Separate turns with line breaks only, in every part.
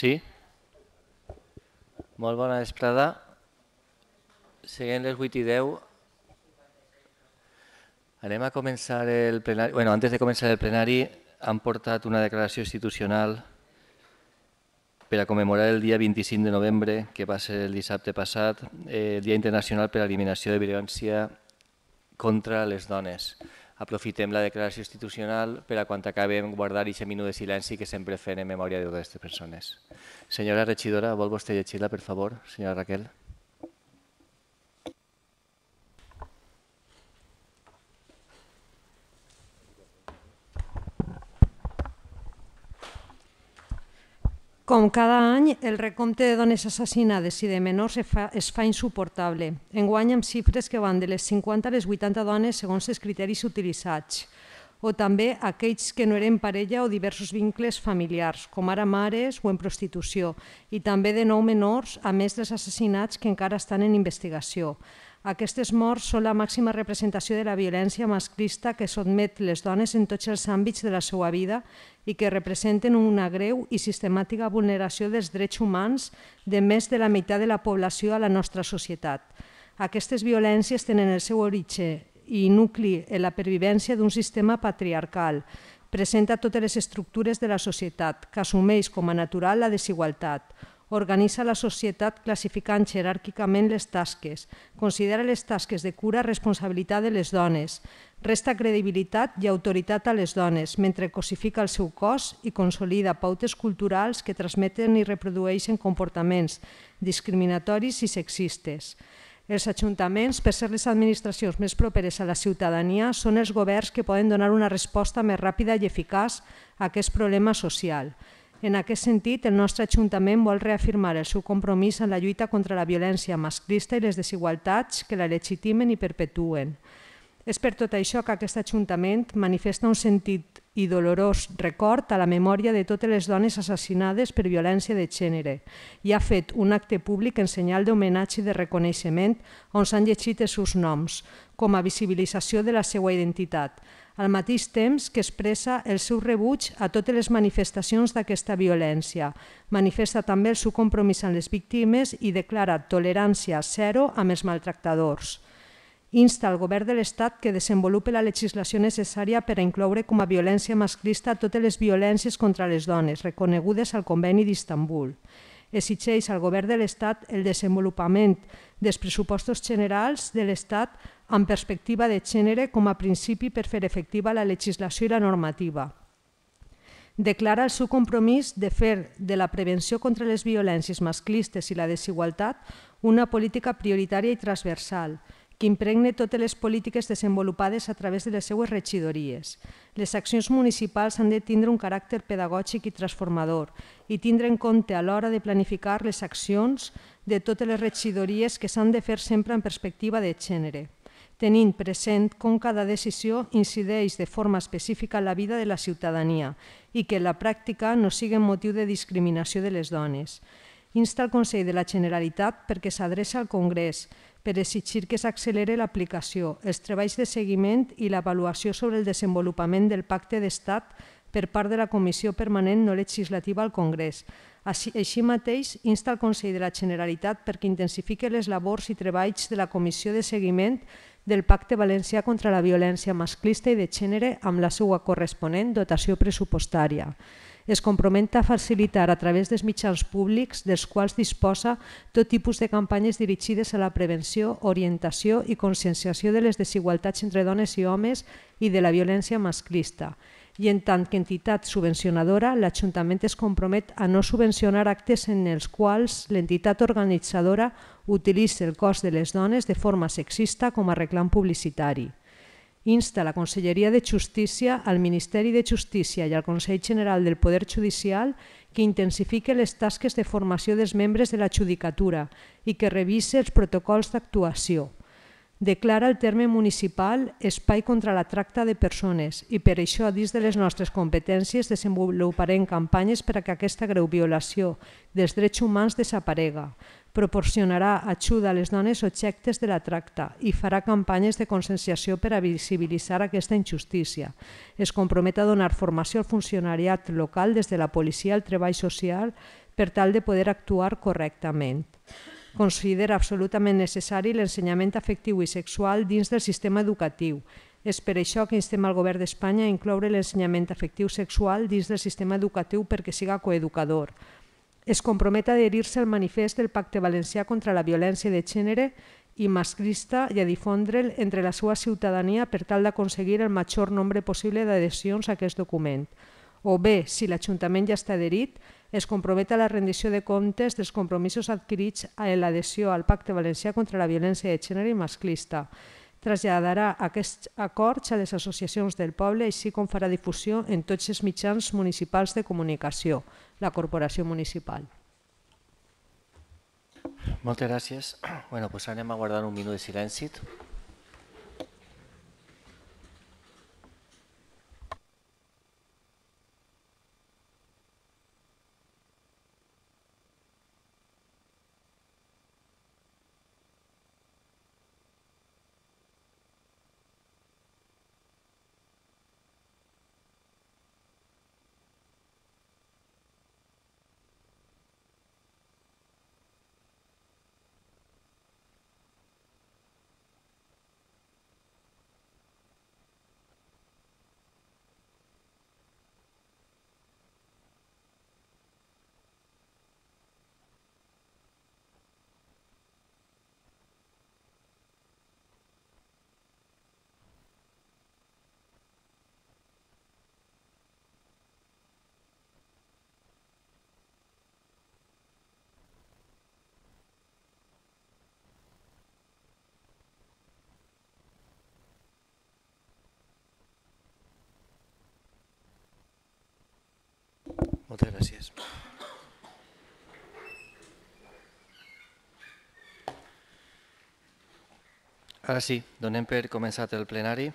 Sí? Molt bona vesprada. Seguint les 8 i 10, anem a començar el plenari. Bueno, antes de començar el plenari, han portat una declaració institucional per a commemorar el dia 25 de novembre, que va ser el dissabte passat, eh, el Dia Internacional per a l'Eliminació de Violència contra les Dones. Aprofitem la declaració institucional per a quan acabem guardar aquest minut de silenci que sempre fem en memòria de totes aquestes persones. Senyora regidora, vol vostè llegir-la, per favor, senyora Raquel?
Com cada any, el recompte de dones assassinades i de menors es fa, insuportable. Enguany amb xifres que van de les 50 a les 80 dones segons els criteris utilitzats, o també aquells que no eren parella o diversos vincles familiars, com ara mares o en prostitució, i també de nou menors, a més dels assassinats que encara estan en investigació. Aquestes morts són la màxima representació de la violència masclista que sotmet les dones en tots els àmbits de la seva vida i que representen una greu i sistemàtica vulneració dels drets humans de més de la meitat de la població a la nostra societat. Aquestes violències tenen el seu origen i nucli en la pervivència d'un sistema patriarcal, presenta totes les estructures de la societat, que assumeix com a natural la desigualtat, organitza la societat classificant jeràrquicament les tasques, considera les tasques de cura responsabilitat de les dones, resta credibilitat i autoritat a les dones, mentre cosifica el seu cos i consolida pautes culturals que transmeten i reprodueixen comportaments discriminatoris i sexistes. Els ajuntaments, per ser les administracions més properes a la ciutadania, són els governs que poden donar una resposta més ràpida i eficaç a aquest problema social. En aquest sentit, el nostre Ajuntament vol reafirmar el seu compromís en la lluita contra la violència masclista i les desigualtats que la legitimen i perpetuen. És per tot això que aquest Ajuntament manifesta un sentit i dolorós record a la memòria de totes les dones assassinades per violència de gènere i ha fet un acte públic en senyal d'homenatge i de reconeixement on s'han llegit els seus noms, com a visibilització de la seva identitat, al mateix temps que expressa el seu rebuig a totes les manifestacions d'aquesta violència. Manifesta també el seu compromís amb les víctimes i declara tolerància zero amb els maltractadors. Insta al govern de l'Estat que desenvolupi la legislació necessària per a incloure com a violència masclista totes les violències contra les dones reconegudes al Conveni d'Istanbul. Exigeix al govern de l'Estat el desenvolupament dels pressupostos generals de l'Estat amb perspectiva de gènere com a principi per fer efectiva la legislació i la normativa. Declara el seu compromís de fer de la prevenció contra les violències masclistes i la desigualtat una política prioritària i transversal, que impregne totes les polítiques desenvolupades a través de les seues regidories. Les accions municipals han de tindre un caràcter pedagògic i transformador i tindre en compte a l'hora de planificar les accions de totes les regidories que s'han de fer sempre en perspectiva de gènere tenint present com cada decisió incideix de forma específica en la vida de la ciutadania i que la pràctica no sigui motiu de discriminació de les dones. Insta el Consell de la Generalitat perquè s'adreça al Congrés per exigir que s'accelere l'aplicació, els treballs de seguiment i l'avaluació sobre el desenvolupament del Pacte d'Estat per part de la Comissió Permanent No Legislativa al Congrés. Així, mateix, insta el Consell de la Generalitat perquè intensifique les labors i treballs de la Comissió de Seguiment del Pacte Valencià contra la Violència Masclista i de Gènere amb la seva corresponent dotació pressupostària. Es compromet a facilitar a través dels mitjans públics dels quals disposa tot tipus de campanyes dirigides a la prevenció, orientació i conscienciació de les desigualtats entre dones i homes i de la violència masclista, i en tant que entitat subvencionadora, l'Ajuntament es compromet a no subvencionar actes en els quals l'entitat organitzadora utilitza el cos de les dones de forma sexista com a reclam publicitari. Insta la Conselleria de Justícia, al Ministeri de Justícia i al Consell General del Poder Judicial que intensifique les tasques de formació dels membres de la judicatura i que revise els protocols d'actuació declara el terme municipal espai contra la tracta de persones i per això, dins de les nostres competències, desenvoluparem campanyes per a que aquesta greu violació dels drets humans desaparega. Proporcionarà ajuda a les dones objectes de la tracta i farà campanyes de conscienciació per a visibilitzar aquesta injustícia. Es compromet a donar formació al funcionariat local des de la policia al treball social per tal de poder actuar correctament. Considera absolutament necessari l'ensenyament afectiu i sexual dins del sistema educatiu. És per això que instem al Govern d'Espanya a incloure l'ensenyament afectiu sexual dins del sistema educatiu perquè siga coeducador. Es compromet a adherir-se al manifest del Pacte Valencià contra la Violència de Gènere i masclista i a difondre'l entre la seva ciutadania per tal d'aconseguir el major nombre possible d'adhesions a aquest document. O bé, si l'Ajuntament ja està adherit, es compromet a la rendició de comptes dels compromisos adquirits a l'adhesió al Pacte Valencià contra la Violència de Gènere i masclista. Traslladarà aquests acords a les associacions del poble, així com farà difusió en tots els mitjans municipals de comunicació, la corporació municipal.
Moltes gràcies. Bueno, doncs anem a guardar un minut de silenci. Moltes gràcies. Ara sí, donem per començat el plenari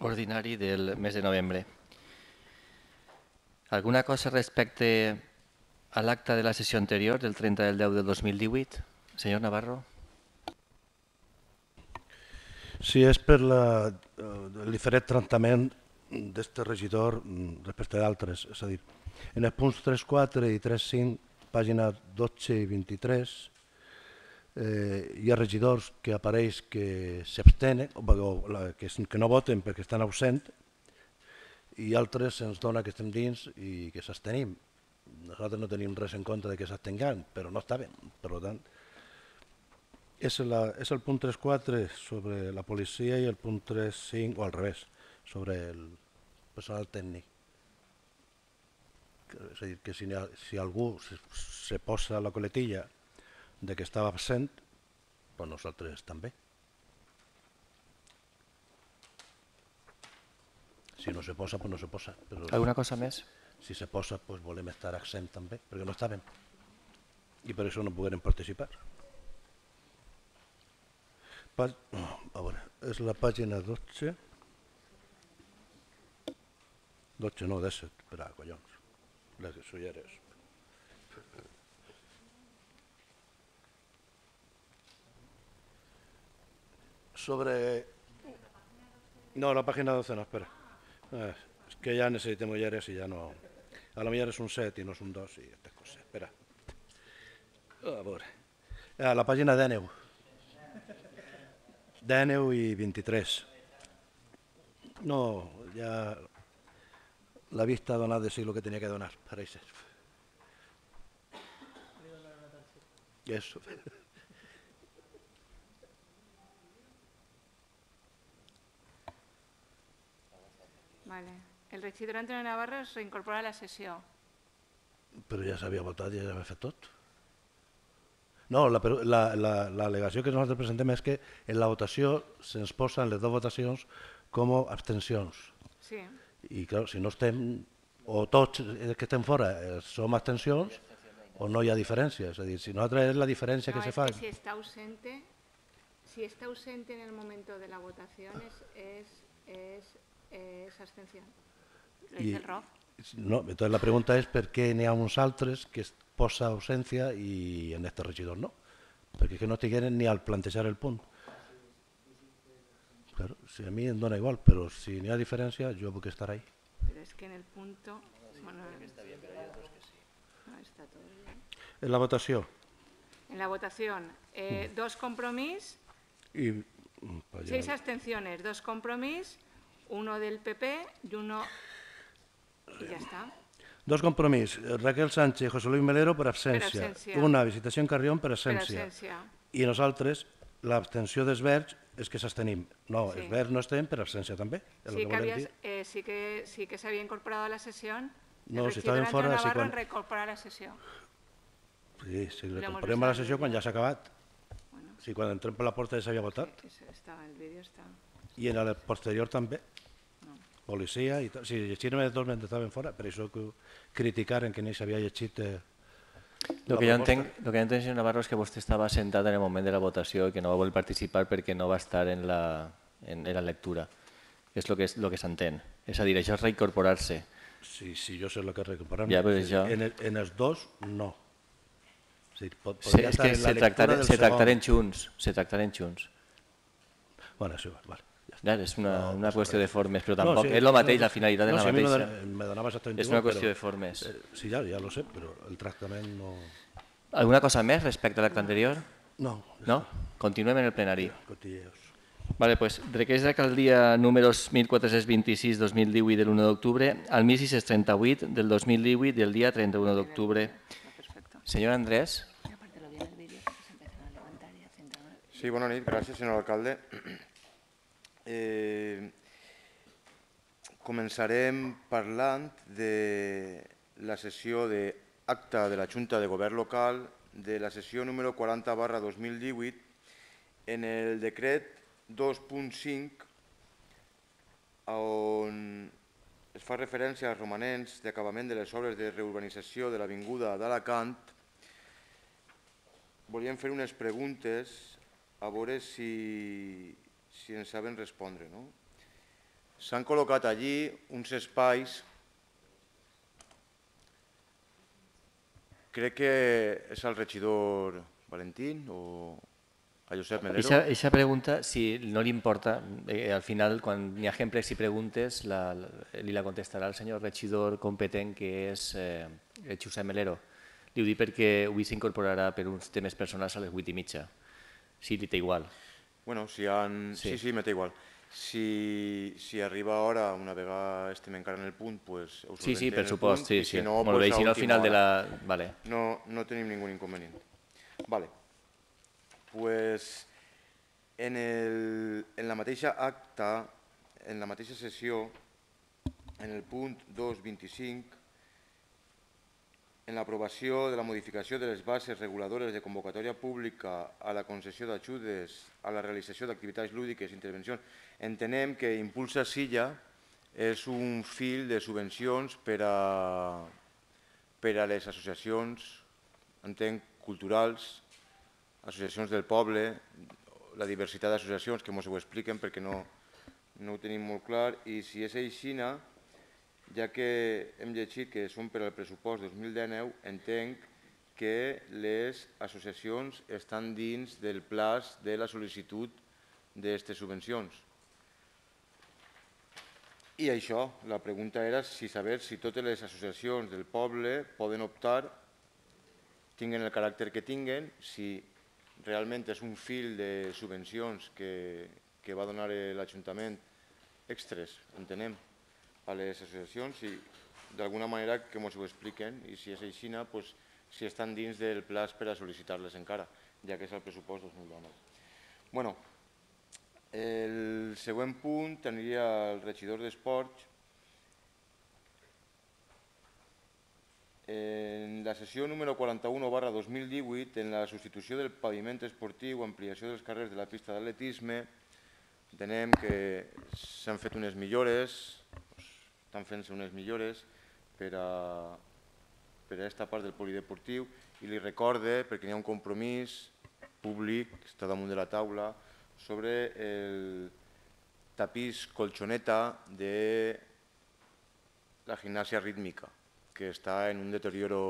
ordinari del mes de novembre. Alguna cosa respecte a l'acte de la sessió anterior, del 30 del 10 del 2018? Senyor Navarro.
Sí, és per la, eh, el diferent tractament d'aquest regidor mm, respecte d'altres. És a dir, en els punts 3.4 i 3.5, pàgina 12 i 23, eh, hi ha regidors que apareix que s'abstenen, o, que, que no voten perquè estan ausents, i altres se'ns dona que estem dins i que s'abstenim. Nosaltres no tenim res en compte de que s'abstengan, però no bé. Per tant, és, la, és el punt 3.4 sobre la policia i el punt 3.5, o al revés, sobre el personal tècnic. És a dir, que si, ha, si algú se, se posa la coletilla de que estava absent, doncs nosaltres també. Si no se posa, doncs no se posa. Però
Alguna cosa més?
si se posa, doncs volem estar absent també, perquè no estàvem. I per això no poguem participar. Pa a veure, és la pàgina 12. 12, no, 17, espera, collons. Les ulleres. Sobre... No, la pàgina 12 no, espera. Eh, és que ja necessitem ulleres i ja no... A la millor és un 7 i no és un 2 i aquestes coses. Espera. A veure. A la pàgina 19. 19 i 23. No, ja la vista ha donat de sí el que tenia que donar, pareix. Eso.
Vale. El regidor Antonio Navarro es reincorpora a la sessió.
Però ja s'havia votat, ja s'havia fet tot. No, l'al·legació la, la, la, l'al·legació que nosaltres presentem és que en la votació se'ns posen les dues votacions com a abstencions.
Sí.
I clar, si no estem, o tots els que estem fora eh, som abstencions, o no hi ha diferència. És a dir, si nosaltres és la diferència
no,
que se
es
fa...
que si está ausente, si está ausente en el momento de la votación es, es, es, es abstención. Lo
I-
dice el ROF.
No, entonces la pregunta és per què n'hi ha uns altres que es posa ausència i en este regidor no? Perquè que no estigueren ni al plantejar el punt. Claro, si a mi em dona igual, però si n'hi ha diferència, jo puc estar ahí.
Pero es que en el punto... Bueno, no, está está todo bien.
En la votació.
En la votación, eh, dos compromís,
I, mm, pues
seis abstenciones, dos compromís, uno del PP y uno... Y ya está.
Dos compromís. Raquel Sánchez i José Luis Melero per absència.
absència.
Una visitació en Carrión per
Per
absència.
absència.
I nosaltres, l'abstenció d'Esberg és que s'abstenim. No,
Sí.
Esberg no estem per absència també.
Sí que,
dir.
eh, sí, que, sí que se había incorporado a la sesión.
No, si
Antonio
fora, sí,
Navarro
quan-
reincorporar a la sesión.
Sí, sí,
Lo hemos
recuperem a la sessió quan ja s'ha acabat.
Bueno,
Sí, quan entrem per la porta ja s'havia votat.
sí, sí, está, el vídeo está.
I en el posterior també. Policia i tal. Si llegirem els dos mentre estaven fora, per això que criticaren que ni s'havia llegit... Eh,
Lo
la
que, jo entenc, lo que jo entenc, senyor Navarro, és que vostè estava sentat en el moment de la votació i que no va voler participar perquè no va estar en la, en, en la lectura. És el que, és, lo que s'entén. És a dir, això és reincorporar-se.
Sí, sí, jo sé el que recuperem.
Ja, però això-
En, el- en els dos, no. Sí, pot,
Se,
podria
és que se tractaren, se tractaren junts. Se tractaren junts.
Bueno, sí, vale.
Clar, és una, una qüestió de formes, però
No,
tampoc
sí,
és el mateix,
no,
la finalitat és
no,
la
sí, a mi
mateixa.
Me, dona- me donava exactament
És una qüestió
però-
de formes.
Eh, sí, ja, ja lo sé, però el tractament no...
Alguna cosa més respecte a l'acte anterior?
No,
No? Continuem en el plenari.
cotilleos.
Vale, pues, requereix d'alcaldia números 1426-2018 del 1 d'octubre al 1638 del 2018 del dia 31 d'octubre. Senyor Andrés.
Sí, bona nit, gràcies, senyor alcalde. Eh, començarem parlant de la sessió d'acte de la Junta de Govern Local de la sessió número 40 barra 2018 en el decret 2.5 on es fa referència als romanents d'acabament de les obres de reurbanització de l'Avinguda d'Alacant. Volíem fer unes preguntes a veure si, si ens saben respondre. No? S'han col·locat allí uns espais, crec que és el regidor Valentín o a Josep Melero.
Eixa pregunta, si no li importa, eh, al final, quan n'hi ha ejemples i preguntes, la, li la contestarà el senyor regidor competent, que és eh, Josep Melero. Li ho dic perquè avui s'incorporarà per uns temes personals a les 8 i mitja. Sí, li té igual.
Bueno, si han...
Sí.
Sí, sí, m'és igual. Si, si arriba hora, una vegada estem encara en el punt, pues, ho
Sí, sí, per supost,
punt,
sí, sí.
Si no,
Molt
pues,
bé, si no al final de
hora.
la... Vale.
No, no tenim ningú inconvenient. Vale. Pues en, el, en la mateixa acta, en la mateixa sessió, en el punt 2.25, en l'aprovació de la modificació de les bases reguladores de convocatòria pública a la concessió d'ajudes a la realització d'activitats lúdiques i intervencions, entenem que Impulsa Silla és un fil de subvencions per a, per a les associacions, entenc, culturals, associacions del poble, la diversitat d'associacions, que ens ho expliquen perquè no, no ho tenim molt clar, i si és aixina, ja que hem llegit que són per al pressupost 2019, entenc que les associacions estan dins del plaç de la sol·licitud d'aquestes subvencions. I això, la pregunta era si saber si totes les associacions del poble poden optar, tinguen el caràcter que tinguen, si realment és un fil de subvencions que, que va donar l'Ajuntament extres, entenem, a les associacions i d'alguna manera que ens ho expliquen i si és així, si estan dins del plaç per a sol·licitar-les encara, ja que és el pressupost 2019. Bueno, el següent punt tindria el regidor d'Esports. En la sessió número 41 barra 2018, en la substitució del paviment esportiu, ampliació dels carrers de la pista d'atletisme, entenem que s'han fet unes millores, estan fent-se unes millores per a, per a aquesta part del polideportiu i li recorde, perquè hi ha un compromís públic, que està damunt de la taula, sobre el tapís colchoneta de la gimnàsia rítmica, que està en un deterioro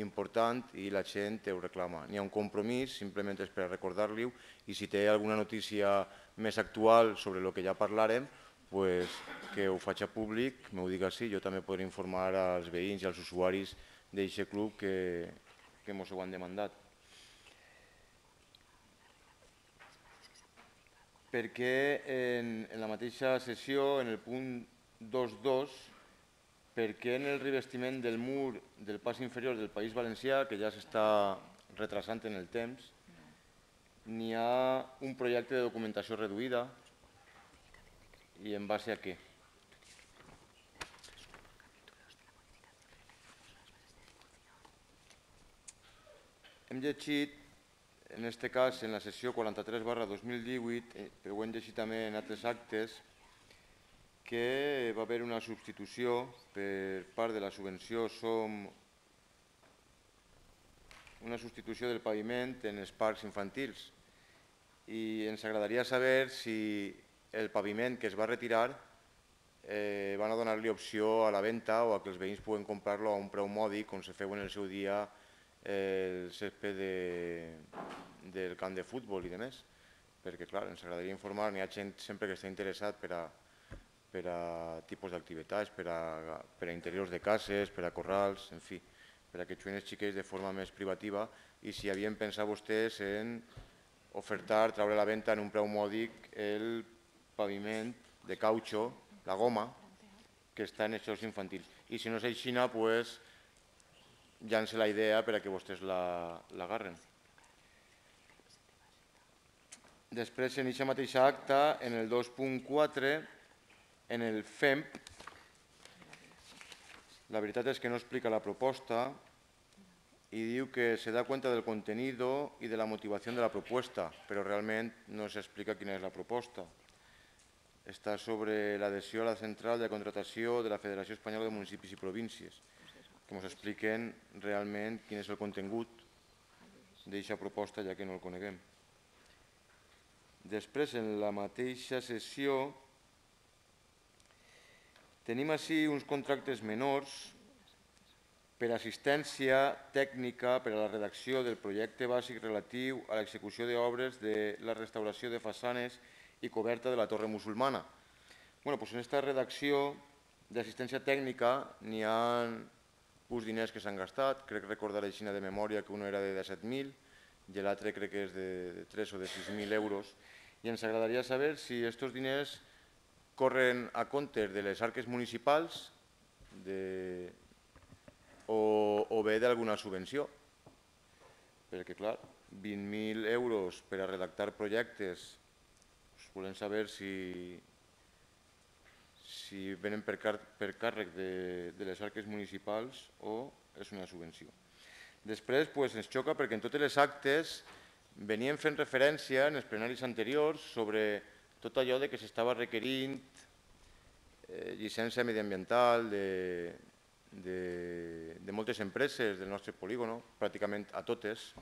important i la gent ho reclama. N'hi ha un compromís, simplement és per recordar-li-ho, i si té alguna notícia més actual sobre el que ja parlarem, pues, que ho faig a públic, m'ho diga així, jo també podré informar als veïns i als usuaris d'aquest club que, que ens ho han demandat. Perquè en, en la mateixa sessió, en el punt 2.2, perquè en el revestiment del mur del pas inferior del País Valencià, que ja s'està retrasant en el temps, n'hi ha un projecte de documentació reduïda i en base a què? Hem llegit, en aquest cas, en la sessió 43 barra 2018, eh, però ho hem llegit també en altres actes, que va haver una substitució per part de la subvenció Som una substitució del paviment en els parcs infantils i ens agradaria saber si el paviment que es va retirar eh, van a donar-li opció a la venda o a que els veïns puguen comprar-lo a un preu mòdic com se feu en el seu dia eh, el césped de, del camp de futbol i de més. Perquè clar, ens agradaria informar, n'hi ha gent sempre que està interessat per a, per a tipus d'activitats, per, a, per a interiors de cases, per a corrals, en fi, per a que juguen els xiquets de forma més privativa. I si havien pensat vostès en ofertar, traure a la venda en un preu mòdic el paviment de caucho, la goma, que està en jocs infantils. I si no és així, pues, llança la idea per a que vostès l'agarren. Després, en aquesta mateixa acta, en el 2.4, en el FEMP, la veritat és que no explica la proposta i diu que se da cuenta del contenido y de la motivación de la propuesta, però realment no s'explica quina és la proposta. Està sobre l'adhesió a la central de contratació de la Federació Espanyola de Municipis i Províncies, que ens expliquen realment quin és el contingut d'aquesta proposta, ja que no el coneguem. Després, en la mateixa sessió, Tenim així uns contractes menors per assistència tècnica per a la redacció del projecte bàsic relatiu a l'execució d'obres de la restauració de façanes i coberta de la torre musulmana. Bueno, doncs en aquesta redacció d'assistència tècnica n'hi ha uns diners que s'han gastat, crec recordar així de memòria que un era de 17.000 i l'altre crec que és de 3 o de 6.000 euros i ens agradaria saber si aquests diners corren a comptes de les arques municipals de, o, o bé d'alguna subvenció. Perquè, clar, 20.000 euros per a redactar projectes, pues, volem saber si, si venen per, car per càrrec de, de les arques municipals o és una subvenció. Després pues, ens xoca perquè en totes les actes venien fent referència en els plenaris anteriors sobre tot allò de que s'estava requerint eh, llicència mediambiental de, de, de moltes empreses del nostre polígono, pràcticament a totes,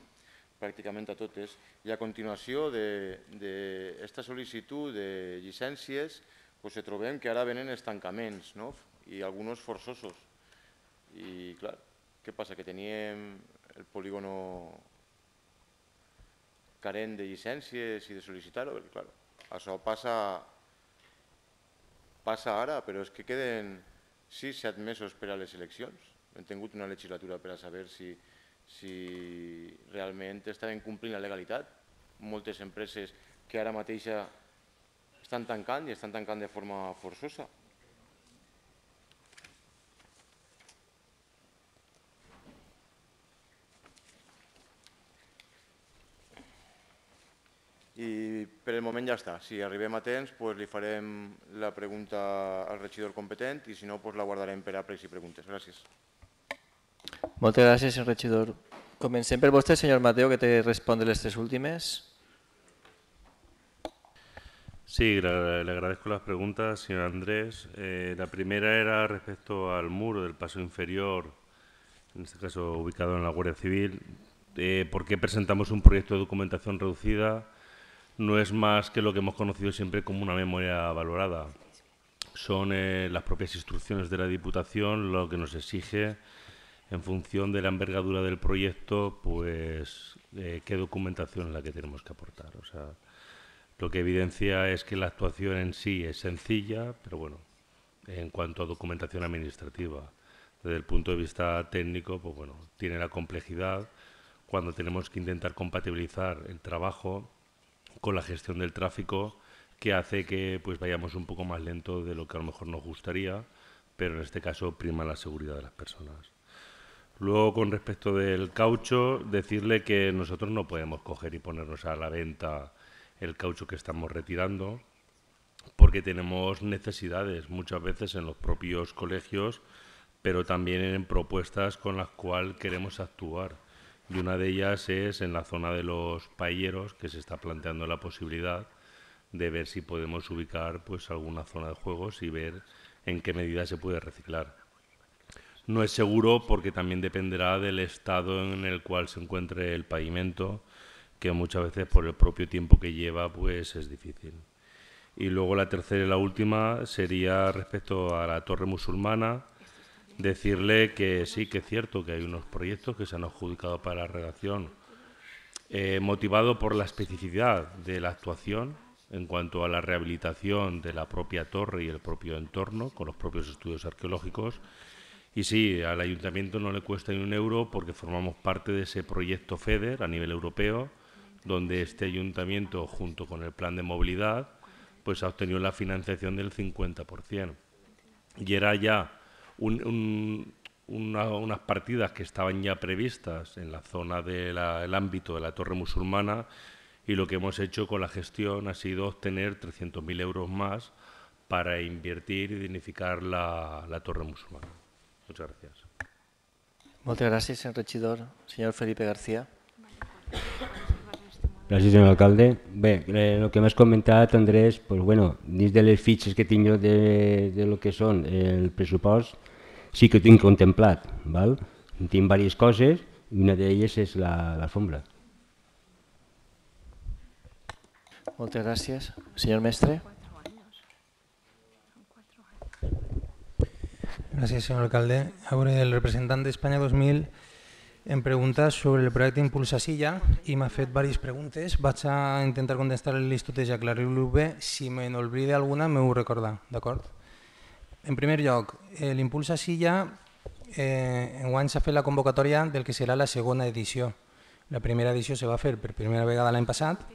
pràcticament a totes, i a continuació d'aquesta sol·licitud de llicències pues, trobem que ara venen estancaments no? i alguns forçosos. I clar, què passa? Que teníem el polígono carent de llicències i de sol·licitar-ho, clar, això passa, passa ara, però és que queden 6-7 mesos per a les eleccions. Hem tingut una legislatura per a saber si, si realment estaven complint la legalitat. Moltes empreses que ara mateixa estan tancant i estan tancant de forma forçosa. I per el moment ja està. Si arribem a temps, doncs li farem la pregunta al regidor competent i si no, doncs la guardarem per a pregs i preguntes. Gràcies.
Moltes gràcies, senyor regidor. Comencem per vostè, senyor Mateo, que te respon de les tres últimes.
Sí, le agradezco las preguntas, señor Andrés. Eh, la primera era respecto al muro del paso inferior, en este caso ubicado en la Guardia Civil. Eh, ¿Por qué presentamos un proyecto de documentación reducida? no es más que lo que hemos conocido siempre como una memoria valorada. Son eh, las propias instrucciones de la Diputación lo que nos exige en función de la envergadura del proyecto, pues eh, qué documentación es la que tenemos que aportar. O sea, lo que evidencia es que la actuación en sí es sencilla, pero bueno, en cuanto a documentación administrativa,
Desde el punto de vista técnico, pues bueno, tiene la complejidad cuando tenemos que intentar compatibilizar el trabajo con la gestión del tráfico que hace que pues vayamos un poco más lento de lo que a lo mejor nos gustaría, pero en este caso prima la seguridad de las personas. Luego, con respecto del caucho, decirle que nosotros no podemos coger y ponernos a la venta el caucho que estamos retirando, porque tenemos necesidades muchas veces en los propios colegios, pero también en propuestas con las cuales queremos actuar. Y una de ellas es en la zona de los payeros, que se está planteando la posibilidad de ver si podemos ubicar pues alguna zona de juegos y ver en qué medida se puede reciclar. No es seguro porque también dependerá del estado en el cual se encuentre el pavimento, que muchas veces por el propio tiempo que lleva pues es difícil. Y luego la tercera y la última sería respecto a la torre musulmana, decirle que sí, que es cierto que hay unos proyectos que se han adjudicado para la redacción, eh, motivado por la especificidad de la actuación en cuanto a la rehabilitación de la propia torre y el propio entorno, con los propios estudios arqueológicos. Y sí, al ayuntamiento no le cuesta ni un euro porque formamos parte de ese proyecto FEDER a nivel europeo, donde este ayuntamiento, junto con el plan de movilidad, pues ha obtenido la financiación del 50%. Y era ya unas partidas que estaban ya previstas en la zona del ámbito de la Torre Musulmana y lo que hemos hecho con la gestión ha sido obtener 300.000 euros más para invertir y dignificar la Torre Musulmana. Muchas gracias.
Muchas gracias, señor regidor. Señor Felipe García.
Gràcies, senyor alcalde. Bé, eh, el que m'has comentat, Andrés, pues, bueno, dins de les fitxes que tinc jo de, de lo que són el pressupost, sí que ho tinc contemplat. Val? Tinc diverses coses i una d'elles és l'alfombra. La,
Muchas gracias. Señor Mestre.
Gracias, señor alcalde. Ahora el representante de España 2000 em pregunta sobre el projecte Impulsa Silla i m'ha fet diverses preguntes. Vaig a intentar contestar-les totes i aclarir-ho bé. Si me n'oblide alguna, m'ho recordar, d'acord? En primer lloc, l'Impulsa Silla eh, enguany s'ha fet la convocatòria del que serà la segona edició. La primera edició se va fer per primera vegada l'any passat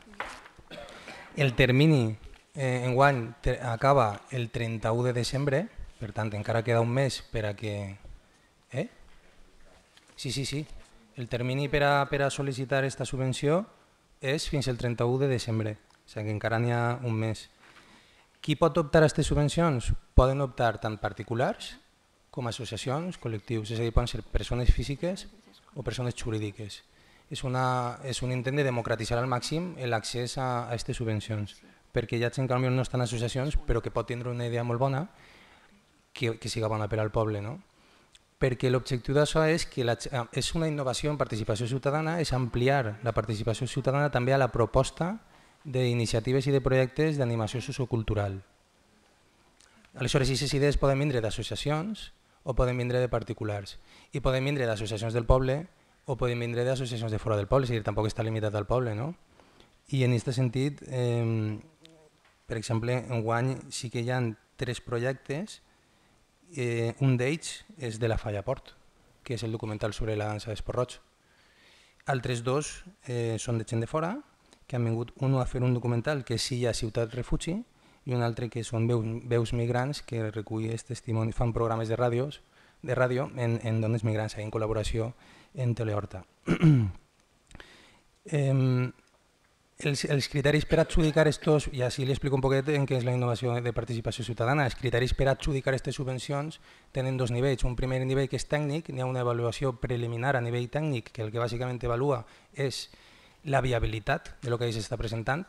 el termini eh, enguany acaba el 31 de desembre, per tant encara queda un mes per a que... Eh? Sí, sí, sí. El termini per a, per a sol·licitar aquesta subvenció és fins el 31 de desembre, o sigui que encara n'hi ha un mes. Qui pot optar a aquestes subvencions? Poden optar tant particulars com associacions, col·lectius, és a dir, poden ser persones físiques o persones jurídiques és, una, és un intent de democratitzar al màxim l'accés a aquestes subvencions, perquè hi ha gent que no estan associacions però que pot tindre una idea molt bona que, que siga bona per al poble. No? Perquè l'objectiu d'això és que la, és una innovació en participació ciutadana, és ampliar la participació ciutadana també a la proposta d'iniciatives i de projectes d'animació sociocultural. Aleshores, aquestes idees poden vindre d'associacions o poden vindre de particulars i poden vindre d'associacions del poble o podem vindre d'associacions de fora del poble, és a dir, tampoc està limitat al poble. No? I en aquest sentit, eh, per exemple, en guany sí que hi ha tres projectes, eh, un d'ells és de la Falla Port, que és el documental sobre la dansa d'Esporroig. Altres dos eh, són de gent de fora, que han vingut un a fer un documental que és Silla Ciutat Refugi i un altre que són veus, veus migrants que recull testimoni, fan programes de ràdios de ràdio en, en dones migrants en col·laboració en Telehorta. eh, els, els criteris per adjudicar estos, i així li explico un poquet en què és la innovació de participació ciutadana, els criteris per adjudicar aquestes subvencions tenen dos nivells. Un primer nivell que és tècnic, n'hi ha una avaluació preliminar a nivell tècnic que el que bàsicament avalua és la viabilitat de lo que s'està presentant,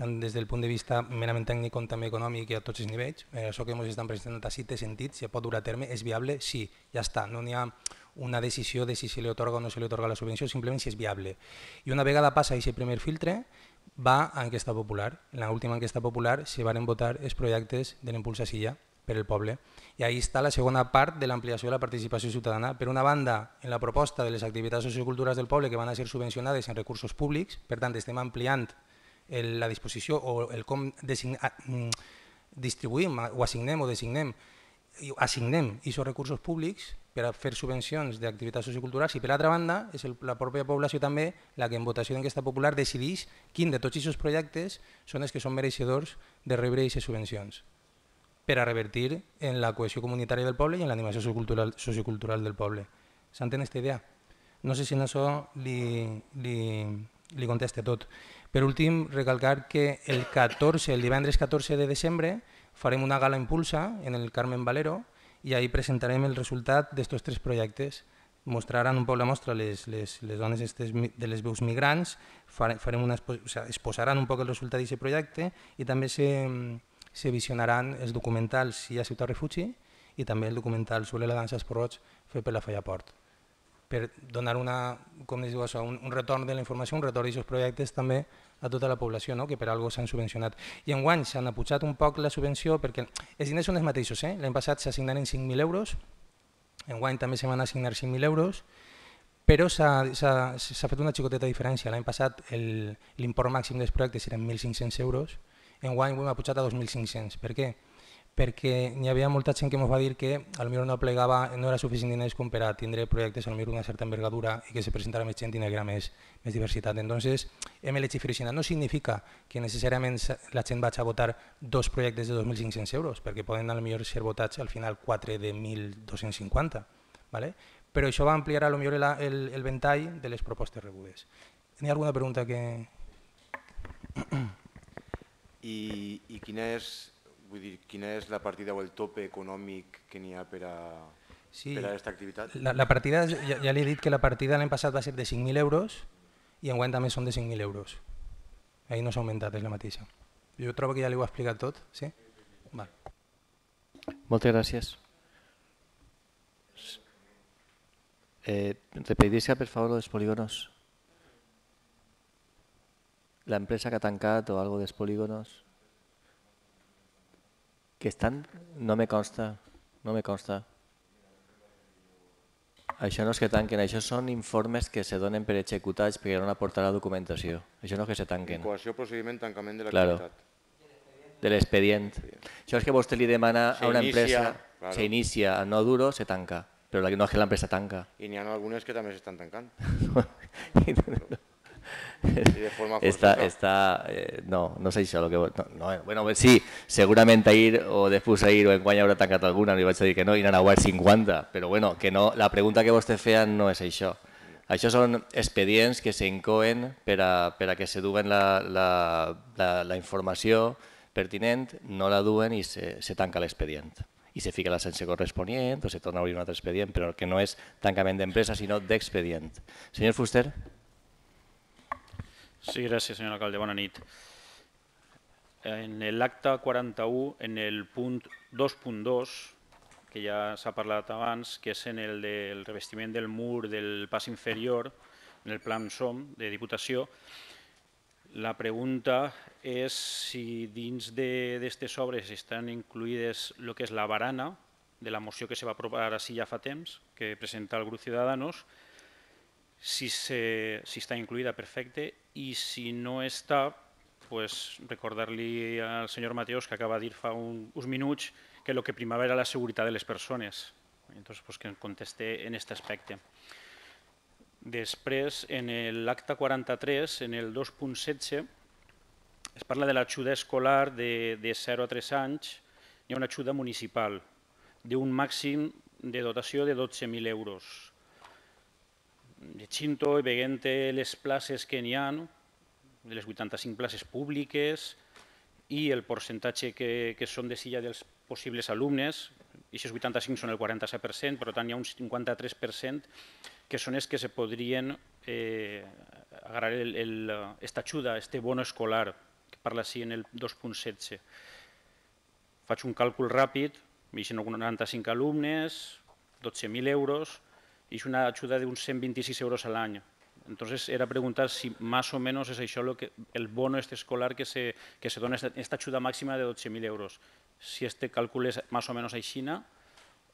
tant des del punt de vista merament tècnic com també econòmic i a tots els nivells. Eh, això que ens estan presentant així té sentit, si pot dur a terme, és viable? Sí, ja està. No n'hi ha una decisió de si se li otorga o no se li otorga la subvenció, simplement si és viable. I una vegada passa aquest primer filtre, va a enquesta popular. En l'última enquesta popular se van votar els projectes de l'Impulsa Silla per el poble. I ahí està la segona part de l'ampliació de la participació ciutadana. Per una banda, en la proposta de les activitats socioculturals del poble que van a ser subvencionades en recursos públics, per tant estem ampliant la disposició o el com mm, distribuïm o assignem o designem assignem aquests recursos públics per a fer subvencions d'activitats socioculturals i per altra banda és el, la pròpia població també la que en votació d'enquesta popular decideix quin de tots aquests projectes són els que són mereixedors de rebre aquestes subvencions per a revertir en la cohesió comunitària del poble i en l'animació sociocultural, sociocultural del poble. S'entén aquesta idea? No sé si en això li, li, li conteste tot. Per últim, recalcar que el 14, el divendres 14 de desembre, farem una gala impulsa en el Carmen Valero i ahí presentarem el resultat d'estos tres projectes. Mostraran un poc la mostra les, les, les dones de les veus migrants, farem una, o sea, exposaran un poc el resultat d'aquest projecte i també se, se visionaran els documentals Si hi ha ciutat refugi i també el documental sobre la dansa esporroig fet per la Falla Port per donar una, com diu això, un, un retorn de la informació, un retorn d'aquests projectes també a tota la població, no? que per algo s'han subvencionat. I en guany s'han apujat un poc la subvenció perquè els diners són els mateixos. Eh? L'any passat s'assignaren 5.000 euros, en guany també se van assignar 5.000 euros, però s'ha fet una xicoteta diferència. L'any passat l'import màxim dels projectes eren 1.500 euros, en guany ho hem apujat a 2.500. Per què? Perquè n'hi havia molta gent que ens va dir que potser no plegava, no era suficient diners com per a tindre projectes potser una certa envergadura i que se presentara més gent i n'hi més, més diversitat. Entonces, elegit fer No significa que necessàriament la gent vagi a votar dos projectes de 2.500 euros, perquè poden potser ser votats al final 4 de 1.250. ¿vale? Però això va ampliar a lo millor el, el, el ventall de les propostes rebudes. N'hi ha alguna pregunta que...
I, i quina és Vull dir, quina és la partida o el tope econòmic que n'hi ha per a, sí, per a aquesta activitat?
La, la partida, ja, ja li he dit que la partida l'any passat va ser de 5.000 euros i enguany també són de 5.000 euros. Ahí no s'ha augmentat, és la mateixa. Jo trobo que ja li ho he explicat tot. Sí? Va.
Moltes gràcies. Eh, repetidisca, per favor, dels polígonos. La empresa que ha tancat o algo dels polígonos. Que estan... No me consta, no me consta. Això no és que tanquen, això són informes que se donen per executats perquè no aportar la documentació. Això no és que se tanquen.
Incoació, procediment, tancament de l'activitat.
Claro. De l'expedient. Això és que vostè li demana se a una inicia, empresa, claro. se inicia a no duro, se tanca. Però no és que l'empresa tanca.
I n'hi ha algunes que també s'estan tancant.
de forma Està, està, eh, no, no sé això. Lo que, no, no, eh, bueno, sí, segurament ahir o després ahir o enguany haurà tancat alguna, li vaig dir que no, i hagut 50, però bueno, que no, la pregunta que vostè feia no és això. Això són expedients que s'incoen per, a, per a que se duguen la, la, la, la informació pertinent, no la duen i se, se tanca l'expedient i se fica la sense corresponent o se torna a obrir un altre expedient, però que no és tancament d'empresa, sinó d'expedient. Senyor Fuster.
Sí, gràcies, senyor alcalde. Bona nit. En l'acte 41, en el punt 2.2, que ja s'ha parlat abans, que és en el del revestiment del mur del pas inferior, en el plan SOM de Diputació, la pregunta és si dins d'aquestes obres estan incluïdes el que és la barana de la moció que se va aprovar així ja fa temps, que presenta el grup Ciudadanos, si, se, si està incluïda, perfecte, i si no està, pues, recordar-li al senyor Mateos que acaba de dir fa un, uns minuts que el que primava era la seguretat de les persones. Entonces, pues, que em conteste en aquest aspecte. Després, en l'acte 43, en el 2.16, es parla de l'ajuda escolar de, de 0 a 3 anys. Hi ha una ajuda municipal d'un màxim de dotació de 12.000 euros llegint-ho i veient les places que n'hi ha, no? de les 85 places públiques i el percentatge que, que són de silla dels possibles alumnes, i aquests 85 són el 47%, però tant hi ha un 53% que són els que se podrien eh, agarrar el, el, esta ajuda, este bono escolar, que parla així en el 2.16. Faig un càlcul ràpid, 95 alumnes, 12.000 euros, y es una ayuda de uns 126 euros al año. Entonces era preguntar si más o menos es això lo que, el bono este escolar que se, que se dona esta, ayuda máxima de 12.000 euros. Si este càlcul és más o menos aixina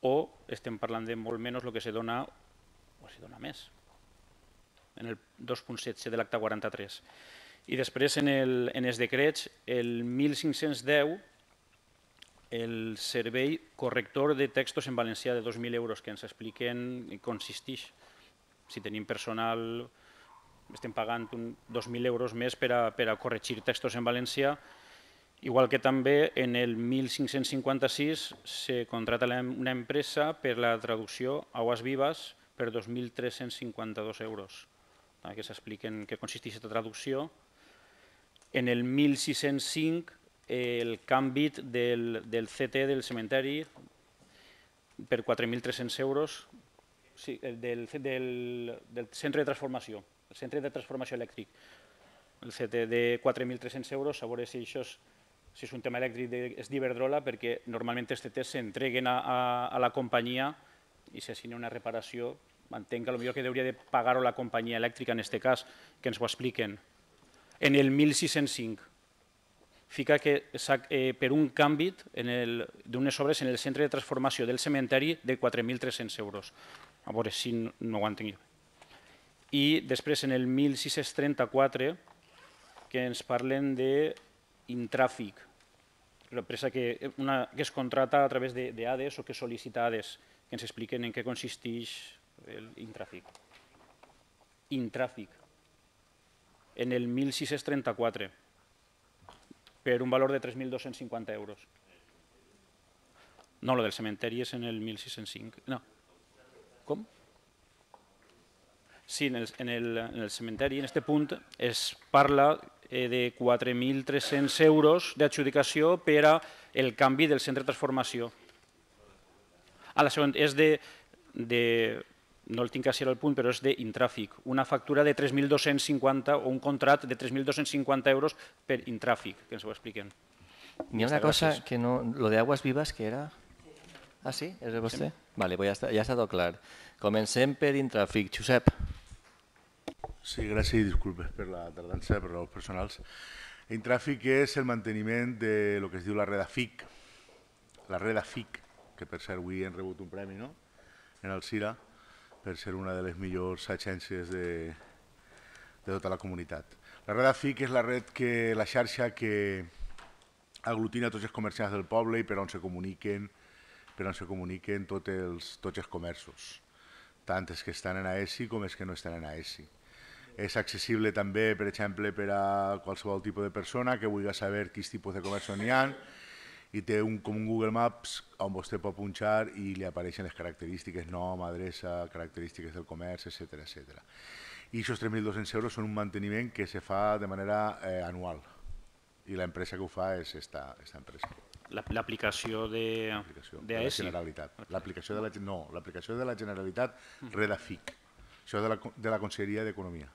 o estem parlant de molt menys el que se dona o si dona més en el 2.7 de l'acte 43. I després en, el, en els decrets, el 1510 el servei corrector de textos en valencià de 2.000 euros que ens expliquen en consisteix. Si tenim personal, estem pagant un 2.000 euros més per a, per a corregir textos en valencià, igual que també en el 1556 se contrata una empresa per la traducció Aguas Vivas per 2.352 euros, que s'expliquen què consisteix aquesta traducció. En el 1605 el canvi del, del CT del cementeri per 4.300 euros sí, del, del, del centre de transformació, el centre de transformació elèctric. El CT de 4.300 euros, a veure si això és, si és un tema elèctric de, és d'Iberdrola, perquè normalment els CT s'entreguen a, a, a la companyia i s'assigna una reparació. Entenc que potser que hauria de pagar-ho la companyia elèctrica en aquest cas, que ens ho expliquen. En el 1605, fica que eh, per un canvi d'unes obres en el centre de transformació del cementeri de 4.300 euros. A veure si no, ho entenc I després en el 1634 que ens parlen d'Intràfic, l'empresa que, una, que es contrata a través d'ADES o que sol·licita ADES, que ens expliquen en què consisteix l'Intràfic. Intràfic. En el 1634 per un valor de 3.250 euros. No, lo del cementeri és en el 1605. No. Com? Sí, en el, en el, en el cementeri, en aquest punt, es parla eh, de 4.300 euros d'adjudicació per a el canvi del centre de transformació. A la següent, és de, de no el tinc així al punt, però és d'Intràfic, una factura de 3.250 o un contrat de 3.250 euros per Intràfic, que ens ho expliquen.
Hi ha una cosa que no... Lo de Aguas Vivas, que era... Ah, sí? És de vostè? Sí. Vale, pues ja, està, ja està tot clar. Comencem per Intràfic. Josep.
Sí, gràcies i disculpes per la tardança, per raons personals. Intràfic és el manteniment de lo que es diu la reda FIC, la reda FIC, que per cert avui hem rebut un premi no? en el CIRA, per ser una de les millors agències de, de tota la comunitat. La red AFIC és la red que la xarxa que aglutina tots els comerciants del poble i per on se comuniquen per on se comuniquen tots els, tots els comerços, tant els que estan en AESI com els que no estan en AESI. És accessible també, per exemple, per a qualsevol tipus de persona que vulgui saber quins tipus de comerç n'hi ha, i té un, com un Google Maps on vostè pot punxar i li apareixen les característiques, nom, adreça, característiques del comerç, etc etc. I aquests 3.200 euros són un manteniment que se fa de manera eh, anual i l'empresa que ho fa és esta, esta empresa.
L'aplicació de,
de, de la Generalitat. L'aplicació de la, no, l'aplicació de la Generalitat Redafic. Això de la, de la Conselleria d'Economia,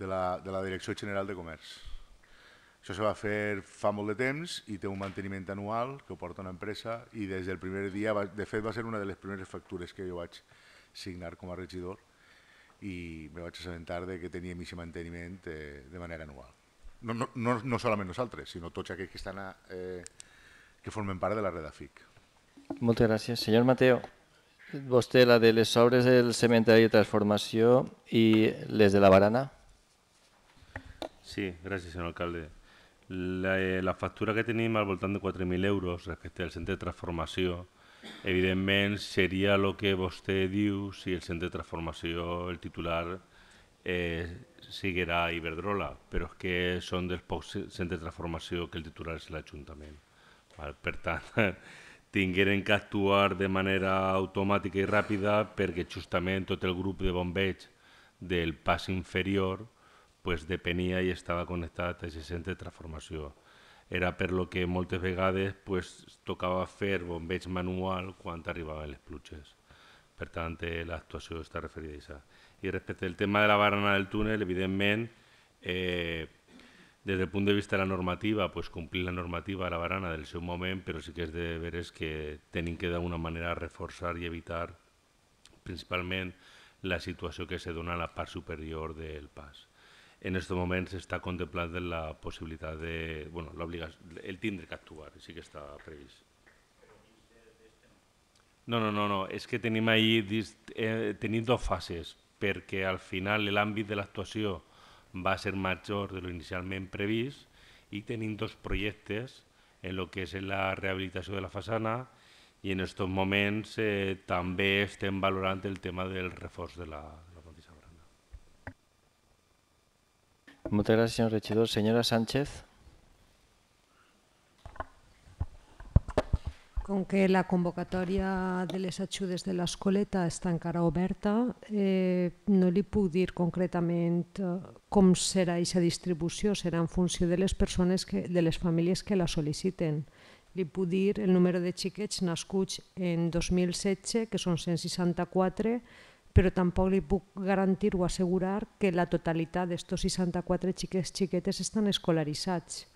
de la, de la Direcció General de Comerç. Això se va fer fa molt de temps i té un manteniment anual que ho porta una empresa i des del primer dia, va, de fet va ser una de les primeres factures que jo vaig signar com a regidor i me vaig assabentar de que teníem aquest manteniment eh, de manera anual. No, no, no, no solament nosaltres, sinó tots aquells que estan a, eh, que formen part de la Redafic.
Moltes gràcies. Senyor Mateo, vostè la de les obres del cementeri de transformació i les de la barana?
Sí, gràcies, senyor alcalde. La, eh, la factura que tenim al voltant de 4.000 euros respecte al centre de transformació, evidentment seria el que vostè diu si el centre de transformació, el titular, eh, siguera Iberdrola, però és que són dels pocs centres de transformació que el titular és l'Ajuntament. Per tant, tingueren que actuar de manera automàtica i ràpida perquè justament tot el grup de bombeig del pas inferior pues depenia i estava connectat a aquest centre de transformació. Era per lo que moltes vegades pues, tocava fer bombeig manual quan arribaven les pluges. Per tant, eh, l'actuació està referida a això. I respecte al tema de la barana del túnel, evidentment, eh, des del punt de vista de la normativa, pues, complir la normativa de la barana del seu moment, però sí que és de veres que tenim que d'alguna manera reforçar i evitar principalment la situació que se dona a la part superior del pas en aquest moment s'està contemplant la possibilitat de, bueno, el tindre que actuar, sí que està previst. No, no, no, no, és que tenim ahí eh, tenim dues fases, perquè al final l'àmbit de l'actuació va ser major de lo inicialment previst i tenim dos projectes
en lo que és la rehabilitació de la façana i en aquests moments eh, també estem valorant el tema del reforç de la, de la mateixa barana.
Moltes gràcies, senyor regidor. Senyora Sánchez.
Com que la convocatòria de les ajudes de l'escoleta està encara oberta, eh, no li puc dir concretament eh, com serà aquesta distribució, serà en funció de les persones, que, de les famílies que la sol·liciten. Li puc dir el número de xiquets nascuts en 2016, que són 164, però tampoc li puc garantir o assegurar que la totalitat d'estos 64 xiquets xiquetes estan escolaritzats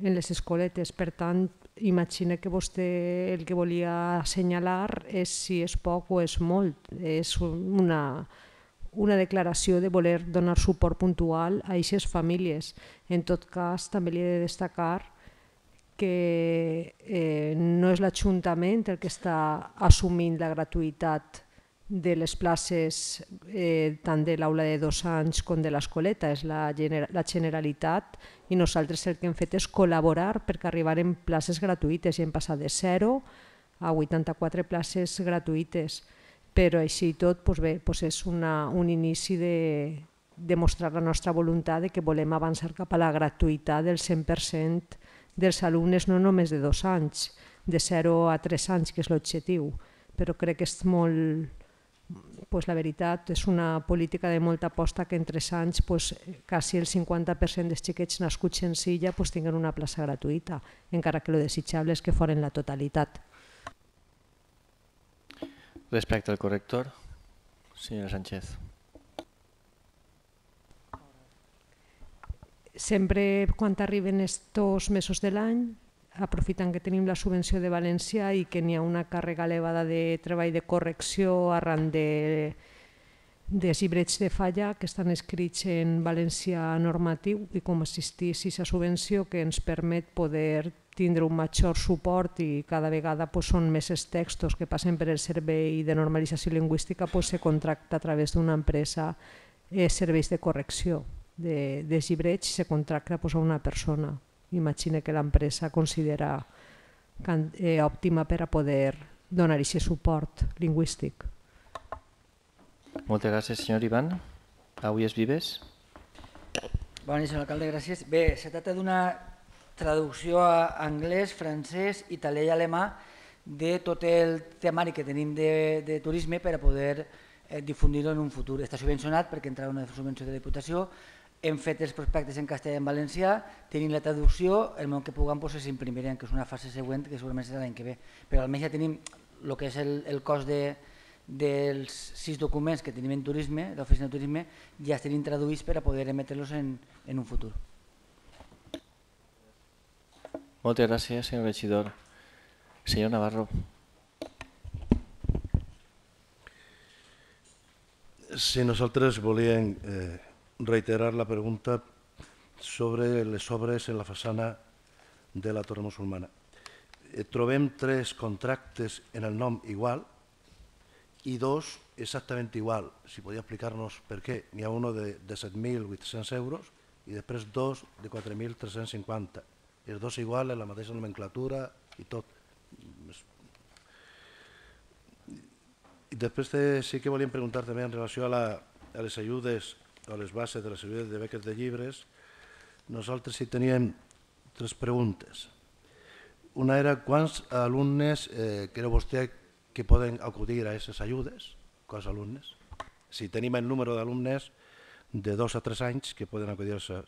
en les escoletes. Per tant, imagina que vostè el que volia assenyalar és si és poc o és molt. És una, una declaració de voler donar suport puntual a aquestes famílies. En tot cas, també li he de destacar que eh, no és l'Ajuntament el que està assumint la gratuïtat de les places eh, tant de l'aula de dos anys com de l'escoleta, és la, la Generalitat i nosaltres el que hem fet és col·laborar perquè arribarem places gratuïtes i hem passat de 0 a 84 places gratuïtes, però així i tot doncs bé, doncs és una, un inici de, de mostrar la nostra voluntat de que volem avançar cap a la gratuïtat del 100% dels alumnes no només de dos anys, de 0 a 3 anys, que és l'objectiu, però crec que és molt, pues la veritat és una política de molta aposta que en tres anys pues, quasi el 50% dels xiquets nascuts en Silla pues, tinguen una plaça gratuïta, encara que lo desitjable és que foren la totalitat.
Respecte al corrector, senyora Sánchez.
Sempre quan arriben estos mesos de l'any aprofitant que tenim la subvenció de València i que n'hi ha una càrrega elevada de treball de correcció arran de, de llibrets de falla que estan escrits en valencià normatiu i com assistís a subvenció que ens permet poder tindre un major suport i cada vegada pues, són més els textos que passen per el servei de normalització lingüística pues, se contracta a través d'una empresa eh, serveis de correcció de, de llibrets i se contracta pues, a una persona imagina que l'empresa considera eh, òptima per a poder donar aquest suport lingüístic.
Moltes gràcies, senyor Ivan. Avui és Vives.
Bona nit, senyor alcalde, gràcies. Bé, se tracta d'una traducció a anglès, francès, italià i alemà de tot el temari que tenim de, de turisme per a poder eh, difundir-ho en un futur. Està subvencionat perquè entrarà una subvenció de la Diputació, hem fet els prospectes en castellà i en valencià, tenim la traducció, el moment que puguem doncs, s'imprimirem, que és una fase següent que segurament serà l'any que ve. Però almenys ja tenim el que és el, el cost de, dels sis documents que tenim en turisme, l'oficina de turisme, ja estan traduïts per a poder emetre-los en, en un futur.
Moltes gràcies, senyor regidor. Senyor Navarro.
Si nosaltres volíem eh, reiterar la pregunta sobre les obres en la façana de la Torre Musulmana. Eh, trobem tres contractes en el nom igual i dos exactament igual. Si podia explicar-nos per què. N'hi ha uno de, de 7.800 euros i després dos de 4.350. Els dos igual, en la mateixa nomenclatura i tot. I després de, sí que volíem preguntar també en relació a, la, a les ajudes a les bases de la servidor de beques de llibres, nosaltres hi teníem tres preguntes. Una era quants alumnes eh, creu vostè que poden acudir a aquestes ajudes? Quants alumnes? Si tenim el número d'alumnes de dos a tres anys que poden acudir a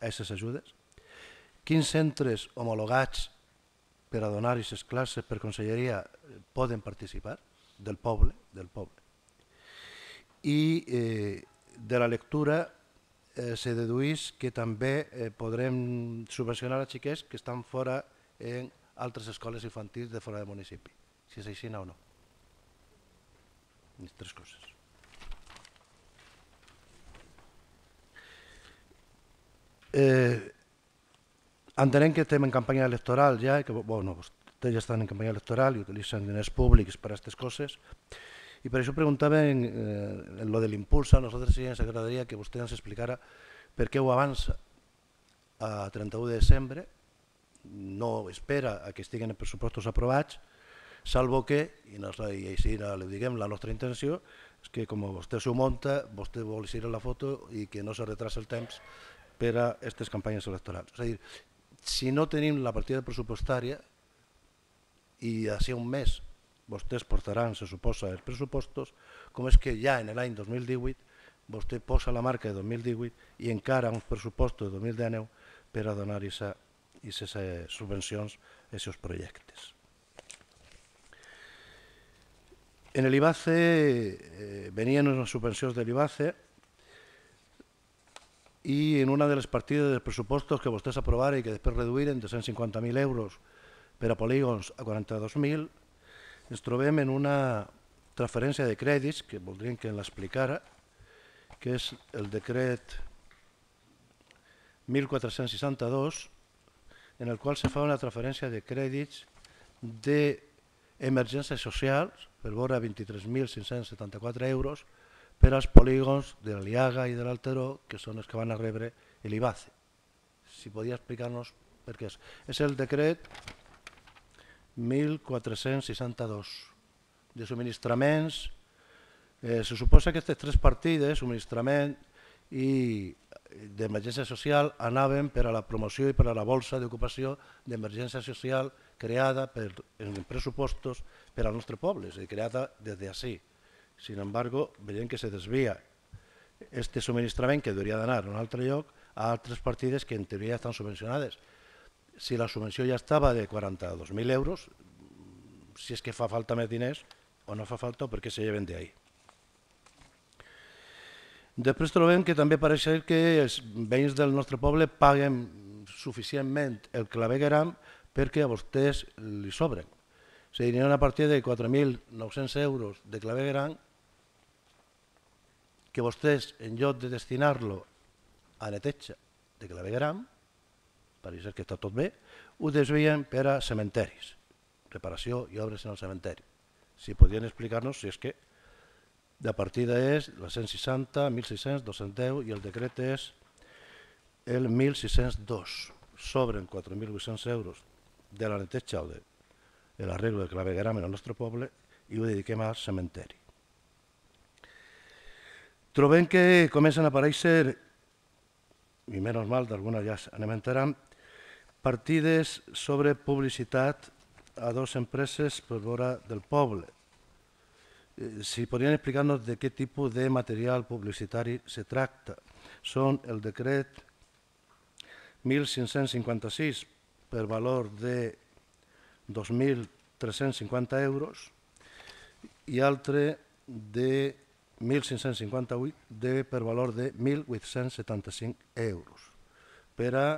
aquestes ajudes. Quins centres homologats per a donar aquestes classes per conselleria poden participar del poble? del poble. I eh, de la lectura eh, se deduís que també eh, podrem subvencionar a xiquets que estan fora en altres escoles infantils de fora del municipi, si és així o no. Les tres coses. Eh, entenem que estem en campanya electoral ja, que bueno, vostès ja estan en campanya electoral i utilitzen diners públics per a aquestes coses, i per això preguntava en, eh, en lo de l'impuls, a nosaltres sí ens agradaria que vostè ens explicara per què ho avança a 31 de desembre no espera a que estiguen els pressupostos aprovats, salvo que, i, no, i així li diguem, la nostra intenció és que com vostè s'ho munta, vostè vol eixir la foto i que no se retrasa el temps per a aquestes campanyes electorals. És a dir, si no tenim la partida pressupostària i d'ací un mes vostès portaran, se suposa, els pressupostos, com és que ja en l'any 2018 vostè posa la marca de 2018 i encara uns pressupostos de 2019 per a donar aquestes subvencions a aquests projectes. En l'IBACE eh, venien unes subvencions de l'IBACE i en una de les partides dels pressupostos que vostès aprovaren i que després reduïren de 150.000 euros per a polígons a 42.000, ens trobem en una transferència de crèdits, que voldríem que l'explicara, que és el decret 1462, en el qual se fa una transferència de crèdits d'emergències socials per vora 23.574 euros per als polígons de l'Aliaga i de l'Alteró, que són els que van a rebre l'IBACE. Si podia explicar-nos per què és. És el decret 1462 de subministraments. Eh, se suposa que aquestes tres partides, subministrament i d'emergència social, anaven per a la promoció i per a la bolsa d'ocupació d'emergència social creada per, en pressupostos per al nostre poble, és a dir, creada des d'ací. Sin embargo, veiem que se desvia este subministrament que hauria d'anar a un altre lloc a altres partides que en teoria estan subvencionades. Si la subvenció ja estava de 42.000 euros, si és que fa falta més diners o no fa falta o per què se lleven d'ahí. Després trobem que també pareix que els veïns del nostre poble paguen suficientment el clavegueram perquè a vostès li sobren. O sigui, hi ha una partida de 4.900 euros de clavegueram que vostès, en lloc de destinar-lo a neteja de clavegueram, pareix que està tot bé, ho desvien per a cementeris, reparació i obres en el cementeri. Si podien explicar-nos si és que la partida és la 160, 1.600, 210 i el decret és el 1.602. Sobren 4.800 euros de la neteja o de l'arreglo del clavegueram en el nostre poble i ho dediquem al cementeri. Trobem que comencen a aparèixer, i menys mal, d'algunes ja anem enterant, partides sobre publicitat a dues empreses per vora del poble. Eh, si podrien explicar-nos de què tipus de material publicitari se tracta. Són el decret 1556 per valor de 2.350 euros i altre de 1.558 de, per valor de 1.875 euros per a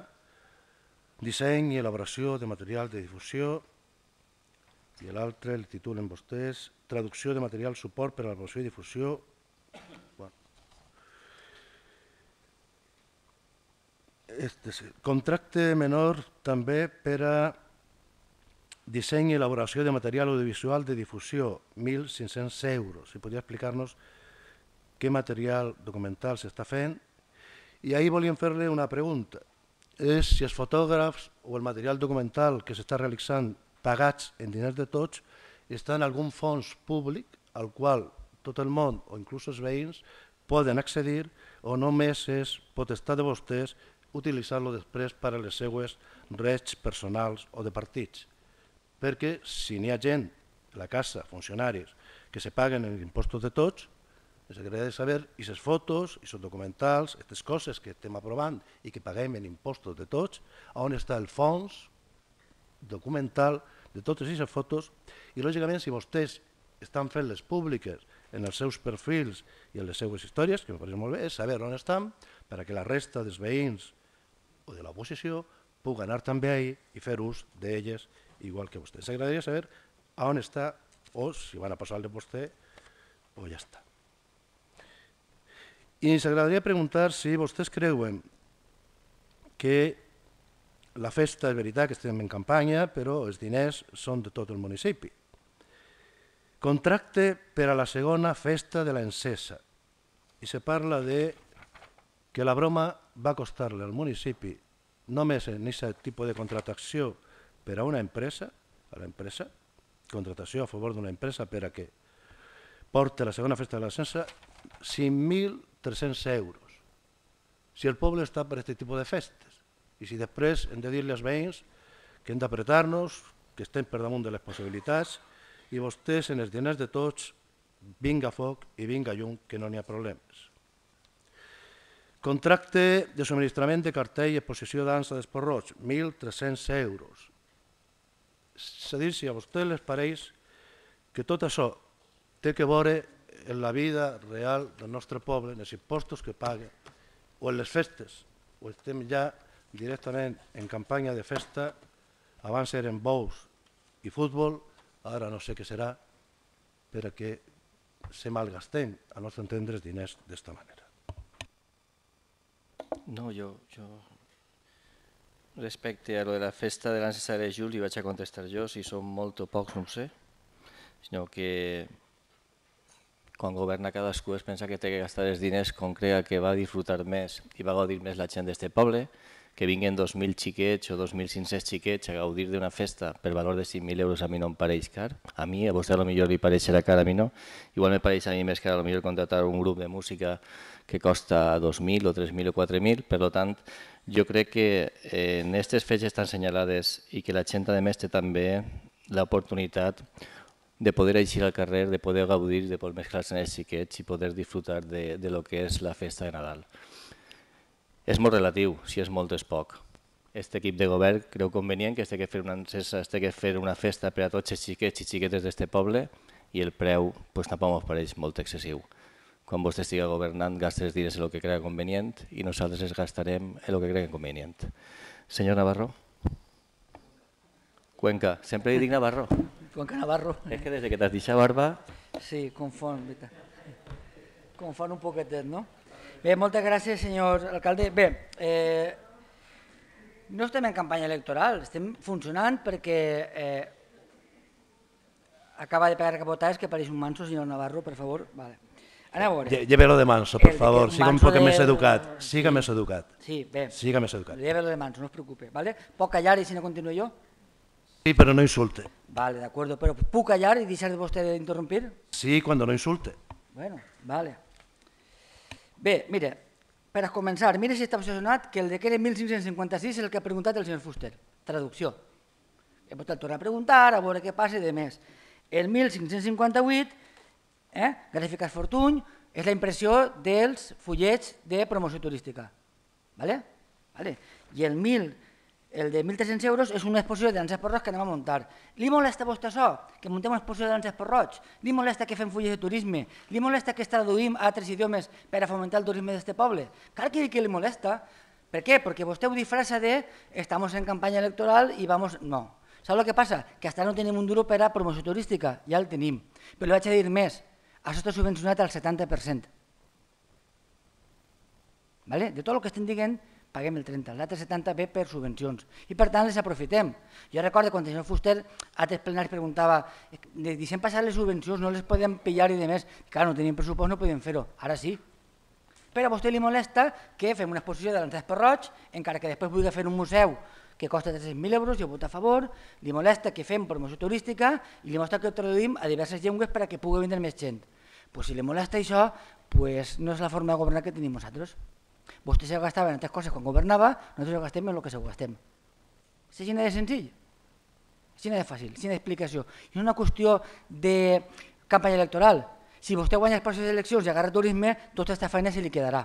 disseny i elaboració de material de difusió i l'altre el titulen vostès traducció de material suport per a l'elaboració i difusió este, contracte menor també per a Disseny i elaboració de material audiovisual de difusió, 1.500 euros. Si podria explicar-nos què material documental s'està fent. I ahir volíem fer-li una pregunta. És si els fotògrafs o el material documental que s'està realitzant pagats en diners de tots està en algun fons públic al qual tot el món o inclús els veïns poden accedir o només és potestat de vostès utilitzar-lo després per a les seues reig personals o de partits. Perquè si n'hi ha gent, la casa, funcionaris, que se paguen els impostos de tots, ens agradaria saber les fotos, i els documentals, aquestes coses que estem aprovant i que paguem en impostos de tots, on està el fons documental de totes aquestes fotos i, lògicament, si vostès estan fent les públiques en els seus perfils i en les seues històries, que em pareix molt bé, és saber on estan, perquè la resta dels veïns o de l'oposició pugui anar també ahí i fer ús d'elles igual que vostè. Ens agradaria saber a on està o si van a passar de vostè o ja està. I ens agradaria preguntar si vostès creuen que la festa, és veritat que estem en campanya, però els diners són de tot el municipi. Contracte per a la segona festa de l'encesa. I se parla de que la broma va costar-li al municipi només en aquest tipus de contractació per a una empresa, a l'empresa, contractació a favor d'una empresa per a que porta la segona festa de l'ascensa, 5.000 300 euros. Si el poble està per aquest tipus de festes i si després hem de dir-li als veïns que hem d'apretar-nos, que estem per damunt de les possibilitats i vostès en els diners de tots vinga foc i vinga llum, que no n'hi ha problemes. Contracte de subministrament de cartell i exposició dansa d'Esport Roig, 1.300 euros. És a dir, si a vostès les pareix que tot això té que veure en la vida real del nostre poble, en els impostos que paga, o en les festes, o estem ja directament en campanya de festa, abans eren bous i futbol, ara no sé què serà, perquè se malgastem, a nostre entendre, els diners d'esta manera.
No, jo, jo... Respecte a lo de la festa de l'Ancestar de Juli vaig a contestar jo, si són molt o pocs no ho sé, sinó que quan governa cadascú es pensa que té que gastar els diners com crea que va disfrutar més i va gaudir més la gent d'este poble, que vinguen 2.000 xiquets o 2.500 xiquets a gaudir d'una festa per valor de 5.000 euros a mi no em pareix car. A mi, a vostè potser li pareixerà car, a mi no. Igual me pareix a mi més car, potser contratar un grup de música que costa 2.000 o 3.000 o 4.000, per tant, jo crec que eh, en aquestes fetges tan senyalades i que la gent a més té també l'oportunitat de poder eixir al carrer, de poder gaudir, de poder mesclar-se en els xiquets i poder disfrutar de, de lo que és la festa de Nadal. És molt relatiu, si és molt és poc. Este equip de govern creu convenient que es té que fer una, es té que fer una festa per a tots els xiquets i xiquetes d'este poble i el preu pues, tampoc ens pareix molt excessiu. Quan vostè estigui governant, gasta els diners en el que crea convenient i nosaltres els gastarem en el que crea convenient. Senyor Navarro? Cuenca. Sempre li dic Navarro.
Cuenca Navarro.
És que des que t'has deixat barba...
Sí, confon, veritat. Confon un poquetet, no? Bé, moltes gràcies, senyor alcalde. Bé, eh, no estem en campanya electoral, estem funcionant perquè eh, acaba de pegar capotades que pareix un manso, senyor Navarro, per favor. Vale. Anem a veure.
Llévelo de manso, per favor, siga un poc de... més educat. Siga més educat.
Sí, bé.
Siga més educat.
Llévelo de manso, no es preocupe. ¿vale? Puc callar i si no continuo jo?
Sí, però no insulte.
Vale, de acuerdo. Pero ¿puc callar y deixar de vostè d'interrompir?
Sí, cuando no insulte.
Bueno, vale. Bé, mire, per a començar, mire si està obsessionat que el decret 1556 és el que ha preguntat el senyor Fuster. Traducció. He pot tornar a preguntar, a veure què passa i de més. El 1558, eh, Gràfiques Fortuny, és la impressió dels fullets de promoció turística. ¿vale? ¿Vale? I el 1000 el de 1.300 euros és una exposició de llances per que anem a muntar. Li molesta a vostè això, que muntem una exposició de llances per Li molesta que fem fulles de turisme? Li molesta que es traduïm a altres idiomes per a fomentar el turisme d'aquest poble? Cal que, que li molesta. Per què? Perquè vostè ho disfressa de estamos en campanya electoral i vamos... No. Saps el que passa? Que hasta no tenim un duro per a promoció turística, ja el tenim. Però li vaig a dir més, això està subvencionat al 70%. Vale? De tot el que estem dient, paguem el 30, l'altre 70 ve per subvencions i per tant les aprofitem. Jo recordo quan el senyor Fuster a altres plenaris preguntava deixem passar les subvencions, no les podem pillar i demés. Clar, no tenim pressupost, no podem fer-ho, ara sí. Però a vostè li molesta que fem una exposició de l'Antès Perroig, encara que després vulgui fer un museu que costa 300.000 euros, jo voto a favor, li molesta que fem promoció turística i li mostra que ho traduïm a diverses llengües per a que pugui vindre més gent. Pues si li molesta això, pues no és la forma de governar que tenim nosaltres. Vostè se gastava en altres coses quan governava, nosaltres gastem en el que se gastem. És així de senzill, així de fàcil, així d'explicació. És una qüestió de campanya electoral. Si vostè guanya els processos d'eleccions i agarra turisme, tota aquesta feina se li quedarà.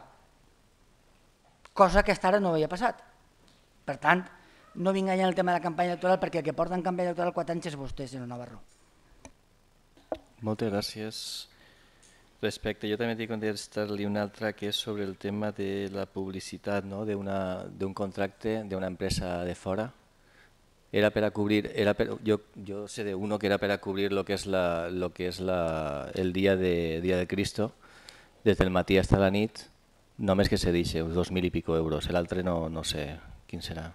Cosa que fins ara no havia passat. Per tant, no vinc en el tema de la campanya electoral perquè el que porta en campanya electoral 4 anys és vostè, senyor Navarro.
Moltes gràcies. Respecte, jo també tinc contestar-li una altra que és sobre el tema de la publicitat no? d'un contracte d'una empresa de fora. Era per a cobrir, era per, jo, jo sé de uno que era per a cobrir lo que és, la, lo que és la, el dia de, dia de Cristo, des del matí fins a la nit, només que se deixi, uns dos mil i pico euros. L'altre no, no sé quin serà.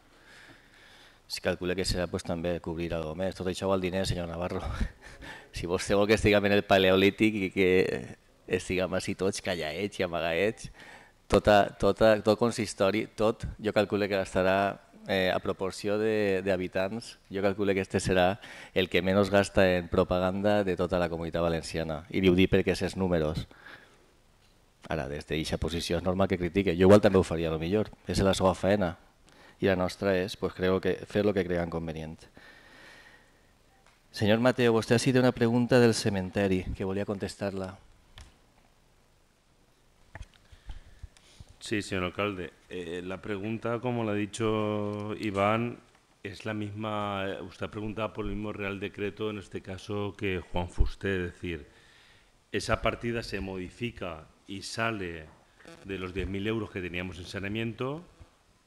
Si calcula que serà pues, també cobrir alguna més. Tot això val diners, senyor Navarro. si vostè vol que estiguem en el paleolític i que estiguem així tots callaets i amagaets, tota, tota, tot consistori, tot, jo calculo que gastarà eh, a proporció d'habitants, jo calculo que este serà el que menys gasta en propaganda de tota la comunitat valenciana. I ho dic perquè és números. Ara, des d'aquesta posició és normal que critique. Jo igual també ho faria, a lo millor. És la seva feina. I la nostra és pues, creo que, fer el que creuen convenient. Senyor Mateo, vostè ha sido una pregunta del cementeri, que volia contestar-la.
Sí, señor alcalde. Eh, la pregunta, como lo ha dicho Iván, es la misma, usted ha preguntado por el mismo Real Decreto, en este caso, que Juan Fusté, es decir, esa partida se modifica y sale de los 10.000 euros que teníamos en saneamiento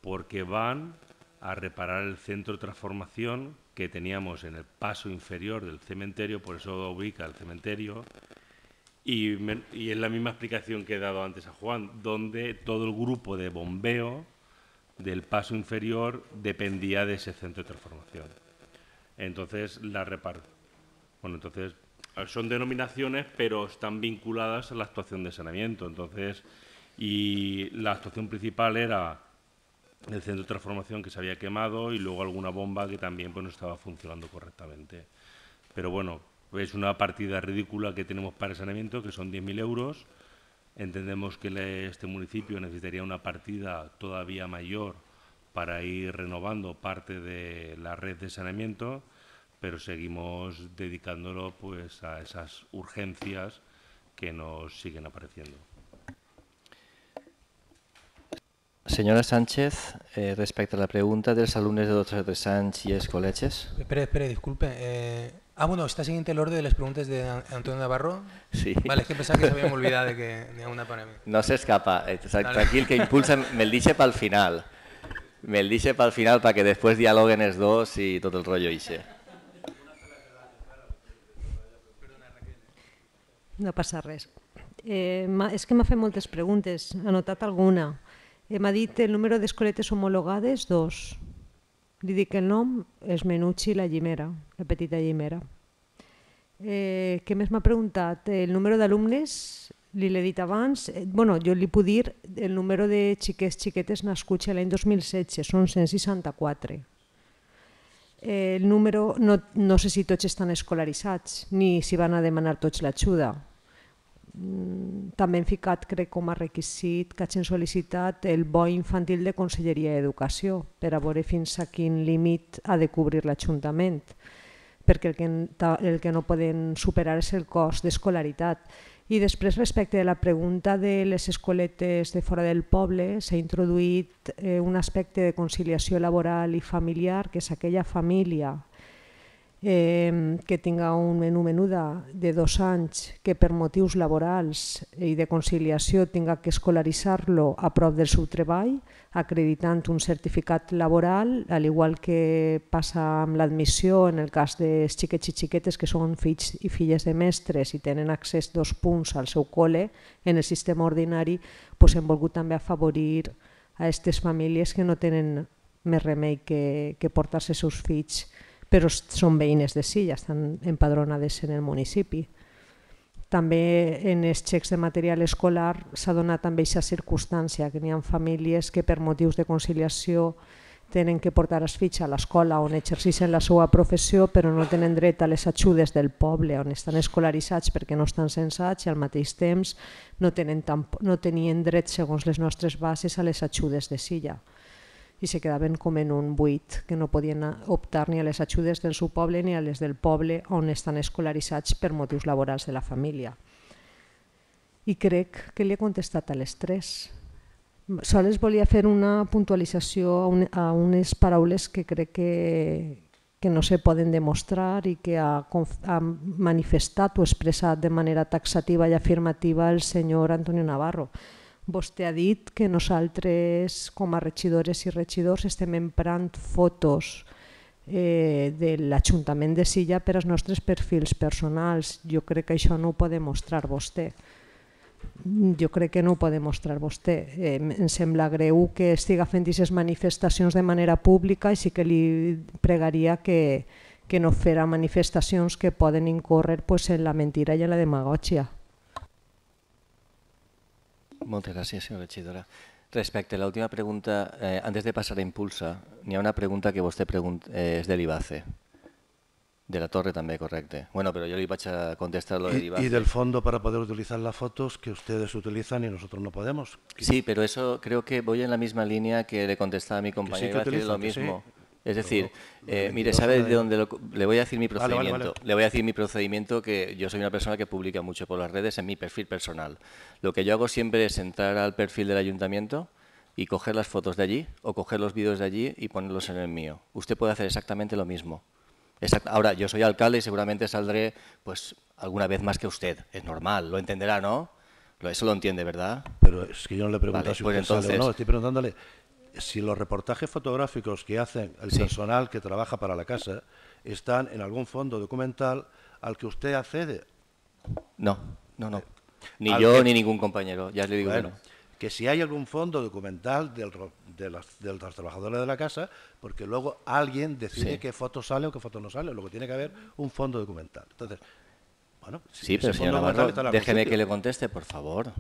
porque van a reparar el centro de transformación que teníamos en el paso inferior del cementerio, por eso ubica el cementerio, y, es la misma explicación que he dado antes a Juan, donde todo el grupo de bombeo del paso inferior dependía de ese centro de transformación. Entonces, la reparo. Bueno, entonces, son denominaciones, pero están vinculadas a la actuación de saneamiento. Entonces, y la actuación principal era el centro de transformación que se había quemado y luego alguna bomba que también pues, no estaba funcionando correctamente. Pero bueno, es una partida ridícula que tenemos para saneamiento, que son 10.000 euros. Entendemos que este municipio necesitaría una partida todavía mayor para ir renovando parte de la red de saneamiento, pero seguimos dedicándolo pues, a esas urgencias que nos siguen apareciendo.
Senyora Sánchez, eh, respecte a la pregunta dels alumnes de 12 o 13 anys i els col·legis.
Espera, espera, disculpe. Eh, ah, bueno, está siguiente el orden de les preguntes de Antonio Navarro.
Sí.
Vale, es que pensaba que s'havia oblidat de que n'hi ha una para mi.
No s'escapa, eh, tranquil, que impulsa, me'l deixa pel final. Me'l deixa pel final perquè després dialoguen els dos i tot el rotllo ixe.
No passa res. Eh, és que m'ha fet moltes preguntes, ha notat alguna. Eh, M'ha dit el número d'escoletes homologades, dos. Li dic el nom, és Menucci la llimera, la petita llimera. Eh, què més m'ha preguntat? El número d'alumnes, li l'he dit abans, eh, bueno, jo li puc dir el número de xiquets xiquetes nascuts l'any 2016, són 164. Eh, el número, no, no sé si tots estan escolaritzats, ni si van a demanar tots l'ajuda. Mm, també hem ficat, crec, com a requisit que hagin sol·licitat el bo infantil de Conselleria d'Educació per a veure fins a quin límit ha de cobrir l'Ajuntament, perquè el que, el que no poden superar és el cost d'escolaritat. I després, respecte a la pregunta de les escoletes de fora del poble, s'ha introduït eh, un aspecte de conciliació laboral i familiar, que és aquella família eh, que tinga un menú menuda de dos anys que per motius laborals i de conciliació tinga que escolaritzar-lo a prop del seu treball, acreditant un certificat laboral, al igual que passa amb l'admissió en el cas de xiquets i xiquetes que són fills i filles de mestres i tenen accés dos punts al seu col·le en el sistema ordinari, doncs hem volgut també afavorir a aquestes famílies que no tenen més remei que, que portar-se seus fills però són veïnes de Silla, estan empadronades en el municipi. També en els xecs de material escolar s'ha donat també aquesta circumstància, que n'hi ha famílies que per motius de conciliació tenen que portar els fills a l'escola on exerceixen la seva professió però no tenen dret a les ajudes del poble on estan escolaritzats perquè no estan censats i al mateix temps no, tenen no tenien dret segons les nostres bases a les ajudes de silla i se quedaven com en un buit, que no podien optar ni a les ajudes del seu poble ni a les del poble on estan escolaritzats per motius laborals de la família. I crec que li he contestat a les tres. Sols volia fer una puntualització a, a unes paraules que crec que, que no se poden demostrar i que ha, ha manifestat o expressat de manera taxativa i afirmativa el senyor Antonio Navarro Vostè ha dit que nosaltres, com a regidores i regidors, estem emprant fotos eh, de l'Ajuntament de Silla per als nostres perfils personals. Jo crec que això no ho pot demostrar vostè. Jo crec que no ho pot demostrar vostè. Eh, em sembla greu que estiga fent aquestes manifestacions de manera pública i sí que li pregaria que, que no fera manifestacions que poden incórrer pues, en la mentira i en la demagògia.
Moltes gràcies, senyora regidora. Respecte a l'última pregunta, eh, antes de passar a Impulsa, n'hi ha una pregunta que vostè pregunta, eh, és de l'IBACE. De la torre també, correcte. Bueno, pero yo le iba a contestar lo de
y, y del fondo para poder utilizar las fotos que ustedes utilizan y nosotros no podemos.
Sí, pero eso creo que voy en la misma línea que le contestaba a mi compañero, que, sí, que lo mismo. Sí. Es decir, eh, mire, ¿sabe de dónde lo, le voy a decir mi procedimiento? Vale, vale, vale. Le voy a decir mi procedimiento que yo soy una persona que publica mucho por las redes en mi perfil personal. Lo que yo hago siempre es entrar al perfil del ayuntamiento y coger las fotos de allí o coger los vídeos de allí y ponerlos en el mío. Usted puede hacer exactamente lo mismo. Ahora, yo soy alcalde y seguramente saldré pues alguna vez más que usted. Es normal, lo entenderá, ¿no? Eso lo entiende, ¿verdad?
Pero es que yo no le pregunto si pues usted entonces... sale o no, estoy preguntándole si los reportajes fotográficos que hacen el personal que trabaja para la casa están en algún fondo documental al que usted accede.
No, no, no. Ni yo ni ningún compañero, ya le digo
que no que si hay algún fondo documental del, de, los, de, los, trabajadores de la casa, porque luego alguien decide sí. qué foto sale o qué foto no sale, luego tiene que haber un fondo documental. Entonces, bueno,
si sí, pero señor Navarro, déjeme que le conteste, por favor.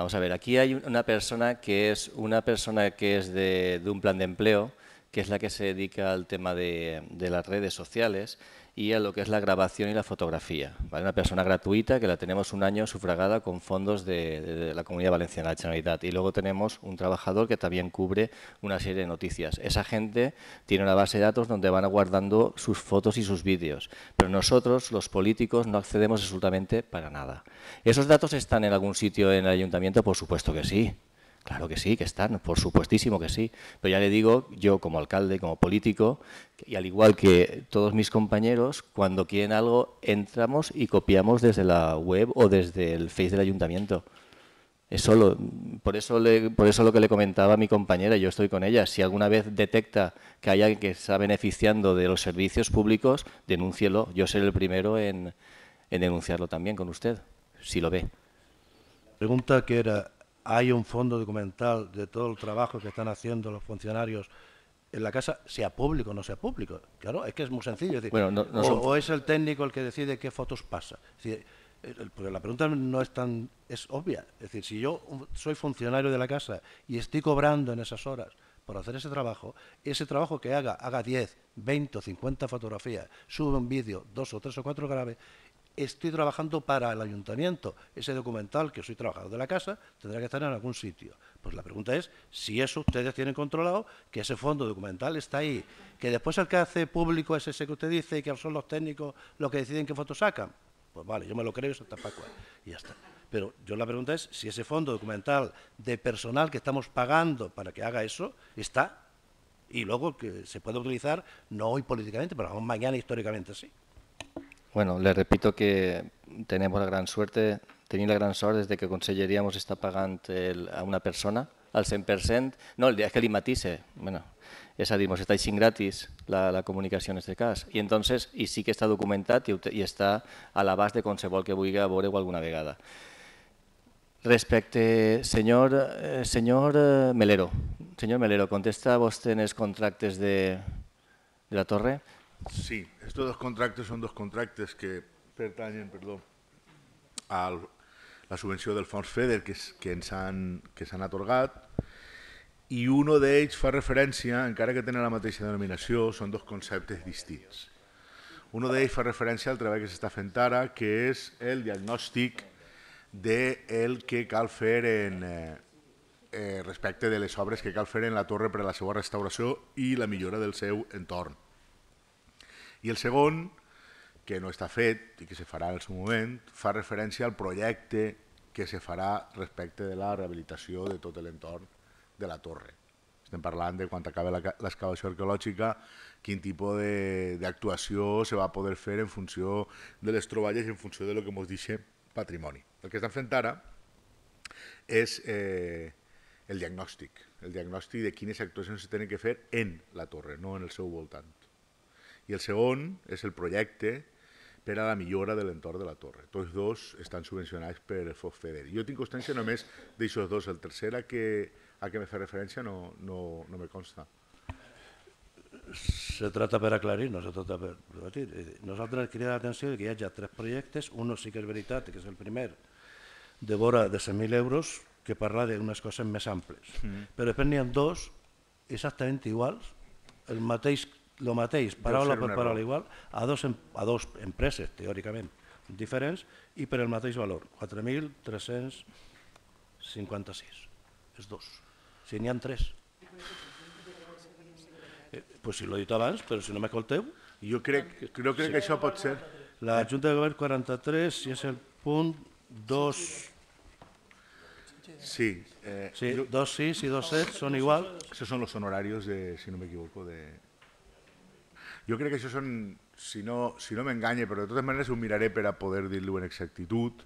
Vamos a ver, aquí hay una persona que es una persona que es de, un plan de empleo, que es la que se dedica al tema de las redes sociales y a lo que es la grabación y la fotografía. ¿vale? Una persona gratuita que la tenemos un año sufragada con fondos de, de, la Comunidad Valenciana, la Generalitat. Y luego tenemos un trabajador que también cubre una serie de noticias. Esa gente tiene una base de datos donde van guardando sus fotos y sus vídeos. Pero nosotros, los políticos, no accedemos absolutamente para nada. ¿Esos datos están en algún sitio en el ayuntamiento? Por supuesto que sí. Claro que sí, que están, por supuestísimo que sí. Pero ya le digo, yo como alcalde, como político, y al igual que todos mis compañeros, cuando quieren algo, entramos y copiamos desde la web o desde el Face del ayuntamiento. Es solo, por eso, por eso lo que le comentaba a mi compañera, yo estoy con ella, si alguna vez detecta que hay alguien que está beneficiando de los servicios públicos, denúncielo. Yo seré el primero en, en denunciarlo también con usted, si lo ve.
Pregunta que era, hay un fondo documental de todo el trabajo que están haciendo los funcionarios en la casa, sea público o no sea público. Claro, es que es muy sencillo. Es decir,
bueno, no, no
o, o, es el técnico el que decide qué fotos pasa. Es decir, porque la pregunta no es tan es obvia. Es decir, si yo soy funcionario de la casa y estoy cobrando en esas horas por hacer ese trabajo, ese trabajo que haga, haga 10, 20 o 50 fotografías, sube un vídeo, dos o tres o cuatro graves, estoy trabajando para el ayuntamiento. Ese documental que soy trabajador de la casa tendrá que estar en algún sitio. Pues la pregunta es si eso ustedes tienen controlado, que ese fondo documental está ahí, que después el que hace público es ese que usted dice y que son los técnicos los que deciden qué fotos sacan. Pues vale, yo me lo creo, eso está para y ya está. Pero yo la pregunta es si ese fondo documental de personal que estamos pagando para que haga eso está y luego que se puede utilizar no hoy políticamente, pero mañana históricamente sí.
Bueno, le repito que tenemos la gran suerte, tenim la gran sort des de que Conselleria ens està pagant el, a una persona al 100%, no, el dia que li matisse, bueno, és a dir, ens està gratis la, la comunicació en aquest cas, i entonces, i sí que està documentat i, i està a l'abast de qualsevol que vulgui veure-ho alguna vegada. Respecte, senyor, eh, senyor eh, Melero, senyor Melero, contesta vostè en els contractes de, de la torre?
Sí, estos dos contractes són dos contractes que pertanyen perdó, a la subvenció del fons FEDER que, que ens han, que s'han atorgat i un d'ells fa referència, encara que tenen la mateixa denominació, són dos conceptes distints. Un d'ells fa referència al treball que s'està fent ara, que és el diagnòstic de el que cal fer en, eh, eh, respecte de les obres que cal fer en la torre per a la seva restauració i la millora del seu entorn. I el segon, que no està fet i que se farà el seu moment, fa referència al projecte que se farà respecte de la rehabilitació de tot l'entorn de la torre. Estem parlant de quan acabi l'excavació arqueològica, quin tipus d'actuació se va poder fer en funció de les troballes i en funció de lo que ens deixa patrimoni. El que estan fent ara és eh, el diagnòstic, el diagnòstic de quines actuacions se tenen que fer en la torre, no en el seu voltant i el segon és el projecte per a la millora de l'entorn de la torre. Tots dos estan subvencionats per el FOFEDER. Jo tinc constància només d'aixòs dos. El tercer a què, a què me fa referència no, no, no me consta.
Se trata per aclarir, no se trata per repetir. Nosaltres cridem l'atenció que hi ha tres projectes. Un sí que és veritat, que és el primer, de vora de 100.000 euros, que parla d'unes coses més amples.
Mm.
Però després n'hi ha dos exactament iguals, el mateix, lo mateix, paraula per paraula igual, a dos, a dos empreses, teòricament, diferents, i per el mateix valor, 4.356. És dos. Si n'hi ha tres. Eh, pues si l'he dit abans, però si no m'escolteu...
Jo crec, crec, crec que això pot ser...
La Junta de Govern 43, si és el punt 2...
Sí. Eh,
Sí,
jo-
2.6 i 2.7 són igual.
Esos son los honorarios de, si no me equivoco, de... Jo crec que això són, si no, si no m'enganye, però de totes maneres ho miraré per a poder dir-lo en exactitud,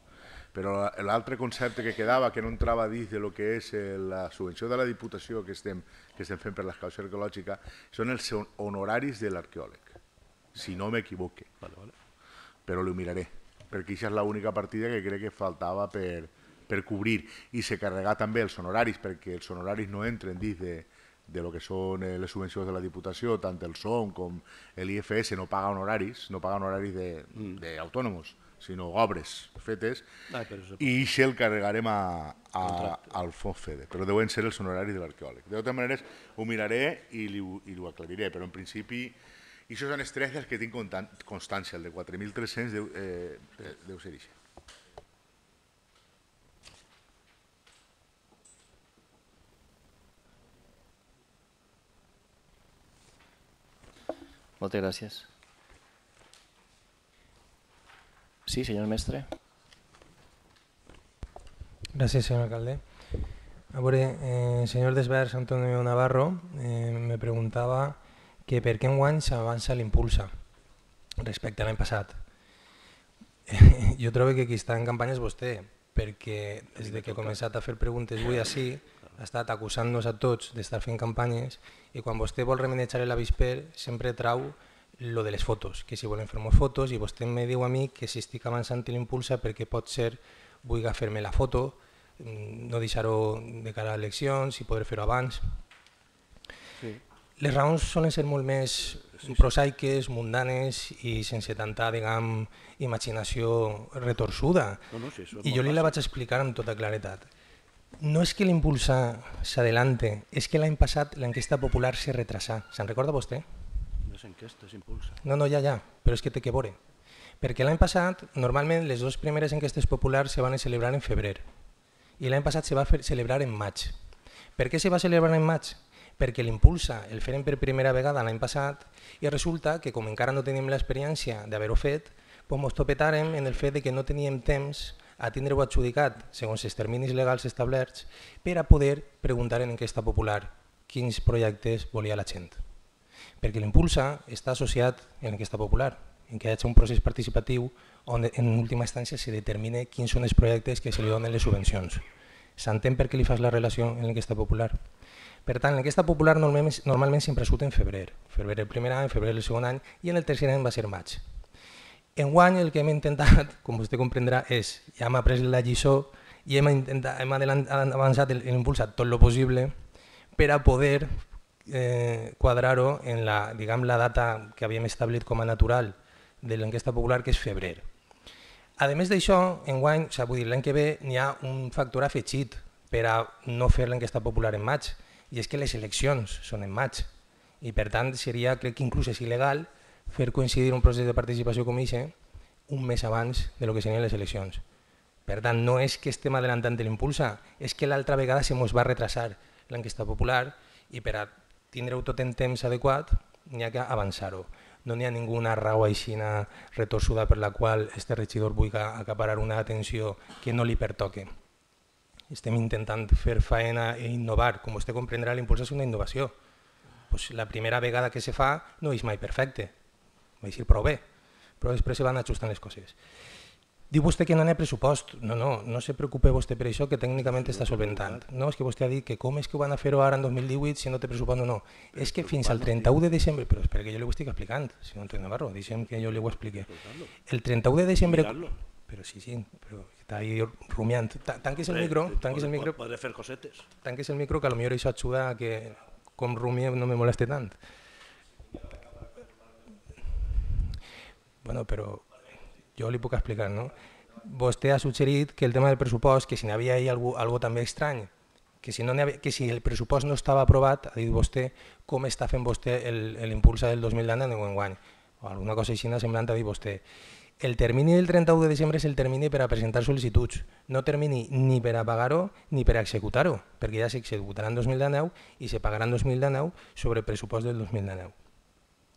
però la- l'altre concepte que quedava, que no entrava dins de lo que és la subvenció de la Diputació que estem, que estem fent per l'excavació arqueològica, són els hon- honoraris de l'arqueòleg, si no m'equivoque.
Vale, vale.
Però ho miraré, perquè això és l'única partida que crec que faltava per, per cobrir. I se carregar també els honoraris, perquè els honoraris no entren dins de, de lo que són eh, les subvencions de la Diputació, tant el SOM com l'IFS no paga honoraris, no paga honoraris d'autònomos, sinó obres fetes,
Ah, però
i això el carregarem a, a, al fons FEDE, però deuen ser els honoraris de l'arqueòleg. De totes maneres, ho miraré i li, i ho aclariré, però en principi, això són els tres dels que tinc constància, el de 4.300 deu, eh, deu ser això.
Moltes gràcies. Sí, senyor mestre.
Gràcies, senyor alcalde. A veure, eh, el senyor Desvers Antonio Navarro eh, me preguntava que per què enguany s'avança l'impulsa respecte a l'any passat. jo trobo que qui està en campanya és vostè, perquè des de que he començat a fer preguntes avui així, ha estat acusant-nos a tots d'estar fent campanyes i quan vostè vol remenejar l'avisper sempre trau lo de les fotos, que si volen fer-me fotos i vostè me diu a mi que si estic avançant l'impulsa perquè pot ser vull fer-me la foto, mm, no deixar-ho de cara a eleccions i poder fer-ho abans.
Sí.
Les raons solen ser molt més prosaiques, mundanes i sense tanta, diguem, imaginació retorçuda.
No, no, sí,
I jo li la vaig explicar amb tota claretat. No és que l'impulsa s'adelante, és que l'any passat l'enquesta popular se retrasà. Se'n recorda vostè?
Les enquestes impulsa.
No, no, ja, ja, però és que té que veure. Perquè l'any passat, normalment, les dues primeres enquestes populars se van celebrar en febrer i l'any passat se va fer celebrar en maig. Per què se va celebrar en maig? Perquè l'Impulsa el feren per primera vegada l'any passat i resulta que com encara no tenim l'experiència d'haver-ho fet, doncs mos topetàrem en el fet de que no teníem temps a tindre-ho adjudicat segons els terminis legals establerts per a poder preguntar en enquesta popular quins projectes volia la gent perquè l'Impulsa està associat en l'enquesta popular, en què hi hagi un procés participatiu on en última instància se determine quins són els projectes que se li donen les subvencions. S'entén per què li fas la relació en l'enquesta popular. Per tant, l'enquesta popular normalment, normalment sempre surt en febrer. Febrer el primer any, febrer el segon any i en el tercer any va ser maig. Enguany el que hem intentat, com vostè comprendrà, és, ja hem après la lliçó i hem, intentat, hem avançat, hem impulsat tot el possible per a poder eh, quadrar-ho en la, diguem, la data que havíem establit com a natural de l'enquesta popular, que és febrer. A més d'això, enguany, l'any que ve n'hi ha un factor afegit per a no fer l'enquesta popular en maig, i és que les eleccions són en maig. I per tant seria, crec que inclús és il·legal, fer coincidir un procés de participació com aquest un mes abans de lo que serien les eleccions. Per tant, no és que estem adelantant l'impulsa, és que l'altra vegada se mos va retrasar l'enquesta popular i per a tindre-ho tot en temps adequat n'hi ha que avançar-ho. No n'hi ha ninguna raó aixina retorçuda per la qual este regidor vulgui acaparar una atenció que no li pertoque. Estem intentant fer faena i innovar. Com vostè comprendrà, l'impuls és una innovació. Pues la primera vegada que se fa no és mai perfecte, va dir prou bé, però després se van ajustant les coses. Diu vostè que no n'hi ha pressupost. No, no, no se preocupe vostè per això, que tècnicament està solventant. No, és que vostè ha dit que com és que ho van a fer-ho ara en 2018 si no té pressupost, no, no. És que fins al 31 de desembre, però espera que jo li ho estic explicant, senyor Antoni Navarro, deixem que jo li ho expliqui. El 31 de desembre... Però sí, sí, però està ahí rumiant. Ta- Tanquis el micro, tanquis el micro.
Podré fer cosetes.
Tanquis el micro, que potser això ajuda a que com rumie no me moleste tant. Bueno, però jo li puc explicar, no? vostè ha suggerit que el tema del pressupost, que si n'hi havia ahí algú, algú també estrany, que si, no havia, que si el pressupost no estava aprovat, ha dit vostè, com està fent vostè l'impuls del 2019 en guany, o alguna cosa així semblant ha dit vostè. El termini del 31 de desembre és el termini per a presentar sol·licituds, no termini ni per a pagar-ho ni per a executar-ho, perquè ja s'executarà en 2019 i se pagarà en 2019 sobre el pressupost del 2019.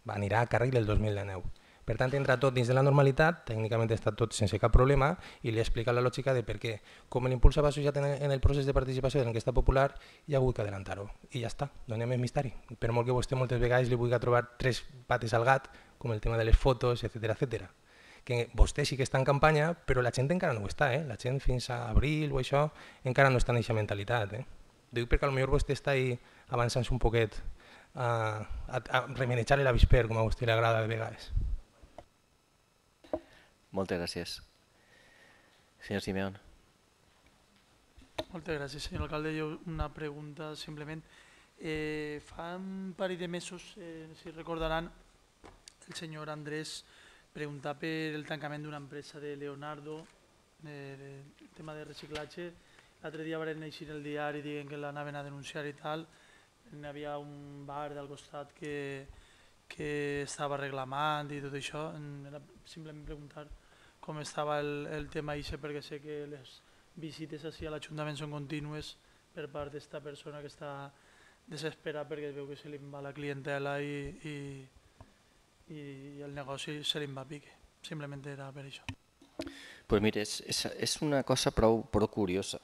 Va, anirà a càrrec del 2019. Per tant, entra tot dins de la normalitat, tècnicament està tot sense cap problema i li explica la lògica de per què. Com l'impuls va associat en el procés de participació de l'enquesta popular, ja vull que adelantar-ho. I ja està, donem més misteri. Per molt que vostè moltes vegades li vulgui trobar tres pates al gat, com el tema de les fotos, etc etc que vostè sí que està en campanya, però la gent encara no ho està, eh? la gent fins a abril o això encara no està en aquesta mentalitat. Eh? Dic perquè potser vostè està ahí avançant un poquet a, a, a remenejar l'avisper, com a vostè li agrada de vegades.
Moltes gràcies. Senyor Simeón.
Moltes gràcies, senyor alcalde. Jo una pregunta simplement. Eh, fa un parell de mesos, eh, si recordaran, el senyor Andrés preguntar per el tancament d'una empresa de Leonardo, de, de tema de reciclatge. L'altre dia van eixir el diari dient que l'anaven a denunciar i tal. Hi havia un bar del costat que, que estava reclamant i tot això. Era simplement preguntar com estava el, el tema això perquè sé que les visites així a l'Ajuntament són contínues per part d'esta persona que està desesperada perquè veu que se li va la clientela i, i, i el negoci se li va a pique. Simplement era per això.
Pues mire, és, és, és una cosa prou, prou curiosa.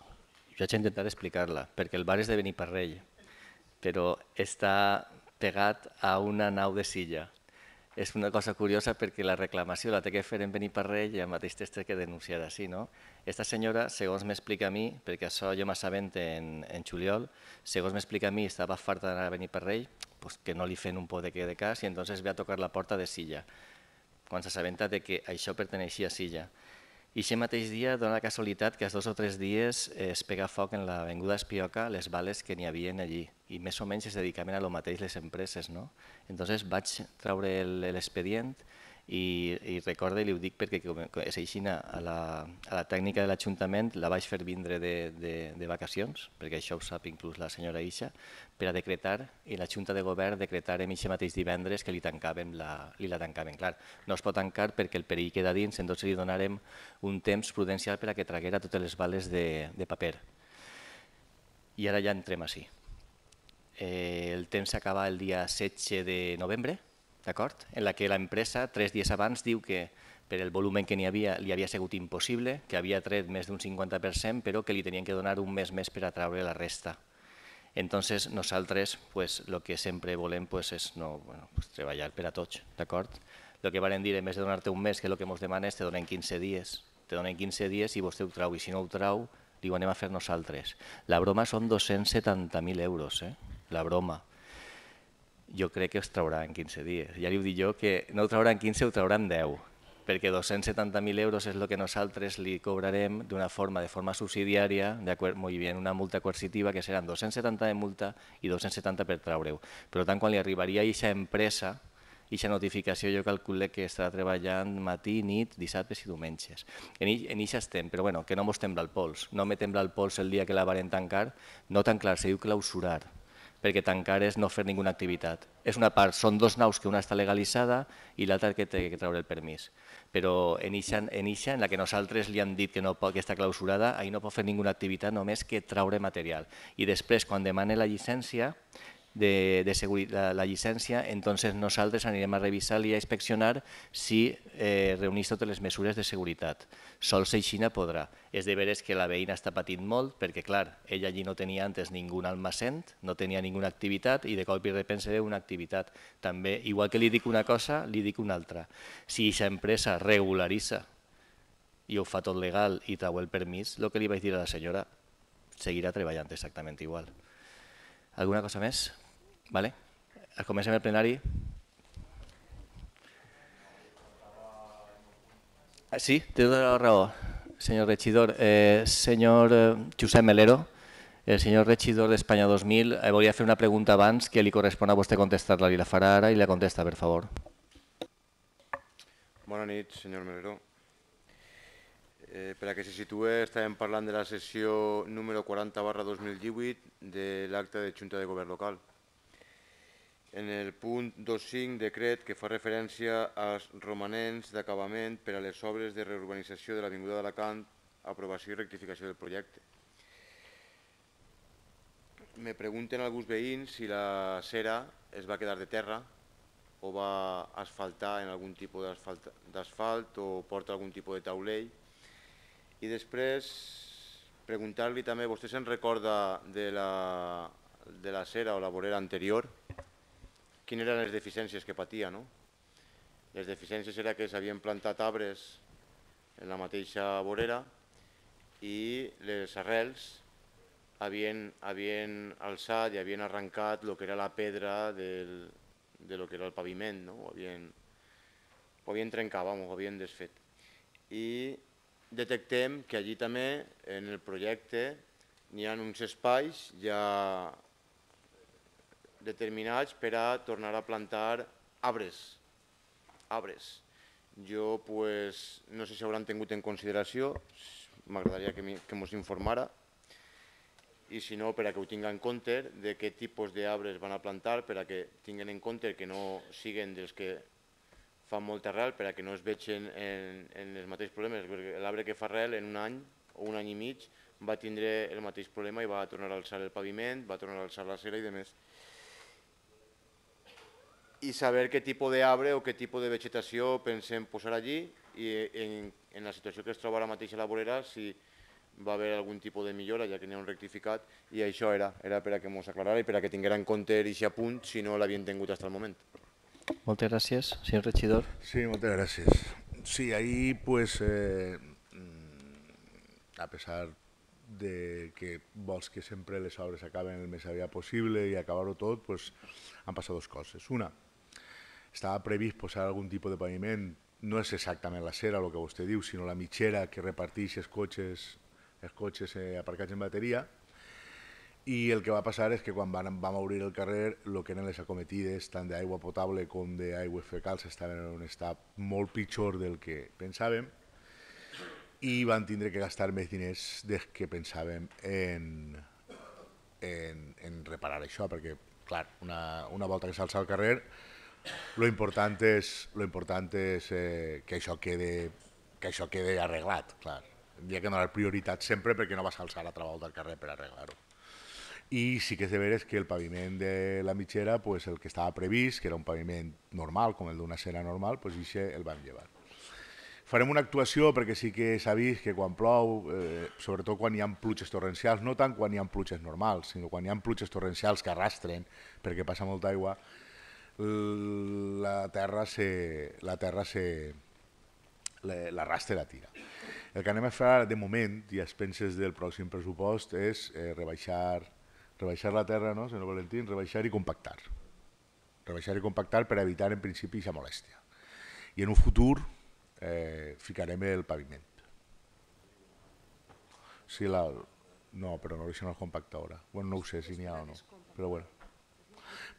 Jo vaig intentar explicar-la, perquè el bar és de Beniparrell, però està pegat a una nau de silla. És una cosa curiosa perquè la reclamació la té que fer en Beniparrell i al mateix té que denunciar així. No? Esta senyora, segons m'explica a mi, perquè això jo m'assabente en, en juliol, segons m'explica a mi, estava farta d'anar a Beniparrell, pues, que no li fen un poc de, de cas i entonces ve a tocar la porta de Silla, quan s'assabenta de que això perteneixia a Silla. I aquest mateix dia dona la casualitat que els dos o tres dies es pega foc en l'avinguda Espioca les bales que n'hi havia allí i més o menys es dedicaven a lo mateix les empreses. No? Entonces vaig traure l'expedient i, i recorda, i li ho dic perquè és així a la, a la tècnica de l'Ajuntament la vaig fer vindre de, de, de vacacions, perquè això ho sap inclús la senyora Ixa, per a decretar, i la Junta de Govern decretarem aquest mateix divendres que li tancàvem la, li la tancàvem. Clar, no es pot tancar perquè el perill queda dins, entonces li donarem un temps prudencial per a que traguera totes les bales de, de paper. I ara ja entrem així. Eh, el temps s'acaba el dia 16 de novembre, d'acord? En la que l'empresa, tres dies abans, diu que per el volumen que n'hi havia li havia sigut impossible, que havia tret més d'un 50%, però que li tenien que donar un mes més per a treure la resta. Entonces, nosaltres, pues, lo que sempre volem pues, és no, bueno, pues, treballar per a tots, d'acord? El que varen dir, en vez de donar-te un mes, que el que ens demana és te donen 15 dies. Te donen 15 dies i vostè ho trau, i si no ho trau, diu anem a fer nosaltres. La broma són 270.000 euros, eh? la broma jo crec que es traurà en 15 dies. Ja li ho dic jo que no ho traurà en 15, ho traurà en 10, perquè 270.000 euros és el que nosaltres li cobrarem d'una forma, de forma subsidiària, molt bé, una multa coercitiva, que seran 270 de multa i 270 per traure-ho. Per tant, quan li arribaria a aquesta empresa, aquesta notificació jo calculo que estarà treballant matí, nit, dissabtes i diumenges. En això estem, però bueno, que no mos tembla el pols. No me tembla el pols el dia que la varen tancar, no tan clar, se diu clausurar, perquè tancar és no fer ninguna activitat. És una part, són dos naus que una està legalitzada i l'altra que té que treure el permís. Però en ixa, en ixa, en la que nosaltres li han dit que, no pot, que està clausurada, ahir no pot fer ninguna activitat només que traure material. I després, quan demane la llicència, de, de seguridad, la llicència, entonces nosaltres anirem a revisar i a inspeccionar si eh, reunís totes les mesures de seguretat. Sols Aixina podrà. És de veres que la veïna està patint molt perquè, clar, ella allí no tenia antes ningú almacent, no tenia ninguna activitat i de cop i repente ve una activitat. També, igual que li dic una cosa, li dic una altra. Si aquesta empresa regularitza i ho fa tot legal i trau el permís, el que li vaig dir a la senyora seguirà treballant exactament igual. Alguna cosa més? ¿Vale? Comencem el plenari. Ah, sí, té tota la raó, senyor regidor. Eh, senyor eh, Josep Melero, el senyor regidor d'Espanya 2000, eh, volia fer una pregunta abans que li correspon a vostè contestar-la. I la farà ara i la contesta, per favor.
Bona nit, senyor Melero. Eh, per a que se situe, estàvem parlant de la sessió número 40 barra 2018 de l'acte de Junta de Govern Local. En el punt 2.5, decret que fa referència als romanents d'acabament per a les obres de reurbanització de l'Avinguda d'Alacant, aprovació i rectificació del projecte. Me pregunten alguns veïns si la cera es va quedar de terra o va asfaltar en algun tipus d'asfalt o porta algun tipus de taulell. I després preguntar-li també, vostè se'n recorda de la, de la cera o la vorera anterior? Quines eren les deficiències que patia, no? Les deficiències era que s'havien plantat arbres en la mateixa vorera i les arrels havien, havien alçat i havien arrencat el que era la pedra del, de lo que era el paviment, no? ho, havien, ho havien trencat, vamos, ho havien desfet. I detectem que allí també, en el projecte, n'hi ha uns espais ja determinats per a tornar a plantar arbres. arbres. Jo pues, no sé si hauran tingut en consideració, m'agradaria que ens informara, i si no, per a que ho tinguin en compte de què tipus d'arbres van a plantar, per a que tinguin en compte que no siguin dels que fan molta arrel, per a que no es vegin en, en els mateixos problemes, perquè l'arbre que fa arrel en un any o un any i mig va tindre el mateix problema i va tornar a alçar el paviment, va tornar a alçar la cera i demés. I saber què tipus d'arbre o què tipus de vegetació pensem posar allí i en, en la situació que es troba ara mateix a la vorera, si va haver algun tipus de millora, ja que n'hi ha un rectificat, i això era, era per a que ens aclarara i per a que tinguera en compte aquest punt si no l'havien tingut fins al moment.
Moltes gràcies, senyor regidor.
Sí, moltes gràcies. Sí, ahí pues, eh, mm, a pesar de que vols que sempre les obres acaben el més aviat possible i acabar-ho tot, pues, han passat dues coses. Una, estava previst posar algun tipus de paviment, no és exactament la cera, el que vostè diu, sinó la mitgera que reparteix els cotxes els cotxes eh, aparcats en bateria. I el que va passar és que quan vam, vam obrir el carrer el que eren les acometides tant d'aigua potable com d'aigües fecals estaven en un estat molt pitjor del que pensàvem i van tindre que gastar més diners des que pensàvem en, en, en reparar això perquè clar, una, una volta que s'alça al carrer lo important és, lo important és eh, que, això quede, que això quede arreglat, clar ha que donar prioritat sempre perquè no vas alçar l'altra volta al carrer per arreglar-ho. I sí que és de veres que el paviment de la mitgera, pues, el que estava previst, que era un paviment normal, com el d'una cera normal, pues, això el vam llevar. Farem una actuació perquè sí que s'ha vist que quan plou, eh, sobretot quan hi ha pluges torrencials, no tant quan hi ha pluges normals, sinó quan hi ha pluges torrencials que arrastren perquè passa molta aigua, la terra se, la terra se, l'arrastre la tira. El que anem a fer de moment i a expenses del pròxim pressupost és eh, rebaixar, rebaixar la terra, no, senyor Valentín, rebaixar i compactar. Rebaixar i compactar per evitar en principi aquesta molèstia. I en un futur eh, ficarem el paviment. Sí, la... No, però no deixen el compactar ara. Bueno, no ho sé si n'hi ha o no, però bueno.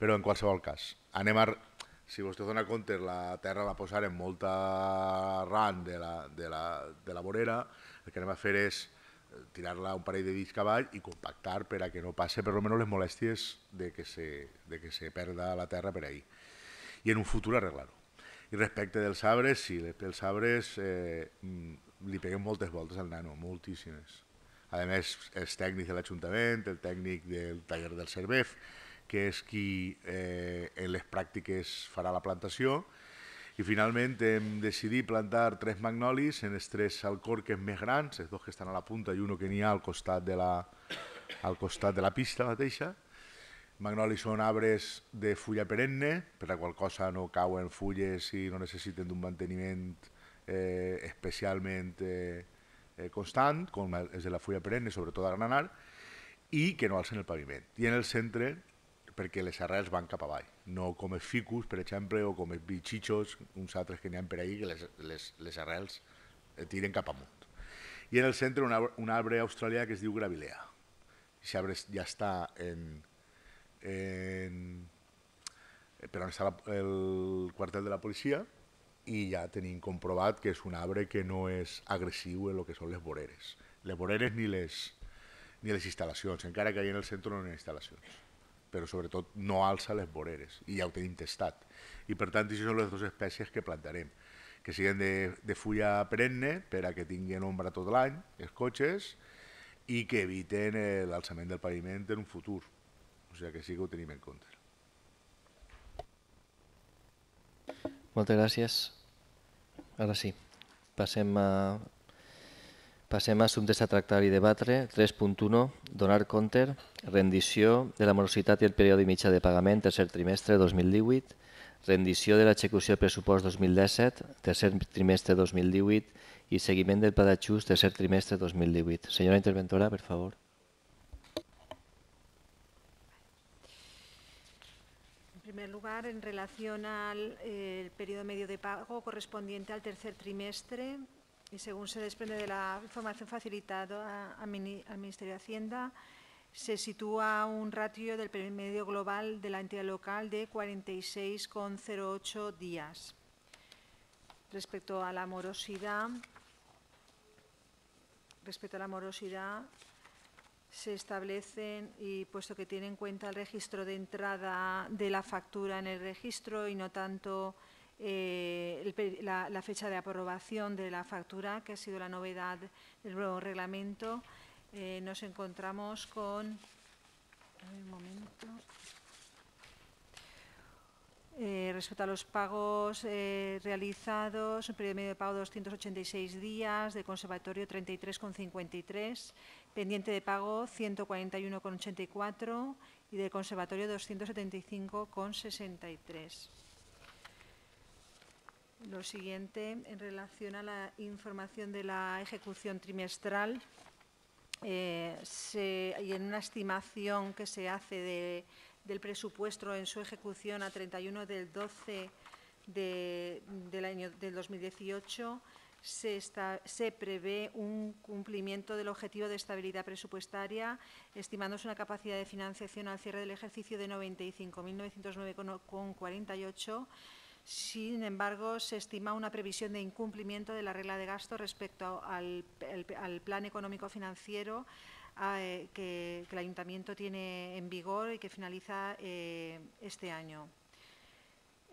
Però en qualsevol cas, anem a si vostè dona compte, la terra la posarem molta ran de la, de, la, de la vorera, el que anem a fer és eh, tirar-la un parell de dits cavall i compactar per a que no passe per almenys les molèsties de que se, de que se perda la terra per ahí. I en un futur arreglar-ho. I respecte dels arbres, sí, els arbres eh, mm, li peguem moltes voltes al nano, moltíssimes. A més, els tècnics de l'Ajuntament, el tècnic del taller del Cervef, que és qui eh, en les pràctiques farà la plantació, i finalment hem decidit plantar tres magnolis en els tres alcorques més grans, els dos que estan a la punta i un que n'hi ha al costat de la, al costat de la pista mateixa. Magnolis són arbres de fulla perenne, per la qual cosa no cauen fulles i no necessiten d'un manteniment eh, especialment eh, eh, constant, com és de la fulla perenne, sobretot a granar, i que no alcen el paviment. I en el centre perquè les arrels van cap avall, no com els ficus, per exemple, o com els bitxitxos, uns altres que n'hi ha per ahir, que les, les, les arrels tiren cap amunt. I en el centre un arbre, un arbre australià que es diu Gravilea. Aquest arbre ja està en, en, per on està la, el quartel de la policia i ja tenim comprovat que és un arbre que no és agressiu en el que són les voreres. Les voreres ni les, ni les instal·lacions, encara que hi en el centre no hi ha instal·lacions, però sobretot no alça les voreres, i ja ho tenim testat. I per tant, això són les dues espècies que plantarem, que siguin de, de fulla perenne per a que tinguin ombra tot l'any, els cotxes, i que eviten eh, l'alçament del paviment en un futur. O sigui que sí que ho tenim en compte.
Moltes gràcies. Ara sí, passem a, passem a assumptes a tractar i debatre. 3.1. Donar compte, rendició de la morositat i el període mitjà de pagament tercer trimestre 2018, rendició de l'execució del pressupost 2017, tercer trimestre 2018 i seguiment del pla d'ajust tercer trimestre 2018. Senyora interventora, per favor.
En primer lugar, en relación al eh, periodo medio de pago correspondiente al tercer trimestre y según se desprende de la información facilitada al Ministerio de Hacienda, se sitúa un ratio del periodo medio global de la entidad local de 46,08 días. Respecto a la morosidad, respecto a la morosidad, se establecen y puesto que tiene en cuenta el registro de entrada de la factura en el registro y no tanto eh, la, fecha de aprobación de la factura, que ha sido la novedad del nuevo reglamento, eh, nos encontramos con... Eh, respecto a los pagos realizados, un periodo medio de pago de 286 días, de conservatorio 33,53, pendiente de pago 141,84 y del conservatorio 275,63. Lo siguiente, en relación a la información de la ejecución trimestral, eh, y en una estimación que se hace del presupuesto en su ejecución a 31 del 12 del año del 2018, se, prevé un cumplimiento del objetivo de estabilidad presupuestaria, estimándose una capacidad de financiación al cierre del ejercicio de 95.909,48. Sin embargo, se estima una previsión de incumplimiento de la regla de gasto respecto al, plan económico financiero eh, que, el Ayuntamiento tiene en vigor y que finaliza eh, este año.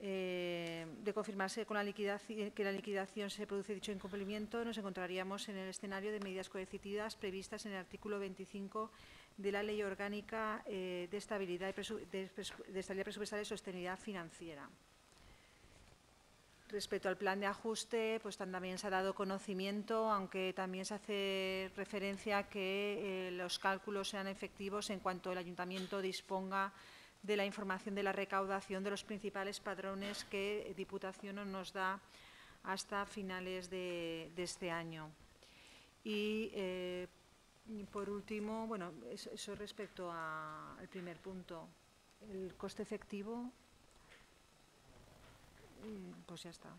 Eh, de confirmarse con la que la liquidación se produce dicho incumplimiento, nos encontraríamos en el escenario de medidas coercitivas previstas en el artículo 25 de la Ley Orgánica de, estabilidad de, Estabilidad Presupuestaria y Sostenibilidad Financiera. Respecto al plan de ajuste, pues también se ha dado conocimiento, aunque también se hace referencia a que eh, los cálculos sean efectivos en cuanto el ayuntamiento disponga de la información de la recaudación de los principales padrones que Diputación nos da hasta finales de, este año. Y eh, por último, bueno, eso, respecto al primer punto. El coste efectivo, pues ya está.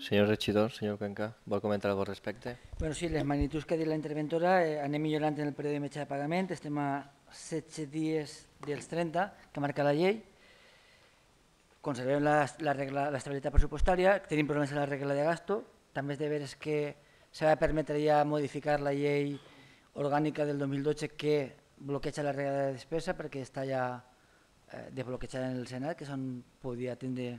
Señor regidor, señor Cuenca, ¿va a comentar algo al respecto?
Bueno, sí, les magnituds que ha dit la interventora eh, anem millorant en el període de mitjà de pagament, estem a 7 dies dels 30 que marca la llei, conservem l'estabilitat pressupostària, tenim problemes en la regla de gasto, també és de veres que s'ha de permetre ja modificar la llei orgànica del 2012 que bloqueja la regla de despesa perquè està ja eh, desbloquejada en el Senat, que són, podria tindre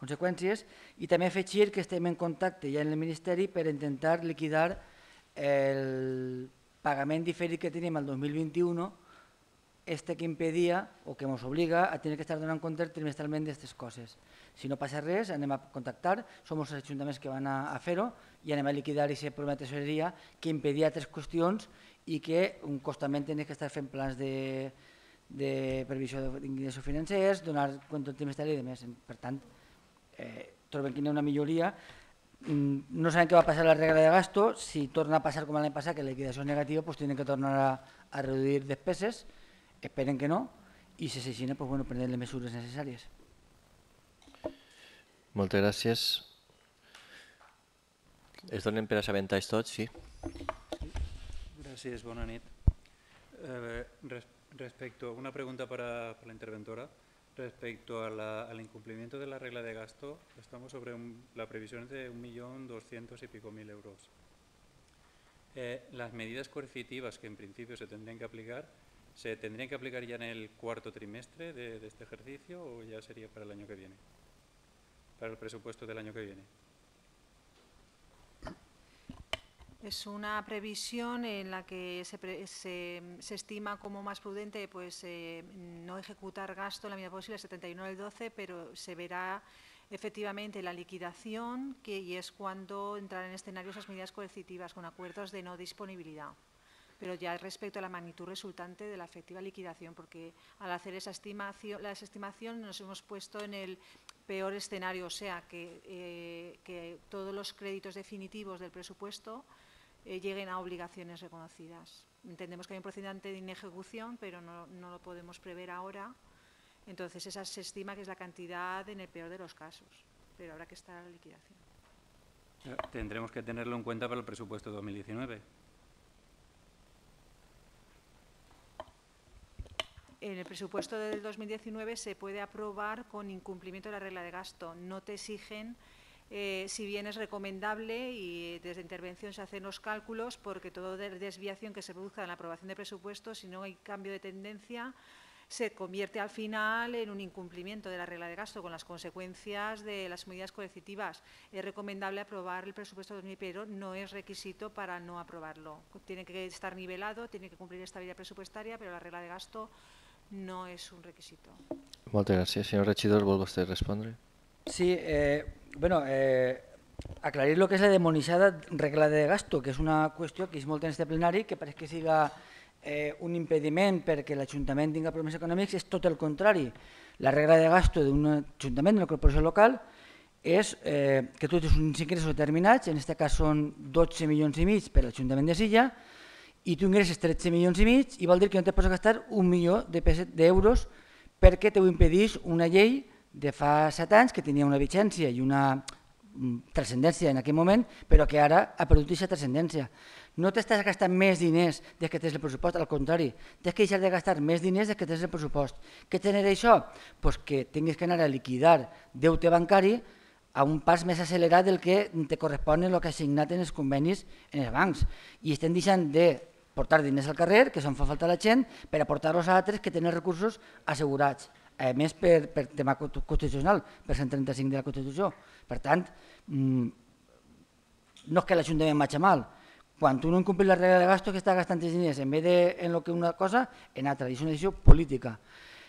conseqüències, i també afegir que estem en contacte ja en el Ministeri per intentar liquidar el pagament diferit que tenim el 2021 este que impedia o que ens obliga a tenir que estar donant compte trimestralment d'aquestes coses. Si no passa res, anem a contactar, som els ajuntaments que van a, a fer-ho i anem a liquidar aquest problema de tesoreria que impedia altres qüestions i que un costament tenia que estar fent plans de, de previsió d'ingressos financers, donar compte trimestral i demés. Per tant, eh, trobem que hi ha una milloria. Mm, no sabem què va passar la regla de gasto, si torna a passar com l'any passat, que la liquidació és negativa, doncs tenen que tornar a, a reduir despeses, esperen que no, i si s'aixina, pues, bueno, prenen les mesures necessàries.
Moltes gràcies. Es donen per assabentats tots, sí.
Gràcies, bona nit. Eh, res, respecto, una pregunta para, para la interventora. Respecto a la- al incumplimiento de la regla de gasto, estamos sobre un- la previsión de 1.200.000 y pico mil euros. Eh, las medidas coercitivas que en principio se tendrían que aplicar, ¿se tendrían que aplicar ya en el cuarto trimestre de, de este ejercicio o ya sería para el año que viene? Para el presupuesto del año que viene.
Es una previsión en la que se, pre- se- estima como más prudente pues, eh, no ejecutar gasto en la medida posible el 71 del 12, pero se verá efectivamente la liquidación que, y es cuando entrarán en escenario esas medidas coercitivas con acuerdos de no disponibilidad. Pero ya respecto a la magnitud resultante de la efectiva liquidación, porque al hacer esa estimación, la estimación nos hemos puesto en el peor escenario, o sea, que, eh, que todos los créditos definitivos del presupuesto eh, lleguen a obligaciones reconocidas. Entendemos que hay un procedimiento de inejecución, pero no, no lo podemos prever ahora. Entonces, esa se estima que es la cantidad en el peor de los casos, pero habrá que estar a la liquidación.
Eh, Tendremos que tenerlo en cuenta para el presupuesto 2019.
En el presupuesto del 2019 se puede aprobar con incumplimiento de la regla de gasto. No te exigen, eh, si bien es recomendable y desde intervención se hacen los cálculos, porque toda de- desviación que se produzca en la aprobación de presupuestos, si no hay cambio de tendencia, se convierte al final en un incumplimiento de la regla de gasto con las consecuencias de las medidas coercitivas. Es recomendable aprobar el presupuesto 2000, pero no es requisito para no aprobarlo. Tiene que estar nivelado, tiene que cumplir estabilidad presupuestaria, pero la regla de gasto no és un requisito.
Moltes gràcies. Senyor regidor, vol vostè respondre?
Sí, eh, bueno, eh, aclarir lo que és la demonizada regla de gasto, que és una qüestió que és molt en este plenari, que pareix que siga eh, un impediment perquè l'Ajuntament tinga problemes econòmics, és tot el contrari. La regla de gasto d'un Ajuntament, d'una corporació local, és eh, que tu tens uns ingressos determinats, en aquest cas són 12 milions i mig per l'Ajuntament de Silla, i tu ingresses 13 milions i mig i vol dir que no te pots gastar un milió de d'euros perquè t'ho impedís una llei de fa set anys que tenia una vigència i una mm, transcendència en aquell moment, però que ara ha perdut aquesta transcendència. No t'estàs gastant més diners des que tens el pressupost, al contrari, tens que deixar de gastar més diners des que tens el pressupost. Què genera això? Pues que tinguis que anar a liquidar deute bancari a un pas més accelerat del que te correspon el que ha signat en els convenis en els bancs. I estem deixant de portar diners al carrer, que se'n fa falta a la gent, per aportar-los a altres que tenen recursos assegurats. A més, per, per tema co- constitucional, per 135 de la Constitució. Per tant, mm, no és que l'Ajuntament marxa mal. Quan tu no incomplis la regla de gasto, que estàs gastant els diners en vez de en lo que una cosa, en altra. És una decisió política.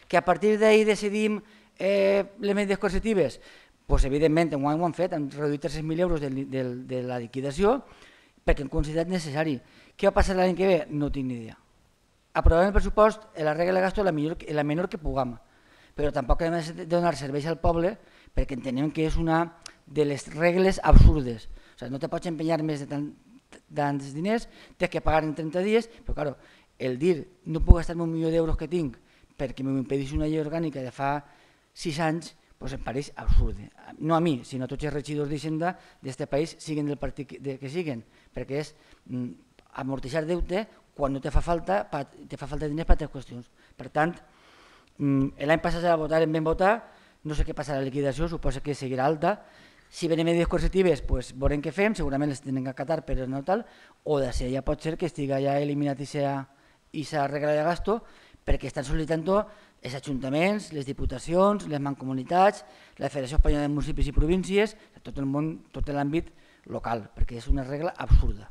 Que a partir d'ahir decidim eh, les medides coercitives, pues, evidentment, en ho han fet, han reduït 300.000 euros de, del- de la liquidació perquè han considerat necessari. Què va passar l'any que ve? No tinc ni idea. Aprovarem el pressupost la regla de gasto la, millor, la menor que puguem, però tampoc hem de donar serveis al poble perquè entenem que és una de les regles absurdes. O sigui, no te pots empenyar més de tant, tants diners, tens que pagar en 30 dies, però claro, el dir no puc gastar-me un milió d'euros que tinc perquè m'impedís una llei orgànica de fa 6 anys, pues em pareix absurd. No a mi, sinó a tots els regidors d'Hisenda d'aquest país, siguin del partit que, que siguin, perquè és mm, amortitzar deute quan no te fa falta, te fa falta diners per altres qüestions. Per tant, l'any passat a votar en ben votar, no sé què passarà a la liquidació, suposo que seguirà alta. Si venen medides coercitives, pues, veurem què fem, segurament les tenen que acatar, però no tal, o de ser ja pot ser que estiga ja eliminat aquesta regla de gasto, perquè estan sol·licitant els ajuntaments, les diputacions, les mancomunitats, la Federació Espanyola de Municipis i Províncies, tot el món, tot l'àmbit local, perquè és una regla absurda.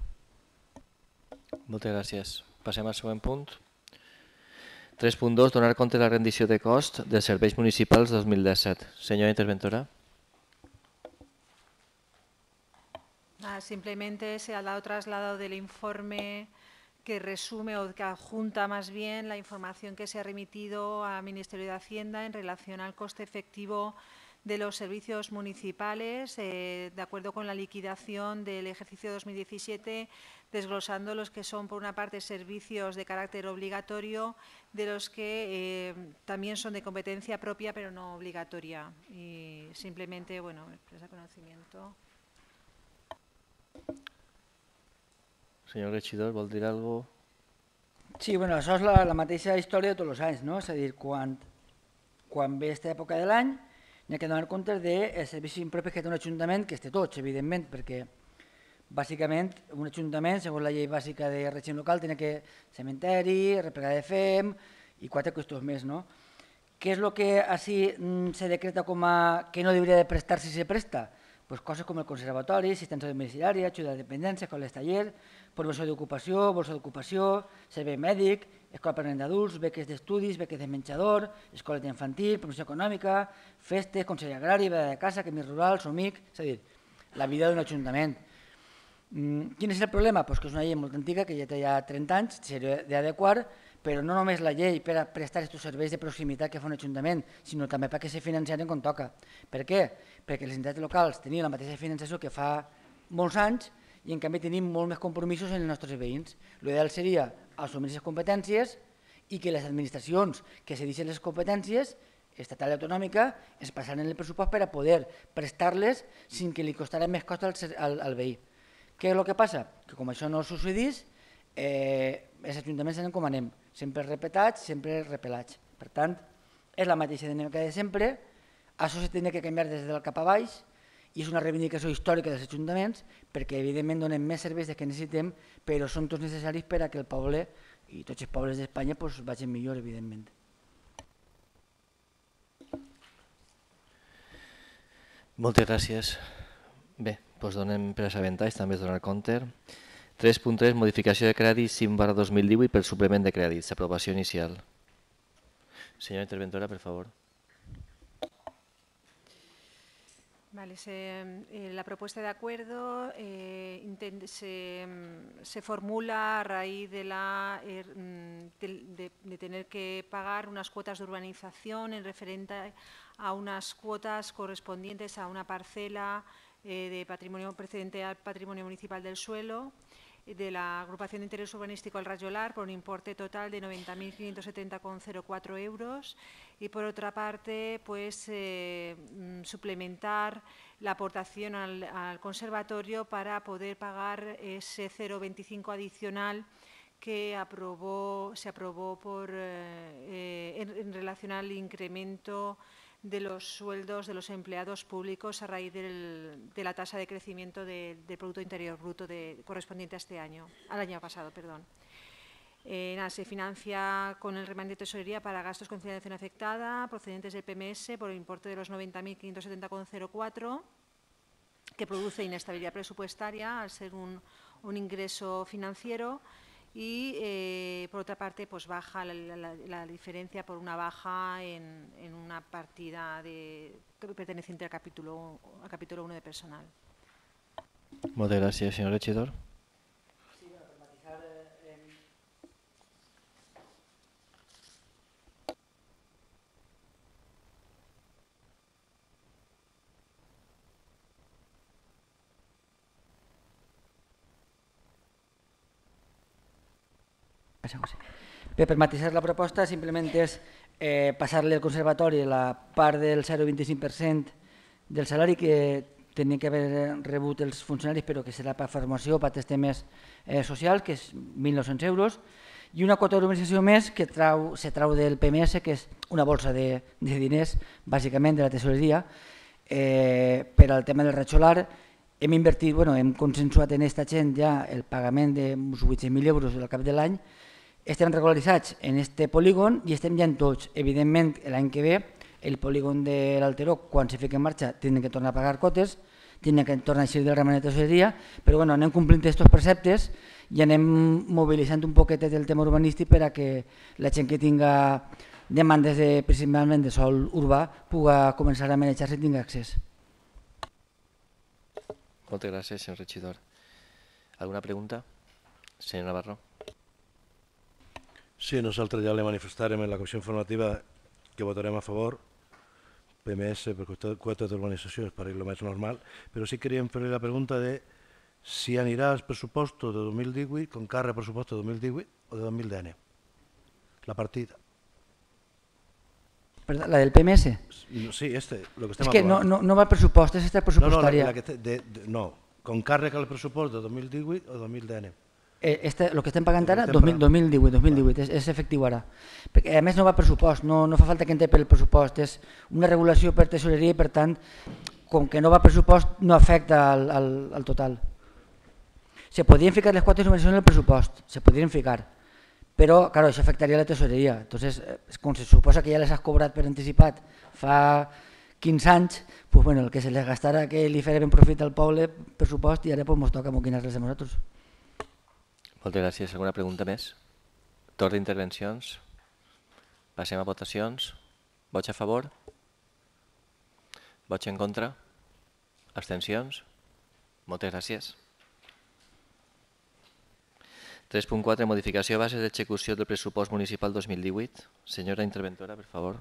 Moltes gràcies. Passem al següent punt. 3.2. Donar compte de la rendició de cost dels serveis municipals 2017. Senyora interventora.
Nada, simplemente se ha dado traslado del informe que resume o que adjunta más bien la información que se ha remitido al Ministerio de Hacienda en relación al coste efectivo de los servicios municipales, eh, de acuerdo con la liquidación del ejercicio 2017, desglosando los que son, por una parte, servicios de carácter obligatorio, de los que eh, también son de competencia propia, pero no obligatoria. Y simplemente, bueno, expresa conocimiento.
Senyor regidor, vol dir alguna cosa?
Sí, bueno, això és la, la mateixa història de tots els anys, no? És a dir, quan quan ve aquesta època de l'any n'hi ha que donar compte dels servicis impropis que té un ajuntament, que es té tots, evidentment, perquè bàsicament un ajuntament, segons la llei bàsica de règim local, té que cementeri, replegada de FEM i quatre qüestions més. No? Què és el que així mm, se decreta com a que no hauria de prestar si se presta? Pues coses com el conservatori, assistència domiciliària, ajuda de dependència, escoles taller, promoció d'ocupació, bolsa d'ocupació, servei mèdic, escola per d'adults, beques d'estudis, beques de menjador, escola d'infantil, promoció econòmica, festes, consell agrari, vida de casa, camí rural, somic, és a dir, la vida d'un ajuntament. Mm, quin és el problema? Pues que és una llei molt antiga, que ja té ja 30 anys, s'hauria d'adequar, però no només la llei per a prestar aquests serveis de proximitat que fa un ajuntament, sinó també perquè se financiaren com toca. Per què? Perquè les entitats locals tenien la mateixa finançació que fa molts anys i en canvi tenim molt més compromisos en els nostres veïns. L'ideal seria assumir les competències i que les administracions que se deixen les competències estatal i autonòmica es passaran el pressupost per a poder prestar-les sin que li costarà més cost al, al, al veí. Què és el que passa? Que com això no succeís, eh, els ajuntaments anem com anem, sempre repetats, sempre repelats. Per tant, és la mateixa dinàmica de sempre, això se tenia que canviar des del cap a baix i és una reivindicació històrica dels ajuntaments perquè evidentment donen més serveis que necessitem però són tots necessaris per a que el poble i tots els pobles d'Espanya pues, vagin millor evidentment.
Moltes gràcies. Bé, doncs donem per assabentats, també es donar compte. 3.3, modificació de crèdit 5 barra 2018 per suplement de crèdits, aprovació inicial. Senyora interventora, per favor.
Vale, se, eh, la propuesta de acuerdo eh, se, se, formula a raíz de, la, er, de, de, de, tener que pagar unas cuotas de urbanización en referente a unas cuotas correspondientes a una parcela eh, de patrimonio precedente al patrimonio municipal del suelo eh, de la agrupación de interés urbanístico El Rayolar por un importe total de 90.570,04 euros. Y por otra parte pues eh, mm, suplementar la aportación al, conservatorio para poder pagar ese 0,25 adicional que aprobó, se aprobó por, en relación al incremento de los sueldos de los empleados públicos a raíz del, de la tasa de crecimiento de, del Producto Interior Bruto de, correspondiente a este año, al año pasado. Perdón. Eh, se financia con el remanente de tesorería para gastos con financiación afectada procedentes del PMS por el importe de los 90.570,04 que produce inestabilidad presupuestaria al ser un, un ingreso financiero y eh, por otra parte pues baja la, diferencia por una baja en, una partida de, perteneciente al capítulo, al capítulo 1 de personal.
Muchas gracias, señor regidor.
Bé, per matisar la proposta simplement és eh, passar-li al conservatori la part del 0,25% del salari que tenien que haver rebut els funcionaris però que serà per formació, per aquests temes eh, socials, que és 1.900 euros, i una quota d'urbanització més que trau, se trau del PMS, que és una bolsa de, de diners, bàsicament de la tesoreria, eh, per al tema del ratxolar. Hem invertit, bueno, hem consensuat en aquesta gent ja el pagament d'uns 800.000 euros al cap de l'any, estem regularitzats en este polígon i estem ja en tots. Evidentment, l'any que ve, el polígon de l'Alteró, quan se fica en marxa, tenen que tornar a pagar cotes, tenen que tornar a eixir del remanent de tesoreria, però bueno, anem complint aquests preceptes i anem mobilitzant un poquet del tema urbanístic per a que la gent que tinga demandes de, principalment de sol urbà puga començar a manejar-se i tingui accés.
Moltes gràcies, senyor regidor. Alguna pregunta? Senyor Navarro.
Sí, nosaltres ja le manifestarem en la comissió informativa que votarem a favor PMS per quota d'urbanització, és per el més normal, però sí queríem fer la pregunta de si anirà al pressupost de 2018 con carre pressupost de 2018 o de 2010, la partida.
Perdó, la del PMS?
Sí, este, lo que estem
És que no, no, no va al pressupost, és esta pressupostària.
No, no, la, la que te, de, de, no, con càrrec al pressupost de 2018 o 2010.
Eh, este, el que estem pagant ara,
Estem
2000,
pagant.
2018, 2018 és, és efectiu ara. Perquè, a més no va pressupost, no, no fa falta que entri pel pressupost, és una regulació per tesoreria i per tant, com que no va pressupost, no afecta al, al, al total. Se podien ficar les quotes subvencions en el pressupost, se podrien ficar, però claro, això afectaria la tesoreria. Entonces, eh, com se suposa que ja les has cobrat per anticipat fa 15 anys, pues bueno, el que se les gastara que li farà ben profit al poble, pressupost, i ara pues, mos toca moquinar-les a nosaltres.
Moltes gràcies. Alguna pregunta més? Torn d'intervencions? Passem a votacions. Vots a favor? Vots en contra? Abstencions? Moltes gràcies. 3.4. Modificació de bases d'execució del pressupost municipal 2018. Senyora interventora, per favor.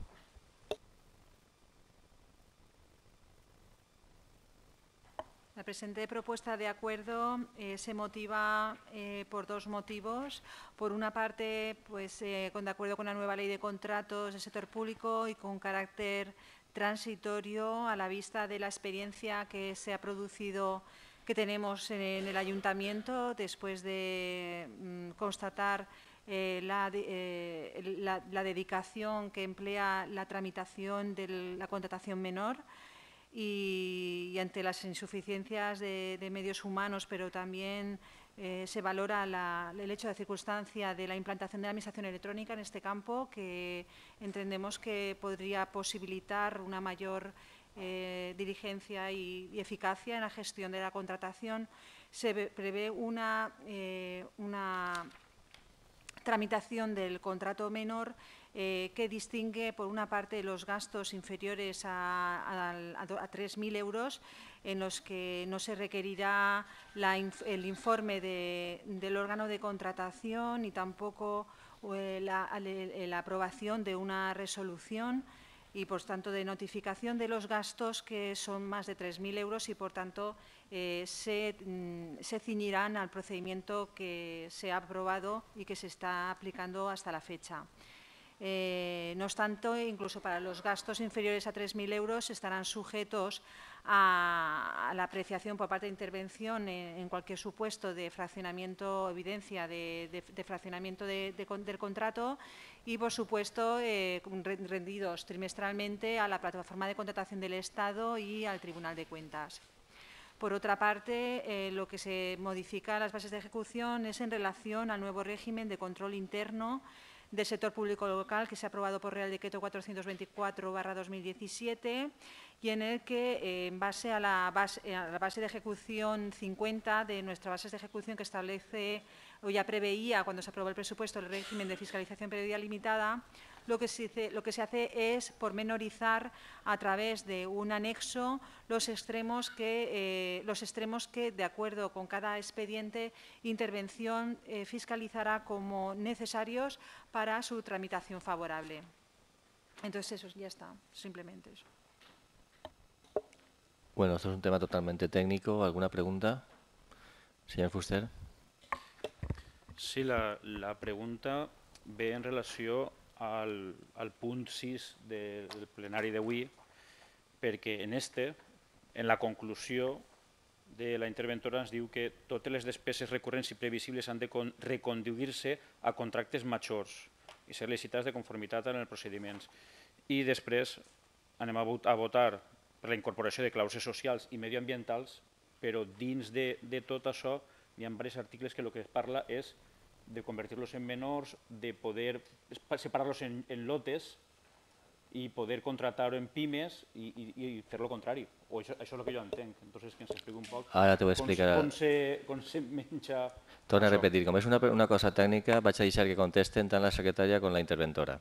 La presente propuesta de acuerdo eh, se motiva eh, por dos motivos. Por una parte, pues, eh, con, de acuerdo con la nueva ley de contratos del sector público y con carácter transitorio a la vista de la experiencia que se ha producido, que tenemos en, el ayuntamiento después de mm, constatar la- la dedicación que emplea la tramitación de la contratación menor y, ante las insuficiencias de, medios humanos, pero también eh, se valora la- el hecho de circunstancia de la implantación de la administración electrónica en este campo, que entendemos que podría posibilitar una mayor eh, diligencia y, eficacia en la gestión de la contratación. Se prevé una, eh, una tramitación del contrato menor eh, que distingue, por una parte, los gastos inferiores a, a a 3.000 euros, en los que no se requerirá el informe de- del órgano de contratación ni tampoco eh, la aprobación de una resolución y, por tanto, de notificación de los gastos que son más de 3.000 euros y, por tanto, eh, se, mm, se ciñirán al procedimiento que se ha aprobado y que se está aplicando hasta la fecha. Eh, no obstante, incluso para los gastos inferiores a 3.000 euros estarán sujetos a, la apreciación por parte de intervención en, cualquier supuesto de fraccionamiento evidencia de, fraccionamiento del contrato y, por supuesto, eh, re- rendidos trimestralmente a la plataforma de contratación del Estado y al Tribunal de Cuentas. Por otra parte, eh, lo que se modifica en las bases de ejecución es en relación al nuevo régimen de control interno del sector público local que se ha aprobado por Real Decreto 424-2017 y en el que, eh, en base a la base, eh, a la base de ejecución 50 de nuestras bases de ejecución que establece o ya preveía cuando se aprobó el presupuesto el régimen de fiscalización periódica limitada, lo que, se hace, lo que se hace es pormenorizar a través de un anexo los extremos que, eh, los extremos que, de acuerdo con cada expediente, intervención eh, fiscalizará como necesarios para su tramitación favorable. Entonces, eso ya está, simplemente eso.
Bueno, esto es un tema totalmente técnico. ¿Alguna pregunta? Señor Fuster.
Sí, la, la pregunta ve en relació al, al punt 6 de, del plenari d'avui, perquè en este, en la conclusió de la interventora ens diu que totes les despeses recurrents i previsibles han de con- reconduir-se a contractes majors i ser licitats de conformitat en els procediments. I després anem a, vot- a votar per la incorporació de clàusules socials i medioambientals, però dins de, de tot això hi ha diversos articles que el que es parla és de convertir-los en menors, de poder separar-los en, en lotes i poder contratar-ho en pimes i, i, i fer lo contrari. O això, això és el que jo entenc. Entonces, que ens expliqui un poc
Ara t'ho
com,
explicarà.
com, se, com se menja...
Torna a repetir, com és una, una cosa tècnica, vaig a deixar que contesten tant la secretària com la interventora.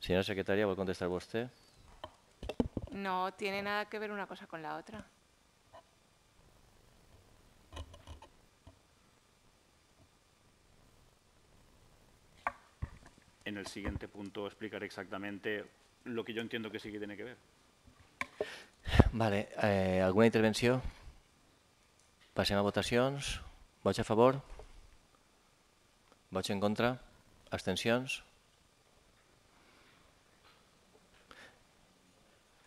Senyora secretària, vol contestar vostè?
No tiene nada que ver una cosa con la otra.
En el siguiente punto explicaré exactamente lo que yo entiendo que sí que tiene que ver.
Vale, eh, alguna intervenció? Passem a votacions. Vots a favor? Vots en contra? Abstencions?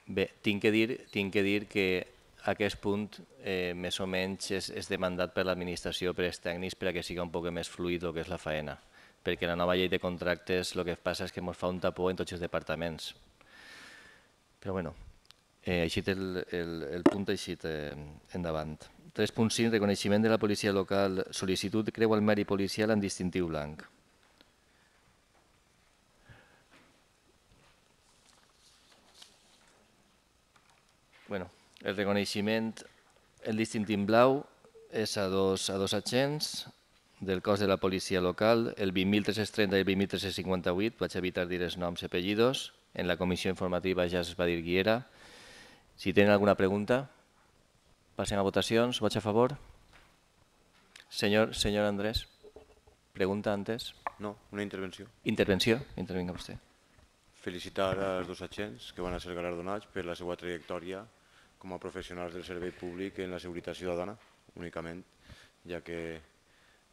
Bé, tinc que dir, tinc que, dir que aquest punt eh, més o menys és, és demandat per l'administració, per els tècnics, per a que sigui un poc més fluid el que és la faena. Perquè la nova llei de contractes el que passa és que ens fa un tapó en tots els departaments. Però bueno, eh, així el, el, punt així eh, endavant. 3.5. Reconeixement de la policia local. Sol·licitud creu al mèrit policial en distintiu blanc. Bueno, el reconeixement, el distintiu blau és a dos, a dos agents del cos de la policia local, el 20.330 i el 20.358, vaig evitar dir els noms i apellidos, en la comissió informativa ja es va dir qui era. Si tenen alguna pregunta, passen a votacions. Vots a favor? Senyor, senyor Andrés, pregunta antes.
No, una intervenció.
Intervenció, intervinga vostè.
Felicitar als dos agents que van a ser galardonats per la seva trajectòria com a professionals del servei públic en la seguretat ciutadana, únicament, ja que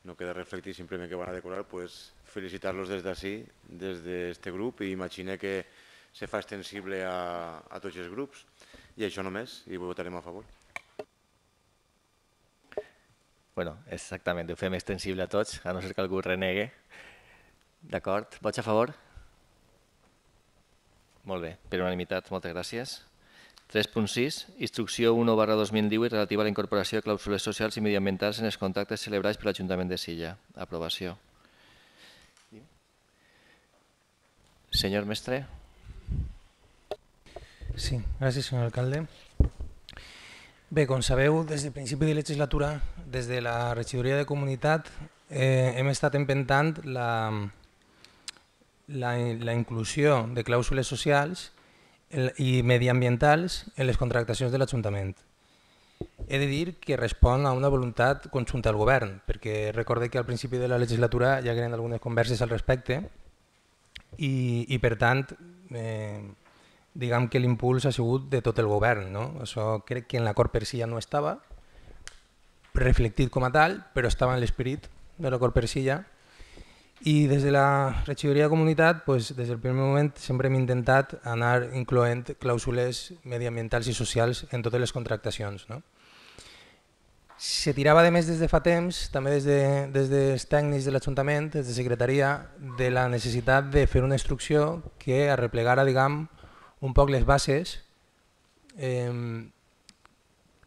no queda reflectit simplement que van a decorar, pues, felicitar-los des d'ací, des d'aquest grup, i imagine que se fa extensible a, a tots els grups. I això només, i votarem a favor.
Bueno, exactament, ho fem extensible a tots, a no ser que algú renegue. D'acord, vots a favor? Molt bé, per unanimitat, moltes gràcies. 3.6. Instrucció 1 barra 2018 relativa a la incorporació de clàusules socials i mediambientals en els contractes celebrats per l'Ajuntament de Silla. Aprovació. Senyor mestre.
Sí, gràcies, senyor alcalde. Bé, com sabeu, des del principi de legislatura, des de la regidoria de comunitat, eh, hem estat empentant la, la, la inclusió de clàusules socials i mediambientals en les contractacions de l'Ajuntament. He de dir que respon a una voluntat conjunta al govern, perquè recorde que al principi de la legislatura ja eren algunes converses al respecte i, i per tant, eh, diguem que l'impuls ha sigut de tot el govern. No? Això crec que en l'acord per si ja no estava, reflectit com a tal, però estava en l'esperit de l'acord per si ja i des de la regidoria de comunitat, pues, des del primer moment sempre hem intentat anar incloent clàusules mediambientals i socials en totes les contractacions. No? Se tirava de més des de fa temps, també des, de, des dels tècnics de l'Ajuntament, des de secretaria, de la necessitat de fer una instrucció que arreplegara diguem, un poc les bases eh,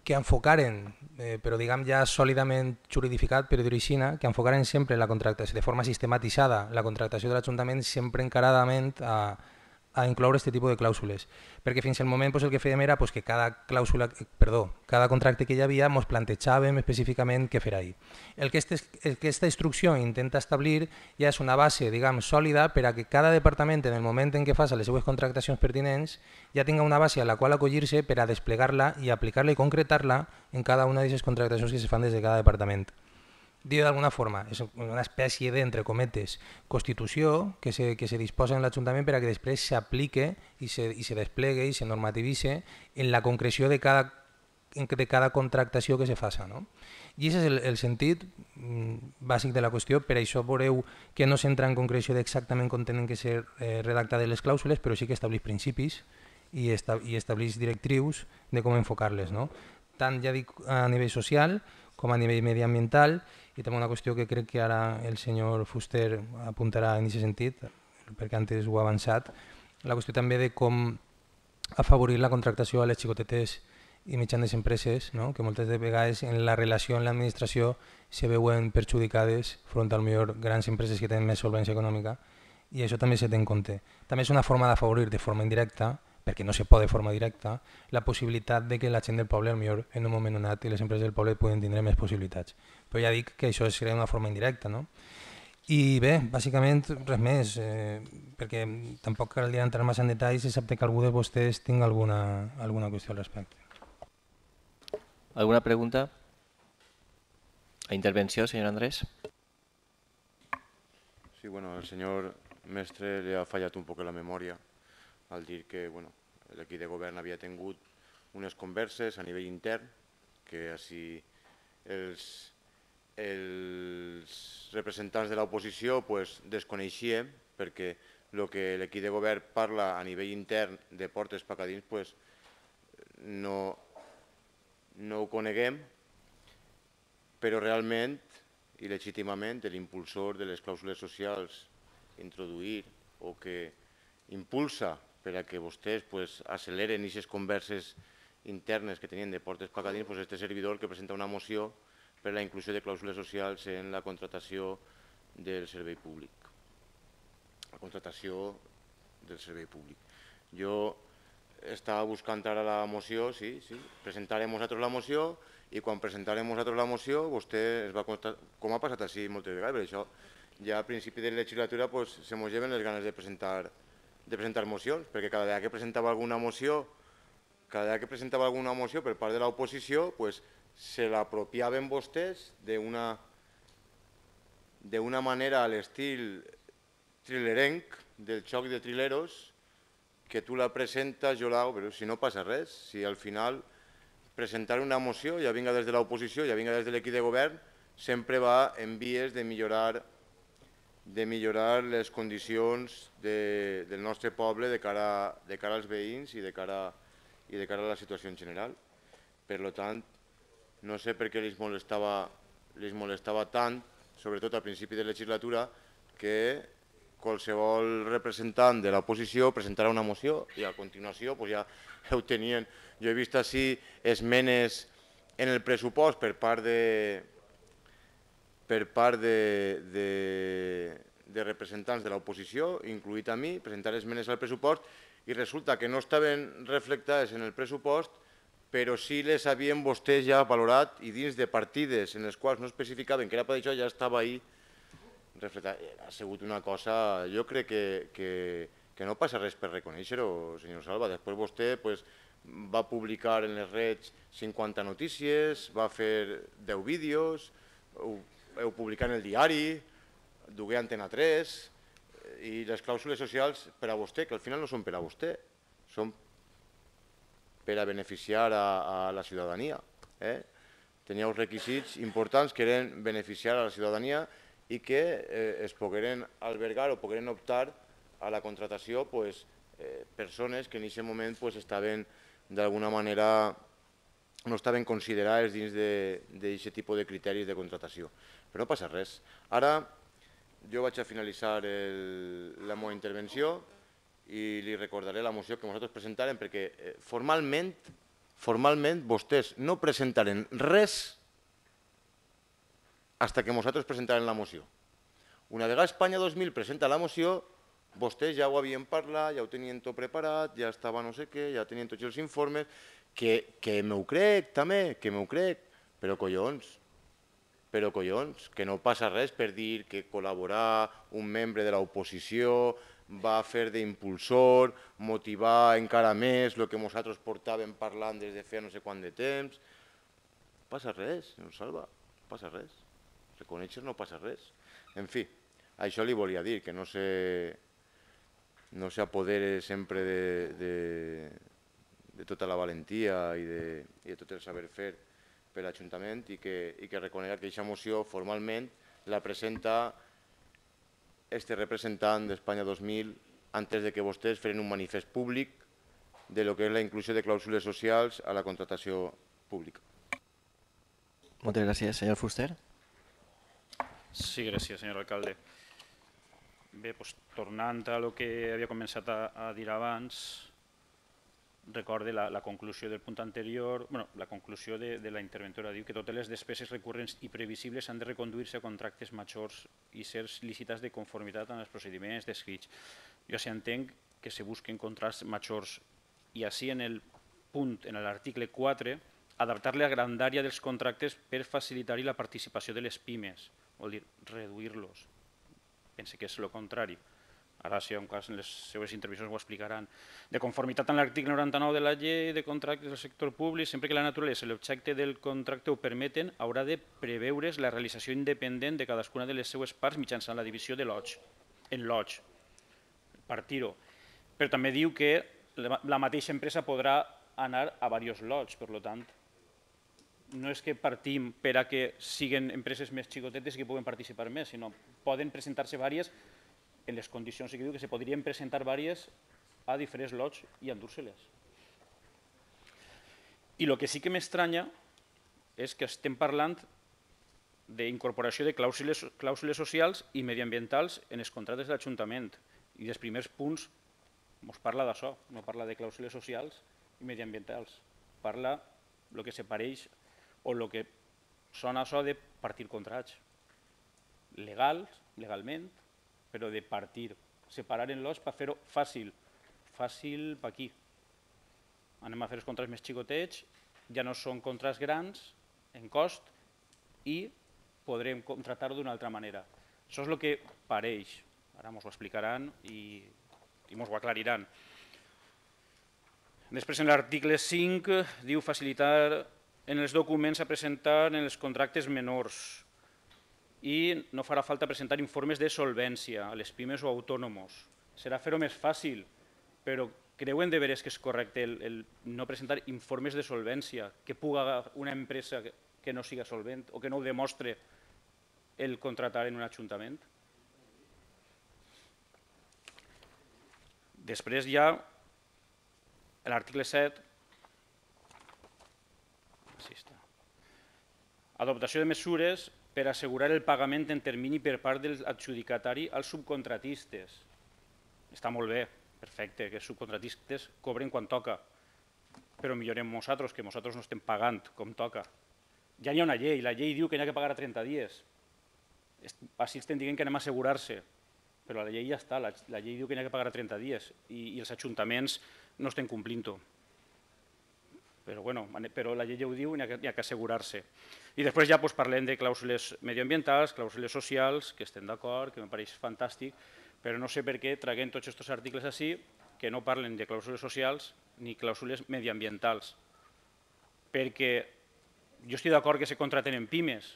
que enfocaren eh, però diguem ja sòlidament juridificat, per així, que enfocaren sempre la contractació, de forma sistematitzada, la contractació de l'Ajuntament sempre encaradament a, a incloure aquest tipus de clàusules, perquè fins al moment pues, el que fèiem era pues, que cada clàusula, perdó, cada contracte que hi havia ens plantejàvem específicament què fer ahir. El que aquesta instrucció intenta establir ja és una base diguem, sòlida per a que cada departament en el moment en què faci les seues contractacions pertinents ja tinga una base a la qual acollir-se per a desplegar-la i aplicar-la i concretar-la en cada una d'aquestes contractacions que se fan des de cada departament dir d'alguna forma, és una espècie d'entre cometes constitució que se, que se disposa en l'Ajuntament per a que després s'aplique i se, i se desplegue i se normativitze en la concreció de cada, de cada contractació que se faça. No? I aquest és el, el sentit mm, bàsic de la qüestió, per això veureu que no s'entra en concreció d'exactament com tenen que ser eh, redactades les clàusules, però sí que estableix principis i, esta, i estableix directrius de com enfocar-les. No? Tant ja dic a nivell social com a nivell mediambiental i també una qüestió que crec que ara el senyor Fuster apuntarà en aquest sentit, perquè antes ho ha avançat, la qüestió també de com afavorir la contractació a les xicotetes i mitjanes empreses, no? que moltes de vegades en la relació amb l'administració se veuen perjudicades front al millor grans empreses que tenen més solvència econòmica i això també se té en compte. També és una forma d'afavorir de forma indirecta perquè no se pot de forma directa, la possibilitat de que la gent del poble, millor en un moment donat, i les empreses del poble puguen tindre més possibilitats. Però ja dic que això seria una forma indirecta. No? I bé, bàsicament res més, eh, perquè tampoc caldria entrar massa en detalls i sap que algú de vostès tingui alguna, alguna qüestió al respecte.
Alguna pregunta? A intervenció, senyor Andrés?
Sí, bueno, el senyor mestre le ha fallat un poc la memòria al dir que bueno, l'equip de govern havia tingut unes converses a nivell intern que així els, els representants de l'oposició pues, desconeixien perquè el que l'equip de govern parla a nivell intern de portes pacadins pues, no, no ho coneguem, però realment i legítimament l'impulsor de les clàusules socials introduir o que impulsa per a que vostès pues, acceleren aquestes converses internes que tenien de portes pacadins, pues, este servidor que presenta una moció per la inclusió de clàusules socials en la contratació del servei públic. La contratació del servei públic. Jo estava buscant ara la moció, sí, sí, presentarem nosaltres la moció i quan presentarem nosaltres la moció vostè es va constar, com ha passat així moltes vegades, per això ja a principi de legislatura pues, se mos lleven les ganes de presentar, de presentar mocions, perquè cada vegada que presentava alguna moció, cada vegada que presentava alguna moció per part de l'oposició, pues, se l'apropiaven vostès d'una manera a l'estil trilerenc del xoc de trileros que tu la presentes, jo la... però si no passa res, si al final presentar una moció, ja vinga des de l'oposició, ja vinga des de l'equip de govern, sempre va en vies de millorar, de millorar les condicions de, del nostre poble de cara, de cara als veïns i de cara, i de cara a la situació en general. Per tant, no sé per què li molestava, li molestava tant, sobretot al principi de legislatura, que qualsevol representant de l'oposició presentarà una moció i a continuació pues ja ho tenien. Jo he vist així esmenes en el pressupost per part de, per part de, de, de representants de l'oposició, incluït a mi, presentar esmenes al pressupost i resulta que no estaven reflectades en el pressupost, però sí les havien vostès ja valorat i dins de partides en les quals no especificaven que era per això ja estava ahí reflectat. Ha sigut una cosa, jo crec que, que, que no passa res per reconèixer-ho, senyor Salva. Després vostè pues, va publicar en les redes 50 notícies, va fer 10 vídeos, ho, heu publicat en el diari, dugué Antena 3, i les clàusules socials per a vostè, que al final no són per a vostè, són per a beneficiar a, a la ciutadania. Eh? Tenia uns requisits importants que eren beneficiar a la ciutadania i que eh, es pogueren albergar o pogueren optar a la contratació pues, eh, persones que en aquest moment pues, estaven d'alguna manera no estaven considerades dins d'aquest tipus de criteris de contratació. Però no passa res. Ara jo vaig a finalitzar el, la meva intervenció i li recordaré la moció que nosaltres presentarem perquè eh, formalment, formalment vostès no presentaren res hasta que nosaltres presentarem la moció. Una vegada Espanya 2000 presenta la moció, vostès ja ho havien parlat, ja ho tenien tot preparat, ja estava no sé què, ja tenien tots els informes, que, que m'ho crec també, que m'ho crec, però collons, però collons, que no passa res per dir que col·laborar un membre de l'oposició va fer d'impulsor, motivar encara més el que nosaltres portàvem parlant des de fer no sé quant de temps. Passa res, no salva, passa res. Reconèixer no passa res. En fi, això li volia dir, que no sé no s'apodere sempre de, de, de tota la valentia i de, i de tot el saber fer per l'Ajuntament i que, i que reconega que aquesta moció formalment la presenta este representant d'Espanya 2000 antes de que vostès feren un manifest públic de lo que és la inclusió de clàusules socials a la contratació pública.
Moltes gràcies. Senyor Fuster.
Sí, gràcies, senyor alcalde. Bé, doncs, tornant a el que havia començat a, a dir abans, recorde la, la conclusió del punt anterior, bueno, la conclusió de, de la interventora diu que totes les despeses recurrents i previsibles han de reconduir-se a contractes majors i ser licitats de conformitat amb els procediments descrits. Jo sí entenc que se busquen contractes majors i així en el punt, en l'article 4, adaptar la grandària dels contractes per facilitar-hi la participació de les pimes, vol dir reduir-los pense que és el contrari. Si en cas en les seues intervencions ho explicaran. De conformitat amb l'article 99 de la llei de contractes del sector públic, sempre que la naturalesa i l'objecte del contracte ho permeten, haurà de preveure's la realització independent de cadascuna de les seues parts mitjançant la divisió de lots, en lots, partir-ho. Però també diu que la mateixa empresa podrà anar a diversos lots, per tant, no és que partim per a que siguin empreses més xicotetes que puguen participar més, sinó poden presentar-se vàries en les condicions que diu que se podrien presentar vàries a diferents lots i endur-se-les. I el que sí que m'estranya és que estem parlant d'incorporació de clàusules, clàusules socials i mediambientals en els contractes de l'Ajuntament. I dels primers punts ens parla d'això, no parla de clàusules socials i mediambientals. Parla el que s'apareix o el que sona això de partir contrats. Legals, legalment, però de partir. Separar-los per fer-ho fàcil. Fàcil per aquí. Anem a fer els contrats més xicotets, ja no són contrats grans en cost i podrem contratar d'una altra manera. Això és el que pareix. Ara ens ho explicaran i, i ens ho aclariran. Després, en l'article 5, diu facilitar en els documents a presentar en els contractes menors i no farà falta presentar informes de solvència a les pimes o autònomos. Serà fer-ho més fàcil, però creuen de veres que és correcte el, el no presentar informes de solvència que puga una empresa que, no siga solvent o que no ho demostre el contratar en un ajuntament? Després hi ha l'article 7, adoptació de mesures per assegurar el pagament en termini per part del adjudicatari als subcontratistes. Està molt bé, perfecte, que els subcontratistes cobren quan toca, però millorem nosaltres, que nosaltres no estem pagant com toca. Ja hi ha una llei, la llei diu que n'hi ha que pagar a 30 dies, així estem dient que anem a assegurar-se, però la llei ja està, la, la llei diu que n'hi ha que pagar a 30 dies i, i els ajuntaments no estem complint-ho. Però, bueno, però la llei ja ho diu i n'hi ha, que assegurar-se. I després ja doncs, parlem de clàusules medioambientals, clàusules socials, que estem d'acord, que me pareix fantàstic, però no sé per què traguem tots aquests articles així que no parlen de clàusules socials ni clàusules mediambientals. Perquè jo estic d'acord que se contraten en pimes,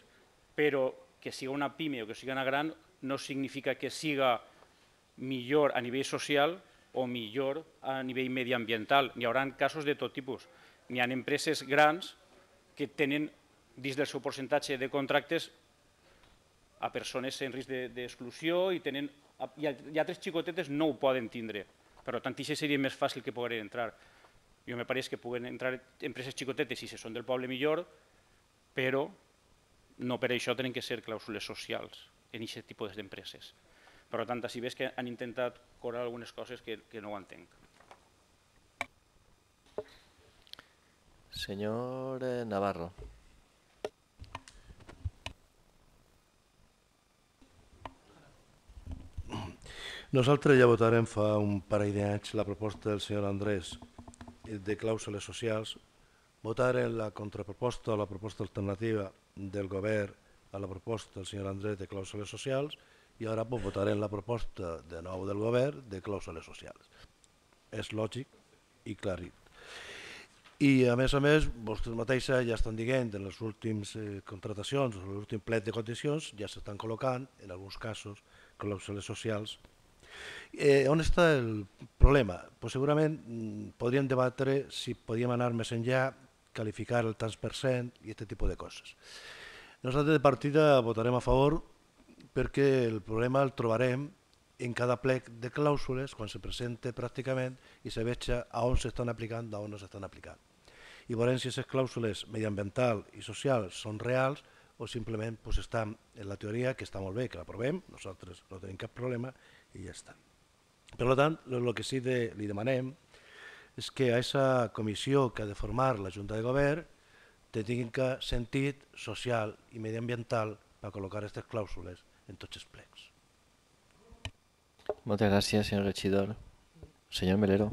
però que siga una pime o que siga una gran no significa que siga millor a nivell social o millor a nivell mediambiental. Hi haurà casos de tot tipus. N'hi ha empreses grans que tenen dins del seu percentatge de contractes a persones en risc d'exclusió de, i, tenen, i, altres xicotetes no ho poden tindre. Per tant, això seria més fàcil que pogueren entrar. Jo me pareix que puguen entrar empreses xicotetes si són del poble millor, però no per això tenen que ser clàusules socials en aquest tipus d'empreses. Per tant, si ves que han intentat cobrar algunes coses que, que no ho entenc.
Senyor eh, Navarro.
Nosaltres ja votarem fa un parell d'anys la proposta del senyor Andrés de clàusules socials, votarem la contraproposta o la proposta alternativa del govern a la proposta del senyor Andrés de clàusules socials i ara votarem la proposta de nou del govern de clàusules socials. És lògic i clarit. I a més a més, vostès mateixes ja estan dient en les últimes eh, contratacions, en l'últim plet de condicions, ja s'estan col·locant, en alguns casos, clàusules socials. Eh, on està el problema? Pues segurament mm, podríem debatre si podíem anar més enllà calificar el tants per cent i aquest tipus de coses. Nosaltres de partida votarem a favor perquè el problema el trobarem en cada plec de clàusules quan se presente pràcticament i se veja a on s'estan aplicant i on no s'estan aplicant. I veurem si aquestes clàusules mediambiental i socials són reals o simplement pues, estan en la teoria, que està molt bé, que l'aprovem, nosaltres no tenim cap problema i ja està. Per tant, el que sí de, li demanem és que a aquesta comissió que ha de formar la Junta de Govern te tinga sentit social i mediambiental per col·locar aquestes clàusules en tots els plecs.
Moltes gràcies, senyor regidor. Senyor Melero.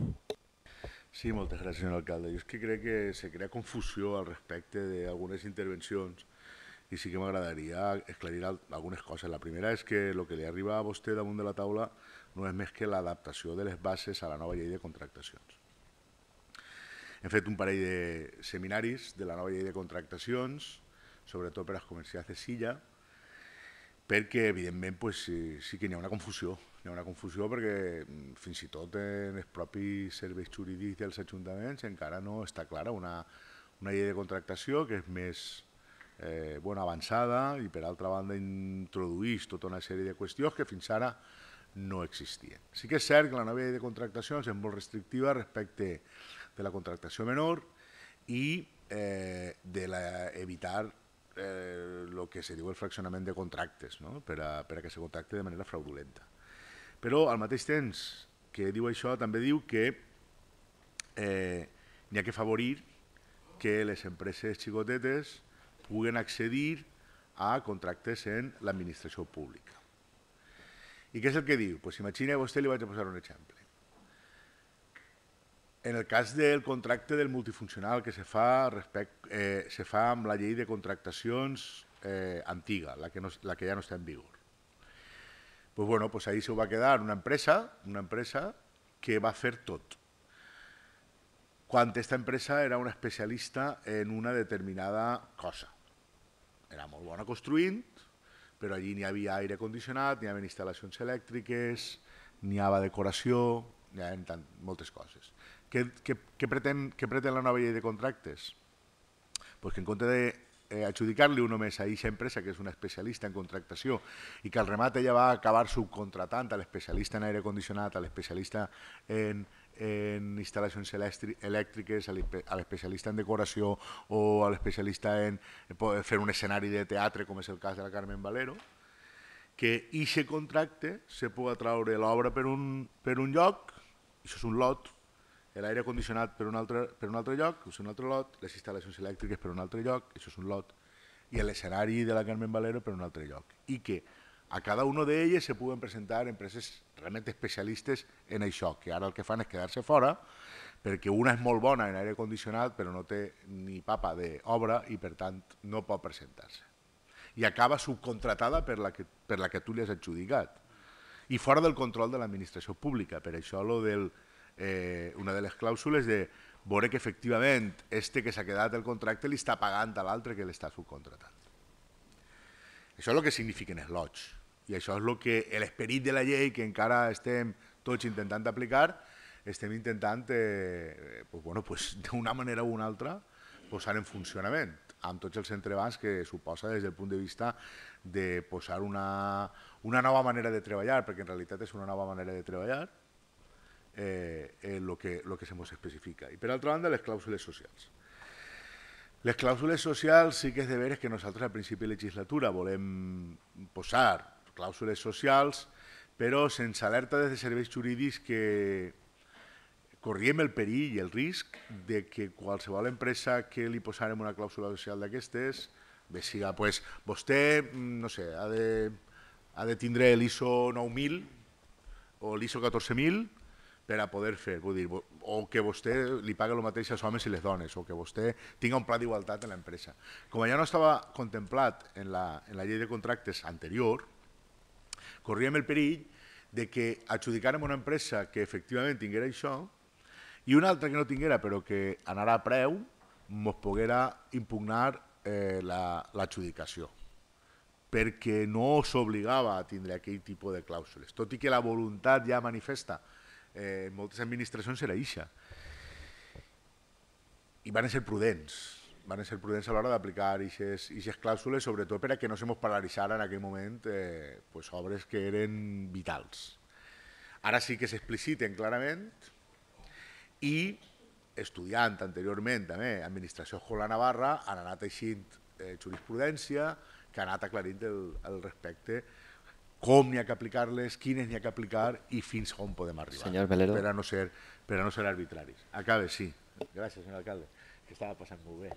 Sí, moltes gràcies, senyor alcalde. Jo és que crec que se crea confusió al respecte d'algunes intervencions i sí que m'agradaria esclarir algunes coses. La primera és que el que li arriba a vostè damunt de la taula no és més que l'adaptació de les bases a la nova llei de contractacions. Hem fet un parell de seminaris de la nova llei de contractacions, sobretot per als comerciants de Silla, perquè evidentment pues, sí, que n'hi ha una confusió. Hi ha una confusió perquè mm, fins i tot en els propis serveis jurídics dels ajuntaments encara no està clara una, una llei de contractació que és més eh, bueno, avançada i per altra banda introdueix tota una sèrie de qüestions que fins ara no existien. Sí que és cert que la nova llei de contractacions és molt restrictiva respecte de la contractació menor i eh, de la, evitar eh, lo que se diu el fraccionament de contractes, no? per, a, per a que se contracte de manera fraudulenta. Però al mateix temps que diu això també diu que eh, n'hi ha que favorir que les empreses xicotetes puguen accedir a contractes en l'administració pública. I què és el que diu? Pues imagina, a vostè li vaig a posar un exemple. En el cas del contracte del multifuncional que se fa, respect, eh, se fa amb la llei de contractacions eh, antiga, la que, no, la que ja no està en vigor. Pues bueno, pues ahí se va quedar una empresa, una empresa que va fer tot. Quan aquesta empresa era una especialista en una determinada cosa. Era molt bona construint, però allí n'hi havia aire condicionat, n'hi havia instal·lacions elèctriques, n'hi havia decoració, n'hi havia tant, moltes coses. Què, què, què, pretén, què pretén la nova llei de contractes? Pues que en compte de eh, adjudicar-li un només a aquesta empresa, que és una especialista en contractació, i que al remat ella va acabar subcontratant a l'especialista en aire condicionat, a l'especialista en, en instal·lacions elèctriques, a l'especialista en decoració o a l'especialista en fer un escenari de teatre, com és el cas de la Carmen Valero, que aquest contracte se pugui traure l'obra per, un, per un lloc, això és un lot, l'aire condicionat per un, altre, per un altre lloc, és un altre lot, les instal·lacions elèctriques per un altre lloc, això és un lot, i l'escenari de la Carmen Valero per un altre lloc. I que a cada una d'elles se puguen presentar empreses realment especialistes en això, que ara el que fan és quedar-se fora, perquè una és molt bona en aire condicionat, però no té ni papa d'obra i per tant no pot presentar-se. I acaba subcontratada per la, que, per la que tu li has adjudicat. I fora del control de l'administració pública. Per això lo del, eh, una de les clàusules de veure que efectivament este que s'ha quedat el contracte li està pagant a l'altre que l'està subcontratant. Això és el que signifiquen els lots. I això és el que l'esperit de la llei que encara estem tots intentant aplicar, estem intentant, eh, pues, bueno, pues, d'una manera o una altra, posar en funcionament, amb tots els entrebancs que suposa des del punt de vista de posar una, una nova manera de treballar, perquè en realitat és una nova manera de treballar, eh, eh, lo, que, lo que se ens especifica. I per altra banda, les clàusules socials. Les clàusules socials sí que és de veres que nosaltres al principi de legislatura volem posar clàusules socials, però sense alerta des de serveis jurídics que corríem el perill i el risc de que qualsevol empresa que li posarem una clàusula social d'aquestes, bé siga, pues, vostè, no sé, ha de, ha de tindre l'ISO 9.000 o l'ISO 14.000 per a poder fer, vull dir, o que vostè li paga el mateix als homes i les dones, o que vostè tinga un pla d'igualtat en l'empresa. Com ja no estava contemplat en la, en la llei de contractes anterior, corríem el perill de que adjudicàrem una empresa que efectivament tinguera això i una altra que no tinguera però que anara a preu, ens poguera impugnar eh, l'adjudicació. Perquè no s'obligava a tindre aquell tipus de clàusules, tot i que la voluntat ja manifesta eh, moltes administracions era ixa. I van ser prudents, van ser prudents a l'hora d'aplicar aquestes clàusules, sobretot per a que no se mos paralitzara en aquell moment eh, pues, obres que eren vitals. Ara sí que s'expliciten clarament i estudiant anteriorment també Administració Escola Navarra han anat eixint eh, jurisprudència que ha anat aclarint el, el respecte com n'hi ha que aplicar-les, quines n'hi ha que aplicar i fins on podem arribar.
Senyor Melero.
Per a no ser, per a no ser arbitraris. Acabe, sí. Gràcies, senyor alcalde, que estava passant molt bé.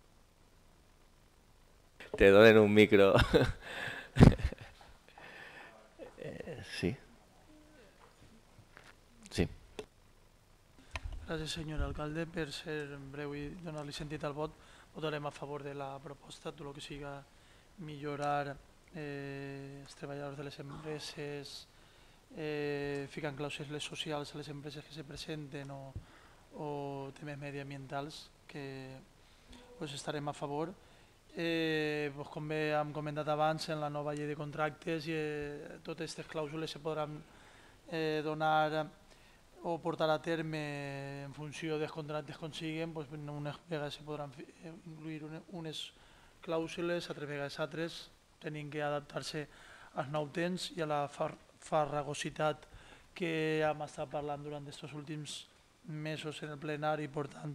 Te donen un micro. eh, sí. Sí.
Gràcies, senyor alcalde. Per ser breu i donar-li sentit al vot, votarem a favor de la proposta, tot el que siga millorar eh, els treballadors de les empreses eh, fiquen clàusules socials a les empreses que se presenten o, o temes mediambientals que pues, estarem a favor. Eh, pues, com bé hem comentat abans, en la nova llei de contractes i eh, totes aquestes clàusules se podran eh, donar o portar a terme en funció dels contractes que consiguen, pues, unes vegades se podran eh, incluir unes clàusules, altres vegades altres, tenim que adaptar-se als nou temps i a la far farragositat que hem estat parlant durant aquests últims mesos en el plenari, per tant,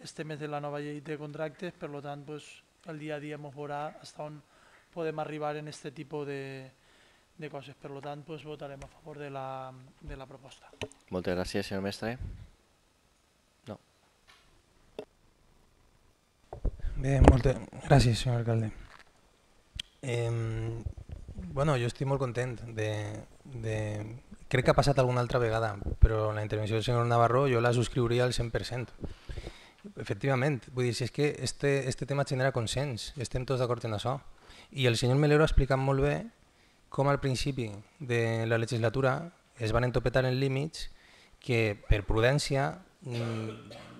este mes de la nova llei de contractes, per tant, pues, el dia a dia ens veurà fins on podem arribar en aquest tipus de, de coses. Per tant, pues, votarem a favor de la, de la proposta.
Moltes gràcies, senyor mestre. No.
Bé, moltes gràcies, senyor alcalde. Eh, bueno, jo estic molt content de, de... Crec que ha passat alguna altra vegada, però la intervenció del senyor Navarro jo la subscriuria al 100%. Efectivament, vull dir, si és que este, este tema genera consens, estem tots d'acord en això. I el senyor Melero ha explicat molt bé com al principi de la legislatura es van entopetar en límits que per prudència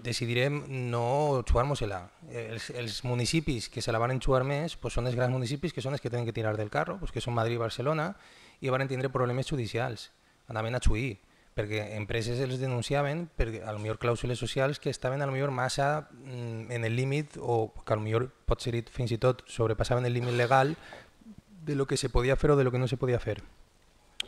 decidirem no jugar-nos-la. Els, els municipis que se la van enxugar més pues són els grans municipis que són els que tenen que tirar del carro, pues que són Madrid i Barcelona, i van tindre problemes judicials, anaven a xuir, perquè empreses els denunciaven per a lo millor clàusules socials que estaven a lo millor massa mm, en el límit o que a lo millor pot ser fins i tot sobrepassaven el límit legal de lo que se podia fer o de lo que no se podia fer.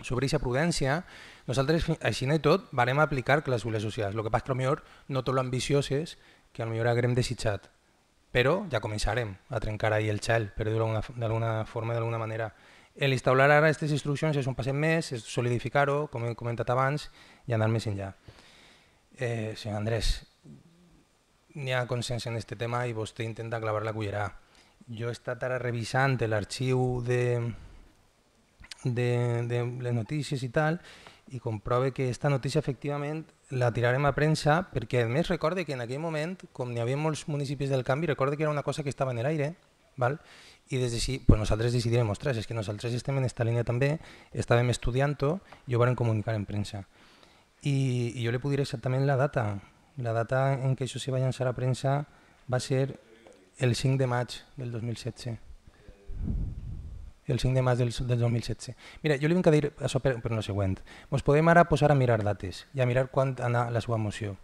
Sobre aquesta prudència, nosaltres, així i tot, varem aplicar clàusules socials. El que passa que no tot lo ambicioses que millor haguem desitjat. Però ja començarem a trencar ahir el xel, per dir-ho d'alguna forma, d'alguna manera. L'instal·lar ara aquestes instruccions és un passet més, és solidificar-ho, com he comentat abans, i anar més enllà. Eh, senyor Andrés, n'hi ha consens en aquest tema i vostè intenta clavar la cullera jo he estat ara revisant l'arxiu de, de, de les notícies i tal i comprove que aquesta notícia efectivament la tirarem a premsa perquè a més recorde que en aquell moment, com n'hi havia molts municipis del canvi, recorde que era una cosa que estava en l'aire, val? i des d'així pues nosaltres decidirem, ostres, és que nosaltres estem en aquesta línia també, estàvem estudiant-ho i ho vam comunicar en premsa. I, I jo li puc dir exactament la data. La data en què això se va llançar a premsa va ser el 5 de maig del 2016. El 5 de maig del, del 2016. Mira, jo li vinc a dir això per, per el següent. Ens podem ara posar a mirar dates i a mirar quan anar la seva moció.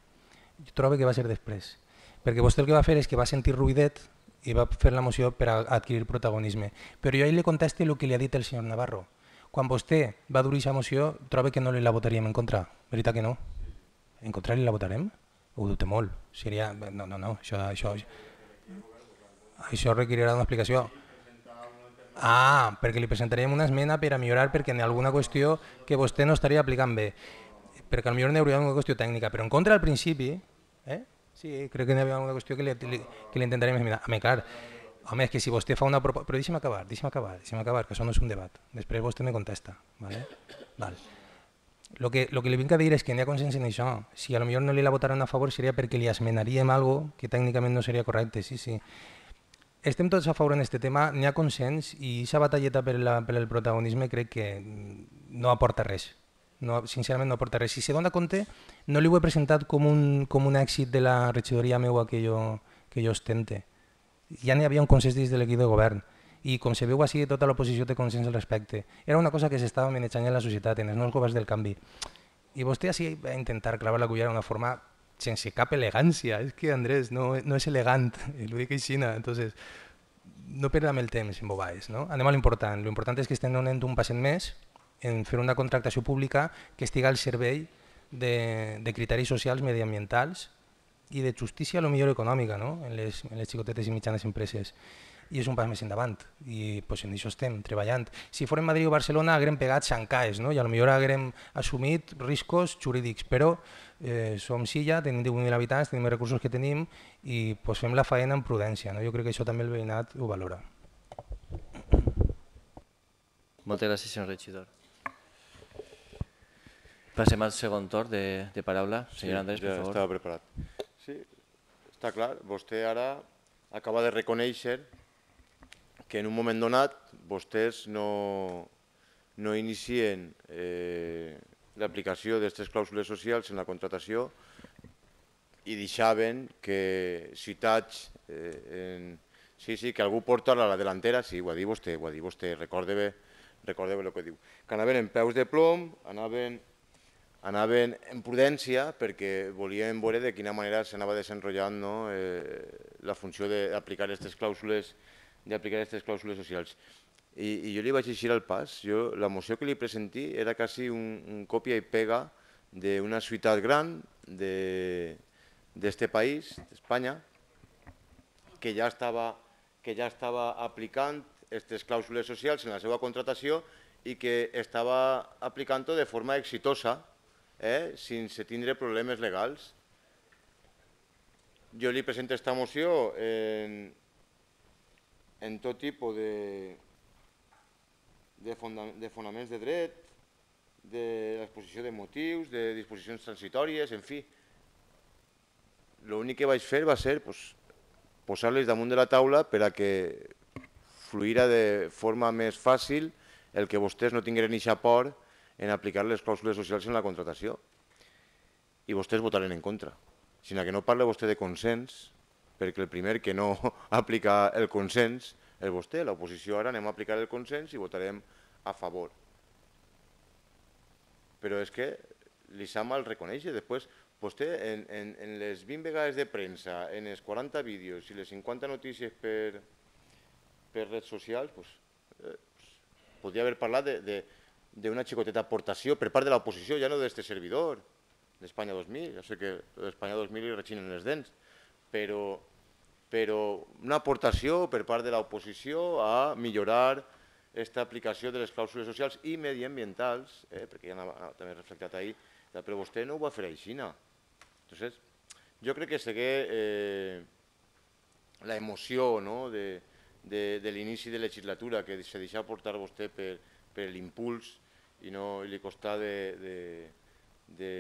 Jo trobo que va ser després. Perquè vostè el que va fer és que va sentir ruïdet i va fer la moció per a adquirir protagonisme. Però jo ahir li conteste el que li ha dit el senyor Navarro. Quan vostè va dur aquesta moció, trobo que no li la votaríem en contra. Veritat que no? En contra li la votarem? Ho dubte molt. Seria... No, no, no. Això, això, això requerirà una explicació. Ah, perquè li presentaríem una esmena per a millorar perquè en alguna qüestió que vostè no estaria aplicant bé. Perquè potser n'hi hauria una qüestió tècnica, però en contra al principi, eh? sí, crec que n'hi havia una qüestió que li, li, que li intentaríem esmenar. Home, clar, home, que si vostè fa una proposta... Però deixi'm acabar, deixi'm acabar, deixi'm acabar, que això no és un debat. Després vostè me contesta. ¿vale? Val. Lo que, lo que li vinc a dir és que n'hi ha consens en això. Si a lo millor no li la votaran a favor seria perquè li esmenaríem algo que tècnicament no seria correcte. Sí, sí estem tots a favor en aquest tema, n'hi ha consens i aquesta batalleta per, la, per el protagonisme crec que no aporta res. No, sincerament no aporta res. Si se dona compte, no li ho he presentat com un, com un èxit de la regidoria meua que jo, que jo ostente. Ja n'hi havia un consens dins de l'equip de govern i com se veu així, tota l'oposició té consens al respecte. Era una cosa que s'estava manejant en la societat, en els nous governs del canvi. I vostè així va intentar clavar la cullera d'una forma sense cap elegància. És que Andrés no, no és elegant, ho dic així, entonces no perdem el temps en bobades. No? Anem a l'important. L'important és que estem donant un passet més en fer una contractació pública que estiga al servei de, de criteris socials, mediambientals i de justícia, a lo millor econòmica, no? en, les, en les xicotetes i mitjanes empreses i és un pas més endavant i pues, en això estem treballant. Si fórem Madrid o Barcelona haguem pegat xancaes no? i potser haguem assumit riscos jurídics, però eh, som Silla, tenim 18.000 habitants, tenim els recursos que tenim i pues, fem la feina amb prudència. No? Jo crec que això també el veïnat ho valora.
Moltes gràcies, senyor regidor. Passem al segon torn de, de paraula. Senyor sí, Andrés, per favor.
estava preparat. Sí, està clar. Vostè ara acaba de reconèixer que en un moment donat vostès no, no inicien eh, l'aplicació d'aquestes clàusules socials en la contratació i deixaven que ciutats, eh, en, sí, sí, que algú porta a la delantera, sí, ho ha dit vostè, ho ha dit vostè, recorde bé, recorde bé el que diu, que anaven en peus de plom, anaven, anaven en prudència perquè volien veure de quina manera s'anava desenrotllant no, eh, la funció d'aplicar aquestes clàusules d'aplicar aquestes clàusules socials. I, i jo li vaig eixir al pas. Jo, la moció que li presentí era quasi un, un còpia i pega d'una ciutat gran de, d'este país, d'Espanya, que ja estava, que ja estava aplicant aquestes clàusules socials en la seva contratació i que estava aplicant-ho de forma exitosa, eh, sense tindre problemes legals. Jo li presento aquesta moció en, en tot tipus de, de, fonda, de fonaments de dret, de l'exposició de motius, de disposicions transitòries, en fi. L'únic que vaig fer va ser pues, posar-les damunt de la taula per a que fluïra de forma més fàcil el que vostès no tingueren eixa por en aplicar les clàusules socials en la contratació. I vostès votaren en contra. Sinó que no parla vostè de consens, perquè el primer que no aplica el consens és vostè. L'oposició ara anem a aplicar el consens i votarem a favor. Però és que l'ISAMA el reconeix. Després, vostè en, en, en les 20 vegades de premsa, en els 40 vídeos i les 50 notícies per, per redes socials, pues, eh, podria haver parlat d'una xicoteta aportació per part de l'oposició, ja no d'este servidor, d'Espanya 2000, ja sé que d'Espanya 2000 li rechinen les dents, però, però una aportació per part de l'oposició a millorar aquesta aplicació de les clàusules socials i mediambientals, eh, perquè ja anava, també reflectat ahir, però vostè no ho va fer així. Entonces, jo crec que segué eh, la emoció no, de, de, de l'inici de legislatura, que se deixa portar vostè per, per l'impuls i no li costava de, de, de,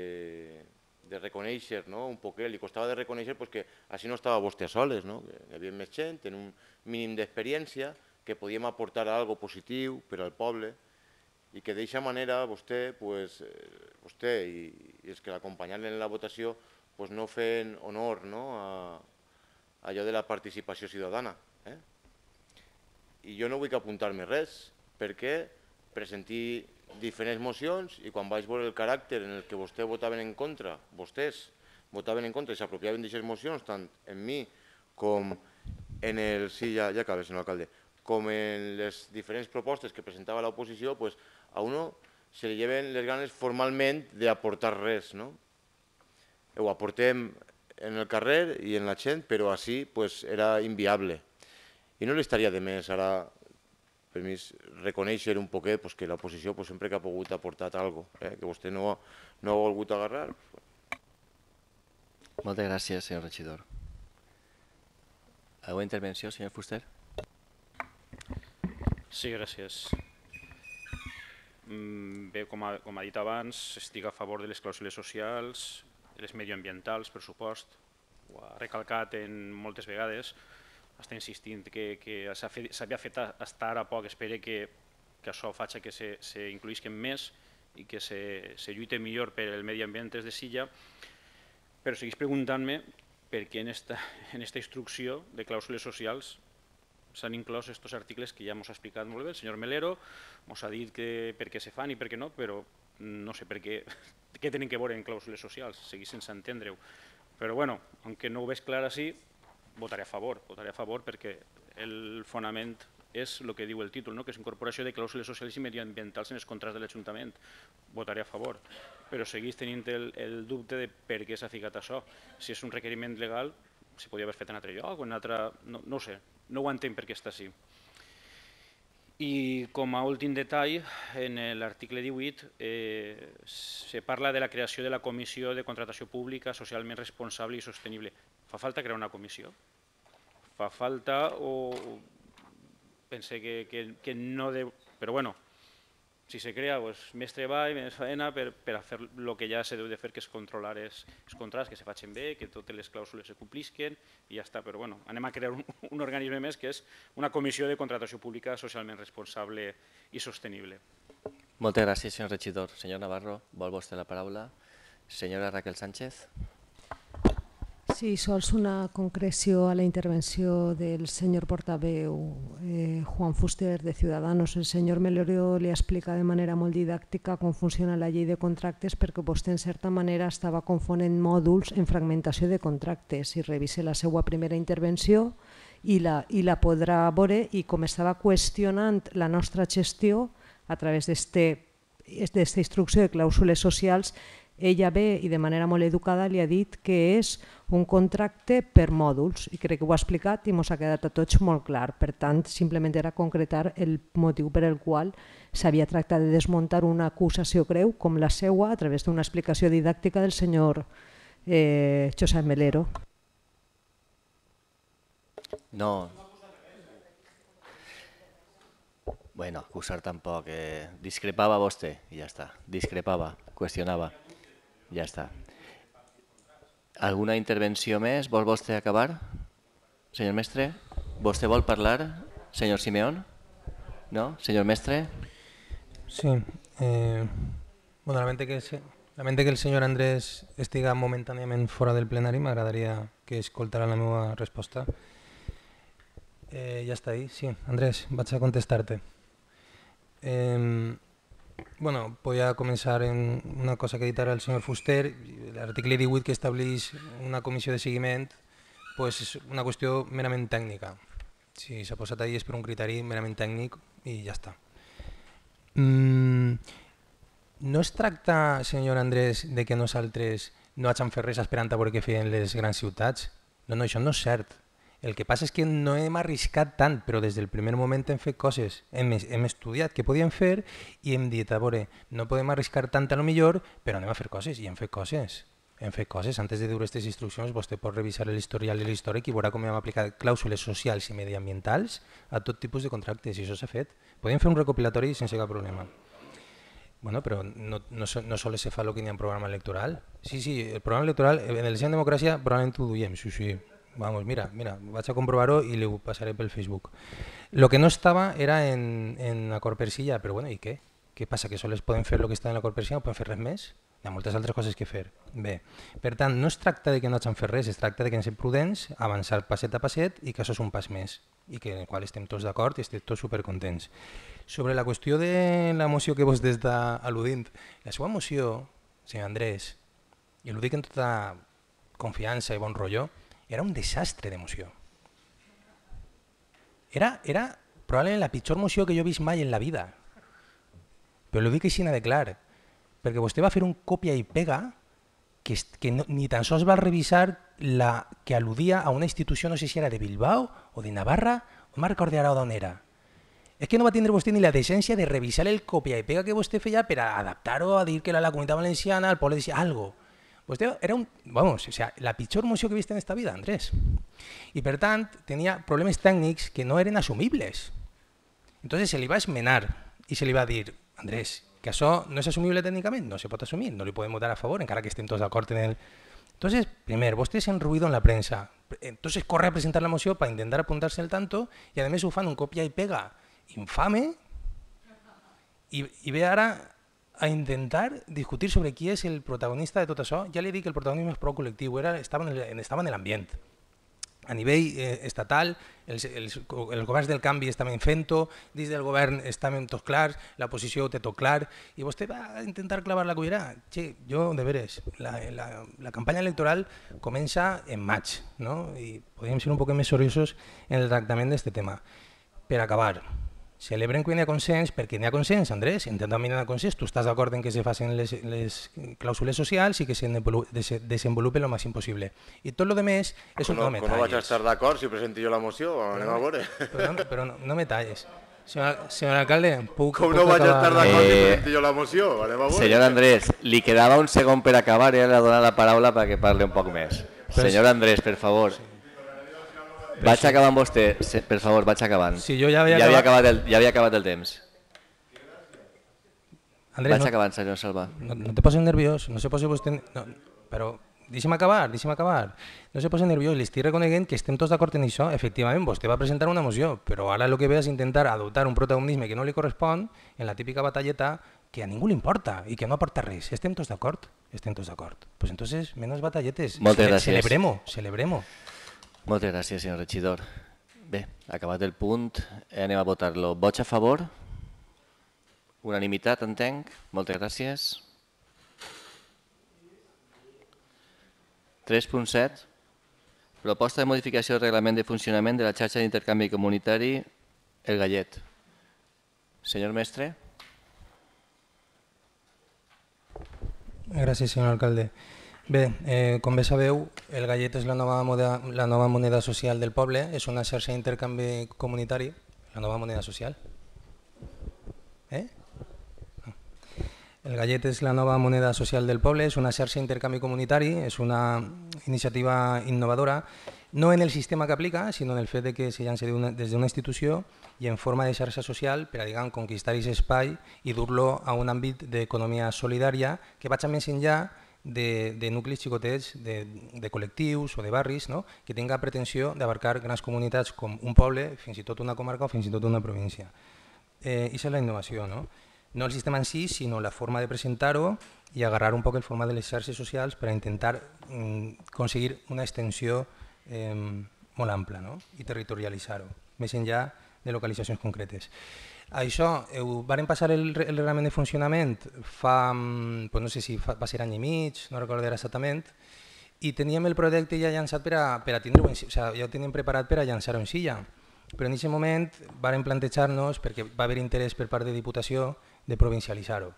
de reconèixer, no? un poquet, li costava de reconèixer pues, que així no estava vostè a soles, no? que hi havia més gent, en un mínim d'experiència, que podíem aportar algo positiu per al poble i que d'aquesta manera vostè, pues, eh, vostè i, i els que l'acompanyaven en la votació pues, no feien honor no? a, a allò de la participació ciutadana. Eh? i jo no vull apuntar-me res, perquè presentí diferents mocions i quan vaig veure el caràcter en el que vostè votaven en contra, vostès votaven en contra i s'apropiaven d'aquestes mocions, tant en mi com en el... Sí, ja, ja acaba, senyor alcalde. Com en les diferents propostes que presentava l'oposició, pues, a uno se li lleven les ganes formalment d'aportar res, no? Ho aportem en el carrer i en la gent, però així pues, era inviable. I no li estaria de més ara, per mi, reconèixer un poquet pues, que l'oposició pues, sempre que ha pogut ha portat alguna cosa, eh? que vostè no, no ha volgut agarrar.
Moltes gràcies, senyor regidor. Alguna intervenció, senyor Fuster?
Sí, gràcies. Mm, bé, com ha, com ha dit abans, estic a favor de les clàusules socials, de les medioambientals, per supost, ho ha recalcat en moltes vegades, està insistint que, que s'havia fet estar a poc, espere que, que això faci que se, se més i que se, se lluite millor per el medi ambient des de Silla, però seguís preguntant-me per què en esta, en esta instrucció de clàusules socials s'han inclòs aquests articles que ja ens ha explicat molt bé el senyor Melero, ens ha dit que per què se fan i per què no, però no sé per què, què tenen que veure en clàusules socials, seguís sense entendre-ho. Però bueno, aunque no ho veig clar així, votaré a favor, votaré a favor perquè el fonament és el que diu el títol, no? que és incorporació de clàusules socials i mediambientals en els contrats de l'Ajuntament. Votaré a favor, però seguís tenint el, el dubte de per què s'ha ficat això. Si és un requeriment legal, si podria haver fet en altre lloc o en altre... No, no ho sé, no ho entenc per què està així. I com a últim detall, en l'article 18 eh, se parla de la creació de la Comissió de Contratació Pública Socialment Responsable i Sostenible. Fa falta crear una comissió? Fa falta o pense que, que, que no deu... Però bueno, si se crea pues, més treball, més feina per, per a fer el que ja se deu de fer, que és controlar els, els contrats, que se facin bé, que totes les clàusules se complisquen i ja està. Però bueno, anem a crear un, un organisme més que és una comissió de contratació pública socialment responsable i sostenible.
Moltes gràcies, senyor regidor. Senyor Navarro, vol vostè la paraula. Senyora Raquel Sánchez.
Sí, sols una concreció a la intervenció del señor portaveu eh, Juan Fuster de Ciudadanos. El senyor Melorio li explica de manera molt didàctica com funciona la llei de contractes perquè vostè en certa manera estava confonent mòduls en fragmentació de contractes. Si revise la seva primera intervenció i la, i la podrà veure i com estava qüestionant la nostra gestió a través d'aquesta instrucció de clàusules socials ella ve i de manera molt educada li ha dit que és un contracte per mòduls i crec que ho ha explicat i ens ha quedat a tots molt clar. Per tant, simplement era concretar el motiu per el qual s'havia tractat de desmuntar una acusació greu com la seua a través d'una explicació didàctica del senyor eh, Josep Melero.
No. Bueno, acusar tampoc. Eh, discrepava vostè i ja està. Discrepava, qüestionava. Ja està. Alguna intervenció més? Vol vostè acabar? Senyor mestre? Vostè vol parlar? Senyor Simeón? No? Senyor mestre?
Sí. Eh, bueno, lamento que, se, lamento que el senyor Andrés estiga momentàniament fora del plenari. M'agradaria que escoltara la meva resposta. Eh, ja està ahí. Sí, Andrés, vaig a contestar-te. Eh, bueno, voy a començar en una cosa que dit ara el senyor Fuster. L'article 18 que estableix una comissió de seguiment pues és una qüestió merament tècnica. Si s'ha posat ahí és per un criteri merament tècnic i ja està. Mm, no es tracta, senyor Andrés, de que nosaltres no hagin fet res esperant a veure què feien les grans ciutats. No, no, això no és cert. El que passa és que no hem arriscat tant, però des del primer moment hem fet coses, hem, hem estudiat què podíem fer i hem dit, a veure, no podem arriscar tant a lo millor, però anem a fer coses i hem fet coses. Hem fet coses. Antes de dur aquestes instruccions, vostè pot revisar l'historial i l'històric i veurà com hem aplicat clàusules socials i mediambientals a tot tipus de contractes i això s'ha fet. Podem fer un recopilatori sense cap problema. Bueno, però no, no, no sols se fa el que n'hi ha en programa electoral. Sí, sí, el programa electoral, en el Gent Democràcia probablement ho duiem, sí, sí, Vamos, mira, mira, vaig a comprovar-ho i ho passaré pel Facebook. Lo que no estava era en, en acord per silla, però bueno, i què? Què passa? Que sols poden fer el que està en l'acord per silla, no poden fer res més? Hi ha moltes altres coses que fer. Bé, per tant, no es tracta de que no hagin fet res, es tracta de que ens siguem prudents, avançar passet a passet i que això és un pas més i que en el qual estem tots d'acord i estem tots supercontents. Sobre la qüestió de la moció que vos des al·ludint, la seva moció, senyor Andrés, i ho dic en tota confiança i bon rotllo, era un desastre d'emoció. Era, era probablement la pitjor moció que jo he vist mai en la vida. Però ho dic així de clar, perquè vostè va fer un còpia i pega que, que no, ni tan sols va revisar la que al·ludia a una institució, no sé si era de Bilbao o de Navarra, no me'n recordo ara d'on era. És que no va tindre vostè ni la decència de revisar el còpia i pega que vostè feia per adaptar-ho a dir que era la comunitat valenciana, al poble de algo. Vostè era un, vamos, o sea, la pitjor moció que he vist en esta vida, Andrés. I per tant, tenia problemes tècnics que no eren assumibles. Entonces se li va esmenar i se li va dir, Andrés, que això no és assumible tècnicament, no se pot assumir, no li podem votar a favor, encara que estem tots d'acord en el... Entonces, primer, vostè s'han ruido en la premsa. Entonces corre a presentar la moció para intentar apuntarse el tanto i a més fan un copia i pega infame i, i ve ara a intentar discutir sobre qui és el protagonista de tot això, ja li dic que el protagonisme és prou col·lectiu, era, estava, en estava en l'ambient. A nivell eh, estatal, els, els, els governs del canvi estaven fent-ho, dins del govern estaven tots clars, la posició ho té tot clar, i vostè va intentar clavar la cullera. Che, jo, de veres, la, la, la campanya electoral comença en maig, no? i podríem ser un poc més seriosos en el tractament d'aquest tema. Per acabar, celebren quan hi ha consens, perquè n'hi ha consens, Andrés, intentem mirar consens, tu estàs d'acord en que se facin les, les clàusules socials i que se desenvolupen el màxim possible. I tot el que més és un no,
no Com no vaig estar d'acord si presento jo la moció? Anem a veure.
Però, no, però no, no me talles. Senyor, senyor alcalde, puc...
Com no vaig estar d'acord eh, si presento jo la moció? Anem a veure.
Senyor Andrés, li quedava un segon per acabar i ara donar la paraula perquè parli un poc més. Senyor Andrés, per favor. Sí. Vaig acabar amb vostè, per favor, vaig acabant.
Sí, jo ja havia,
ja havia acabat, el, ja havia acabat el temps.
Andrés,
vaig
no,
acabant, senyor Salva.
No, no te posis nerviós, no se posi vostè... No, però deixi'm acabar, deixi'm acabar. No se posi nerviós, li estic reconeguent que estem tots d'acord en això. Efectivament, vostè va presentar una moció, però ara el que ve és intentar adoptar un protagonisme que no li correspon en la típica batalleta que a ningú li importa i que no aporta res. Estem tots d'acord? Estem tots d'acord. Pues entonces, menos batalletes.
Moltes gràcies.
Celebremo, celebremo.
Moltes gràcies, senyor regidor. Bé, acabat el punt, anem a votar-lo. Vots a favor? Unanimitat, entenc. Moltes gràcies. 3.7. Proposta de modificació del reglament de funcionament de la xarxa d'intercanvi comunitari El Gallet. Senyor mestre.
Gràcies, senyor alcalde. Bé, eh, com bé sabeu, el gallet és la nova, moda, la nova moneda social del poble, és una xarxa d'intercanvi comunitari, la nova moneda social. Eh? El gallet és la nova moneda social del poble, és una xarxa d'intercanvi comunitari, és una iniciativa innovadora, no en el sistema que aplica, sinó en el fet de que se llança des d'una institució i en forma de xarxa social per a diguem, conquistar aquest espai i dur-lo a un àmbit d'economia solidària que vaig més enllà de, de nuclis xicotets, de, de col·lectius o de barris, no? que tinga pretensió d'abarcar grans comunitats com un poble, fins i tot una comarca o fins i tot una província. Eh, I és la innovació, no? no el sistema en si, sinó la forma de presentar-ho i agarrar un poc el format de les xarxes socials per a intentar mm, aconseguir una extensió eh, molt ampla no? i territorialitzar-ho, més enllà de localitzacions concretes. Això, eh, varen passar el, el reglament de funcionament fa, mm, pues no sé si fa, va ser any i mig, no recordaré exactament, i teníem el projecte ja llançat per a, per a tindre-ho, o sigui, ja ho teníem preparat per a llançar-ho en silla, però en aquest moment varen plantejar-nos, perquè va haver interès per part de Diputació, de provincialitzar-ho,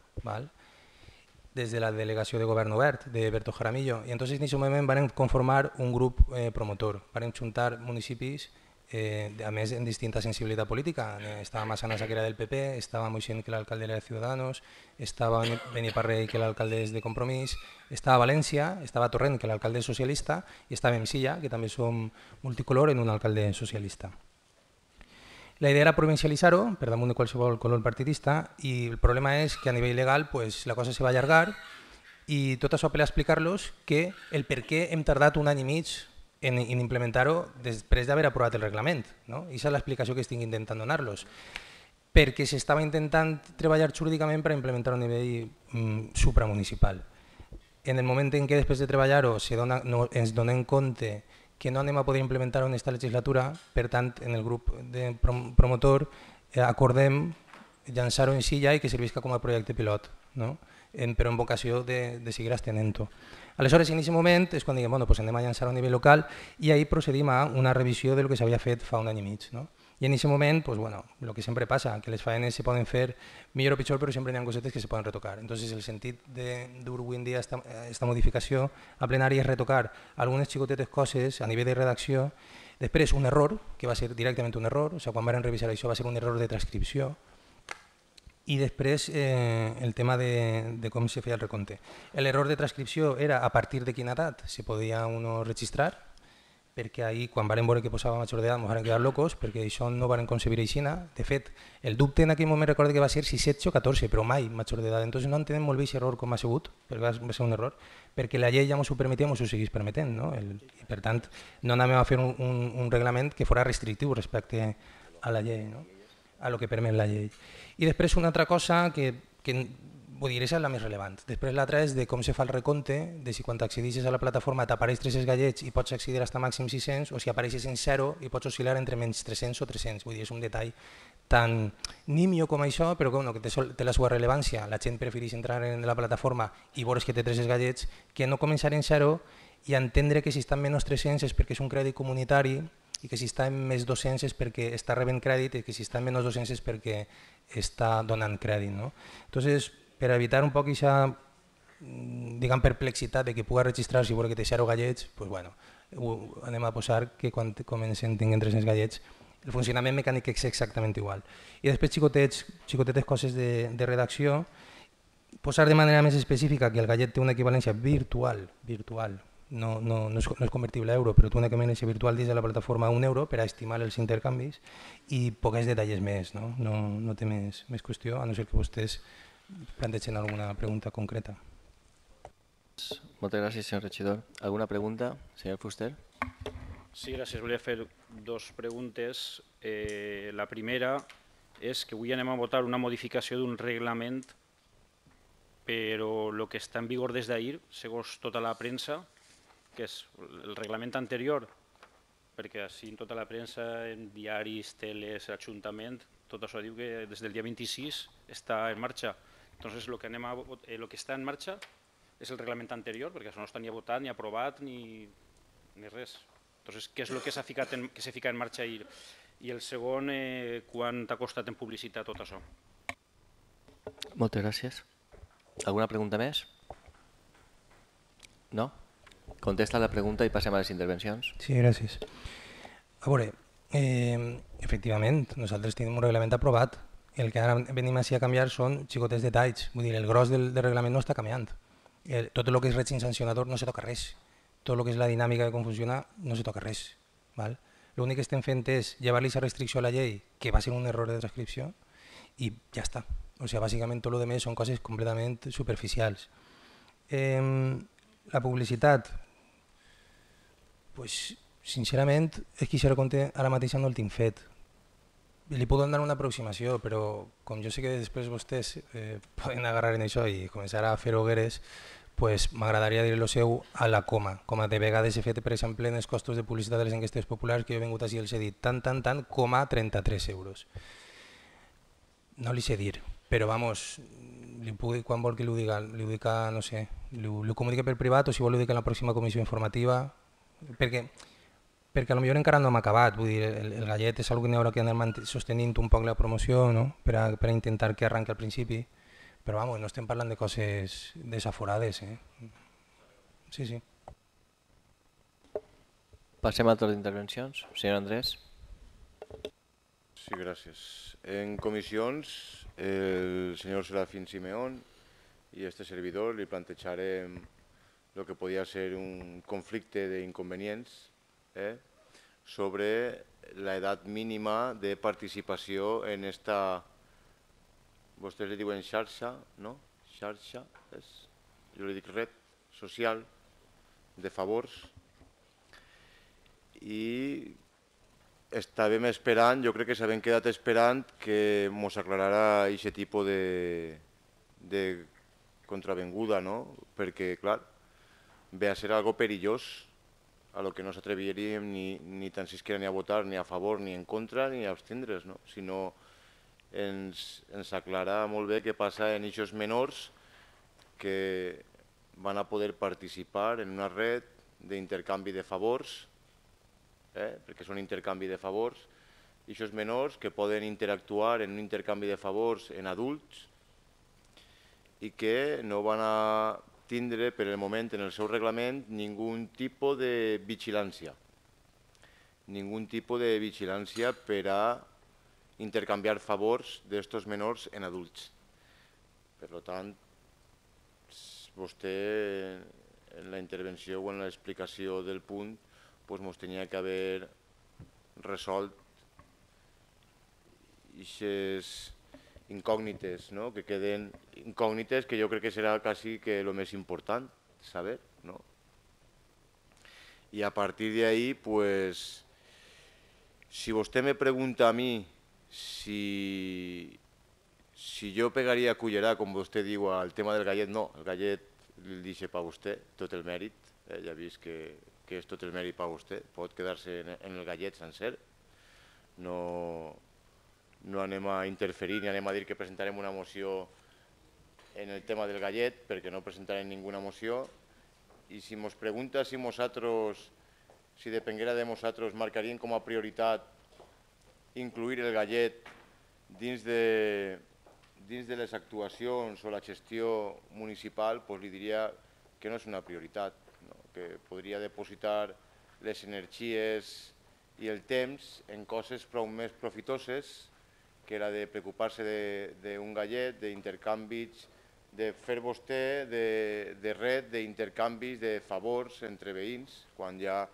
des de la delegació de govern obert de Berto Jaramillo, i entonces en aquest moment varen conformar un grup eh, promotor, varen juntar municipis eh, a més en distinta sensibilitat política. Estava Massanas, que era del PP, estava Moixent, que l'alcalde era de Ciudadanos, estava Beniparrell, que l'alcalde és de Compromís, estava València, estava Torrent, que l'alcalde és socialista, i estava Silla, que també som multicolor en un alcalde socialista. La idea era provincialitzar-ho per damunt de qualsevol color partidista i el problema és que a nivell legal pues, la cosa se va allargar i tot això per explicar-los que el per què hem tardat un any i mig en, en implementar-ho després d'haver aprovat el reglament. No? I és l'explicació que estic intentant donar-los. Perquè s'estava intentant treballar jurídicament per implementar un nivell mm, supramunicipal. En el moment en què després de treballar-ho no, ens donem compte que no anem a poder implementar en aquesta legislatura, per tant, en el grup de prom promotor eh, acordem llançar-ho en silla i que servisca com a projecte pilot, no? En, però en vocació de, de seguir estenent-ho. Aleshores, en aquest moment és quan diguem, bueno, pues anem a llançar a nivell local i ahir procedim a una revisió del que s'havia fet fa un any i mig. No? I en aquest moment, pues, bueno, el que sempre passa, que les faenes se poden fer millor o pitjor, però sempre hi ha cosetes que se poden retocar. Entonces, el sentit de dur avui en dia esta, esta modificació a plenari és retocar algunes xicotetes coses a nivell de redacció, després un error, que va ser directament un error, o sigui, quan van revisar això va ser un error de transcripció, i després eh, el tema de, de com se feia el recompte. L'error de transcripció era a partir de quina edat se podia uno registrar, perquè ahir quan varen veure que posava major d'edat ens van quedar locos, perquè això no van concebir aixina. De fet, el dubte en aquell moment recordo que va ser si 16 o 14, però mai major d'edat. Entonces no entenem molt bé aquest error com ha sigut, perquè va ser un error, perquè la llei ja ens ho permetia, ens ho seguís permetent. No? El, i per tant, no anàvem a fer un, un, un reglament que fora restrictiu respecte a la llei, no? a lo que permet la llei. I després una altra cosa que, que vull dir, és la més relevant. Després l'altra és de com se fa el recompte, de si quan t'accedixes a la plataforma t'apareix 300 gallets i pots accedir fins màxim 600 o si apareixes en 0 i pots oscil·lar entre menys 300 o 300. Vull dir, és un detall tan nimio com això, però bueno, que té, té la seva rellevància. La gent prefereix entrar en la plataforma i veure que té 300 gallets que no començar en 0 i entendre que si estan menys 300 és perquè és un crèdit comunitari i que si està en més 200 és perquè està rebent crèdit i que si està en menys 200 és perquè està donant crèdit. No? Entonces, per evitar un poc aquesta diguem, perplexitat de que puga registrar si vol que té 0 gallets, pues bueno, anem a posar que quan comencen tinguin 300 gallets el funcionament mecànic és exactament igual. I després xicotets, xicotetes coses de, de redacció, posar de manera més específica que el gallet té una equivalència virtual, virtual, no, no, no, és, no és convertible a euro, però tu una equivalència virtual dins de la plataforma a un euro per a estimar els intercanvis i poques detalls més, no, no, no té més, més qüestió, a no ser que vostès plantegen alguna pregunta concreta.
Moltes gràcies, senyor regidor. Alguna pregunta, senyor Fuster?
Sí, gràcies. Volia fer dos preguntes. Eh, la primera és que avui anem a votar una modificació d'un reglament però el que està en vigor des d'ahir, segons tota la premsa, que és el reglament anterior, perquè així en tota la premsa, en diaris, teles, ajuntament, tot això diu que des del dia 26 està en marxa. Entonces, lo que, anem a, eh, lo que està en marxa és el reglament anterior, perquè això no està ni votat, ni aprovat, ni, ni res. Entonces, què és el que s'ha ficat, en, que ficat en marxa ahir? I el segon, eh, quan t'ha costat en publicitat tot això?
Moltes gràcies. Alguna pregunta més? No? Contesta la pregunta i passem a les intervencions.
Sí, gràcies. A veure, eh, efectivament, nosaltres tenim un reglament aprovat. El que ara venim així a canviar són xicotes detalls. Vull dir, el gros del, del reglament no està canviant. El, tot el que és règim sancionador no se toca res. Tot el que és la dinàmica de com funciona no se toca res. Val? L'únic que estem fent és llevar-li aquesta restricció a la llei, que va ser un error de transcripció, i ja està. O sigui, bàsicament tot el que són coses completament superficials. Eh, la publicitat, pues, sincerament, és que això compte ara mateix no el tinc fet. Li puc donar una aproximació, però com jo sé que després vostès eh, poden agarrar en això i començar a fer hogueres, pues, m'agradaria dir lo seu a la coma, com a de vegades he fet, per exemple, en els costos de publicitat de les enquestes populars, que jo he vingut així i els he dit tant, tant, tant, coma 33 euros. No li sé dir, però vamos, li puc dir quan vol que li ho diga, li ho diga, no sé, li, li ho comunique per privat o si vol li ho dic en la pròxima comissió informativa, perquè perquè potser encara no hem acabat, vull dir, el, el gallet és una que que anar sostenint un poc la promoció no? per, a, per a intentar que arranqui al principi, però vamos, no estem parlant de coses desaforades. Eh? Sí, sí.
Passem a altres intervencions. Senyor Andrés.
Sí, gràcies. En comissions, el senyor Serafín Simeón i este servidor li plantejarem el que podia ser un conflicte d'inconvenients eh, sobre la edat mínima de participació en esta, vostès li diuen xarxa, no? Xarxa, és, jo li dic red social de favors i estàvem esperant, jo crec que s'havien quedat esperant que ens aclarara aquest tipus de, de contravenguda, no? perquè, clar, ve a ser algo perillós a lo que no s'atreviríem ni, ni tan siquiera ni a votar ni a favor ni en contra ni a abstindre's, no? sinó ens, ens aclara molt bé què passa en aquests menors que van a poder participar en una red d'intercanvi de favors, eh? perquè són intercanvi de favors, i menors que poden interactuar en un intercanvi de favors en adults i que no van a tindre per el moment en el seu reglament ningú tipus de vigilància. Ningú tipus de vigilància per a intercanviar favors d'estos menors en adults. Per tant, vostè en la intervenció o en l'explicació del punt doncs tenia que haver resolt aquestes incògnites, no? que queden incògnites que jo crec que serà quasi que el més important saber. No? I a partir d'ahí, pues, si vostè me pregunta a mi si, si jo pegaria cullerà, com vostè diu, al tema del gallet, no, el gallet el deixa per vostè, tot el mèrit, eh, ja vist que, que és tot el mèrit per vostè, pot quedar-se en, en el gallet sencer, no, no anem a interferir ni anem a dir que presentarem una moció en el tema del gallet, perquè no presentarem ninguna moció, i si ens pregunta si nosaltres, si depenguera de nosaltres, marcaríem com a prioritat incluir el gallet dins de, dins de les actuacions o la gestió municipal, doncs li diria que no és una prioritat, no? que podria depositar les energies i el temps en coses prou més profitoses que era de preocupar-se d'un gallet, d'intercanvis, de fer vostè de, de red d'intercanvis de favors entre veïns, quan ja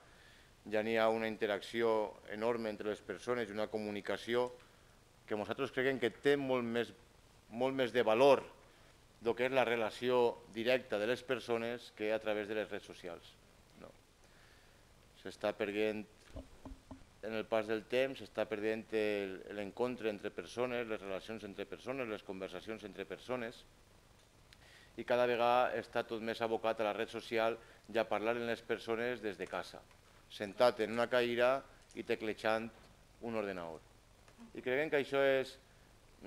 ja n'hi ha una interacció enorme entre les persones i una comunicació que nosaltres creiem que té molt més, molt més de valor del que és la relació directa de les persones que a través de les redes socials. No. S'està perdent en el pas del temps s'està perdent l'encontre entre persones, les relacions entre persones, les conversacions entre persones i cada vegada està tot més abocat a la red social i a parlar amb les persones des de casa, sentat en una caïra i teclejant un ordenador. I creiem que això és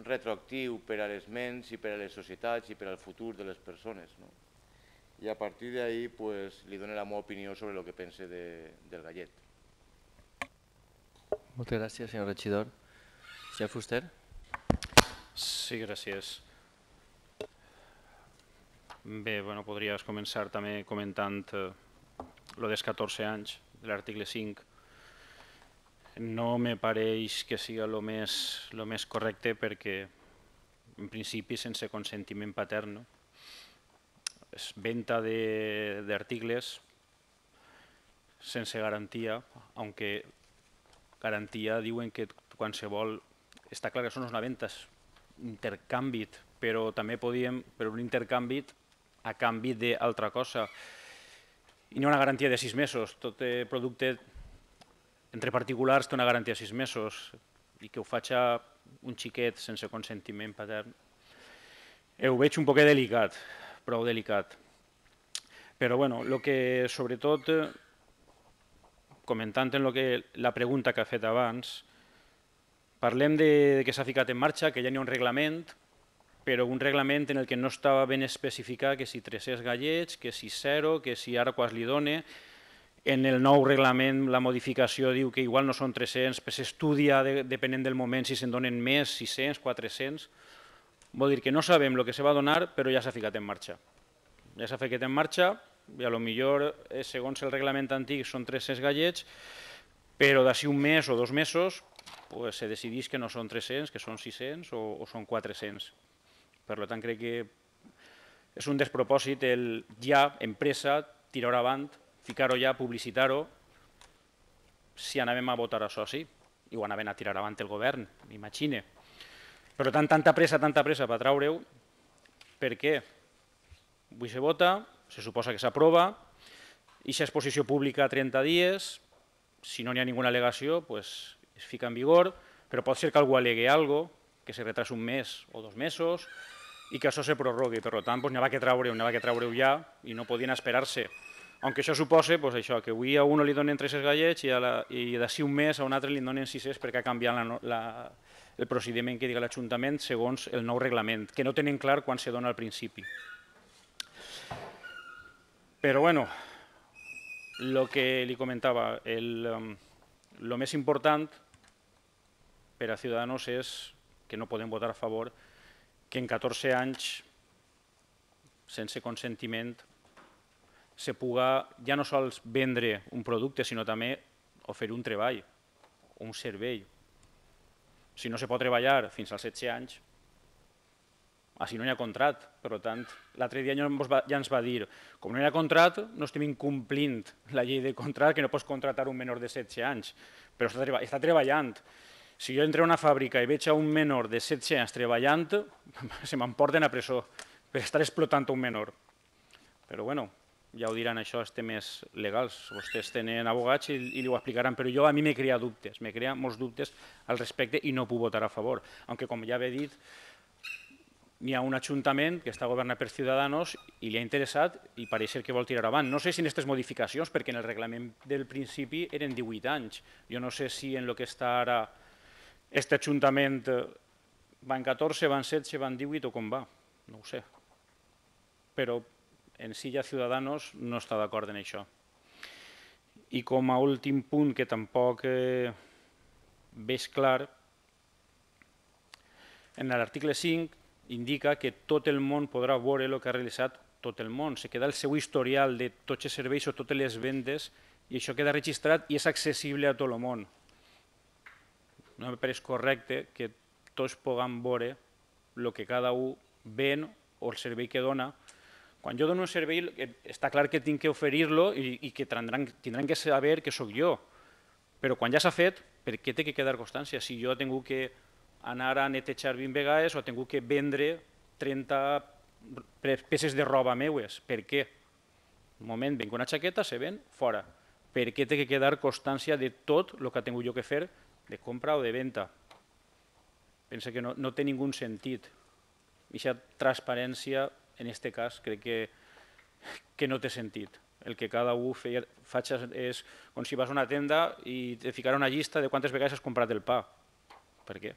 retroactiu per a les ments i per a les societats i per al futur de les persones. No? I a partir d'ahir pues, li dono la meva opinió sobre el que pense de, del gallet.
Moltes gràcies, senyor regidor. Senyor Fuster.
Sí, gràcies. Bé, bueno, podries començar també comentant eh, lo dels 14 anys de l'article 5. No me pareix que siga el més, lo més correcte perquè, en principi, sense consentiment patern, no? és venta d'articles sense garantia, aunque garantia diuen que qualsevol... Està clar que una venta, és intercanvi, però també podíem, per un intercanvi a canvi d'altra cosa. I no una garantia de sis mesos, tot producte entre particulars té una garantia de sis mesos i que ho faig un xiquet sense consentiment patern. Eh, ho veig un poc delicat, prou delicat. Però bueno, el que sobretot, comentant en lo que, la pregunta que ha fet abans, parlem de que s'ha ficat en marxa, que ja n'hi ha un reglament, però un reglament en el que no estava ben especificat que si 300 gallets, que si 0, que si ara quasi li dona. En el nou reglament la modificació diu que igual no són 300, però s'estudia de, depenent del moment si se'n donen més, 600, 400. Vol dir que no sabem el que se va donar, però ja s'ha ficat en marxa. Ja s'ha ficat en marxa i a lo millor, eh, segons el reglament antic, són 300 gallets, però d'ací un mes o dos mesos pues, se decidís que no són 300, que són 600 o, o són 400. Per tant, crec que és un despropòsit el ja, empresa, tirar avant, ficar-ho ja, publicitar-ho, si anàvem a votar això sí, i ho anàvem a tirar avant el govern, m'imagine. Per tant, tanta pressa, tanta pressa per traure-ho, per què? Avui se vota, se suposa que s'aprova, i si exposició pública 30 dies, si no n'hi ha ninguna al·legació, pues, es fica en vigor, però pot ser que algú al·legui cosa, que se retrasi un mes o dos mesos, i que això se prorrogui. Per tant, doncs, n'hi ha que treure-ho, n'hi ha que treure-ho ja i no podien esperar-se. Aunque això suposa pues, això, que avui a un li donen 300 gallets i, a la, i d'ací un mes a un altre li donen 600 perquè ha canviat la, la, el procediment que diga l'Ajuntament segons el nou reglament, que no tenen clar quan se dona al principi. Però bueno, el que li comentava, el, el més important per a Ciudadanos és que no podem votar a favor que en 14 anys, sense consentiment, se puga ja no sols vendre un producte, sinó també oferir un treball un servei. Si no se pot treballar fins als 16 anys, així no hi ha contrat. Per tant, l'altre dia ja ens va dir, com no hi ha contrat, no estem incomplint la llei de contrat, que no pots contratar un menor de 16 anys, però està, treballant. Si jo entro a una fàbrica i veig un menor de 16 anys treballant, se m'emporten a presó per estar explotant un menor. Però bueno, ja ho diran això els temes legals. Vostès tenen abogats i, i li ho explicaran, però jo a mi m'he creat dubtes, m'he creat molts dubtes al respecte i no puc votar a favor. Aunque, com ja he dit, n'hi ha un ajuntament que està governat per Ciudadanos i li ha interessat i pareix que vol tirar avant. No sé si en aquestes modificacions, perquè en el reglament del principi eren 18 anys. Jo no sé si en el que està ara este Ajuntament eh, va en 14, va en 16, va en 18 o com va? No ho sé. Però en si ja Ciudadanos no està d'acord en això. I com a últim punt que tampoc eh, veig clar, en l'article 5 indica que tot el món podrà veure el que ha realitzat tot el món. Se queda el seu historial de tots els serveis o totes les vendes i això queda registrat i és accessible a tot el món no me pareix correcte que tots puguem veure el que cada un ven o el servei que dona. Quan jo dono un servei, està clar que tinc que oferir-lo i, i que tindran, tindran que saber que sóc jo. Però quan ja s'ha fet, per què té que quedar constància? Si jo he tingut que anar a netejar 20 vegades o he que vendre 30 peces de roba meues, per què? Un moment, venc una xaqueta, se ven, fora. Per què té que quedar constància de tot el que ha tingut jo que fer de compra o de venta. Pensa que no, no té ningú sentit. Aquesta transparència, en aquest cas, crec que, que no té sentit. El que cada un feia, faig és com si vas a una tenda i te ficarà una llista de quantes vegades has comprat el pa. Per què?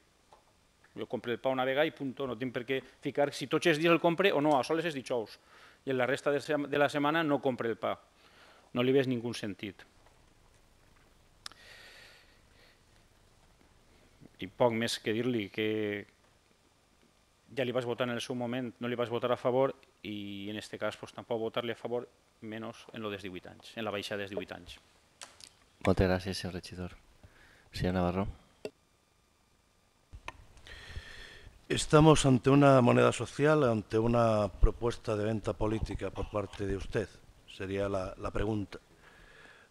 Jo compro el pa una vegada i punto, no tinc per què ficar si tots els dies el compre o no, a soles és dijous. I en la resta de la setmana no compre el pa. No li veig ningú sentit. i poc més que dir-li que ja li vas votar en el seu moment, no li vas votar a favor i en aquest cas pues, tampoc votar-li a favor menys en lo dels 18 anys, en la baixa dels 18 anys.
Moltes gràcies, senyor regidor. Senyor Navarro.
Estamos ante una moneda social, ante una propuesta de venta política por parte de usted, sería la, pregunta.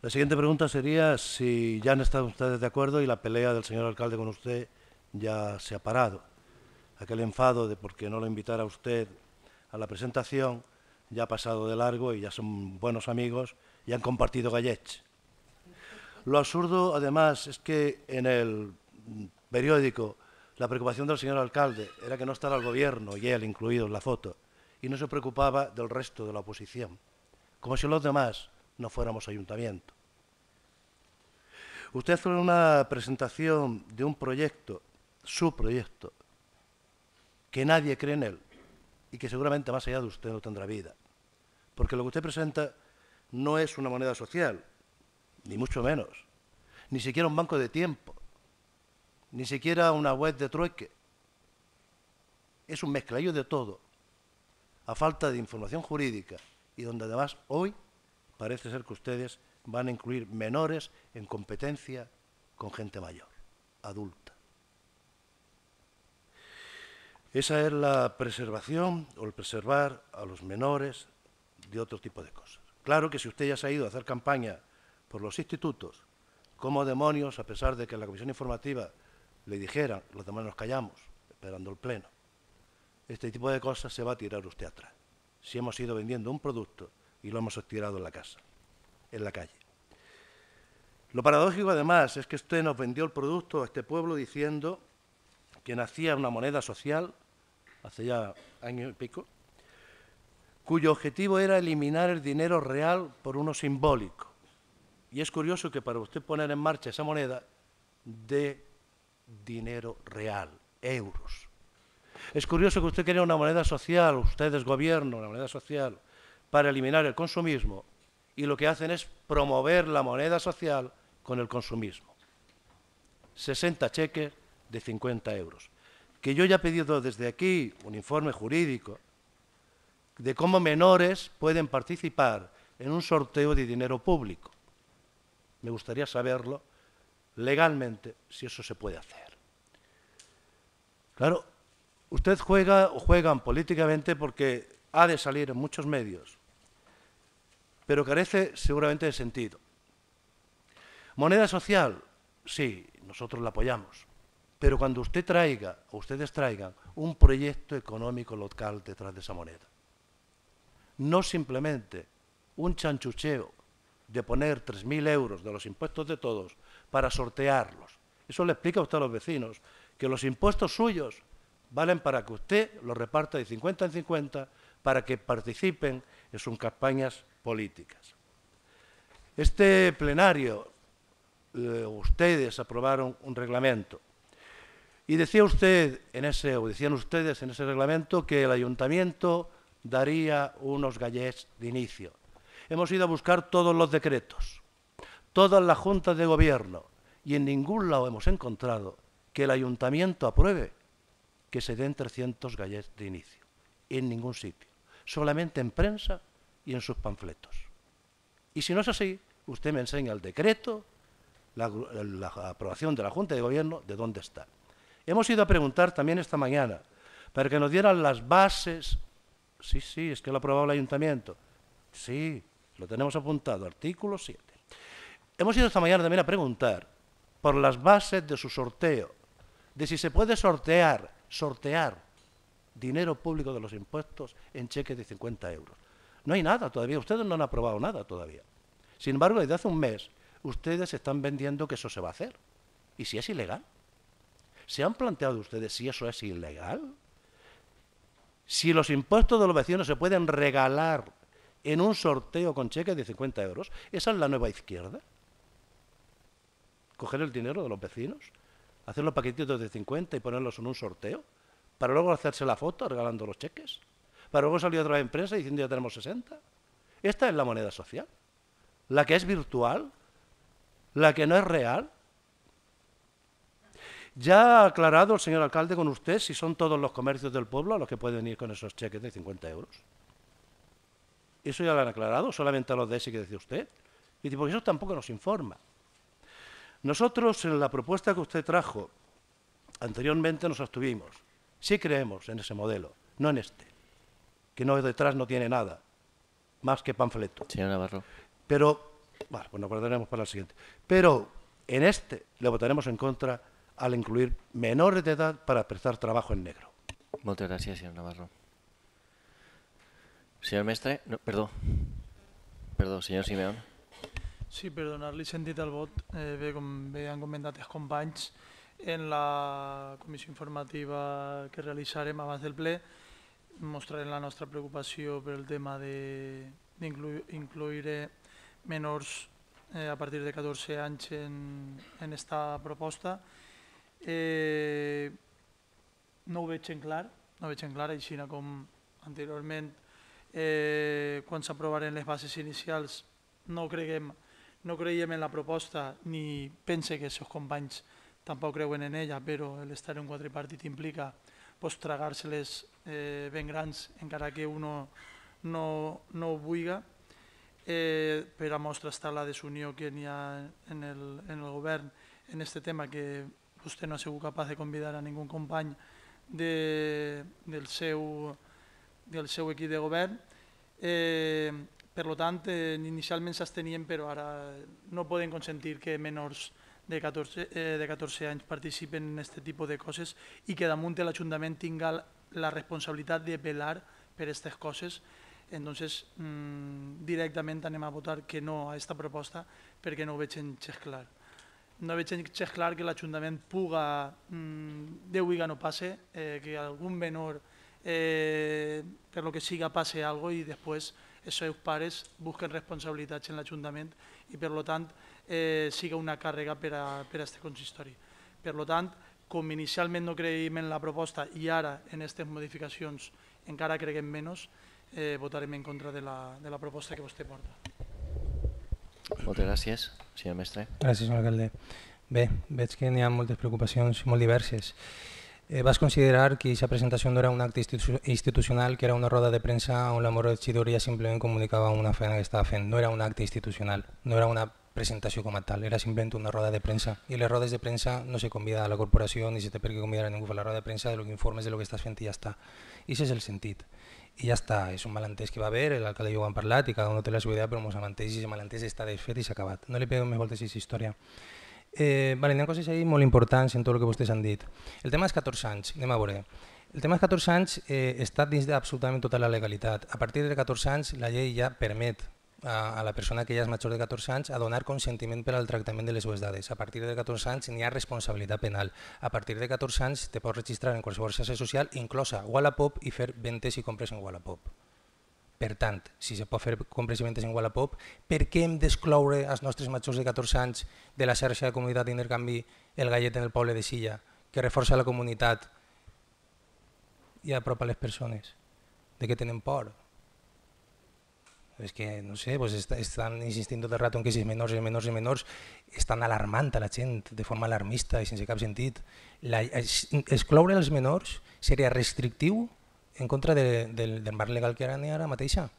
La siguiente pregunta sería si ya han estado ustedes de acuerdo y la pelea del señor alcalde con usted ya se ha parado. Aquel enfado de por qué no lo invitara usted a la presentación ya ha pasado de largo y ya son buenos amigos y han compartido galletes. Lo absurdo, además, es que en el periódico la preocupación del señor alcalde era que no estaba el gobierno y él incluido en la foto y no se preocupaba del resto de la oposición, como si los demás no fuéramos ayuntamiento. Usted hace una presentación de un proyecto, su proyecto, que nadie cree en él y que seguramente más allá de usted no tendrá vida. Porque lo que usted presenta no es una moneda social, ni mucho menos, ni siquiera un banco de tiempo, ni siquiera una web de trueque. Es un mezclallo de todo, a falta de información jurídica y donde además hoy parece ser que ustedes van a incluir menores en competencia con gente mayor, adulta. Esa es la preservación o el preservar a los menores de otro tipo de cosas. Claro que si usted ya se ha ido a hacer campaña por los institutos, como demonios, a pesar de que la comisión informativa le dijeran, los demás nos callamos, esperando el pleno, este tipo de cosas se va a tirar usted atrás. Si hemos ido vendiendo un producto y lo hemos tirado en la casa, en la calle. Lo paradójico, además, es que usted nos vendió el producto a este pueblo diciendo que nacía una moneda social, hace ya año y pico, cuyo objetivo era eliminar el dinero real por uno simbólico. Y es curioso que para usted poner en marcha esa moneda de dinero real, euros. Es curioso que usted quería una moneda social, ustedes gobierno, una moneda social, para eliminar el consumismo, y lo que hacen es promover la moneda social con el consumismo. 60 cheques de 50 euros. Que yo ya he pedido desde aquí un informe jurídico de cómo menores pueden participar en un sorteo de dinero público. Me gustaría saberlo legalmente si eso se puede hacer. Claro, usted juega o juegan políticamente porque ha de salir en muchos medios, pero carece seguramente de sentido. Moneda social, sí, nosotros la apoyamos, pero cuando usted traiga, o ustedes traigan, un proyecto económico local detrás de esa moneda, no simplemente un chanchucheo de poner 3.000 euros de los impuestos de todos para sortearlos. Eso le explica a usted a los vecinos, que los impuestos suyos valen para que usted los reparta de 50 en 50 para que participen en sus campañas políticas. Este plenario, eh, ustedes aprobaron un reglamento y decía usted en ese, o decían ustedes en ese reglamento que el ayuntamiento daría unos gallets de inicio. Hemos ido a buscar todos los decretos, todas las juntas de gobierno, y en ningún lado hemos encontrado que el ayuntamiento apruebe que se den 300 gallets de inicio. En ningún sitio. Solamente en prensa y en sus panfletos. Y si no es así, usted me enseña el decreto, la, la aprobación de la Junta de Gobierno, de dónde está. Hemos ido a preguntar también esta mañana para que nos dieran las bases Sí, sí, es que lo ha aprobado el ayuntamiento. Sí, lo tenemos apuntado, artículo 7. Hemos ido esta mañana también a preguntar por las bases de su sorteo, de si se puede sortear, sortear dinero público de los impuestos en cheques de 50 euros. No hay nada todavía, ustedes no han aprobado nada todavía. Sin embargo, desde hace un mes, ustedes están vendiendo que eso se va a hacer. ¿Y si es ilegal? ¿Se han planteado ustedes si eso es ilegal? Si los impuestos de los vecinos se pueden regalar en un sorteo con cheques de 50 euros, ¿esa es la nueva izquierda? Coger el dinero de los vecinos, hacer los paquetitos de 50 y ponerlos en un sorteo, para luego hacerse la foto regalando los cheques, para luego salir otra empresa diciendo ya tenemos 60. Esta es la moneda social, la que es virtual, la que no es real. Ya ha aclarado el señor alcalde con usted si son todos los comercios del pueblo los que pueden ir con esos cheques de 50 euros. ¿Eso ya lo han aclarado? ¿Solamente a los de ese que decía usted? Y porque eso tampoco nos informa. Nosotros en la propuesta que usted trajo anteriormente nos abstuvimos. Sí creemos en ese modelo, no en este, que no detrás no tiene nada, más que panfleto.
Señor Navarro.
Pero, bueno, pues nos guardaremos para el siguiente. Pero en este le votaremos en contra al incluir menores de edad para prestar trabajo en negro.
Muchas gracias, señor Navarro. Señor Mestre, no, perdó. Perdó, señor Simeón.
Sí, per donar-li sentit al vot, eh, bé, com bé han comentat els companys, en la comissió informativa que realitzarem abans del ple mostrarem la nostra preocupació per el tema d'incluir menors eh, a partir de 14 anys en, en esta proposta. Eh, no ho veig en clar, no ho veig en clar, així com anteriorment eh, quan s'aprovaren les bases inicials no creguem, no creiem en la proposta ni pense que els seus companys tampoc creuen en ella, però l'estar en un quadripartit implica pues, tragar-se-les eh, ben grans encara que uno no, no ho vulgui. Eh, per a mostra està la desunió que n'hi ha en el, en el govern en aquest tema que vostè no ha sigut capaç de convidar a ningú company de, del, seu, del seu equip de govern. Eh, per tant, eh, inicialment s'astenien, però ara no poden consentir que menors de 14, eh, de 14 anys participen en aquest tipus de coses i que damunt l'Ajuntament tinga la responsabilitat de velar per aquestes coses. Entonces, mmm, directament anem a votar que no a aquesta proposta perquè no ho veig en xec clar. No veig en xec clar que l'Ajuntament puga, mmm, Déu que no passe, eh, que algun menor eh, per lo que siga passe algo i després els seus pares busquen responsabilitats en l'Ajuntament i per lo tant eh, siga una càrrega per a, per a este consistori. Per tant, com inicialment no creiem en la proposta i ara en aquestes modificacions encara creguem menys, eh, votarem en contra de la, de la proposta que vostè porta.
Moltes gràcies, senyor mestre.
Gràcies, senyor alcalde. Bé, veig que n'hi ha moltes preocupacions molt diverses. Eh, vas considerar que aquesta presentació no era un acte institucional, que era una roda de premsa on la regidoria simplement comunicava una feina que estava fent. No era un acte institucional, no era una presentació com a tal, era simplement una roda de premsa i les rodes de premsa no se convida a la corporació ni se té per què convidar a ningú a la roda de premsa de lo que informes de lo que estàs fent i ja està. I això és el sentit. I ja està, és un malentès que va haver, l'alcalde i ho han parlat i cada un té la seva idea, però ens malentès i el malentès està desfet i s'ha acabat. No li peguem més voltes a aquesta història. Eh, vale, hi ha coses ahí molt importants en tot el que vostès han dit. El tema és 14 anys, anem a veure. El tema és 14 anys eh, està dins d'absolutament tota la legalitat. A partir de 14 anys la llei ja permet a, a la persona que ja és major de 14 anys a donar consentiment per al tractament de les seues dades. A partir de 14 anys n'hi ha responsabilitat penal. A partir de 14 anys te pots registrar en qualsevol xarxa social, inclosa Wallapop, i fer ventes i compres en Wallapop. Per tant, si se pot fer compres en Wallapop, per què hem d'excloure als nostres majors de 14 anys de la xarxa de comunitat d'intercanvi el gallet en el poble de Silla, que reforça la comunitat i apropa les persones? De què tenen por? és que, no sé, pues estan insistint tot el rato en que si menors i menors i menors estan alarmant a la gent de forma alarmista i sense cap sentit. La, excloure els menors seria restrictiu en contra de, de, del marc legal que ara n'hi ara mateixa.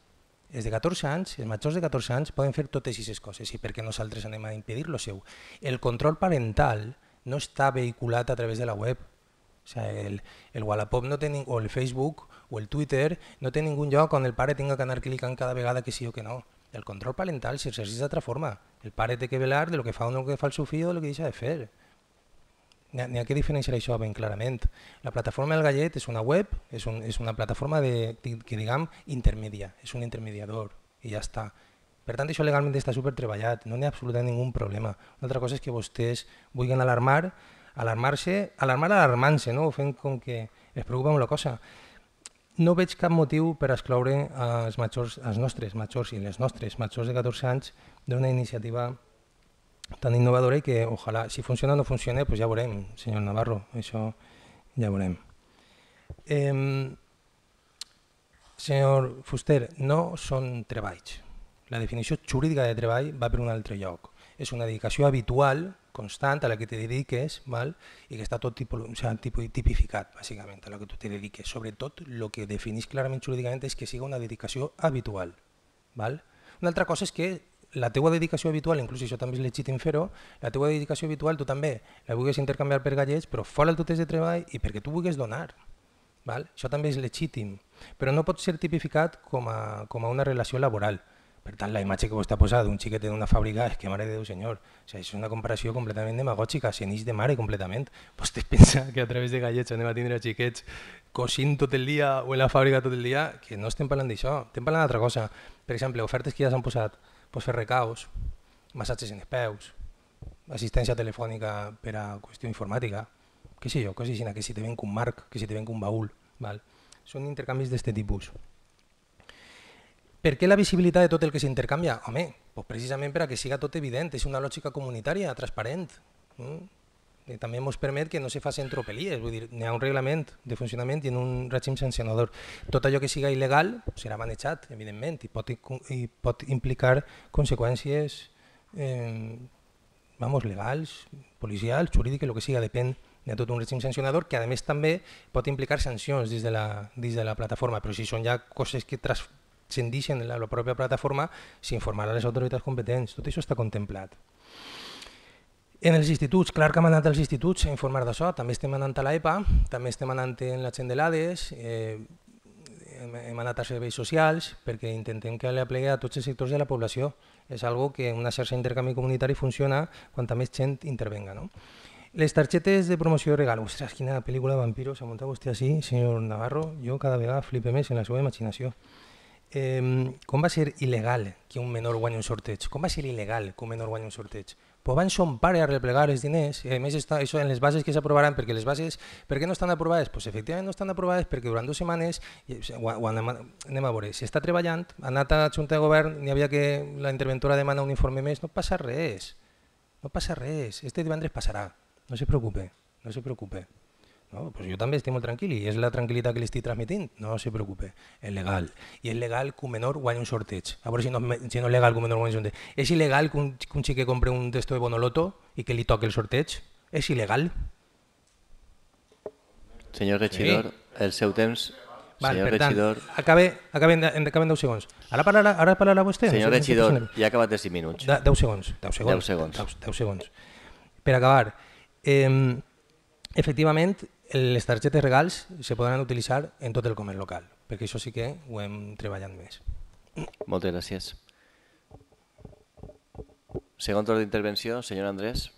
Els de 14 anys, els majors de 14 anys poden fer totes aquestes coses i perquè nosaltres anem a impedir lo seu. El control parental no està vehiculat a través de la web. O sea, el, el Wallapop no té, o el Facebook o el Twitter no té ningú lloc on el pare tinga que anar clicant cada vegada que sí o que no. El control parental s'exerceix d'altra forma. El pare té que velar de lo que fa o no que fa el seu fill o de lo que deixa de fer. N'hi ha, que diferenciar això ben clarament. La plataforma del Gallet és una web, és, un, és una plataforma de, que diguem intermedia, és un intermediador i ja està. Per tant, això legalment està super treballat, no n'hi ha absolutament ningú problema. Una altra cosa és que vostès vulguin alarmar, alarmar-se, alarmar alarmant-se, no? fent com que es preocupa amb la cosa no veig cap motiu per excloure els, majors, els nostres majors i les nostres majors de 14 anys d'una iniciativa tan innovadora i que ojalà, si funciona o no funciona, pues ja veurem, senyor Navarro, això ja veurem. Eh, senyor Fuster, no són treballs. La definició jurídica de treball va per un altre lloc. és una dedicació habitual, constant, a la que te dediques, val? i que està tot tipo, o sea, tipo, tipificat, bàsicament, a la que tu te dediques. Sobretot, el que definís clarament jurídicament és que siga una dedicació habitual. Val? Una altra cosa és que la teua dedicació habitual, inclús això també és legítim fer-ho, la teua dedicació habitual tu també la vulguis intercanviar per gallets, però fora el teu de treball i perquè tu vulguis donar. Val? Això també és legítim, però no pot ser tipificat com a, com a una relació laboral. Per tant, la imatge que vostè ha posat d'un xiquet d'una fàbrica és que, mare de Déu senyor, o sigui, és una comparació completament demagògica, neix de mare completament. Vostè pensa que a través de gallets anem a tindre xiquets cosint tot el dia o en la fàbrica tot el dia, que no estem parlant d'això, estem parlant d'altra cosa. Per exemple, ofertes que ja s'han posat, pues fer recaus, massatges en els peus, assistència telefònica per a qüestió informàtica, què sé jo, coses així, que si te ven un marc, que si te ven un baúl. Val? Són intercanvis d'aquest tipus. Per què la visibilitat de tot el que s'intercanvia? Home, pues precisament per a que siga tot evident, és una lògica comunitària, transparent. Mm? I també ens permet que no se facin tropelies, vull dir, hi ha un reglament de funcionament i en un règim sancionador. Tot allò que siga il·legal serà manejat, evidentment, i pot, i pot implicar conseqüències eh, vamos, legals, policials, jurídiques, el que siga, depèn de tot un règim sancionador que a més també pot implicar sancions dins de la, dins de la plataforma, però si són ja coses que tras, s'indixen en la, la pròpia plataforma, s'informarà les autoritats competents. Tot això està contemplat. En els instituts, clar que hem anat als instituts a informar d'això, també estem anant a l'EPA, també estem anant en la gent de l'ADES, eh, hem, hem anat a serveis socials perquè intentem que l'aplegui a tots els sectors de la població. És algo que una xarxa d'intercanvi comunitari funciona quan més gent intervenga. No? Les targetes de promoció de regal. Ostres, quina pel·lícula de vampiros s'ha muntat vostè així, senyor Navarro. Jo cada vegada flipe més en la seva imaginació eh, com va ser il·legal que un menor guanyi un sorteig? Com va ser il·legal que un menor guanyi un sorteig? Pues van son pare a replegar els diners i a més està això en les bases que s'aprovaran perquè les bases, per què no estan aprovades? Pues efectivament no estan aprovades perquè durant dues setmanes o, o anem, a, anem a veure, si està treballant, ha anat a la Junta de Govern, n'hi havia que la interventora demana un informe més, no passa res, no passa res, este divendres passarà, no se preocupe, no se preocupe. No, pues jo també estic molt tranquil i és la tranquil·litat que li estic transmitint. No se preocupe, és legal. I és legal que un menor guanyi un sorteig. A veure si no, si no és legal que un menor guanyi un sorteig. És il·legal que un, que un xique compre un testo de Bonoloto i que li toque el sorteig? És il·legal?
Senyor regidor, sí. el seu temps...
Val, senyor per tant, regidor... acabe, acaben, acaben 10 segons. Ara parlarà, ara parlarà vostè?
Senyor no sé regidor, si ja ha acabat de 5 minuts.
10 segons. 10 segons.
10 segons.
10, 10 segons. Per acabar, eh, efectivament, les targetes regals se podran utilitzar en tot el comerç local, perquè això sí que ho hem treballat més.
Moltes gràcies. Segon torn d'intervenció, senyor Andrés.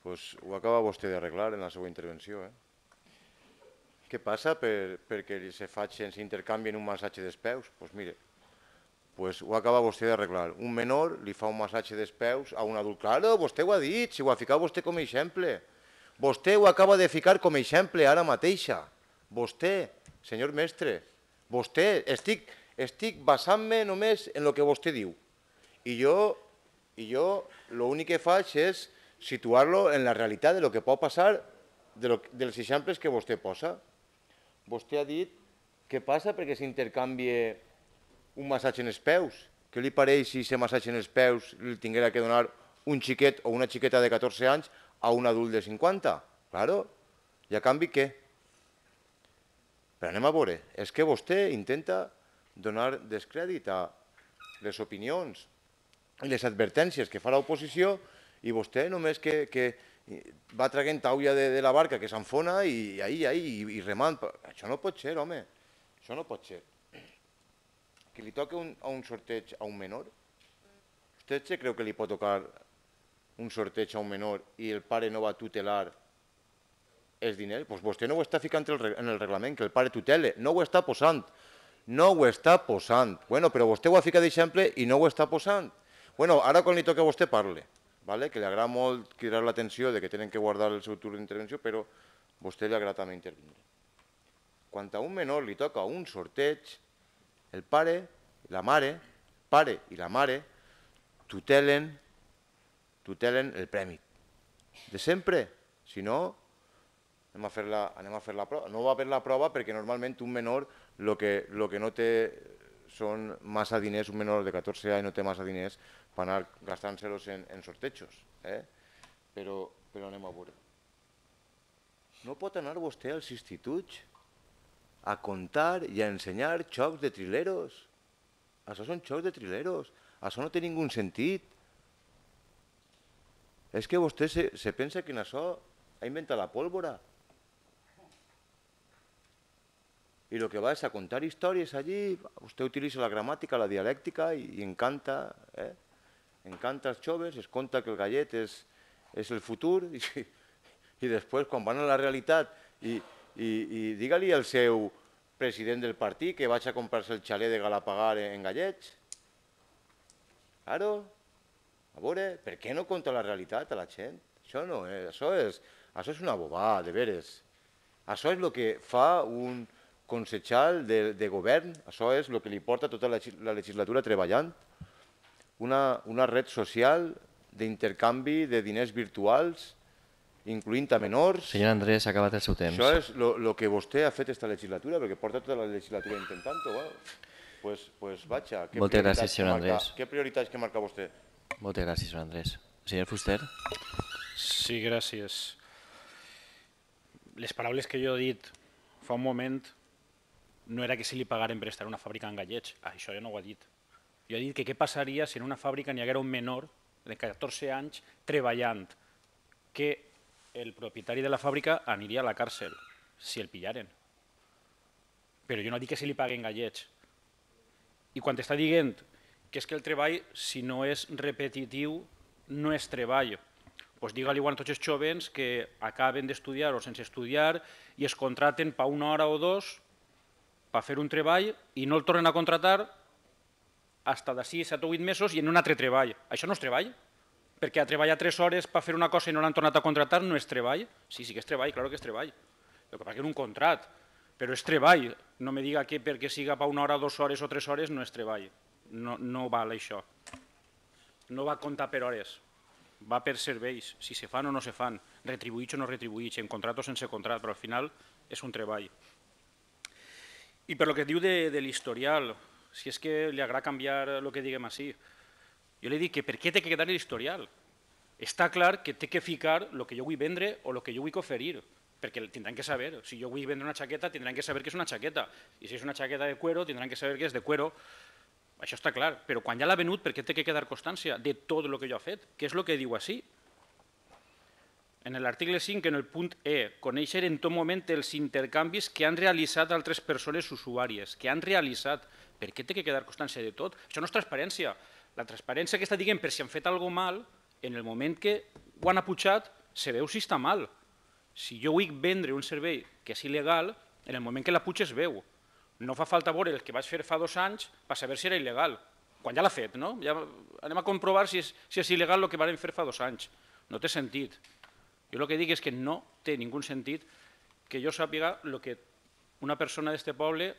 Pues ho acaba vostè d'arreglar en la seva intervenció. Eh? Què passa per, perquè se facin, s'intercanvien un massatge dels peus? Doncs pues mire, pues ho acaba vostè d'arreglar. Un menor li fa un massatge dels peus a un adult. Claro, vostè ho ha dit, si ho ha ficat vostè com a exemple. Vostè ho acaba de ficar com a exemple ara mateixa. Vostè, senyor mestre, vostè, estic, estic basant-me només en el que vostè diu. I jo, i jo l'únic que faig és situar-lo en la realitat de lo que pot passar de lo, dels exemples que vostè posa. Vostè ha dit què passa perquè s'intercanvie un massatge en els peus. Què li pareix si aquest massatge en els peus li tinguera que donar un xiquet o una xiqueta de 14 anys a un adult de 50? Claro. I a canvi què? Però anem a veure. És que vostè intenta donar descrèdit a les opinions i les advertències que fa l'oposició i vostè només que, que va traguent tauia de, de la barca que s'enfona i ahí, ahí, i, i remant. Això no pot ser, home. Això no pot ser. Que li toque un, a un sorteig a un menor? Vostè se creu que li pot tocar un sorteig a un menor i el pare no va tutelar els diners? Doncs vostè no ho està ficant en el reglament, que el pare tutele. No ho està posant. No ho està posant. Bueno, però vostè ho ha ficat d'exemple i no ho està posant. Bueno, ara quan li toca a vostè parle vale? que li agrada molt cridar l'atenció de que tenen que guardar el seu torn d'intervenció, però a vostè li agrada també intervindre. Quan a un menor li toca un sorteig, el pare, la mare, pare i la mare tutelen, tutelen el premi. De sempre, si no, anem a fer la, anem a fer la prova. No va per la prova perquè normalment un menor el que, lo que no té són massa diners, un menor de 14 anys no té massa diners per anar gastant-se-los en, en sortejos. Eh? Però, però anem a veure. No pot anar vostè als instituts a contar i a ensenyar xocs de trileros. Això són xocs de trileros. Això no té ningú sentit. És que vostè se, se pensa que en això ha inventat la pólvora. I el que va és a contar històries allí, vostè utilitza la gramàtica, la dialèctica i, i encanta, eh? Encanta els joves, es conta que el gallet és, és el futur i, i després quan van a la realitat i, i, i digue-li al seu president del partit que vaig a comprar-se el xalet de Galapagar en gallets. Claro, a veure, per què no conta la realitat a la gent? Això no és, això és, això és una bobada, de veres. Això és el que fa un consejal de, de govern, això és el que li porta tota la, la legislatura treballant. Una, una red social d'intercanvi de diners virtuals, incluint a menors.
Senyor Andrés, ha acabat el seu temps.
Això és el que vostè ha fet esta legislatura, perquè porta tota la legislatura intentant-ho. Bueno, pues, pues vaja, què
Moltes gràcies, senyor
marca,
Andrés.
Què prioritats que marca vostè?
Moltes gràcies, senyor Andrés. Senyor Fuster?
Sí, gràcies. Les paraules que jo he dit fa un moment no era que si li pagaren per estar en una fàbrica en gallets, això jo no ho he dit. Jo he dit que què passaria si en una fàbrica n'hi haguera un menor de 14 anys treballant, que el propietari de la fàbrica aniria a la càrcel si el pillaren. Però jo no dic que si li paguen gallets. I quan t'està dient que és que el treball, si no és repetitiu, no és treball, doncs digue-li a tots els jovens que acaben d'estudiar o sense estudiar i es contraten per una hora o dos per fer un treball i no el tornen a contratar hasta de 6, 7 o 8 mesos i en un altre treball. Això no és treball? Perquè a treballar 3 hores per fer una cosa i no l'han tornat a contratar no és treball? Sí, sí que és treball, claro que és treball. El que passa que és un contrat, però és treball. No me diga que perquè siga per una hora, dues hores o tres hores no és treball. No, no val això. No va comptar per hores va per serveis, si se fan o no se fan, retribuïts o no retribuïts, en contrat o sense contrat, però al final és un treball. I per lo que diu de, de l'historial, si és que li agrada canviar el que diguem així, jo li dic que per què té que quedar l'historial? Està clar que té que ficar el que jo vull vendre o el que jo vull oferir, perquè tindran que saber, si jo vull vendre una xaqueta, tindran que saber que és una xaqueta, i si és una xaqueta de cuero, tindran que saber que és de cuero, això està clar, però quan ja l'ha venut, per què té que quedar constància de tot el que jo ha fet? Què és el que diu així? En l'article 5, en el punt E, conèixer en tot moment els intercanvis que han realitzat altres persones usuàries, que han realitzat. Per què té que quedar constància de tot? Això no és transparència. La transparència que està dient per si han fet alguna mal, en el moment que ho han apujat, se veu si està mal. Si jo vull vendre un servei que és il·legal, en el moment que la puig es veu. No fa falta veure el que vaig fer fa dos anys per saber si era il·legal, quan ja l'ha fet, no? Ja anem a comprovar si és, si és il·legal el que vam fer fa dos anys. No té sentit. Jo el que dic és que no té ningú sentit que jo sàpiga el que una persona d'este poble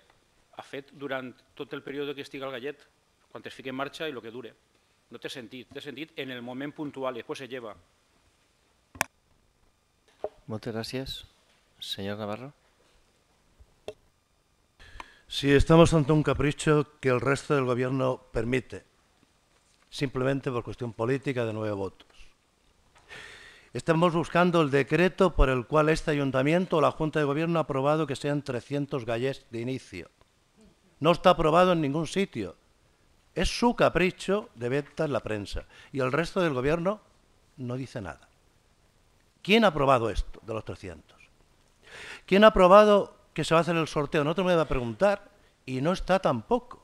ha fet durant tot el període que estigui al gallet, quan es en marxa i el que dure. No té sentit, té sentit en el moment puntual i després se lleva.
Moltes gràcies. Senyor Navarro.
Sí, estamos ante un capricho que el resto del gobierno permite, simplemente por cuestión política de nueve votos. Estamos buscando el decreto por el cual este ayuntamiento o la Junta de Gobierno ha aprobado que sean 300 gallés de inicio. No está aprobado en ningún sitio. Es su capricho de venta en la prensa. Y el resto del Gobierno no dice nada. ¿Quién ha aprobado esto de los 300? ¿Quién ha aprobado que se va a hacer el sorteo? No te me va a preguntar y no está tampoco.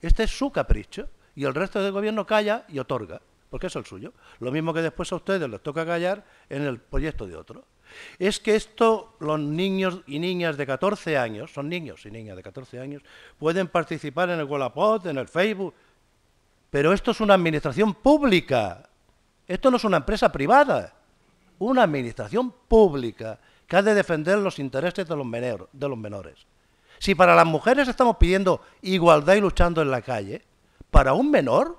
Este es su capricho y el resto del Gobierno calla y otorga porque es el suyo. Lo mismo que después a ustedes les toca callar en el proyecto de otro. Es que esto los niños y niñas de 14 años, son niños y niñas de 14 años, pueden participar en el Wallapod, en el Facebook, pero esto es una administración pública. Esto no es una empresa privada, una administración pública que ha de defender los intereses de los, de los menores. Si para las mujeres estamos pidiendo igualdad y luchando en la calle, para un menor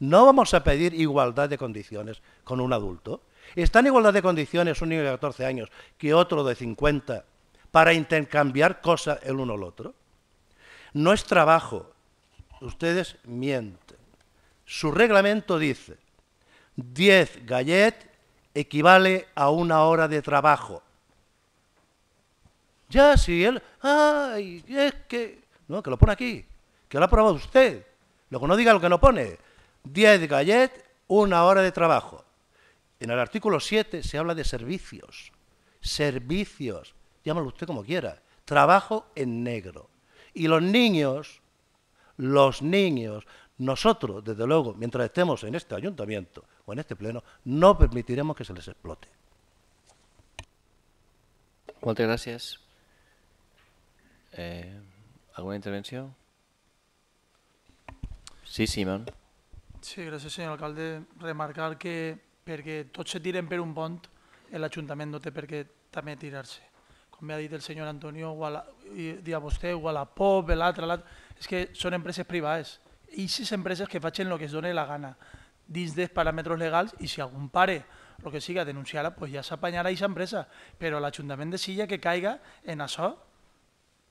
no vamos a pedir igualdad de condiciones con un adulto. ¿Está en igualdad de condiciones un niño de 14 años que otro de 50 para intercambiar cosas el uno al otro? No es trabajo. Ustedes mienten. Su reglamento dice 10 gallet equivale a una hora de trabajo. Ya, si él, ay, es que, no, que lo pone aquí, que lo ha aprobado usted. Luego no diga lo que no pone. 10 gallet, una hora de trabajo. En el artículo 7 se habla de servicios. Servicios, llámalo usted como quiera. Trabajo en negro. Y los niños, los niños, nosotros, desde luego, mientras estemos en este ayuntamiento o en este pleno, no permitiremos que se les explote.
Muchas gracias. Eh, ¿Alguna intervención? Sí, Simón.
Sí, gràcies, senyor alcalde. Remarcar que perquè tots se tiren per un pont, l'Ajuntament no té per què també tirar-se. Com ha dit el senyor Antonio, o a la, i dia vostè, o a la POP, l'altre, l'altre, és que són empreses privades. I aquestes empreses que facin el que es doni la gana dins dels paràmetres legals i si algun pare el que siga denunciarà, pues ja s'apanyarà aquesta empresa. Però l'Ajuntament de Silla que caiga en això,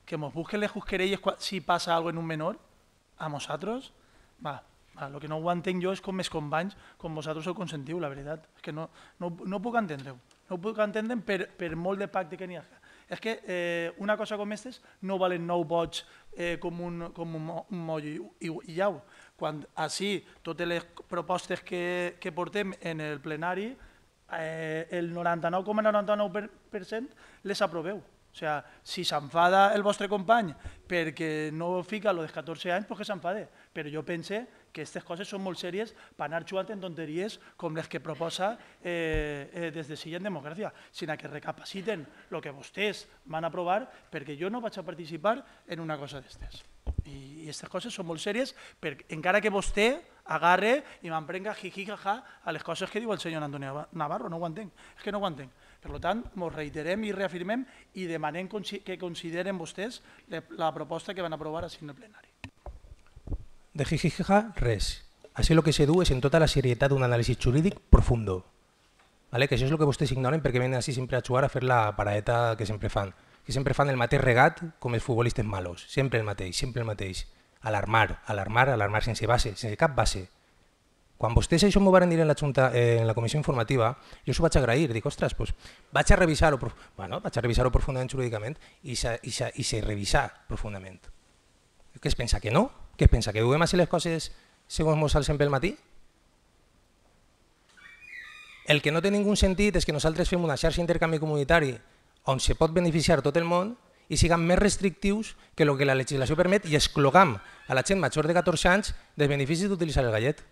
que ens busquen les jusquerelles si passa alguna en un menor, a nosaltres, va, el que no ho entenc jo és com els companys, com vosaltres ho consentiu, la veritat. És que no, no, no puc entendre-ho. No ho puc entendre per, per molt de pacte que n'hi ha. És que eh, una cosa com aquestes no valen nou vots eh, com un, com un, un moll i, i, i llau. Quan així totes les propostes que, que portem en el plenari, eh, el 99,99% ,99 les aproveu. O sea, si s'enfada el vostre company perquè no fica lo dels 14 anys, pues que s'enfade. Però jo pense aquestes coses són molt sèries per anar jugant en tonteries com les que proposa eh, eh, des de Silla en Democràcia, sinó que recapaciten el que vostès van aprovar perquè jo no vaig a participar en una cosa d'estes. I aquestes coses són molt sèries, perquè encara que vostè agarre i m'emprenga jiji jaja a les coses que diu el senyor Antonio Navarro, no ho entenc, és que no ho entenc. Per tant, ens reiterem i reafirmem i demanem que consideren vostès la proposta que van aprovar en el plenari.
De jijija, res. Així el que se du és en tota la serietat d'un anàlisi jurídic profundo. ¿vale? Que això és el que vostès ignoren perquè venen així sempre a jugar a fer la paraeta que sempre fan. Que sempre fan el mateix regat com els futbolistes malos. Sempre el mateix, sempre el mateix. Alarmar, alarmar, alarmar sense base, sense cap base. Quan vostès això m'ho van dir en la, junta, eh, en la comissió informativa, jo s'ho vaig agrair, dic, ostres, doncs, vaig a revisar-ho bueno, vaig a revisar profundament jurídicament i se, i, se, i se revisar profundament. Què es pensa que no? Què es pensa? Que duem així les coses segons mos alcem pel matí? El que no té ningú sentit és que nosaltres fem una xarxa d'intercanvi comunitari on se pot beneficiar tot el món i siguem més restrictius que el que la legislació permet i exclogam a la gent major de 14 anys dels beneficis d'utilitzar el gallet.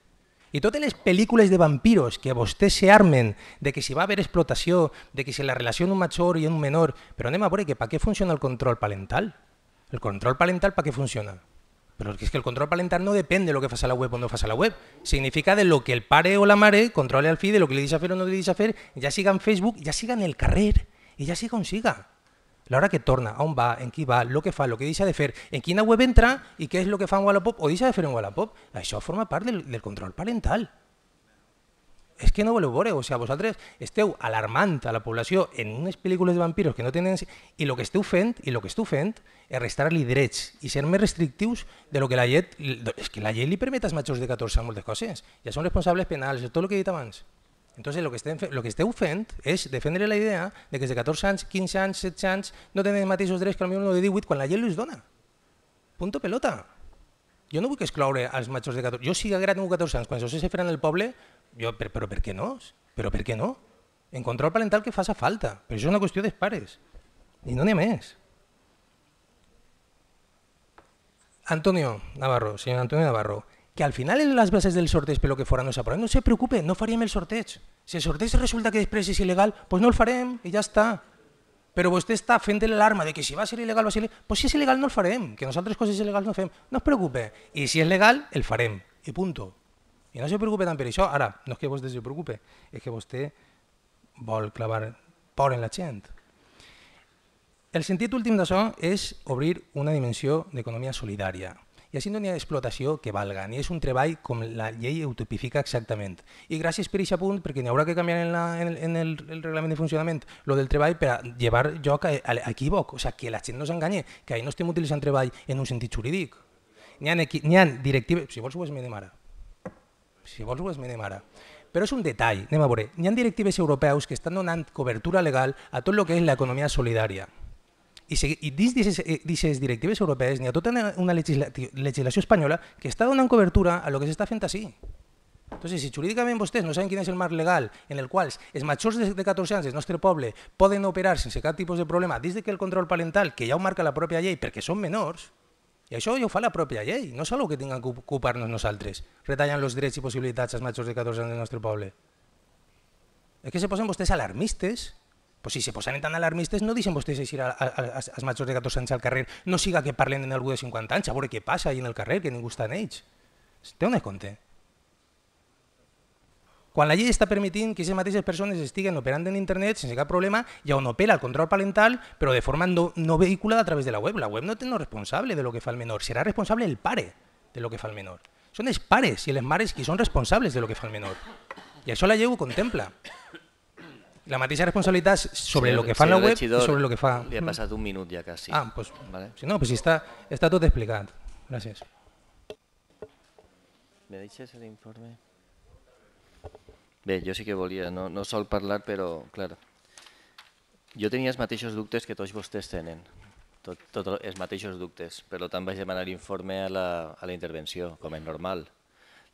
I totes les pel·lícules de vampiros que vostès se armen de que si va haver explotació, de que si la relació en un major i un menor, però anem a veure que per què funciona el control parental? El control parental per què funciona? Però és que el control parental no depèn de lo que fas a la web o no fas a la web. Significa de lo que el pare o la mare controle al fill, de lo que li deixa fer o no li deixa fer, ja siga en Facebook, ja siga en el carrer, i ja siga on siga. L'hora que torna, on va, en qui va, el que fa, el que deixa de fer, en quina web entra i què és el que fa en Wallapop o deixa de fer en Wallapop. Això forma part del, del control parental és que no voleu veure, o sigui, vosaltres esteu alarmant a la població en unes pel·lícules de vampiros que no tenen... I el que esteu fent, i el que esteu fent és restar-li drets i ser més restrictius de lo que la llei... És que la llei li permet als majors de 14 moltes coses. Ja són responsables penals, tot el que he dit abans. Entonces, lo que, estem, lo que esteu fent és defendre la idea de que de 14 anys, 15 anys, 16 anys no tenen els mateixos drets que el meu de 18 quan la llei els dona. Punto pelota. Jo no vull excloure als majors de 14 Jo si haguera tingut 14 anys, quan això se farà en el poble, jo, però, però per què no? Però per què no? En control parental que faça falta, però això és una qüestió dels pares. I no n'hi ha més. Antonio Navarro, senyor Antonio Navarro, que al final en les bases del sorteig per lo que fora no s'aproven, no se preocupe, no faríem el sorteig. Si el sorteig resulta que després és il·legal, pues no el farem i ja està. Però vostè està fent l'alarma de que si va ser il·legal va ser il·legal, pues si és il·legal no el farem, que nosaltres coses il·legals no fem. No es preocupe. I si és legal, el farem. I punto. I no se preocupe tant per això. Ara, no és que vostè se preocupe, és que vostè vol clavar por en la gent. El sentit últim d'això és obrir una dimensió d'economia solidària. I així no n'hi ha explotació que valga, ni és un treball com la llei ho tipifica exactament. I gràcies per aquest punt, perquè n'hi haurà que canviar en, la, en, el, en el, el reglament de funcionament lo del treball per a llevar joc a, a, a equívoc, o sigui, que la gent no s'enganye, que ahir no estem utilitzant treball en un sentit jurídic. N'hi ha, ha directives... Si vols ho esmenem ara. Si vols ho esmenem ara. Però és un detall, anem a veure. N'hi ha directives europeus que estan donant cobertura legal a tot el que és l'economia solidària. I, i dins d'aquestes directives europees n'hi ha tota una, legislació espanyola que està donant cobertura a lo que s'està fent així. Entonces, si jurídicament vostès no saben quin és el marc legal en el qual els majors de, de 14 anys del nostre poble poden operar sense cap tipus de problema, des de que el control parental, que ja ho marca la pròpia llei perquè són menors, i això ja ho fa la pròpia llei, no és algo que tinguem que ocupar-nos nosaltres, retallant els drets i possibilitats als majors de 14 anys del nostre poble. És que se posen vostès alarmistes, pues si se posen tan alarmistes no deixen vostès eixir als majors de 14 anys al carrer, no siga que parlen en algú de 50 anys, a veure què passa ahí en el carrer, que ningú està en ells. Té una compte. Quan la llei està permitint que aquestes mateixes persones estiguen operant en internet sense cap problema i on opera el control parental, però de forma no, no vehiculada a través de la web. La web no té no responsable de lo que fa el menor, serà responsable el pare de lo que fa el menor. Són els pares i les mares qui són responsables de lo que fa el menor. I això la llei ho contempla. La mateixa responsabilitat sobre lo que fa la web
regidor,
i sobre lo que fa...
Li ha passat un minut ja quasi.
Ah, pues,
Vale.
si no, pues està, està tot explicat. Gràcies.
Me deixes l'informe? Bé, jo sí que volia, no, no sol parlar, però, clar, jo tenia els mateixos dubtes que tots vostès tenen, tot, tot els mateixos dubtes, per tant vaig demanar informe a la, a la intervenció, com és normal.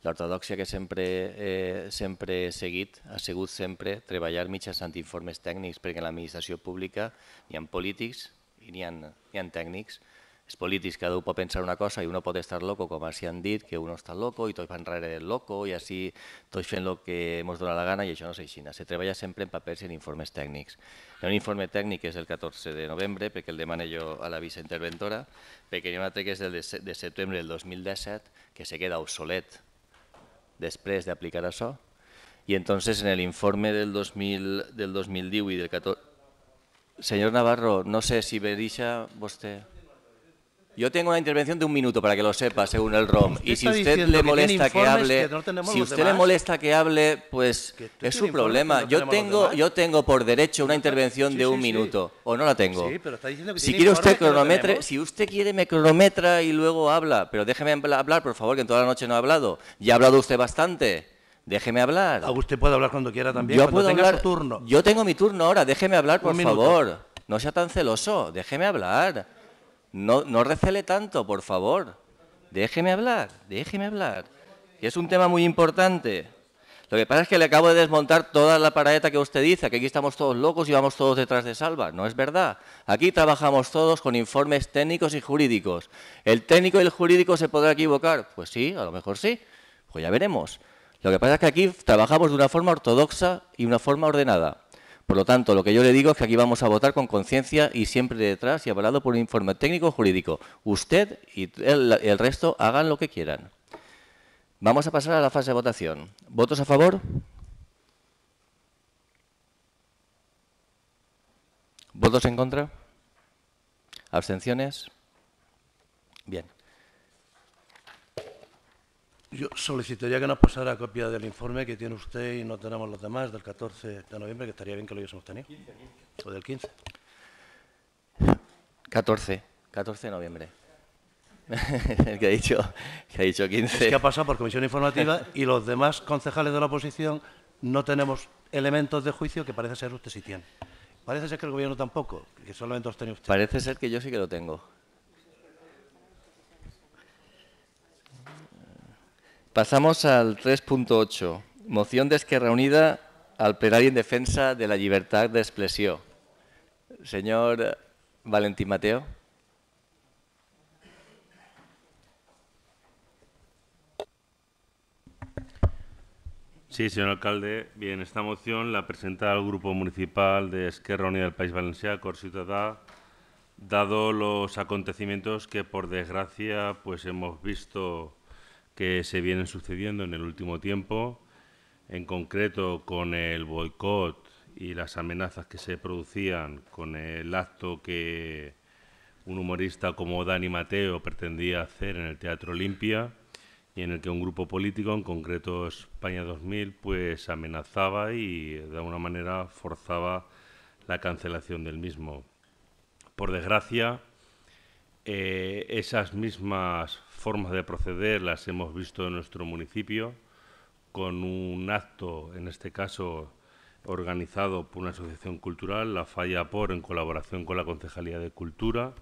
L'ortodoxia que sempre, eh, sempre he seguit ha sigut sempre treballar mitjançant informes tècnics, perquè en l'administració pública hi ha polítics i n'hi ha, ha tècnics. Els polítics, cada un pot pensar una cosa i uno pot estar loco, com així han dit, que uno està loco i tots van darrere del loco i així tots fent el que ens dona la gana i això no és així. Se treballa sempre en papers i en informes tècnics. Hi ha un informe tècnic que és el 14 de novembre, perquè el demane jo a la viceinterventora, perquè hi ha un altre que és del de se- de setembre del 2017, que se queda obsolet després d'aplicar això, i entonces en el informe del, 2000, del 2010 i del 14... Señor Navarro, no sé si verixa vostè... Yo tengo una intervención de un minuto para que lo sepa, según el ROM. Y si usted le molesta que, hable,
que no tenemos
si usted le molesta que hable, pues es su problema.
no
Yo tengo, yo tengo por derecho una intervención
Sí,
de un
sí.
minuto, o no la tengo.
Sí, pero está diciendo que
si quiere usted
no
cronometre, si usted quiere me cronometra y luego habla, pero déjeme hablar, por favor, que en toda la noche no ha hablado. Ya ha hablado usted bastante. Déjeme hablar.
Ah, Usted puede hablar cuando quiera también,
Yo
cuando
puedo
tenga
hablar.
su turno.
Yo tengo mi turno ahora, déjeme hablar, por favor. No sea tan celoso, déjeme hablar. No, no recele tanto, por favor. Déjeme hablar, déjeme hablar. Que es un tema muy importante. Lo que pasa es que le acabo de desmontar toda la paradeta que usted dice, que aquí estamos todos locos y vamos todos detrás de Salva. No es verdad. Aquí trabajamos todos con informes técnicos y jurídicos. ¿El técnico y el jurídico se podrá equivocar? Pues sí, a lo mejor sí. Pues ya veremos. Lo que pasa es que aquí trabajamos de una forma ortodoxa y una forma ordenada. Por lo tanto, lo que yo le digo es que aquí vamos a votar con conciencia y siempre detrás y avalado por un informe técnico jurídico. Usted y el, el resto hagan lo que quieran. Vamos a pasar a la fase de votación. ¿Votos a favor? ¿Votos en contra? ¿Abstenciones? Bien.
Yo solicitaría que nos pasara copia del informe que tiene usted y no tenemos los demás del 14 de noviembre, que estaría bien que lo hubiésemos tenido. O del 15.
14. 14 de noviembre. El que ha dicho, que ha dicho 15.
Es que ha pasado por comisión informativa y los demás concejales de la oposición no tenemos elementos de juicio que parece ser usted sí tiene. Parece ser que el gobierno tampoco, que solamente los tiene usted.
Parece ser que yo sí que lo tengo. Pasamos al 3.8. Moción d'Esquerra Unida al plenari en defensa de la llibertat d'expressió. Senyor Valentín Mateo.
Sí, señor alcalde. Bien, esta moción la presenta el Grupo Municipal de Esquerra Unida del País Valencià, Cor Ciutadà, dado los acontecimientos que, por desgracia, pues hemos visto que se vienen sucediendo en el último tiempo, en concreto con el boicot y las amenazas que se producían con el acto que un humorista como Dani Mateo pretendía hacer en el Teatro Olimpia y en el que un grupo político, en concreto España 2000, pues amenazaba y de alguna manera forzaba la cancelación del mismo. Por desgracia, eh, esas mismas formas de proceder las hemos visto en nuestro municipio, con un acto, en este caso organizado por una asociación cultural, la Falla Por, en colaboración con la Concejalía de Cultura,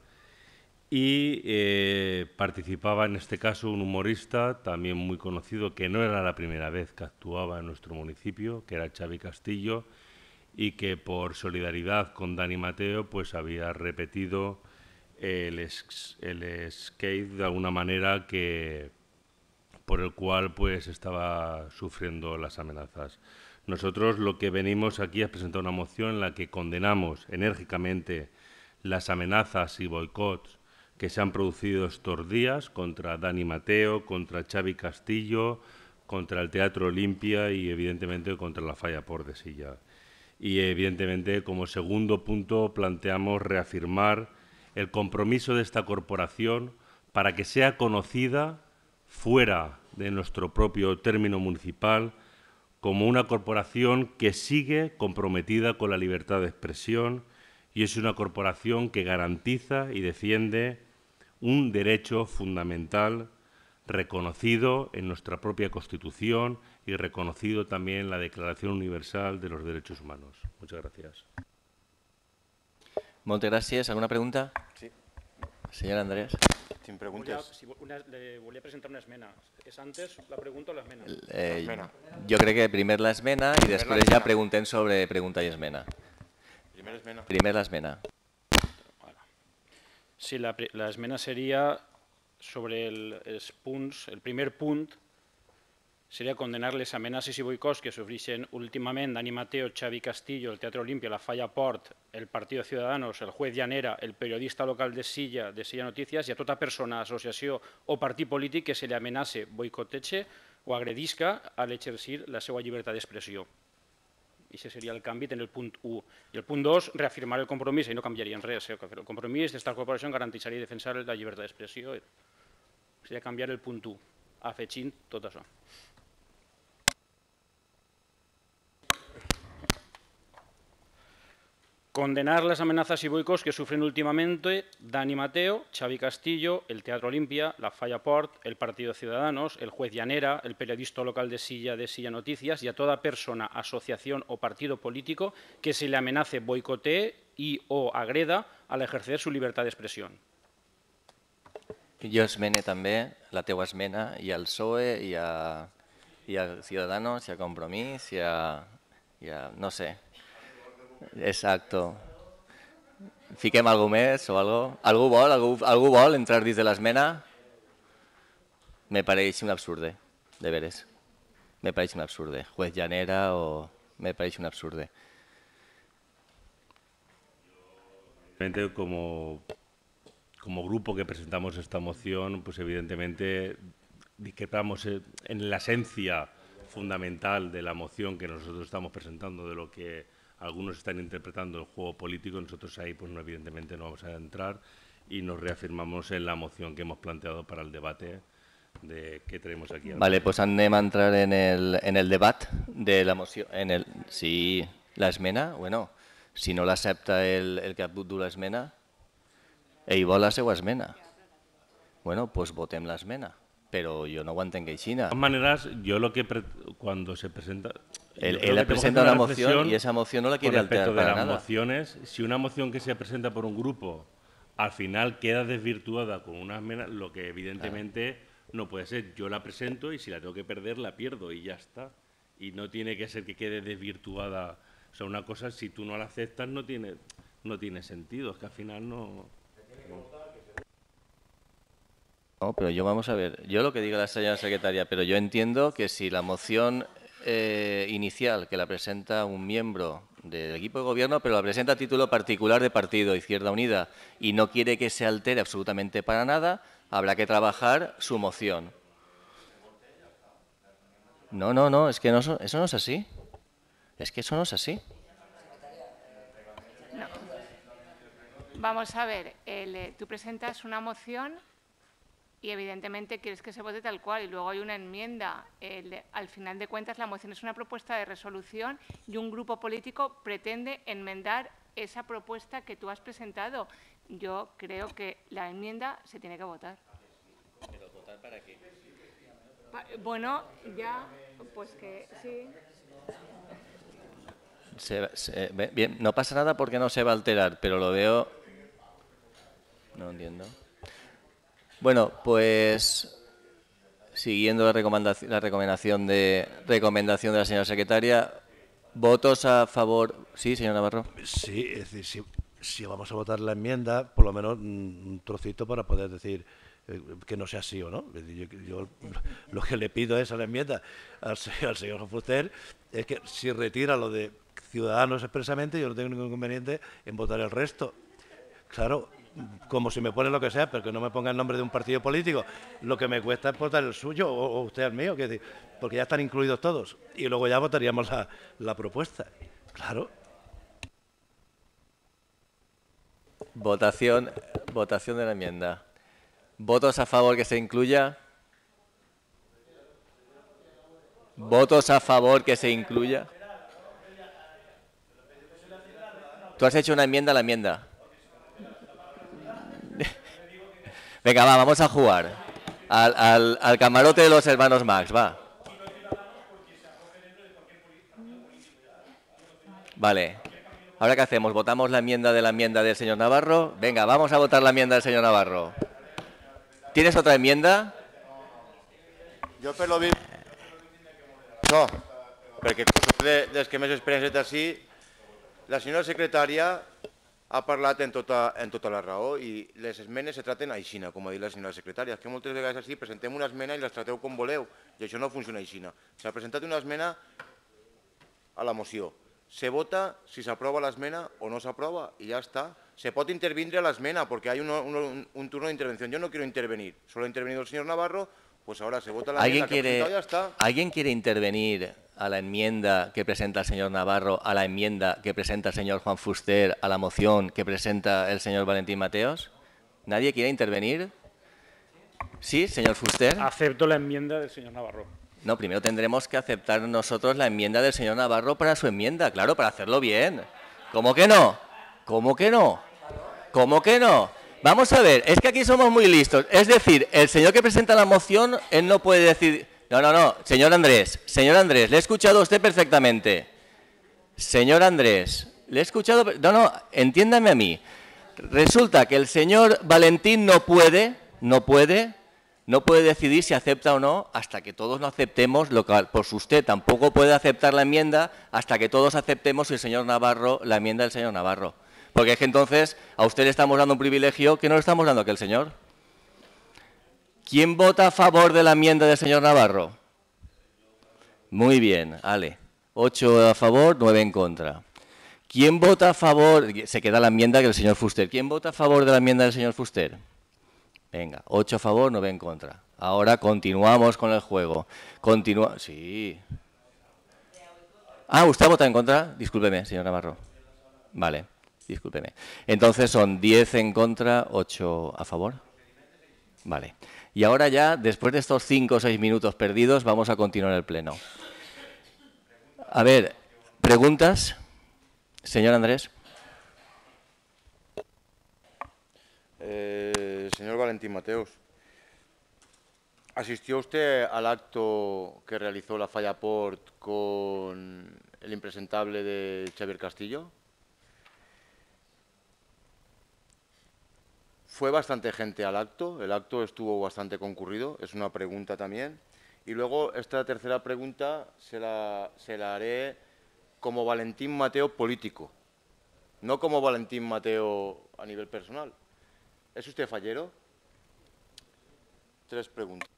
y eh, participaba en este caso un humorista también muy conocido, que no era la primera vez que actuaba en nuestro municipio, que era Xavi Castillo, y que por solidaridad con Dani Mateo pues había repetido el, el skate de alguna manera que por el cual pues estaba sufriendo las amenazas. Nosotros lo que venimos aquí es presentar una moción en la que condenamos enérgicamente las amenazas y boicots que se han producido estos días contra Dani Mateo, contra Xavi Castillo, contra el Teatro Olimpia y evidentemente contra la falla por de silla. Y evidentemente como segundo punto planteamos reafirmar el compromiso de esta corporación para que sea conocida fuera de nuestro propio término municipal como una corporación que sigue comprometida con la libertad de expresión y es una corporación que garantiza y defiende un derecho fundamental reconocido en nuestra propia Constitución y reconocido también en la Declaración Universal de los Derechos Humanos. Muchas gracias.
Muchas gracias. ¿Alguna pregunta?
Sí.
Señor Andrés.
Sin preguntes.
Volia, si una, le volia presentar una esmena. És antes la pregunta o l'esmena?
Eh, jo crec que primer l'esmena i després ja preguntem sobre pregunta i esmena.
Primer esmena.
Primer l'esmena.
Sí, la, la esmena seria sobre el, els punts, el primer punt seria condenar les amenaces i boicots que s'ofereixen últimament Dani Mateo, Xavi Castillo, el Teatre Olimpia, la Falla Port, el Partido Ciudadanos, el juez Llanera, el periodista local de Silla, de Silla Notícies i a tota persona, associació o partit polític que se li amenace, boicoteche o agredisca a l'exercir la seva llibertat d'expressió. I aquest seria el canvi en el punt 1. I el punt 2, reafirmar el compromís, i no canviaria en res. Eh? El compromís d'esta corporació garantitzaria i defensar la llibertat d'expressió. Seria canviar el punt 1, afegint tot això. Condenar las amenazas y boicots que sufren últimamente Dani Mateo, Xavi Castillo, el Teatro Olimpia, la Falla Port, el Partido Ciudadanos, el juez Llanera, el periodista local de Silla de Silla Noticias y a toda persona, asociación o partido político que se le amenace, boicotee y o agreda al ejercer su libertad de expresión.
Jo esmene també la teua esmena i al PSOE i a, Ciudadanos i a Compromís i a no sé, Exacto. Fiquem algú més o algo? Algú vol, algú, algú vol entrar dins de l'esmena? Me pareix un absurde, de veres. Me pareix un absurde. Juez Llanera o... Me pareix un absurde.
Como, como grupo que presentamos esta moción, pues evidentemente discrepamos en la esencia fundamental de la moción que nosotros estamos presentando, de lo que algunos están interpretando el juego político, nosotros ahí pues no, evidentemente no vamos a entrar y nos reafirmamos en la moción que hemos planteado para el debate de que tenemos aquí.
Vale, pues anem a entrar en el, en el debat de la moció. En el, si l'esmena, bueno, si no l'accepta el, el que ha dur l'esmena, ell vol la seva esmena. Bueno, pues votem l'esmena, però jo no ho entenc així.
De totes maneres, jo lo que pre cuando se presenta
Él, él presenta una moción y esa moción no la quiere alterar
de
para
las
nada.
mociones, si una moción que se presenta por un grupo al final queda desvirtuada con una esmena, lo que evidentemente no puede ser. Yo la presento y si la tengo que perder, la pierdo y ya está. Y no tiene que ser que quede desvirtuada. O sea, una cosa, si tú no la aceptas, no tiene, no tiene sentido. Es que al final no...
No, pero yo vamos a ver, yo lo que diga la señora secretaria, pero yo entiendo que si la moción eh, inicial que la presenta un miembro del equipo de gobierno, pero la presenta a título particular de partido Izquierda Unida y no quiere que se altere absolutamente para nada, habrá que trabajar su moción. No, no, no, es que no, eso no es así. Es que eso no es así.
Vamos a ver, el, eh, tú presentas una moción y evidentemente quieres que se vote tal cual y luego hay una enmienda. El- al final de cuentas, la moción es una propuesta de resolución y un grupo político pretende enmendar esa propuesta que tú has presentado. Yo creo que la enmienda se tiene que votar.
¿Pero votar para qué?
Pa- Bueno, ya, pues que sí.
Se- se- ve- bien, no pasa nada porque no se va a alterar, pero lo veo... No entiendo. Bueno, pues siguiendo la recomendación, la recomendación de recomendación de la señora secretaria, votos a favor. Sí, señor Navarro.
Sí, es decir, si, vamos a votar la enmienda, por lo menos mm, un trocito para poder decir eh, que no sea así o no. Yo, lo que le pido es a la enmienda al, al señor Fuster es que si retira lo de Ciudadanos expresamente, yo no tengo ningún inconveniente en votar el resto. Claro, como si me pone lo que sea, pero que no me ponga el nombre de un partido político. Lo que me cuesta es votar el suyo o, usted el mío, porque ya están incluidos todos. Y luego ya votaríamos la, la propuesta. Claro.
Votación, votación de la enmienda. ¿Votos a favor que se incluya? ¿Votos a favor que se incluya? Tú has hecho una enmienda a la enmienda. Venga, va, vamos a jugar. Al, camarote de los hermanos Max, va. Vale. Ahora qué hacemos? ¿Votamos la enmienda de la enmienda del señor Navarro? Venga, vamos a votar la enmienda del señor Navarro. ¿Tienes otra enmienda?
Jo per lo vist... No, perquè de, que més experiència d'ací, la senyora secretària ha parlat en tota, en tota la raó i les esmenes se traten aixina, com ha dit la senyora secretària. Que moltes vegades així presentem una esmena i les trateu com voleu i això no funciona aixina. S'ha presentat una esmena a la moció. Se vota si s'aprova l'esmena o no s'aprova i ja està. Se pot intervindre a l'esmena porque hay uno- uno- un, un turno de intervención. Yo no quiero intervenir. Solo ha intervenido el señor Navarro, pues ahora se vota la
¿Alguien
enmienda
quiere,
ya está.
¿Alguien quiere intervenir a la enmienda que presenta el señor Navarro, a la enmienda que presenta el señor Juan Fuster, a la moción que presenta el señor Valentín Mateos? ¿Nadie quiere intervenir? ¿Sí, señor Fuster?
Acepto la enmienda del señor Navarro.
No, primero tendremos que aceptar nosotros la enmienda del señor Navarro para su enmienda, claro, para hacerlo bien. ¿Cómo que no? ¿Cómo que no? ¿Cómo que no? Vamos a ver, es que aquí somos muy listos. Es decir, el señor que presenta la moción, él no puede decir... No, no, no, señor Andrés, señor Andrés, le he escuchado a usted perfectamente. Señor Andrés, le he escuchado... No, no, entiéndame a mí. Resulta que el señor Valentín no puede, no puede, no puede decidir si acepta o no hasta que todos no aceptemos, lo cual, pues usted tampoco puede aceptar la enmienda hasta que todos aceptemos el señor Navarro, la enmienda del señor Navarro. Porque es que entonces a usted le estamos dando un privilegio que no le estamos dando a aquel señor. ¿Quién vota a favor de la enmienda del señor Navarro? Muy bien, Ale. Ocho a favor, nueve en contra. ¿Quién vota a favor? Se queda la enmienda del señor Fuster. ¿Quién vota a favor de la enmienda del señor Fuster? Venga, ocho a favor, nueve en contra. Ahora continuamos con el juego. Continúa. Sí. Ah, ¿usted vota en contra? Discúlpeme, señor Navarro. Vale, discúlpeme. Entonces son 10 en contra, 8 a favor. Vale. Y ahora ya, después de estos 5 o 6 minutos perdidos, vamos a continuar el pleno. A ver, ¿preguntas? Señor Andrés.
Eh, señor Valentín Mateos, ¿asistió usted al acto que realizó la Fallaport con el impresentable de Xavier Castillo? Fue bastante gente al acto, el acto estuvo bastante concurrido, es una pregunta también. Y luego esta tercera pregunta se la, se la haré como Valentín Mateo político, no como Valentín Mateo a nivel personal. ¿Es usted fallero? Tres preguntas.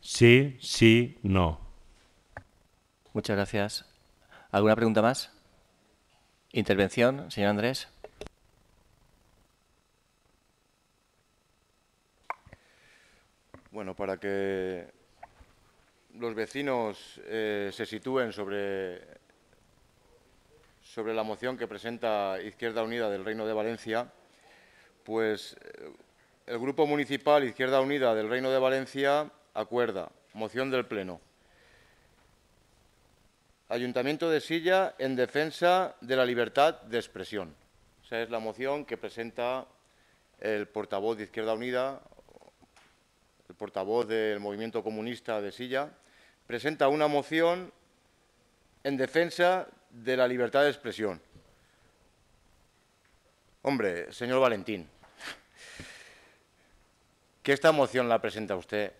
Sí, sí, no.
Muchas gracias. ¿Alguna pregunta más? ¿Intervención, señor Andrés?
Bueno, para que los vecinos eh, se sitúen sobre, sobre la moción que presenta Izquierda Unida del Reino de Valencia, pues eh, el Grupo Municipal Izquierda Unida del Reino de Valencia acuerda moción del Pleno. Ayuntamiento de Silla en defensa de la libertad de expresión. Esa es la moción que presenta el portavoz de Izquierda Unida, el portavoz del Movimiento Comunista de Silla, presenta una moción en defensa de la libertad de expresión. Hombre, señor Valentín, que esta moción la presenta usted,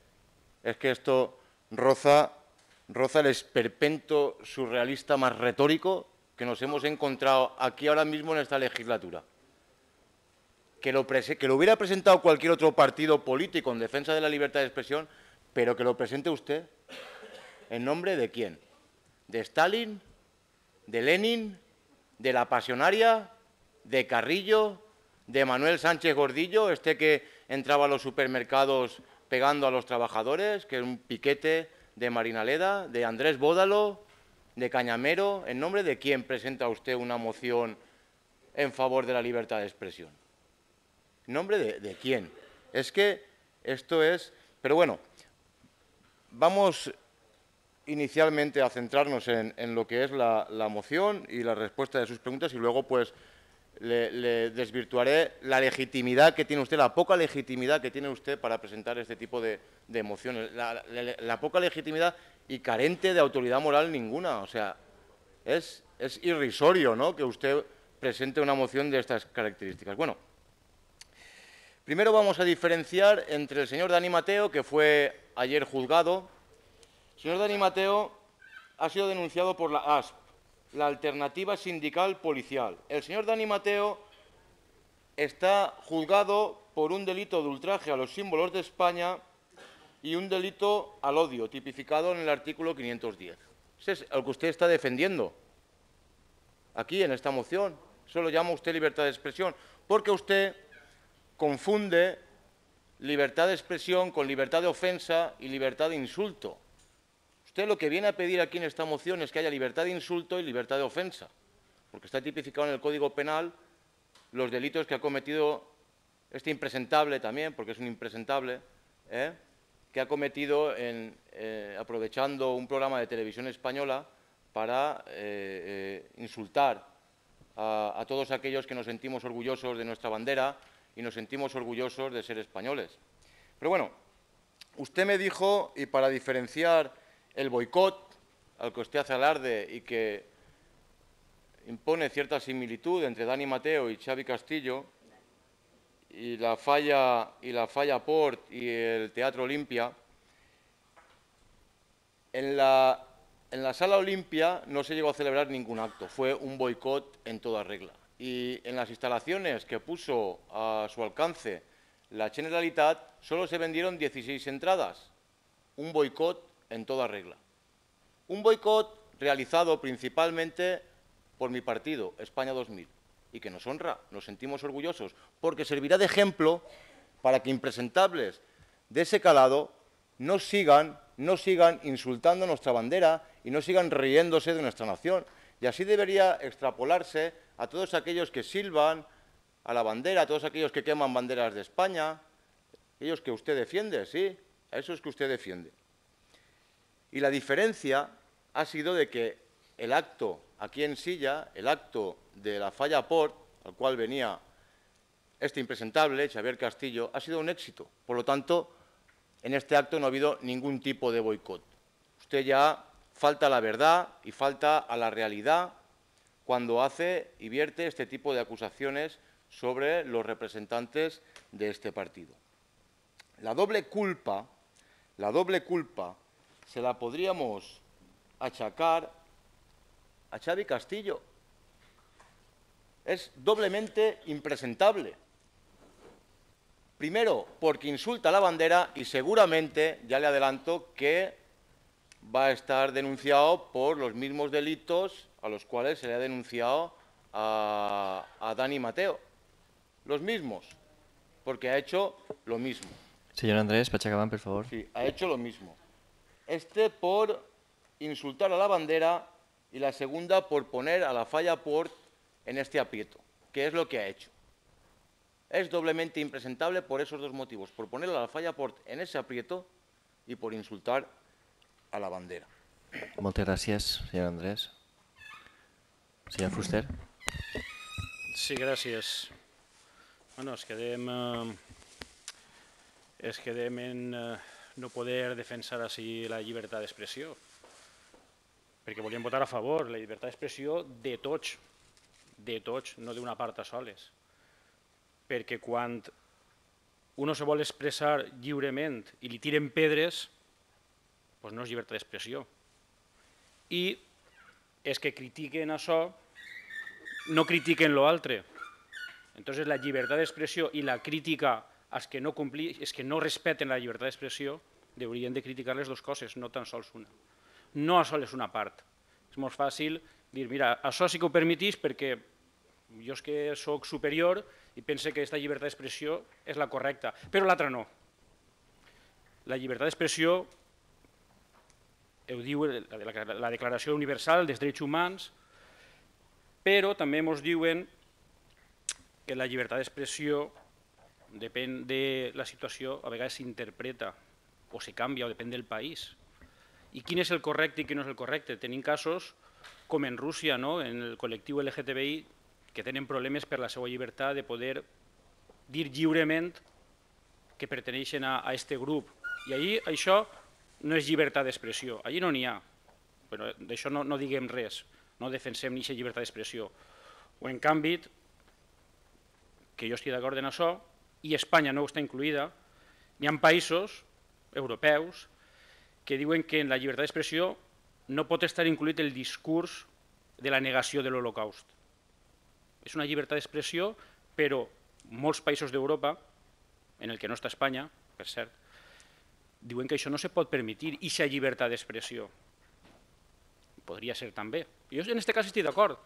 es que esto roza, roza el esperpento surrealista más retórico que nos hemos encontrado aquí ahora mismo en esta legislatura. Que lo, hubiera presentado cualquier otro partido político en defensa de la libertad de expresión, pero que lo presente usted. ¿En nombre de quién? ¿De Stalin? ¿De Lenin? ¿De la pasionaria? ¿De Carrillo? ¿De Manuel Sánchez Gordillo, este que entraba a los supermercados pegando a los trabajadores, que es un piquete de Marinaleda, de Andrés Bódalo, de Cañamero. ¿En nombre de quién presenta usted una moción en favor de la libertad de expresión? ¿En nombre de, quién? Es que esto es... Pero bueno, vamos inicialmente a centrarnos en, lo que es la, moción y la respuesta de sus preguntas y luego pues le, desvirtuaré la legitimidad que tiene usted, la poca legitimidad que tiene usted para presentar este tipo de, de la, poca legitimidad y carente de autoridad moral ninguna. O sea, es, es irrisorio ¿no? que usted presente una moción de estas características. Bueno, primero vamos a diferenciar entre el señor Dani Mateo, que fue ayer juzgado. El señor Dani Mateo ha sido denunciado por la ASP la alternativa sindical policial. El señor Dani Mateo está juzgado por un delito de ultraje a los símbolos de España y un delito al odio, tipificado en el artículo 510. Ese es el que usted está defendiendo aquí en esta moción. Eso lo llama usted libertad de expresión, porque usted confunde libertad de expresión con libertad de ofensa y libertad de insulto. Usted lo que viene a pedir aquí en esta moción es que haya libertad de insulto y libertad de ofensa, porque está tipificado en el Código Penal los delitos que ha cometido este impresentable también, porque es un impresentable, ¿eh? que ha cometido eh, aprovechando un programa de televisión española para eh, insultar a, a todos aquellos que nos sentimos orgullosos de nuestra bandera y nos sentimos orgullosos de ser españoles. Pero bueno, usted me dijo, y para diferenciar el boicot al que usted hace alarde y que impone cierta similitud entre Dani Mateo y Xavi Castillo y la falla y la falla Port y el Teatro Olimpia en la, en la sala Olimpia no se llegó a celebrar ningún acto, fue un boicot en toda regla. Y en las instalaciones que puso a su alcance la Generalitat solo se vendieron 16 entradas, un boicot en toda regla. Un boicot realizado principalmente por mi partido, España 2000, y que nos honra, nos sentimos orgullosos, porque servirá de ejemplo para que impresentables de ese calado no sigan, no sigan insultando nuestra bandera y no sigan riéndose de nuestra nación. Y así debería extrapolarse a todos aquellos que silban a la bandera, a todos aquellos que queman banderas de España, aquellos que usted defiende, sí, a esos que usted defiende. Y la diferencia ha sido de que el acto aquí en Silla, el acto de la falla Port, al cual venía este impresentable, Xavier Castillo, ha sido un éxito. Por lo tanto, en este acto no ha habido ningún tipo de boicot. Usted ya falta a la verdad y falta a la realidad cuando hace y vierte este tipo de acusaciones sobre los representantes de este partido. La doble culpa, la doble culpa se la podríamos achacar a Xavi Castillo. Es doblemente impresentable. Primero, porque insulta la bandera y seguramente, ya le adelanto, que va a estar denunciado por los mismos delitos a los cuales se le ha denunciado a, a Dani Mateo. Los mismos, porque ha hecho lo mismo.
Señor Andrés Pachacabán, por favor.
Sí, ha hecho lo mismo. Este por insultar a la bandera y la segunda por poner a la falla Port en este aprieto, que es lo que ha hecho. Es doblemente impresentable por esos dos motivos, por poner a la falla Port en ese aprieto y por insultar a la bandera.
Moltes gràcies, senyor Andrés. Senyor Fuster.
Sí, gràcies. Bueno, es quedem, eh, es quedem en eh, no poder defensar així la llibertat d'expressió, perquè volíem votar a favor la llibertat d'expressió de tots, de tots, no d'una part a soles. Perquè quan uno se vol expressar lliurement i li tiren pedres, doncs no és llibertat d'expressió. I és que critiquen això, no critiquen l'altre. Entonces la llibertat d'expressió i la crítica als que no complir, és que no respeten la llibertat d'expressió, haurien de criticar les dues coses, no tan sols una. No a sols una part. És molt fàcil dir, mira, això sí que ho permetís perquè jo és que sóc superior i pense que aquesta llibertat d'expressió és la correcta, però l'altra no. La llibertat d'expressió, ho diu la Declaració Universal dels Drets Humans, però també ens diuen que la llibertat d'expressió depèn de la situació, a vegades s'interpreta o se canvia o depèn del país. I quin és el correcte i quin no és el correcte? Tenim casos com en Rússia, no? en el col·lectiu LGTBI, que tenen problemes per la seva llibertat de poder dir lliurement que perteneixen a, a este grup. I ahir això no és llibertat d'expressió, allí no n'hi ha. Però d'això no, no diguem res, no defensem ni aquesta llibertat d'expressió. O en canvi, que jo estic d'acord en això, i Espanya no està incluïda, hi ha països europeus que diuen que en la llibertat d'expressió no pot estar incluït el discurs de la negació de l'Holocaust. És una llibertat d'expressió, però molts països d'Europa, en el que no està Espanya, per cert, diuen que això no se pot permetre, i aquesta llibertat d'expressió. Podria ser també. Jo en aquest cas estic d'acord,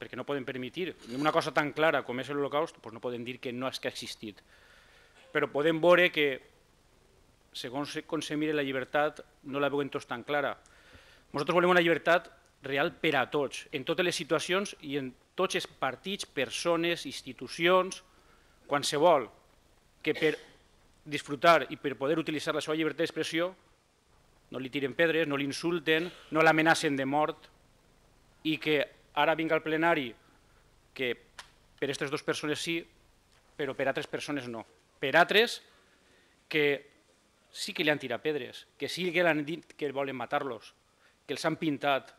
perquè no poden permetre una cosa tan clara com és l'Holocaust, doncs no poden dir que no és que ha existit. Però podem veure que, segons com se mire la llibertat, no la veuen tots tan clara. Nosaltres volem una llibertat real per a tots, en totes les situacions i en tots els partits, persones, institucions, qualsevol, que per disfrutar i per poder utilitzar la seva llibertat d'expressió no li tiren pedres, no l'insulten, no l'amenacen de mort i que ara vinc al plenari que per aquestes dues persones sí, però per altres persones no. Per altres que sí que li han tirat pedres, que sí que l'han dit que volen matar-los, que els han pintat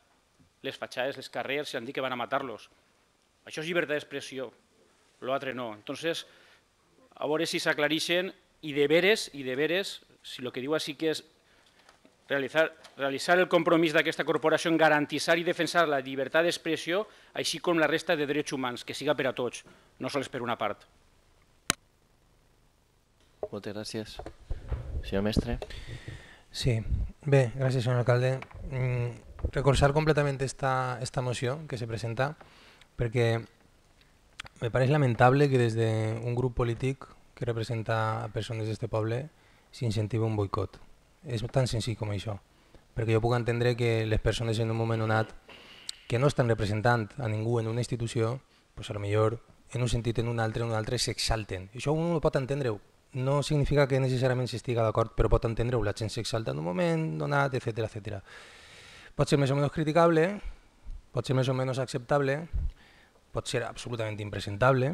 les fatxades, les carrers, i han dit que van a matar-los. Això és llibertat d'expressió, l'altre no. Entonces, a veure si s'aclareixen i de veres, i de veres, si el que diu així que és realitzar, realitzar el compromís d'aquesta corporació en garantir i defensar la llibertat d'expressió, així com la resta de drets humans, que siga per a tots, no sols per una part.
Moltes gràcies. Senyor mestre.
Sí, bé, gràcies senyor alcalde. Mm, recolzar completament esta, esta moció que se presenta, perquè me pareix lamentable que des d'un grup polític que representa a persones d'este poble s'incentivi un boicot és tan senzill com això. Perquè jo puc entendre que les persones en un moment donat que no estan representant a ningú en una institució, pues a lo millor en un sentit, en un altre, en un altre s'exalten. Això un pot entendre-ho. No significa que necessàriament s'estiga d'acord, però pot entendre-ho. La gent s'exalta en un moment donat, etc etc. Pot ser més o menys criticable, pot ser més o menys acceptable, pot ser absolutament impresentable,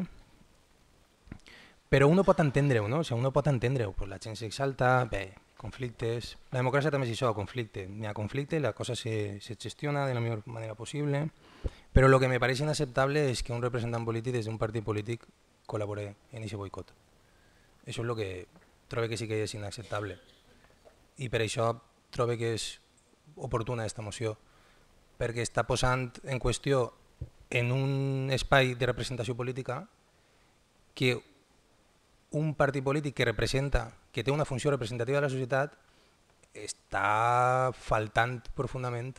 però uno pot entendre-ho, no? O sigui, uno pot entendre-ho. Pues la gent s'exalta, bé, conflictes. La democràcia també és això, conflicte. Hi ha conflicte, la cosa se, se gestiona de la millor manera possible, però el que me pareix inacceptable és que un representant polític des d'un partit polític col·labore en aquest boicot. Això és el que trobo que sí que és inacceptable. I per això trobo que és oportuna aquesta moció, perquè està posant en qüestió en un espai de representació política que un partit polític que representa que té una funció representativa de la societat està faltant profundament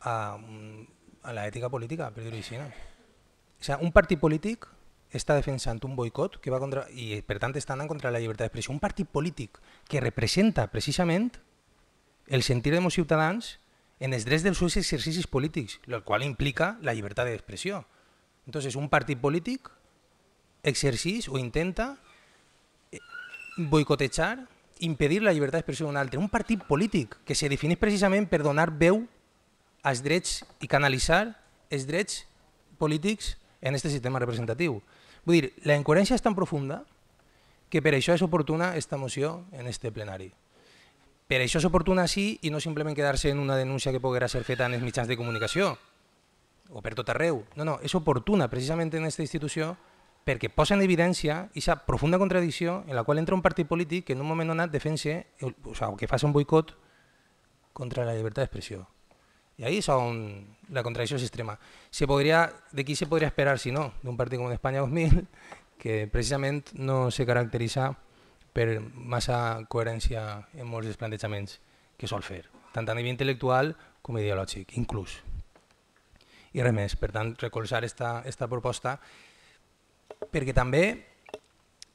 a, a l'ètica política, per dir-ho així. No? O sigui, un partit polític està defensant un boicot que va contra, i per tant està anant contra la llibertat d'expressió. Un partit polític que representa precisament el sentir dels ciutadans en els drets dels seus exercicis polítics, el qual implica la llibertat d'expressió. Entonces, un partit polític exercís o intenta boicotejar, impedir la llibertat d'expressió d'un altre. Un partit polític que se defineix precisament per donar veu als drets i canalitzar els drets polítics en aquest sistema representatiu. Vull dir, la incoherència és tan profunda que per això és oportuna esta moció en este plenari. Per això és oportuna sí i no simplement quedar-se en una denúncia que poguera ser feta en els mitjans de comunicació o per tot arreu. No, no, és oportuna precisament en aquesta institució perquè posa en evidència aquesta profunda contradicció en la qual entra un partit polític que en un moment donat defensa o, sea, o que faci un boicot contra la llibertat d'expressió. I ahí és on la contradicció és extrema. Se podria, de qui se podria esperar, si no, d'un partit com Espanya 2000, que precisament no se caracteritza per massa coherència en molts dels plantejaments que sol fer, tant a nivell intel·lectual com ideològic, inclús. I res més, per tant, recolzar esta, esta proposta, perquè també,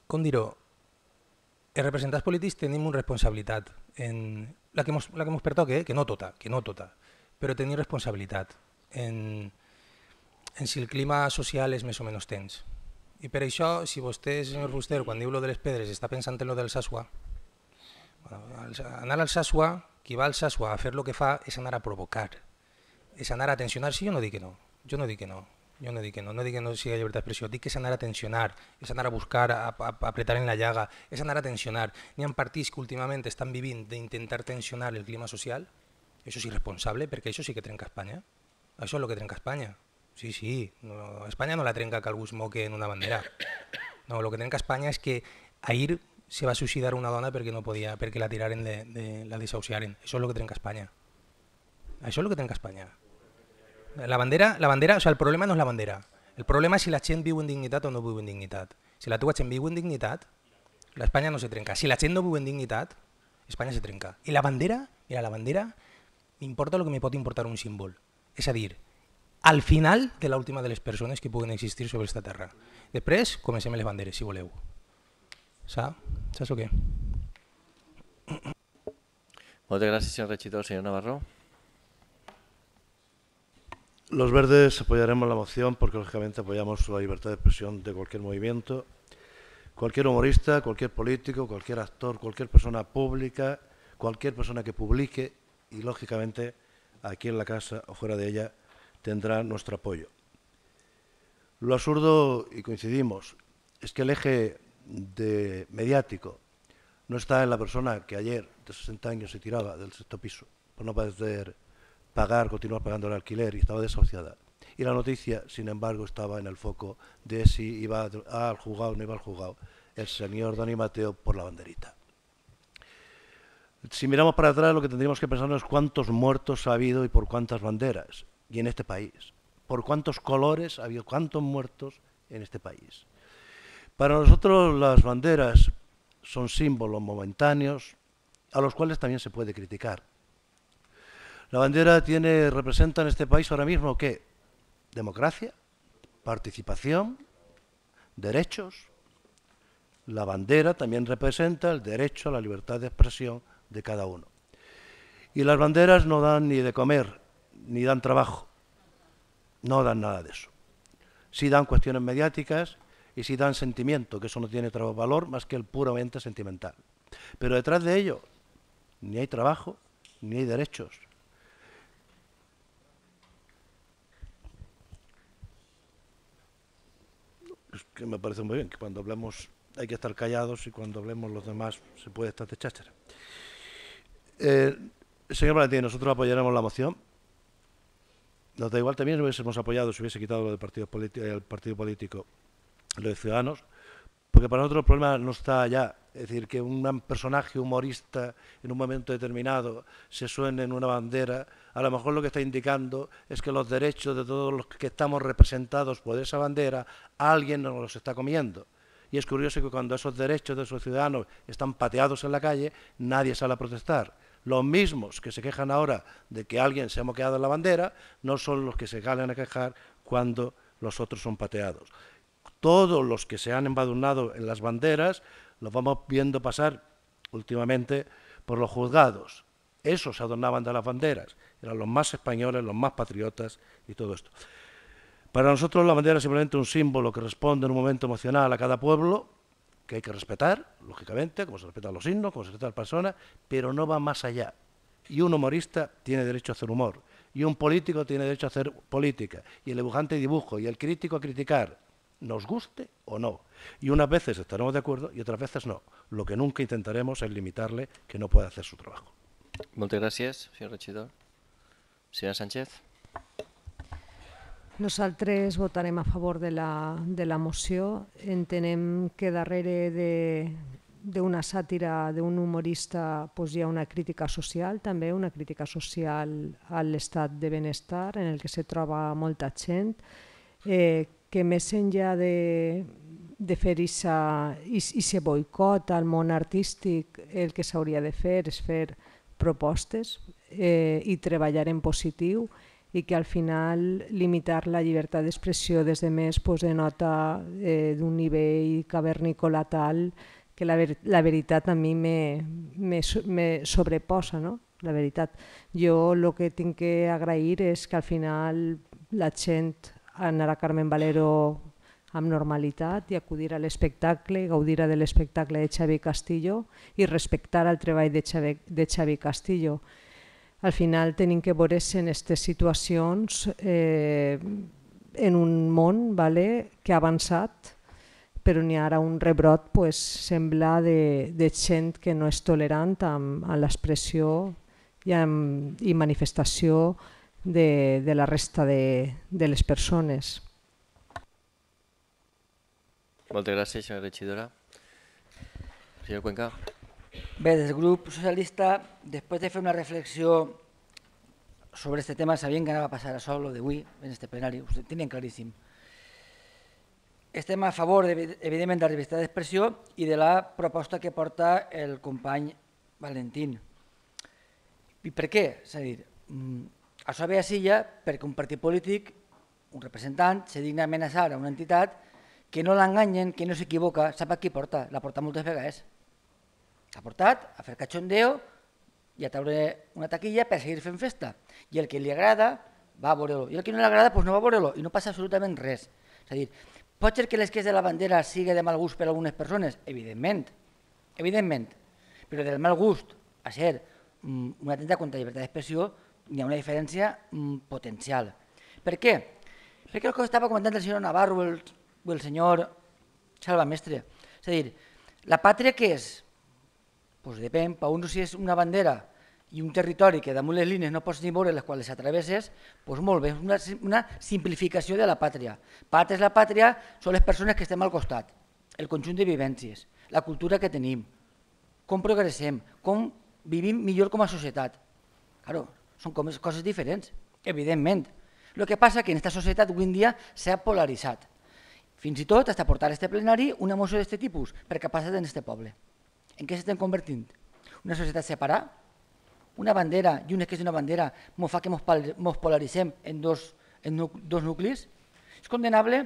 com dir-ho, els representants polítics tenim una responsabilitat en la que mos, la que mos pertoca, eh? que no tota, que no tota, però tenim responsabilitat en, en si el clima social és més o menys tens. I per això, si vostè, senyor Fuster, quan diu lo de les pedres, està pensant en lo del Sasua, bueno, anar al Sasua, qui va al Sasua a fer el que fa és anar a provocar, és anar a tensionar. Sí, jo no dic que no, jo no dic que no, jo no dic que no, no dic que no sigui llibertat d'expressió, dic que és anar a tensionar, és anar a buscar, a, a, a apretar en la llaga, és anar a tensionar. N'hi ha partits que últimament estan vivint d'intentar tensionar el clima social, això és irresponsable perquè això sí que trenca Espanya, això és el que trenca Espanya. Sí, sí, no, Espanya no la trenca que algú es moque en una bandera. No, el que trenca Espanya és que ahir se va suïcidar una dona perquè no podia, perquè la tiraren, de, de, la desahuciaren. Això és el que trenca Espanya. Això és el que trenca Espanya. La bandera, la bandera, o sea, el problema no és la bandera. El problema és si la gent viu en dignitat o no viu en dignitat. Si la teva gent viu en dignitat, l'Espanya no se trenca. Si la gent no viu en dignitat, Espanya se trenca. I la bandera, mira, la bandera importa el que me pot importar un símbol. És a dir, al final de l'última de les persones que puguen existir sobre aquesta terra. Després comencem les banderes, si voleu. Saps? Saps o què?
Moltes gràcies, senyor regidor. Senyor Navarro.
Los verdes apoyaremos la moción porque lógicamente apoyamos la libertad de expresión de cualquier movimiento, cualquier humorista, cualquier político, cualquier actor, cualquier persona pública, cualquier persona que publique y lógicamente aquí en la casa o fuera de ella tendrá nuestro apoyo. Lo absurdo, y coincidimos, es que el eje de mediático no está en la persona que ayer, de 60 años, se tiraba del sexto piso por no poder pagar, continuar pagando el alquiler y estaba desahuciada. Y la noticia, sin embargo, estaba en el foco de si iba al juzgado o no iba al juzgado el señor Dani Mateo por la banderita. Si miramos para atrás, lo que tendríamos que pensar es cuántos muertos ha habido y por cuántas banderas y en este país. Por cuántos colores ha habido, cuántos muertos en este país. Para nosotros las banderas son símbolos momentáneos a los cuales también se puede criticar. La bandera tiene, representa en este país ahora mismo qué? Democracia, participación, derechos. La bandera también representa el derecho a la libertad de expresión de cada uno. Y las banderas no dan ni de comer ni dan trabajo, no dan nada de eso. Sí dan cuestiones mediáticas y sí dan sentimiento, que eso no tiene valor más que el puramente sentimental. Pero detrás de ello ni hay trabajo, ni hay derechos. Es que me parece muy bien que cuando hablemos hay que estar callados y cuando hablemos los demás se puede estar de cháchara. Eh, señor Valentín, nosotros apoyaremos la moción. Nos da igual también hubiésemos apoyado si hubiese quitado lo del partido, el partido político, lo de Ciudadanos, porque para nosotros el problema no está allá. Es decir, que un personaje humorista en un momento determinado se suene en una bandera, a lo mejor lo que está indicando es que los derechos de todos los que estamos representados por esa bandera, alguien nos los está comiendo. Y es curioso que cuando esos derechos de esos ciudadanos están pateados en la calle, nadie sale a protestar. Los mismos que se quejan ahora de que alguien se ha moqueado en la bandera no son los que se salen a quejar cuando los otros son pateados. Todos los que se han embadurnado en las banderas los vamos viendo pasar últimamente por los juzgados. Esos se adornaban de las banderas, eran los más españoles, los más patriotas y todo esto. Para nosotros la bandera es simplemente un símbolo que responde en un momento emocional a cada pueblo, que hay que respetar, lógicamente, como se respetan los himnos, como se respeta a las personas, pero no va más allá. Y un humorista tiene derecho a hacer humor, y un político tiene derecho a hacer política, y el dibujante dibujo, y el crítico a criticar, nos guste o no. Y unas veces estaremos de acuerdo y otras veces no. Lo que nunca intentaremos es limitarle que no pueda hacer su trabajo.
Moltes gràcies, senyor regidor. Senyora Sánchez.
Nosaltres votarem a favor de la, de la moció. Entenem que darrere de d'una sàtira d'un humorista pues, hi ha una crítica social, també una crítica social a l'estat de benestar en el que se troba molta gent, eh, que més enllà de, de fer aquest boicot al món artístic, el que s'hauria de fer és fer propostes eh, i treballar en positiu i que al final limitar la llibertat d'expressió des de més pues, denota eh, d'un nivell cavernícola tal que la, ver la veritat a mi me, me, me sobreposa, no? la veritat. Jo el que tinc que agrair és que al final la gent anar a Carmen Valero amb normalitat i acudir a l'espectacle, gaudir de l'espectacle de Xavi Castillo i respectar el treball de Xavi, de Xavi Castillo. Al final tenim que veure en aquestes situacions eh, en un món vale, que ha avançat, però n'hi ha ara un rebrot pues, sembla de, de gent que no és tolerant amb, amb l'expressió i, amb, i manifestació de, de la resta de, de les persones.
Moltes gràcies, senyora regidora. Senyor Cuenca.
Bé, des del grup socialista, després de fer una reflexió sobre aquest tema, sabien que anava a passar això, lo d'avui, en aquest plenari, ho tenien claríssim. Estem a favor, evidentment, de la llibertat d'expressió i de la proposta que porta el company Valentín. I per què? És a dir, mm, això ve a Silla perquè un partit polític, un representant, se digna amenaçar a una entitat que no l'enganyen, que no s'equivoca, sap a qui porta? La porta moltes vegades. L'ha portat a fer cachondeo i a treure una taquilla per seguir fent festa. I el que li agrada va a veure-lo. I el que no li agrada doncs no va a veure-lo i no passa absolutament res. És a dir, pot ser que l'esqueix de la bandera sigui de mal gust per a algunes persones? Evidentment, evidentment. Però del mal gust a ser mm, una atenta contra la llibertat d'expressió hi ha una diferència mm, potencial. Per què? Perquè el que estava comentant el senyor Navarro el, o el senyor Salvamestre. És a dir, la pàtria què és? Pues depèn, per un si és una bandera i un territori que damunt les línies no pots ni veure les quals s'atravesses, doncs molt bé, és una, una simplificació de la pàtria. Pàtria és la pàtria, són les persones que estem al costat, el conjunt de vivències, la cultura que tenim, com progressem, com vivim millor com a societat. Claro, són coses diferents, evidentment. El que passa que en aquesta societat avui en dia s'ha polaritzat. Fins i tot hasta portar a este plenari una moció d'aquest tipus, perquè ha passat en este poble. En què s'estem convertint? Una societat separada? Una bandera i un que és una bandera mos fa que mos polaritzem en dos, en dos nuclis? És condenable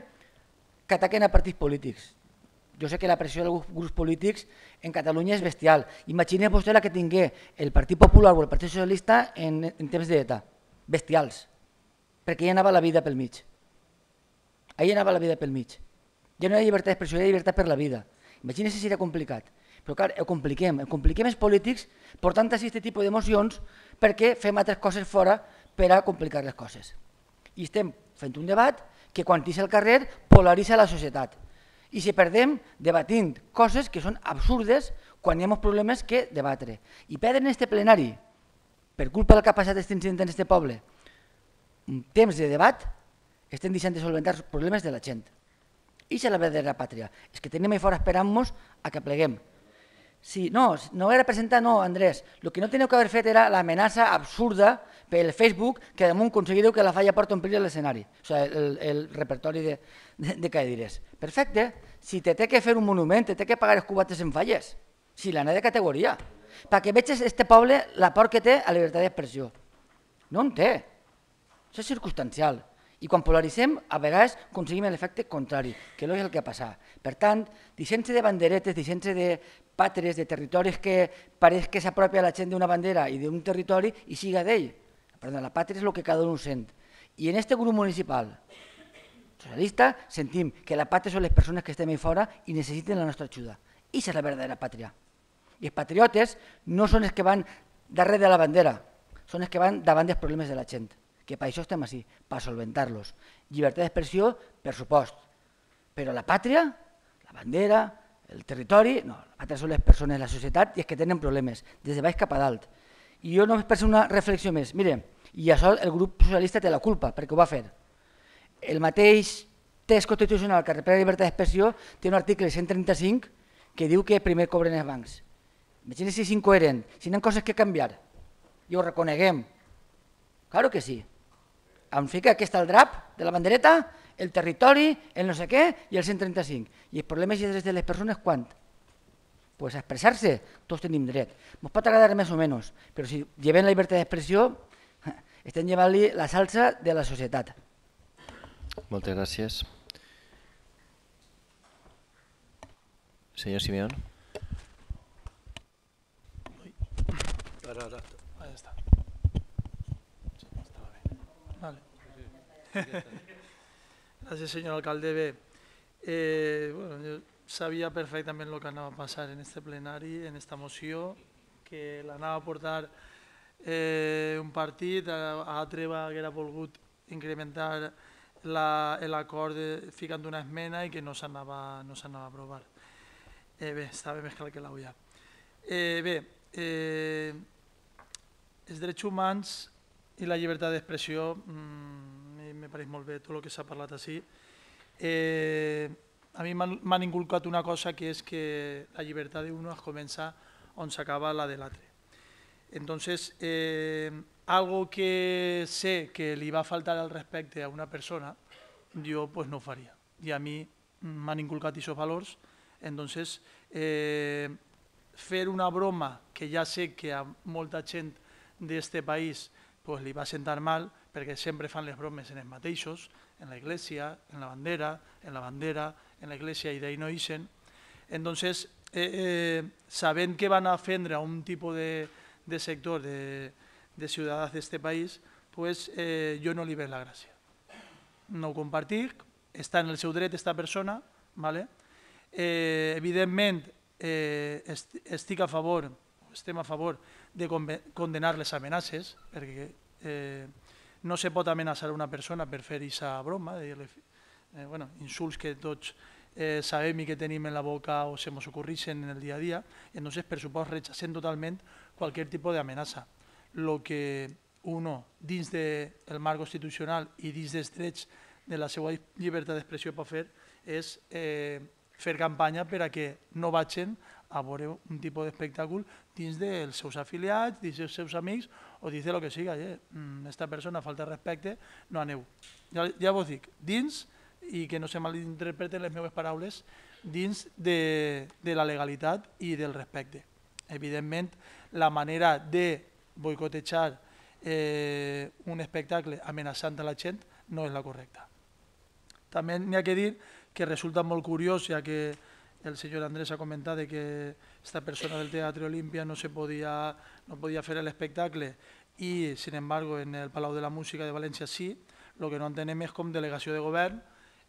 que ataquen a partits polítics. Jo sé que la pressió dels grups polítics en Catalunya és bestial. Imaginem vostè la que tingué el Partit Popular o el Partit Socialista en, en temps d'ETA. Bestials. Perquè hi anava la vida pel mig. Ahí anava la vida pel mig. Ja no hi ha llibertat d'expressió, hi ha llibertat per la vida. Imagina si seria complicat. Però clar, ho compliquem, ho compliquem els polítics portant així aquest tipus d'emocions perquè fem altres coses fora per a complicar les coses. I estem fent un debat que quan tira al carrer polaritza la societat. I si perdem debatint coses que són absurdes quan hi ha problemes que debatre. I perdre en este plenari, per culpa del que ha passat aquest incident en este poble, un temps de debat, estem deixant de solventar els problemes de la gent. I és la verdadera pàtria. És que tenim ahí fora esperant-nos a que pleguem. Sí, no, no era presentar, no, Andrés. El que no teniu que haver fet era l'amenaça absurda pel Facebook que damunt aconseguireu que la falla porta omplir l'escenari, o sigui, el, el repertori de, de, de cadires. Perfecte. Si te té que fer un monument, te té que pagar els cubates en falles. Si l'anà de categoria. Perquè veig este poble la por que té a la llibertat d'expressió. No en té. Això és circumstancial. I quan polaritzem, a vegades aconseguim l'efecte contrari, que no és el que passa. Per tant, deixant de banderetes, deixant de pàtries, de territoris que pareix que s'apropia la gent d'una bandera i d'un territori i siga d'ell. Perdó, la pàtria és el que cada un sent. I en este grup municipal socialista sentim que la pàtria són les persones que estem ahí fora i necessiten la nostra ajuda. I és la verdadera pàtria. I els patriotes no són els que van darrere de la bandera, són els que van davant dels problemes de la gent que per això estem així, per solventar-los. Llibertat d'expressió, per supost, però la pàtria, la bandera, el territori, no, la pàtria són les persones, la societat i els que tenen problemes, des de baix cap a dalt. I jo només per una reflexió més, mire, i això el grup socialista té la culpa, perquè ho va fer. El mateix text constitucional que repara la llibertat d'expressió té un article 135 que diu que primer cobren els bancs. Imagina si és incoherent, si no hi ha coses que canviar i ho reconeguem. Claro que sí em fica aquest el drap de la bandereta, el territori, el no sé què i el 135. I el problema és de les persones quant? Pues a expressar-se, tots tenim dret. Ens pot agradar més o menys, però si llevem la llibertat d'expressió, estem llevant-li la salsa de la societat.
Moltes gràcies. Senyor Simeón.
Ara, ara. Ahí està. Vale. Gràcies, senyor alcalde. Bé, eh, bueno, jo sabia perfectament el que anava a passar en este plenari, en esta moció, que l'anava a portar eh, un partit, a, a altre va haguera volgut incrementar l'acord ficant una esmena i que no s'anava no a aprovar. Eh, bé, estava més clar que l'auia. Eh, bé, eh, els drets humans i la llibertat d'expressió, me pareix molt bé tot el que s'ha parlat així. Eh, a mi m'han inculcat una cosa que és que la llibertat d'un es comença on s'acaba la de l'altre. Entonces, eh, algo que sé que li va faltar al respecte a una persona, jo pues, no ho faria. I a mi m'han inculcat aquests valors, entonces eh, fer una broma que ja sé que a molta gent d'este país pues, li va sentar mal perquè sempre fan les bromes en els mateixos, en la iglesia, en la bandera, en la bandera, en la iglesia i d'ahí no ixen. Entonces, eh, eh, sabent que van a ofendre a un tipus de, de sector de, de ciutadans d'este país, pues, eh, jo no li veig la gràcia. No ho compartic, està en el seu dret esta persona, ¿vale? eh, evidentment eh, estic a favor, estem a favor de condenar les amenaces, perquè eh, no se pot amenaçar una persona per fer aquesta broma, de eh, bueno, insults que tots eh, sabem i que tenim en la boca o se ens ocorreixen en el dia a dia, i entonces, per supost, rechacem totalment qualsevol tipus d'amenaça. Lo que uno, dins del de marc constitucional i dins dels drets de la seva llibertat d'expressió pot fer és eh, fer campanya per a que no vagin a veure un tipus d'espectacle dins dels seus afiliats, dins dels seus amics o dins de lo que siga. Eh? Esta persona falta respecte, no aneu. Ja, ja vos dic, dins, i que no se malinterpreten les meves paraules, dins de, de la legalitat i del respecte. Evidentment, la manera de boicotejar eh, un espectacle amenaçant a la gent no és la correcta. També n'hi ha que dir que resulta molt curiós, ja que el senyor Andrés ha comentat que esta persona del Teatre Olimpia no, se podia, no podia fer l'espectacle i, sin embargo, en el Palau de la Música de València sí. El que no entenem és com delegació de govern,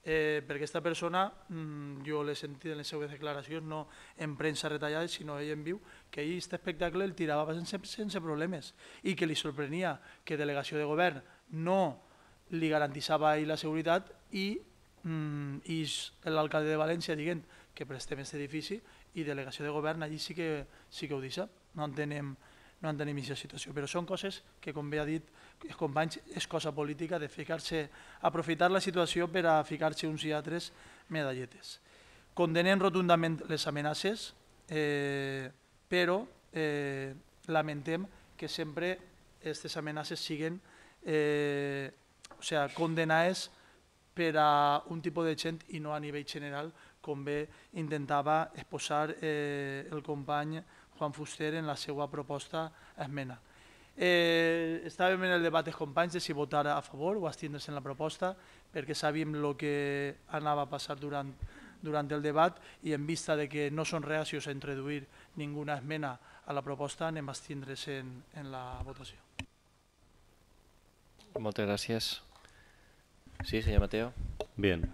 eh, perquè aquesta persona, mmm, jo l'he sentit en les seves declaracions, no en premsa retallada, sinó ell en viu, que ell aquest espectacle el tirava sense, sense problemes i que li sorprenia que delegació de govern no li garantitzava ell la seguretat i, mm, i l'alcalde de València dient que prestem aquest edifici i delegació de govern allí sí que, sí que ho deixa, no entenem no entenem aquesta situació, però són coses que, com bé ha dit els companys, és cosa política de ficar-se, aprofitar la situació per a ficar-se uns i altres medalletes. Condenem rotundament les amenaces, eh, però eh, lamentem que sempre aquestes amenaces siguin eh, o sea, condenades per a un tipus de gent i no a nivell general com bé intentava exposar eh, el company Juan Fuster en la seva proposta esmena. Eh, estàvem en el debat de companys de si votar a favor o abstindre's en la proposta, perquè sabíem el que anava a passar durant, durant el debat i en vista de que no són reacios a introduir ninguna esmena a la proposta, anem a abstindre's en, en la votació.
Muchas gracias. Sí, señor Mateo.
Bien.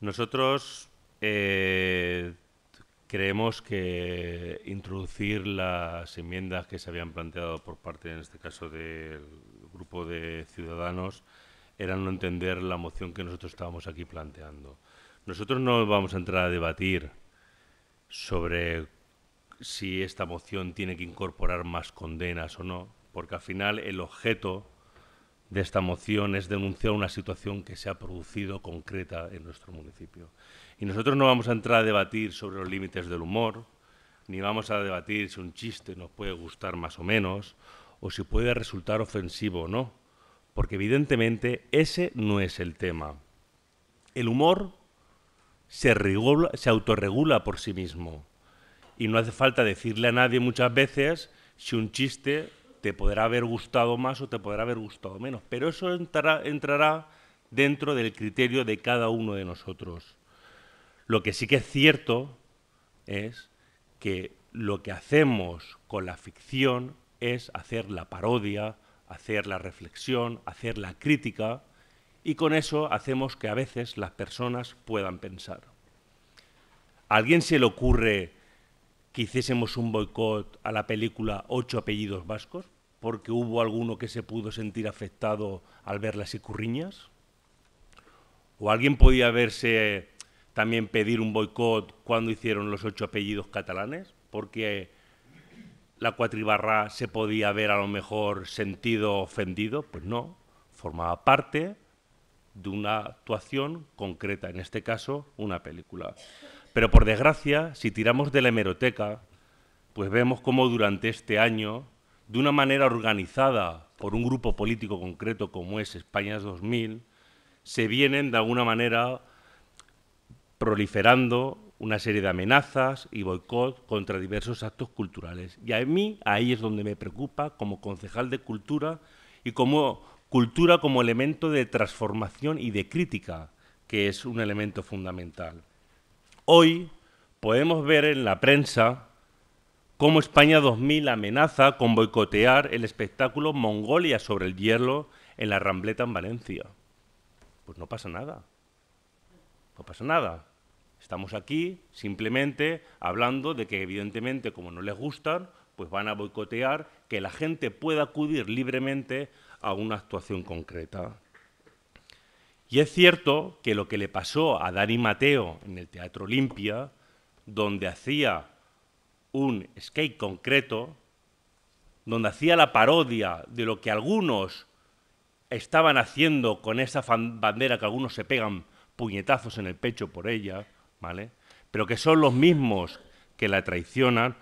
Nosotros eh, creemos que introducir las enmiendas que se habían planteado por parte, en este caso, del grupo de ciudadanos, era no entender la moción que nosotros estábamos aquí planteando. Nosotros no vamos a entrar a debatir sobre si esta moción tiene que incorporar más condenas o no, porque al final el objeto de esta moción es denunciar una situación que se ha producido concreta en nuestro municipio. Y nosotros no vamos a entrar a debatir sobre los límites del humor, ni vamos a debatir si un chiste nos puede gustar más o menos, o si puede resultar ofensivo o no, porque evidentemente ese no es el tema. El humor se, se autorregula por sí mismo y no hace falta decirle a nadie muchas veces si un chiste te podrá haber gustado más o te podrá haber gustado menos, pero eso entrará, entrará dentro del criterio de cada uno de nosotros. Lo que sí que es cierto es que lo que hacemos con la ficción es hacer la parodia, hacer la reflexión, hacer la crítica, y con eso hacemos que a veces las personas puedan pensar. ¿A alguien se le ocurre que hiciésemos un boicot a la película Ocho apellidos vascos? porque hubo alguno que se pudo sentir afectado al ver las icurriñas? ¿O alguien podía verse también pedir un boicot cuando hicieron los ocho apellidos catalanes? Porque la cuatribarra se podía ver a lo mejor sentido ofendido. Pues no, formaba parte de una actuación concreta, en este caso una película. Pero por desgracia, si tiramos de la hemeroteca, pues vemos cómo durante este año de una manera organizada por un grupo político concreto como es España 2000, se vienen de alguna manera proliferando una serie de amenazas y boicot contra diversos actos culturales. Y a mí ahí es donde me preocupa como concejal de cultura y como cultura como elemento de transformación y de crítica, que es un elemento fundamental. Hoy podemos ver en la prensa cómo España 2000 amenaza con boicotear el espectáculo Mongolia sobre el hielo en la Rambleta en Valencia. Pues no pasa nada. No pasa nada. Estamos aquí simplemente hablando de que evidentemente como no les gustan, pues van a boicotear que la gente pueda acudir libremente a una actuación concreta. Y es cierto que lo que le pasó a Dani Mateo en el Teatro Olimpia, donde hacía un skate concreto donde hacía la parodia de lo que algunos estaban haciendo con esa bandera que algunos se pegan puñetazos en el pecho por ella, Pero que son los mismos que la traicionan,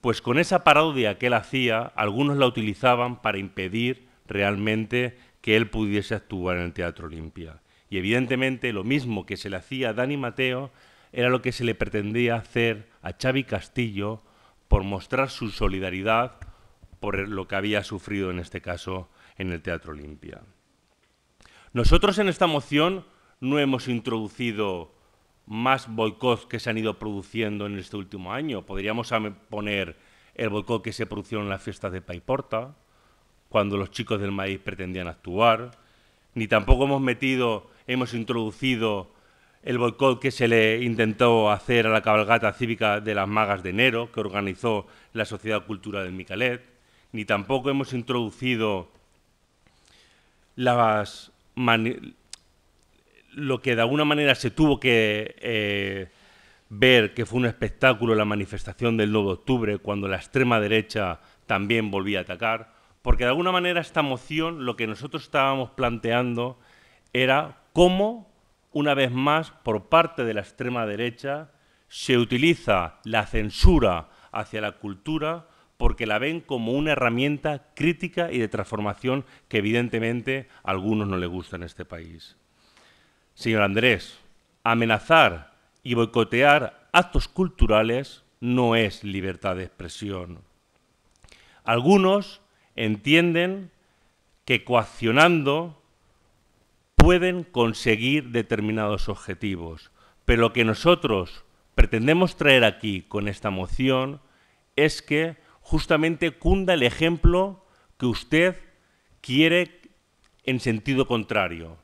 pues con esa parodia que él hacía, algunos la utilizaban para impedir realmente que él pudiese actuar en el Teatro Olimpia. Y evidentemente lo mismo que se le hacía a Dani Mateo era lo que se le pretendía hacer a Xavi Castillo por mostrar su solidaridad por lo que había sufrido en este caso en el Teatro Olimpia. Nosotros en esta moción no hemos introducido más boicots que se han ido produciendo en este último año. Podríamos poner el boicot que se produjo en la fiesta de Paiporta, cuando los chicos del maíz pretendían actuar, ni tampoco hemos metido, hemos introducido el boicot que se le intentó hacer a la cabalgata cívica de las Magas de Enero, que organizó la Sociedad Cultural del Micalet, ni tampoco hemos introducido las lo que de alguna manera se tuvo que eh, ver que fue un espectáculo la manifestación del 9 de octubre, cuando la extrema derecha también volvía a atacar, porque de alguna manera esta moción lo que nosotros estábamos planteando era cómo una vez más, por parte de la extrema derecha, se utiliza la censura hacia la cultura porque la ven como una herramienta crítica y de transformación que evidentemente a algunos no les gusta en este país. Señor Andrés, amenazar y boicotear actos culturales no es libertad de expresión. Algunos entienden que coaccionando pueden conseguir determinados objetivos, pero lo que nosotros pretendemos traer aquí con esta moción es que justamente cunda el ejemplo que usted quiere en sentido contrario,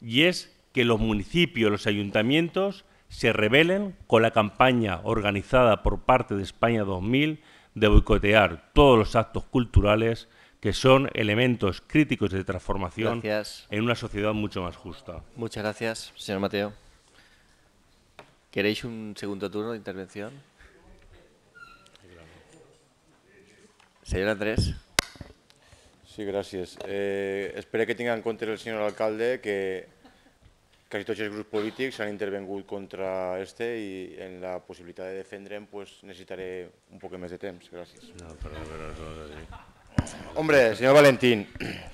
y es que los municipios, los ayuntamientos se rebelen con la campaña organizada por parte de España 2000 de boicotear todos los actos culturales que son elementos críticos de transformación
Gracias.
en una sociedad mucho más justa.
Muchas gracias, señor Mateo. ¿Queréis un segundo turno de intervención? Señor Andrés.
Sí, gràcies. Eh, espero que tinguin en compte el senyor alcalde que quasi tots els grups polítics han intervengut contra este i en la possibilitat de defendre'm pues, necessitaré un poc més de temps. Gràcies.
No, eso no.
Hombre, señor Valentín,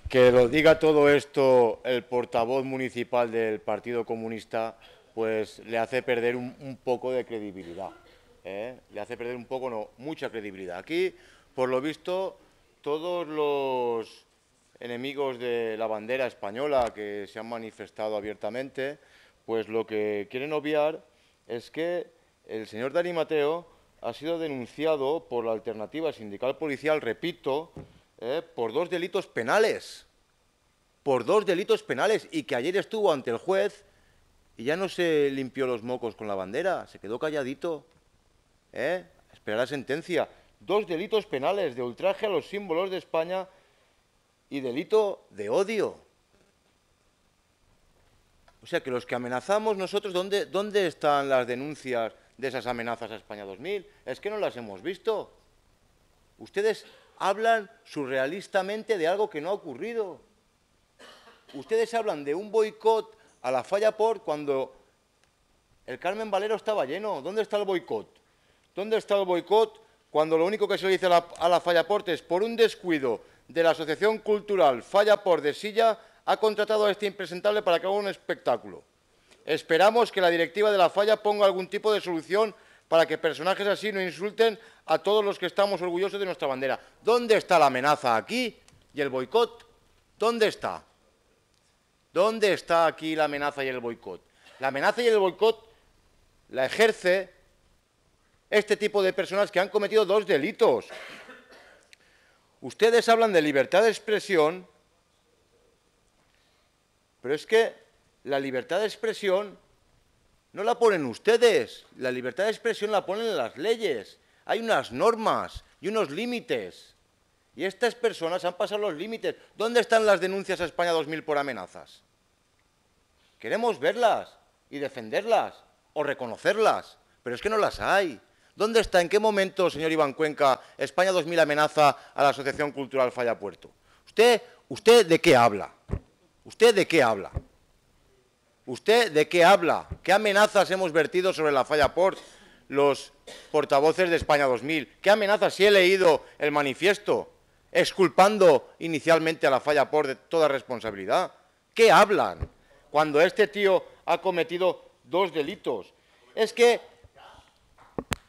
que lo diga todo esto el portavoz municipal del Partido Comunista, pues le hace perder un, un poco de credibilidad. ¿eh? Le hace perder un poco, no, mucha credibilidad. Aquí, por lo visto, todos los enemigos de la bandera española que se han manifestado abiertamente, pues lo que quieren obviar es que el señor Dani Mateo ha sido denunciado por la alternativa sindical policial, repito, eh, por dos delitos penales. Por dos delitos penales y que ayer estuvo ante el juez y ya no se limpió los mocos con la bandera, se quedó calladito. ¿eh? la sentencia. Dos delitos penales de ultraje a los símbolos de España y delito de odio. O sea que los que amenazamos nosotros, ¿dónde, ¿dónde están las denuncias de esas amenazas a España 2000? Es que no las hemos visto. Ustedes hablan surrealistamente de algo que no ha ocurrido. Ustedes hablan de un boicot a la falla Port cuando el Carmen Valero estaba lleno. ¿Dónde está el boicot? ¿Dónde está el boicot cuando lo único que se le dice a la, a la Falla Port es por un descuido de la Asociación Cultural Falla Port de Silla ha contratado a este impresentable para que haga un espectáculo? Esperamos que la directiva de la falla ponga algún tipo de solución para que personajes así no insulten a todos los que estamos orgullosos de nuestra bandera. ¿Dónde está la amenaza aquí y el boicot? ¿Dónde está? ¿Dónde está aquí la amenaza y el boicot? La amenaza y el boicot la ejerce este tipo de personas que han cometido dos delitos. Ustedes hablan de libertad de expresión, pero es que la libertad de expresión no la ponen ustedes, la libertad de expresión la ponen las leyes. Hay unas normas y unos límites. Y estas personas han pasado los límites. ¿Dónde están las denuncias a España 2000 por amenazas? Queremos verlas y defenderlas o reconocerlas, pero es que no las hay. ¿Dónde está, en qué momento, señor Iván Cuenca, España 2000 amenaza a la Asociación Cultural Falla Puerto? ¿Usted, usted de qué habla? ¿Usted de qué habla? ¿Usted de qué habla? ¿Qué amenazas hemos vertido sobre la Falla Port los portavoces de España 2000? ¿Qué amenazas? Si he leído el manifiesto, exculpando inicialmente a la Falla Port de toda responsabilidad. ¿Qué hablan? Cuando este tío ha cometido dos delitos. Es que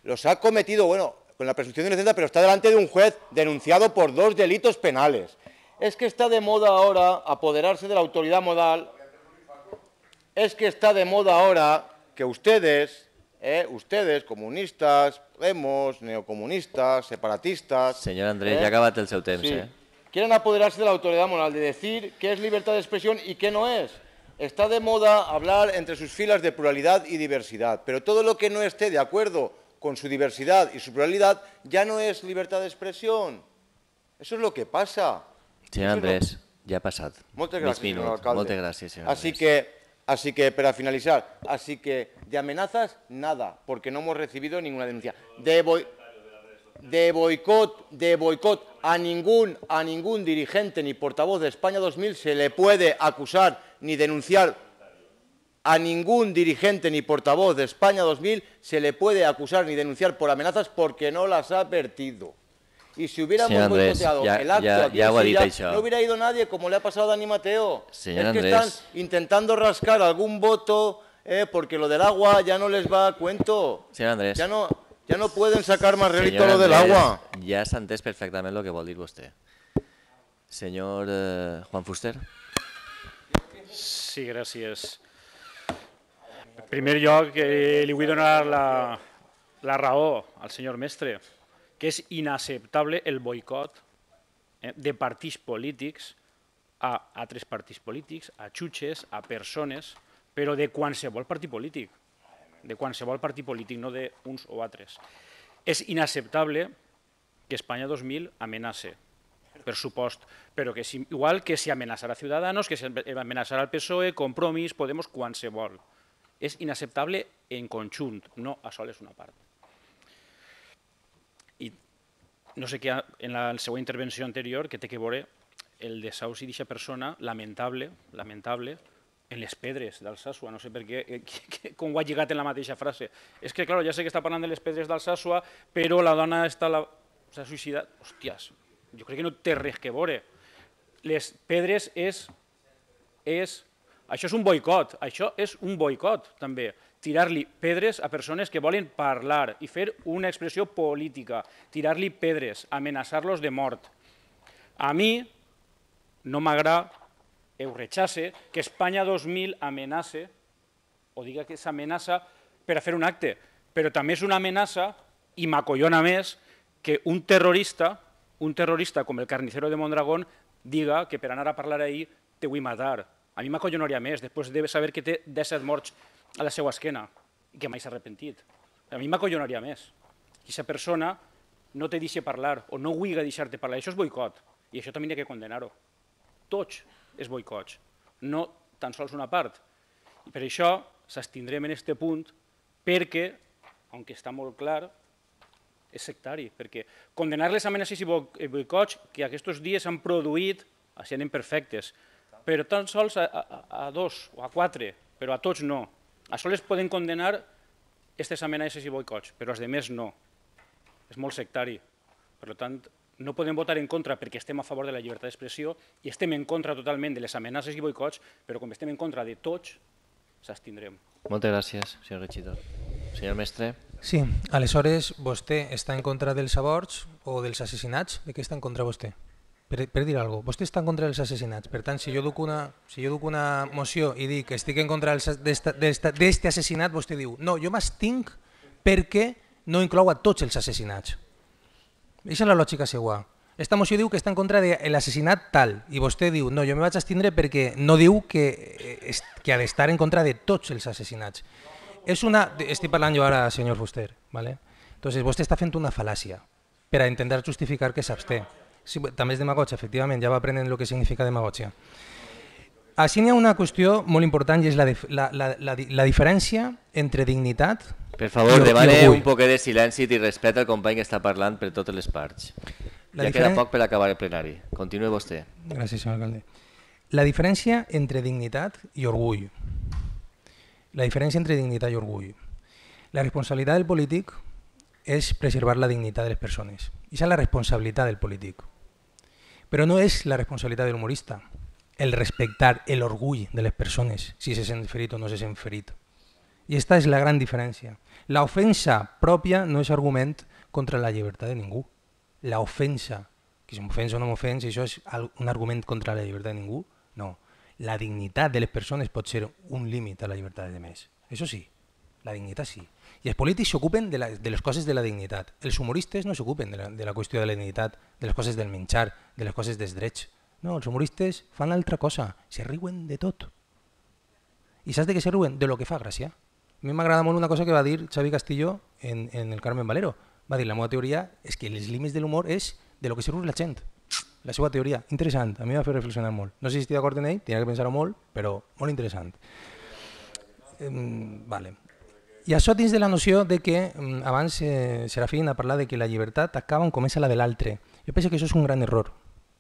los ha cometido, bueno, con la presunción de inocencia, pero está delante de un juez denunciado por dos delitos penales. Es que está de moda ahora apoderarse de la autoridad modal. Es que está de moda ahora que ustedes, eh, ustedes, comunistas, Podemos, neocomunistas, separatistas...
Señor Andrés,
eh,
ya acabat el seu temps,
sí,
eh?
quieren apoderarse de la autoridad moral, de decir qué es libertad de expresión y qué no es. Está de moda hablar entre sus filas de pluralidad y diversidad, pero todo lo que no esté de acuerdo con su diversidad y su pluralidad ya no es libertad de expresión. Eso es lo que pasa.
Señor
lo-
Andrés, ja ha Mig
gràcies, senyor
minut.
alcalde. Así que, así que, para finalizar, así que de amenazas, nada, porque no hemos recibido ninguna denuncia. De, boi- de boicot, de boicot, a ningún, a ningún dirigente ni portavoz de España 2000 se le puede acusar ni denunciar a ningún dirigente ni portavoz de España 2000 se le puede acusar ni denunciar por amenazas porque no las ha vertido. Y si hubiéramos
Andrés,
boicoteado
ya-
el acto
ya-
aquí
ya això.
no hubiera ido nadie, como le ha pasado a Dani Mateo.
Señor
es que
Andrés.
están intentando rascar algún voto eh, porque lo del agua ya no les va a cuento.
Señor Andrés.
Ya no, Ya no pueden sacar más rédito
Senyor
lo del
Andrés,
agua.
Ja s'ha entès perfectament el que vol dir vostè. Senyor eh, Juan Fuster.
Sí, gràcies. Primer lloc, eh, li vull donar la, la raó al senyor mestre, que és inacceptable el boicot eh, de partits polítics a altres partits polítics, a xutxes, a persones, però de qualsevol partit polític, de qualsevol partit polític, no d'uns o altres. És inacceptable que Espanya 2000 amenace, per supost, però que si, igual que si amenaçarà Ciudadanos, que si amenaçarà el PSOE, Compromís, Podemos, qualsevol. És inacceptable en conjunt, no a soles una part. I no sé què en la següent intervenció anterior que té que veure el desahuci d'aquesta persona, lamentable, lamentable, en les pedres d'Alsàsua, no sé per què, eh, com ho ha lligat en la mateixa frase. És que, clar, ja sé que està parlant de les pedres d'Alsàsua, però la dona està la... s'ha suïcidat. Hòsties, jo crec que no té res que veure. Les pedres és, és... Això és un boicot, això és un boicot, també. Tirar-li pedres a persones que volen parlar i fer una expressió política. Tirar-li pedres, amenaçar-los de mort. A mi, no m'agrada, ho rechace, que Espanya 2000 amenace, o diga que s'amenaça per a fer un acte, però també és una amenaça, i m'acollona més, que un terrorista, un terrorista com el carnicero de Mondragón, diga que per anar a parlar ahir te vull matar. A mi m'acollonaria més, després de saber que té 17 morts a la seva esquena i que mai s'ha arrepentit. A mi m'acollonaria més. I aquesta persona no te deixa parlar o no vulgui deixar-te parlar. Això és boicot i això també hi ha que condenar-ho tots els boicots, no tan sols una part. I per això s'estindrem en aquest punt perquè, aunque està molt clar, és sectari, perquè condenar les amenaces i boicots que aquests dies han produït sent imperfectes, però tan sols a, a, a dos o a quatre, però a tots no. A sols poden condenar aquestes amenaces i boicots, però els demés no. És molt sectari. Per tant, no podem votar en contra perquè estem a favor de la llibertat d'expressió i estem en contra totalment de les amenaces i boicots, però com estem en contra de tots, s'abstindrem.
Moltes gràcies, senyor regidor. Senyor mestre.
Sí, aleshores vostè està en contra dels aborts o dels assassinats? De què està en contra vostè? Per, per dir alguna cosa, vostè està en contra dels assassinats. Per tant, si jo duc una, si jo duc una moció i dic que estic en contra d'aquest assassinat, vostè diu no, jo m'estinc perquè no inclou a tots els assassinats. Aquesta és la lògica segua. Esta moció diu que està en contra de l'assassinat tal i vostè diu no, jo me vaig abstindre perquè no diu que, eh, que ha d'estar en contra de tots els assassinats. És una, estic parlant jo ara, senyor Fuster, ¿vale? Entonces vostè està fent una fal·làcia per a intentar justificar que s'absté. Sí, també és demagogia, efectivament, ja va aprenent el que significa demagogia. Així n'hi ha una qüestió molt important i és la, la, la, la, la diferència entre dignitat
per favor, demane un poc de silenci i respecte al company que està parlant per totes les parts. La ja diferent... queda poc per acabar el plenari. Continuï vostè.
Gràcies, senyor alcalde. La diferència entre dignitat i orgull. La diferència entre dignitat i orgull. La responsabilitat del polític és preservar la dignitat de les persones. I és la responsabilitat del polític. Però no és la responsabilitat de l'humorista el respectar l'orgull de les persones, si se sent ferit o no se sent ferit. I aquesta és la gran diferència. La ofensa pròpia no és argument contra la llibertat de ningú. La ofensa, que si m'ofens o no m'ofens, això és un argument contra la llibertat de ningú? No. La dignitat de les persones pot ser un límit a la llibertat de més. Això sí, la dignitat sí. I els polítics s'ocupen de, de les coses de la dignitat. Els humoristes no s'ocupen de, la, de la qüestió de la dignitat, de les coses del menjar, de les coses dels drets. No, els humoristes fan altra cosa, se riuen de tot. I saps de què se riuen? De lo que fa gràcia. A mi m'agrada molt una cosa que va dir Xavi Castillo en, en el Carmen Valero. Va dir, la meva teoria és que els límits de l'humor és de lo que surt la gent. La seva teoria, interessant, a mi m'ha fet reflexionar molt. No sé si estic d'acord amb ell, tenia que pensar-ho molt, però molt interessant. Eh, vale. I això dins de la noció de que abans eh, Serafín ha parlat de que la llibertat acaba on comença la de l'altre. Jo penso que això és un gran error.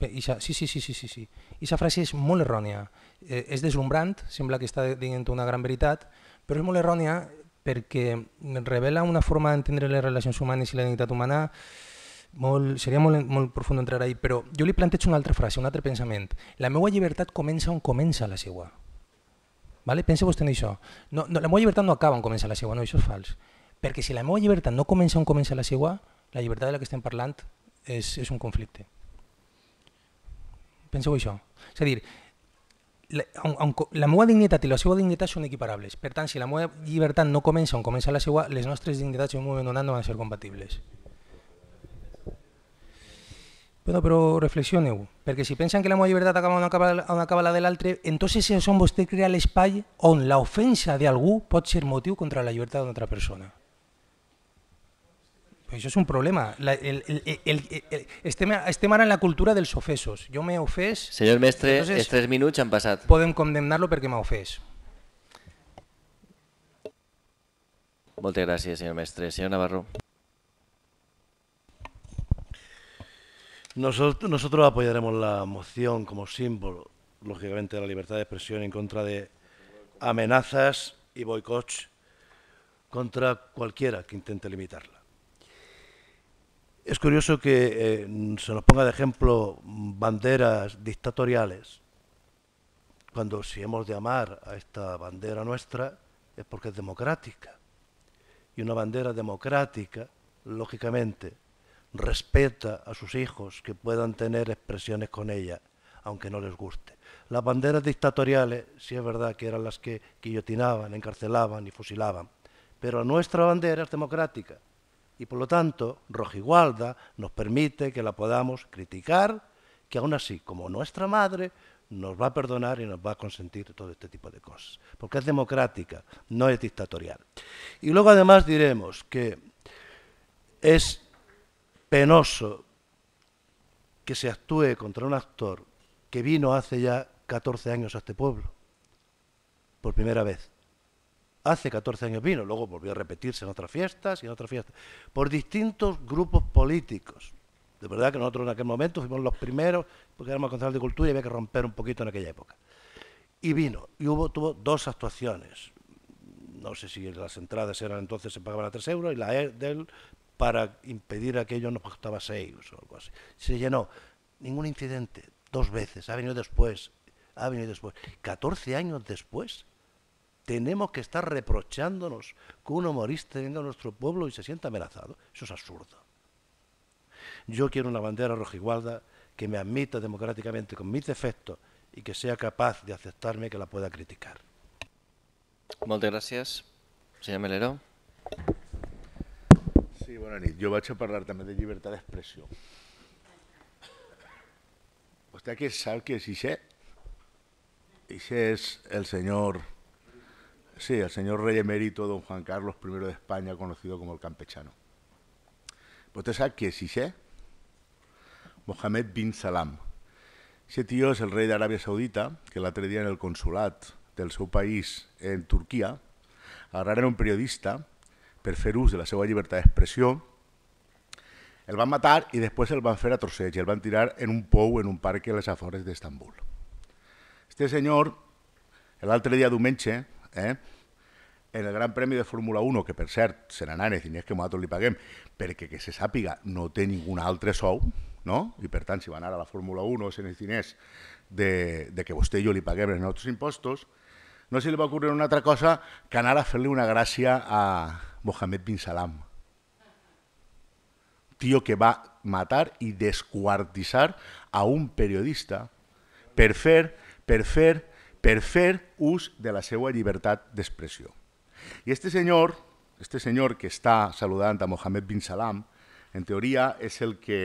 Ixa, sí, sí, sí, sí, sí, sí. Ixa frase és molt errònia. Eh, és deslumbrant, sembla que està dient una gran veritat, però és molt errònia perquè revela una forma d'entendre les relacions humanes i la dignitat humana molt, seria molt, molt profund entrar ahí, però jo li plantejo una altra frase, un altre pensament. La meva llibertat comença on comença la seva. Vale? Pensa vostè en això. No, no, la meva llibertat no acaba on comença la seva, no, això és fals.
Perquè si la meva llibertat no comença on comença la seva, la llibertat de la que estem parlant és, és un conflicte. Penseu això. És a dir, la, on, on, la meva dignitat i la seva dignitat són equiparables. Per tant, si la meva llibertat no comença on comença la seva, les nostres dignitats en un moment donat no van ser compatibles. Bueno, però reflexioneu, perquè si pensen que la meva llibertat acaba on acaba, on acaba la de l'altre, entonces és on vostè crea l'espai on l'ofensa d'algú pot ser motiu contra la llibertat d'una altra persona. Però això és un problema. La, el, el, el, el, estem, estem ara en la cultura dels ofesos. Jo m'he ofès...
Senyor mestre, entonces, els tres minuts han passat.
Podem condemnar-lo perquè m'ha ofès.
Moltes gràcies, senyor mestre. Senyor Navarro.
Nosotros, apoyaremos la moción como símbolo, lógicamente, de la libertad de expresión en contra de amenazas y boicots contra cualquiera que intente limitarla. Es curioso que eh, se nos ponga de ejemplo banderas dictatoriales, cuando si hemos de amar a esta bandera nuestra es porque es democrática. Y una bandera democrática, lógicamente, respeta a sus hijos que puedan tener expresiones con ella, aunque no les guste. Las banderas dictatoriales, sí es verdad que eran las que guillotinaban, encarcelaban y fusilaban, pero nuestra bandera es democrática y por lo tanto Rojigualda nos permite que la podamos criticar, que aún así, como nuestra madre, nos va a perdonar y nos va a consentir todo este tipo de cosas, porque es democrática, no es dictatorial. Y luego además diremos que es penoso que se actúe contra un actor que vino hace ya 14 años a este pueblo, por primera vez. Hace 14 años vino, luego volvió a repetirse en otras fiestas y en otras fiestas, por distintos grupos políticos. De verdad que nosotros en aquel momento fuimos los primeros, porque éramos concejal de cultura y había que romper un poquito en aquella época. Y vino, y hubo, tuvo dos actuaciones. No sé si las entradas eran entonces se pagaban a 3 euros y la e, de él para impedir aquello nos costaba seis o algo así. Se llenó. Ningún incidente. Dos veces. Ha venido después. Ha venido después. 14 años después. Tenemos que estar reprochándonos que un humorista venga a nuestro pueblo y se sienta amenazado. Eso es absurdo. Yo quiero una bandera rojigualda que me admita democráticamente con mis defectos y que sea capaz de aceptarme que la pueda criticar.
Moltes gràcies. Senyor Melero.
Sí, bona nit. Jo vaig a parlar també de llibertat d'expressió. Vostè que sap que és Ixé? Ixé és el senyor, sí, el señor rey emérito don Juan Carlos I de España, conocido como el campechano. ¿Usted sabe qué es Ixé? Mohamed bin Salam. Ese tío es el rey de Aràbia Saudita, que l'altre dia en el consulat del seu país en Turquia agarraren un periodista per fer ús de la seva llibertat d'expressió, el van matar i després el van fer a trosseig el van tirar en un pou en un parc a les afores d'Estambul. Este senyor, l'altre dia diumenge, eh, en el Gran Premi de Fórmula 1, que per cert se n'anaren diners que nosaltres li paguem, perquè que se sàpiga no té ningun altre sou, no? i per tant si va anar a la Fórmula 1 o els diners de, de que vostè i jo li paguem els nostres impostos, no se li va ocurrir una altra cosa que anar a fer-li una gràcia a, Mohamed bin Salam. Tío que va matar i desquartitzar a un periodista per fer, per fer, per fer ús de la seva llibertat d'expressió. I este senyor, este senyor que està saludant a Mohamed bin Salam, en teoria és el que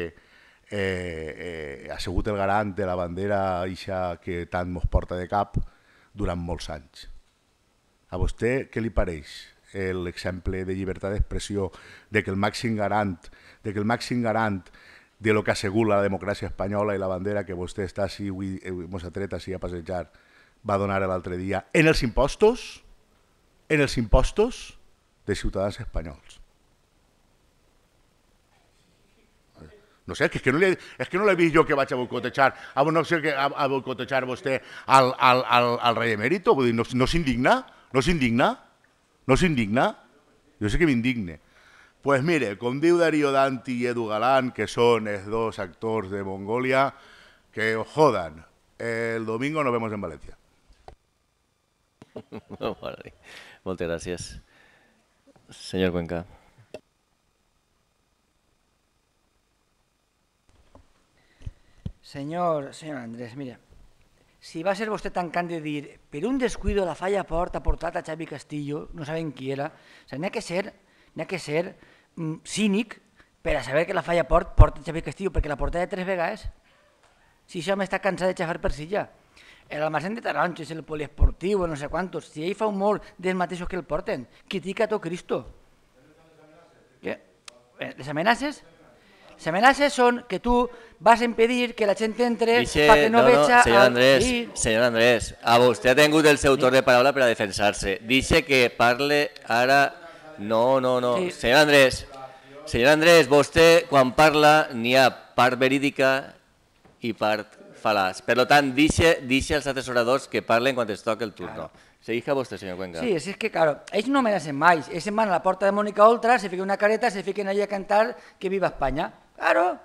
eh, eh, ha sigut el garant de la bandera ixa que tant mos porta de cap durant molts anys. A vostè què li pareix? L'exemple de llibertat d'expressió, de que el màxim garant, de que el màxim garant de lo que sigut la democràcia espanyola i la bandera que vostè està així, avui mos ha tret així a passejar, va donar l'altre dia en els impostos, en els impostos de ciutadans espanyols. No sé, és que no, li, és que no l'he vist jo que vaig a boicotejar, a, no sé que, a, a boicotejar vostè al, al, al, al rei emèrito, vull dir, no, no s'indigna? No s'indigna? No s'indigna? Jo sé que m'indigne. Pues mire, com diu Darío Danti i Edu Galán, que són els dos actors de Mongolia, que os jodan. El domingo nos vemos en Valencia.
Moltes gràcies. Señor Cuenca.
Senyor, senyor Andrés, mira, si va ser vostè tancant de dir per un descuido la falla port ha portat a Xavi Castillo, no sabem qui era, o sigui, n'hi ha que ser, n'hi ha que ser mm, cínic per a saber que la falla port porta Xavi Castillo, perquè la porta de tres vegades. Si això m'està cansat de xafar per silla. El almacén de taronges, el poliesportiu, no sé quantos, si ell fa un molt dels mateixos que el porten, critica a tot Cristo. Eh, Les amenaces? Les amenaces són que tu vas a impedir que la gent entre
Dice,
perquè no,
no, no,
veja...
señor
el-
Andrés,
Sí,
señor Andrés, a vostè ha tingut el seu torn de paraula per a defensar-se. Dice que parle ara... No, no, no.
Sí.
Señor Andrés, señor Andrés, vostè quan parla n'hi ha part verídica i part fal·laç. Per tant, dice, dice als altres oradors que parlen quan es toca el turno. Seguija vostè, senyor Cuenca.
Sí, si és que, claro, ells no amenacen mai. Ells se'n van a la porta de Mónica Oltra, se fiquen una careta, se fiquen allà a cantar que viva Espanya. Claro,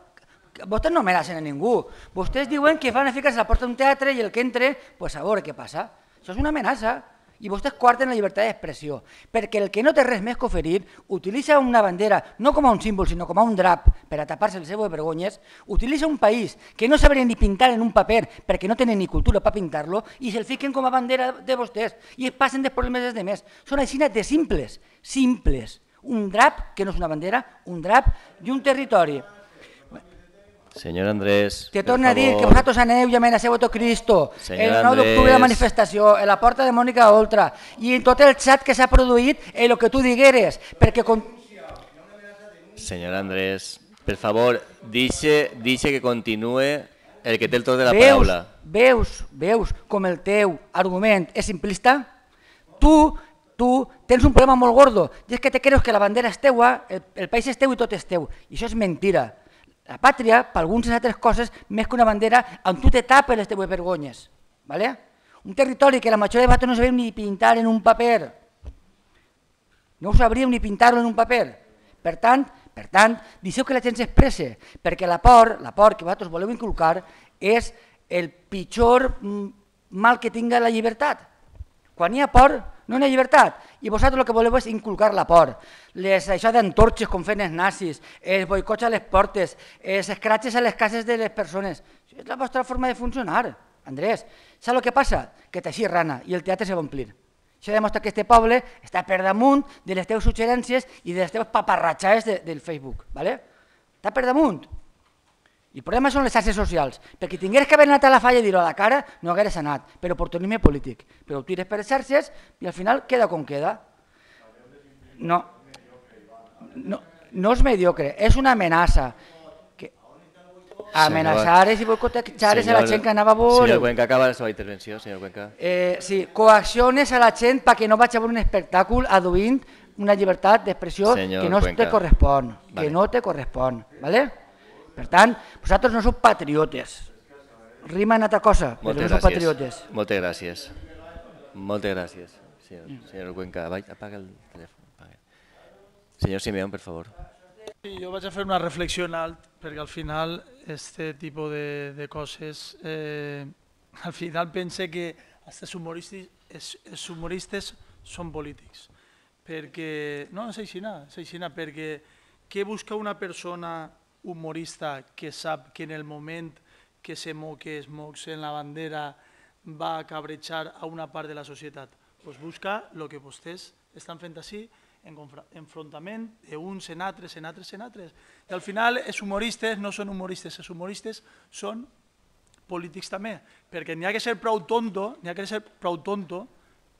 vostès no amenacen a ningú. Vostès diuen que van a ficar-se a la porta d'un teatre i el que entre, pues a veure què passa. Això és una amenaça. I vostès quarten la llibertat d'expressió. Perquè el que no té res més que oferir utilitza una bandera, no com a un símbol, sinó com a un drap per a tapar-se el seu vergonyes, utilitza un país que no sabrien ni pintar en un paper perquè no tenen ni cultura per pintar-lo i se'l fiquen com a bandera de vostès i es passen dels problemes dels demés. Són així de simples, simples. Un drap, que no és una bandera, un drap i un territori.
Senyor Andrés,
Te
per
torno a dir que vosaltres aneu i amenaceu a tot Cristo.
Senyor
el 9 d'octubre la manifestació, en la porta de Mònica Oltra, i en tot el xat que s'ha produït, en el que tu digueres, perquè con...
Senyor Andrés, per favor, dice, dice que continue el que té el torn de la
veus,
paraula.
veus, veus com el teu argument és simplista? Tu, tu tens un problema molt gordo, i és que te creus que la bandera és teua, el, el país és teu i tot és teu. I això és mentira. La pàtria, per algunes altres coses, més que una bandera, on tu te tapes les teues vergonyes. ¿vale? Un territori que la majoria de vosaltres no sabeu ni pintar en un paper. No ho sabríeu ni pintar-lo en un paper. Per tant, per tant, deixeu que la gent s'expresse, perquè la por, la por que vosaltres voleu inculcar és el pitjor mm, mal que tinga la llibertat. Quan hi ha por, no hi ha llibertat. I vosaltres el que voleu és inculcar la por. Les, això d'antorxes com feien els nazis, els boicots a les portes, els escratxes a les cases de les persones. Això és la vostra forma de funcionar, Andrés. Saps el que passa? Que t'així rana i el teatre se va omplir. Això demostra que este poble està per damunt de les teves suggerències i de les teves paparratxades de, del Facebook. ¿vale? Està per damunt. I el problema són les xarxes socials, perquè tingués que haver anat a la falla i dir-ho a la cara, no hagués anat, per oportunisme polític. Però ho tires per les xarxes i al final queda com queda. No, no, no és mediocre, és una amenaça. Que amenaçar és i boicotejar és a la gent que anava a veure.
Senyor Cuenca, acaba la seva intervenció, senyor Cuenca.
Eh, sí, coacciones a la gent perquè no vaig a veure un espectacle aduint una llibertat d'expressió que no
Cuenca.
te correspon, que
Vale.
no te correspon, ¿vale? Per tant, vosaltres no sou patriotes. Rima en altra cosa, però
Moltes
no sou
gràcies.
patriotes.
Moltes gràcies. Moltes gràcies, senyor, senyor Cuenca. Vai, apaga el telèfon. Apaga. Senyor Simeón, per favor.
Sí, jo vaig a fer una reflexió en alt, perquè al final este tipus de, de coses, eh, al final pense que els humoristes, els, els humoristes són polítics. Perquè, no, és així, és així, perquè què busca una persona humorista que sap que en el moment que se moque, es moxe en la bandera, va a cabrejar a una part de la societat? Pues busca el que vostès estan fent així, en enfrontament d'uns en altres, en altres, en altres. I al final els humoristes no són humoristes, els humoristes són polítics també, perquè n'hi ha que ser prou tonto, n'hi ha que ser prou tonto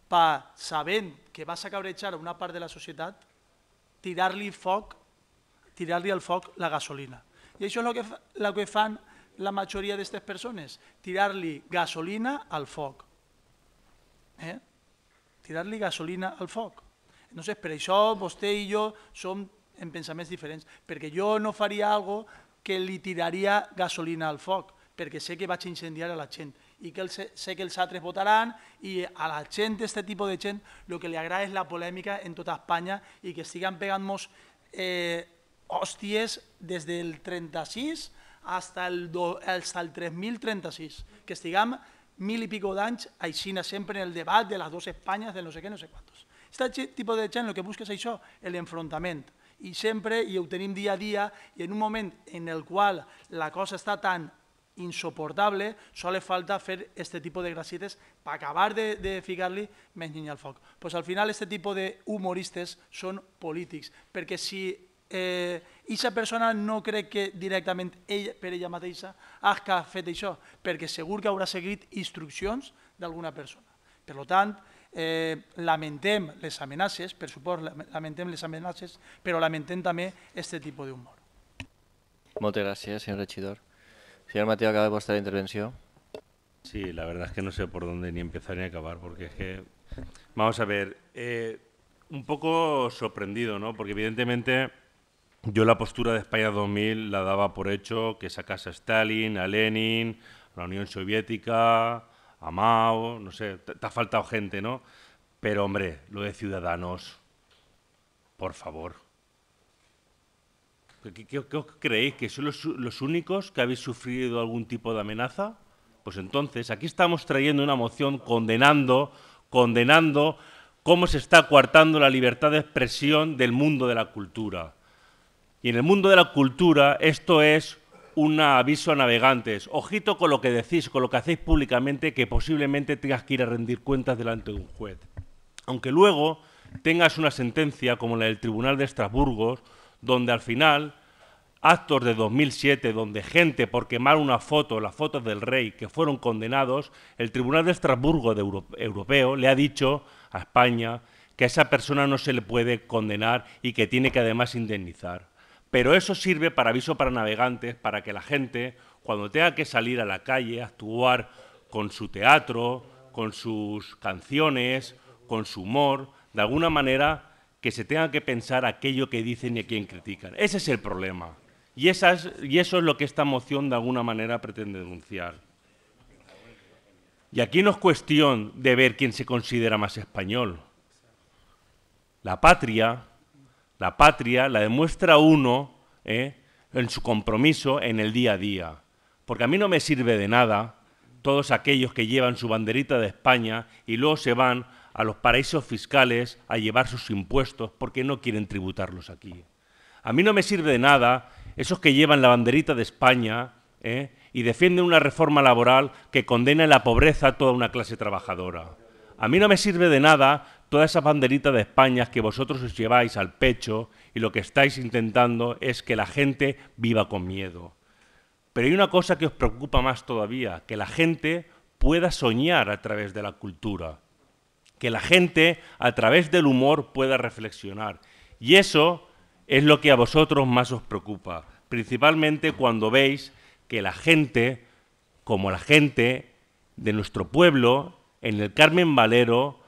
per, sabent que vas a cabrejar a una part de la societat, tirar-li foc, tirar-li al foc la gasolina. I això és el que, que fan la majoria d'aquestes persones, tirar-li gasolina al foc. Eh? Tirar-li gasolina al foc. Entonces, per això vostè i jo som en pensaments diferents, perquè jo no faria algo que li tiraria gasolina al foc, perquè sé que vaig incendiar a la gent i que sé, que els altres votaran i a la gent, aquest tipus de gent, el que li agrada és la polèmica en tota Espanya i que estiguen pegant-nos eh, hòsties des del 36 hasta el, el 3036, que estiguem mil i pico d'anys aixina sempre en el debat de les dues Espanyes, de no sé què, no sé quantos. Aquest tipus de gent el que busca és això, l'enfrontament. I sempre, i ho tenim dia a dia, i en un moment en el qual la cosa està tan insoportable, solo falta fer aquest tipus de gracietes per acabar de, de ficar-li menys llenya al foc. Pues al final, aquest tipus d'humoristes són polítics, perquè si eh, aquesta persona no crec que directament ella, per ella mateixa hagi fet això, perquè segur que haurà seguit instruccions d'alguna persona. Per tant, eh, lamentem les amenaces, per suport, lamentem les amenaces, però lamentem també aquest tipus d'humor.
Moltes gràcies, senyor regidor. Señor Mateo, acaba vuestra intervención.
Sí, la verdad es que no sé por dónde ni empezar ni acabar, porque es que... Vamos a ver, eh, un poco sorprendido, ¿no? Porque evidentemente yo la postura de España 2000 la daba por hecho que sacase a Stalin, a Lenin, a la Unión Soviética, a Mao, no sé, te, ha faltado gente, ¿no? Pero hombre, lo de Ciudadanos, por favor. ¿Qué, qué, qué os creéis? ¿Que son los, los, únicos que habéis sufrido algún tipo de amenaza? Pues entonces, aquí estamos trayendo una moción condenando, condenando cómo se está coartando la libertad de expresión del mundo de la cultura. Y en el mundo de la cultura esto es un aviso a navegantes. Ojito con lo que decís, con lo que hacéis públicamente, que posiblemente tengas que ir a rendir cuentas delante de un juez. Aunque luego tengas una sentencia como la del Tribunal de Estrasburgo, donde al final actos de 2007, donde gente por quemar una foto, las fotos del rey, que fueron condenados, el Tribunal de Estrasburgo Europeo le ha dicho a España que a esa persona no se le puede condenar y que tiene que además indemnizar. Pero eso sirve para aviso para navegantes, para que la gente, cuando tenga que salir a la calle, actuar con su teatro, con sus canciones, con su humor, de alguna manera que se tenga que pensar aquello que dicen y a quien critican. Ese es el problema. Y, y eso es lo que esta moción de alguna manera pretende denunciar. Y aquí no es cuestión de ver quién se considera más español. La patria, la patria la demuestra uno ¿eh? en su compromiso en el día a día. Porque a mí no me sirve de nada todos aquellos que llevan su banderita de España y luego se van a los paraísos fiscales a llevar sus impuestos porque no quieren tributarlos aquí. A mí no me sirve de nada esos que llevan la banderita de España ¿eh? y defienden una reforma laboral que condena la pobreza a toda una clase trabajadora. A mí no me sirve de nada toda esa banderita de España que vosotros os lleváis al pecho y lo que estáis intentando es que la gente viva con miedo. Pero hay una cosa que os preocupa más todavía, que la gente pueda soñar a través de la cultura, que la gente a través del humor pueda reflexionar. Y eso es lo que a vosotros más os preocupa, principalmente cuando veis que la gente, como la gente de nuestro pueblo, en el Carmen Valero,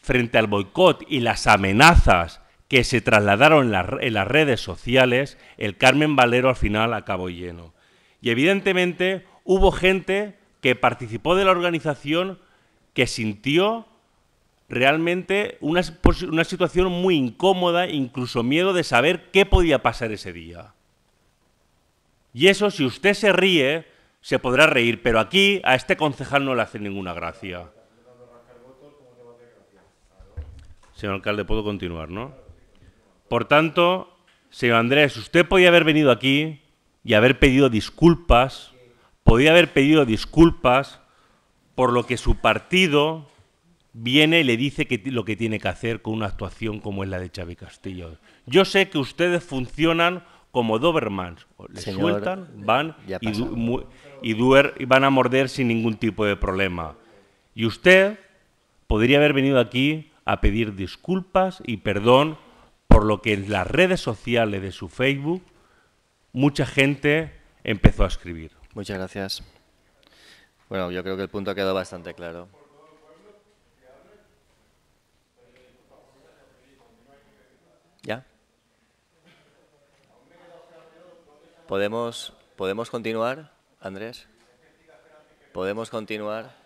frente al boicot y las amenazas que se trasladaron en, la, en, las redes sociales, el Carmen Valero al final acabó lleno. Y evidentemente hubo gente que participó de la organización que sintió realmente una situación muy incómoda, incluso miedo de saber qué podía pasar ese día. Y eso, si usted se ríe, se podrá reír, pero aquí a este concejal no le hace ninguna gracia. Señor alcalde, puedo continuar, ¿no? Por tanto, señor Andrés, usted podía haber venido aquí y haber pedido disculpas, podía haber pedido disculpas por lo que su partido viene y le dice que lo que tiene que hacer con una actuación como es la de Xavi Castillo. Yo sé que ustedes funcionan como Dobermans, les Señor, sueltan, van y, du y, duer y van a morder sin ningún tipo de problema. Y usted podría haber venido aquí a pedir disculpas y perdón por lo que en las redes sociales de su Facebook mucha gente empezó a escribir.
Muchas gracias. Bueno, yo creo que el punto ha quedado bastante claro. ¿Ya? ¿Podemos, ¿Podemos continuar, Andrés? ¿Podemos continuar?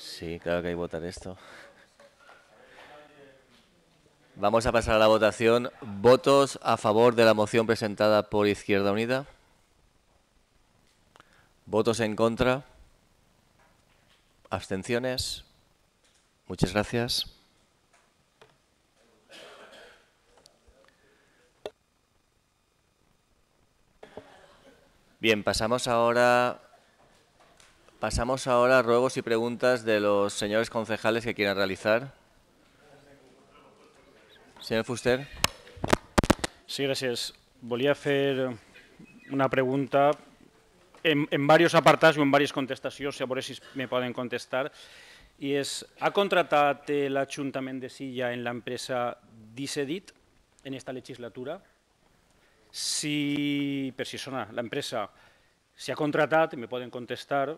Sí, claro que hay que votar esto. Vamos a pasar a la votación. ¿Votos a favor de la moción presentada por Izquierda Unida? ¿Votos en contra? ¿Abstenciones? Muchas gracias. Bien, pasamos ahora, pasamos ahora a ruegos y preguntas de los señores concejales que quieran realizar. Señor Fuster.
Sí, gracias. Volia fer una pregunta en, en varios apartats o en varias contestacions, a veure si me poden contestar. I és, ha contratat l'Ajuntament de Silla en l'empresa Dicedit en esta legislatura? Si, per si sona, l'empresa si ha contratat, me poden contestar,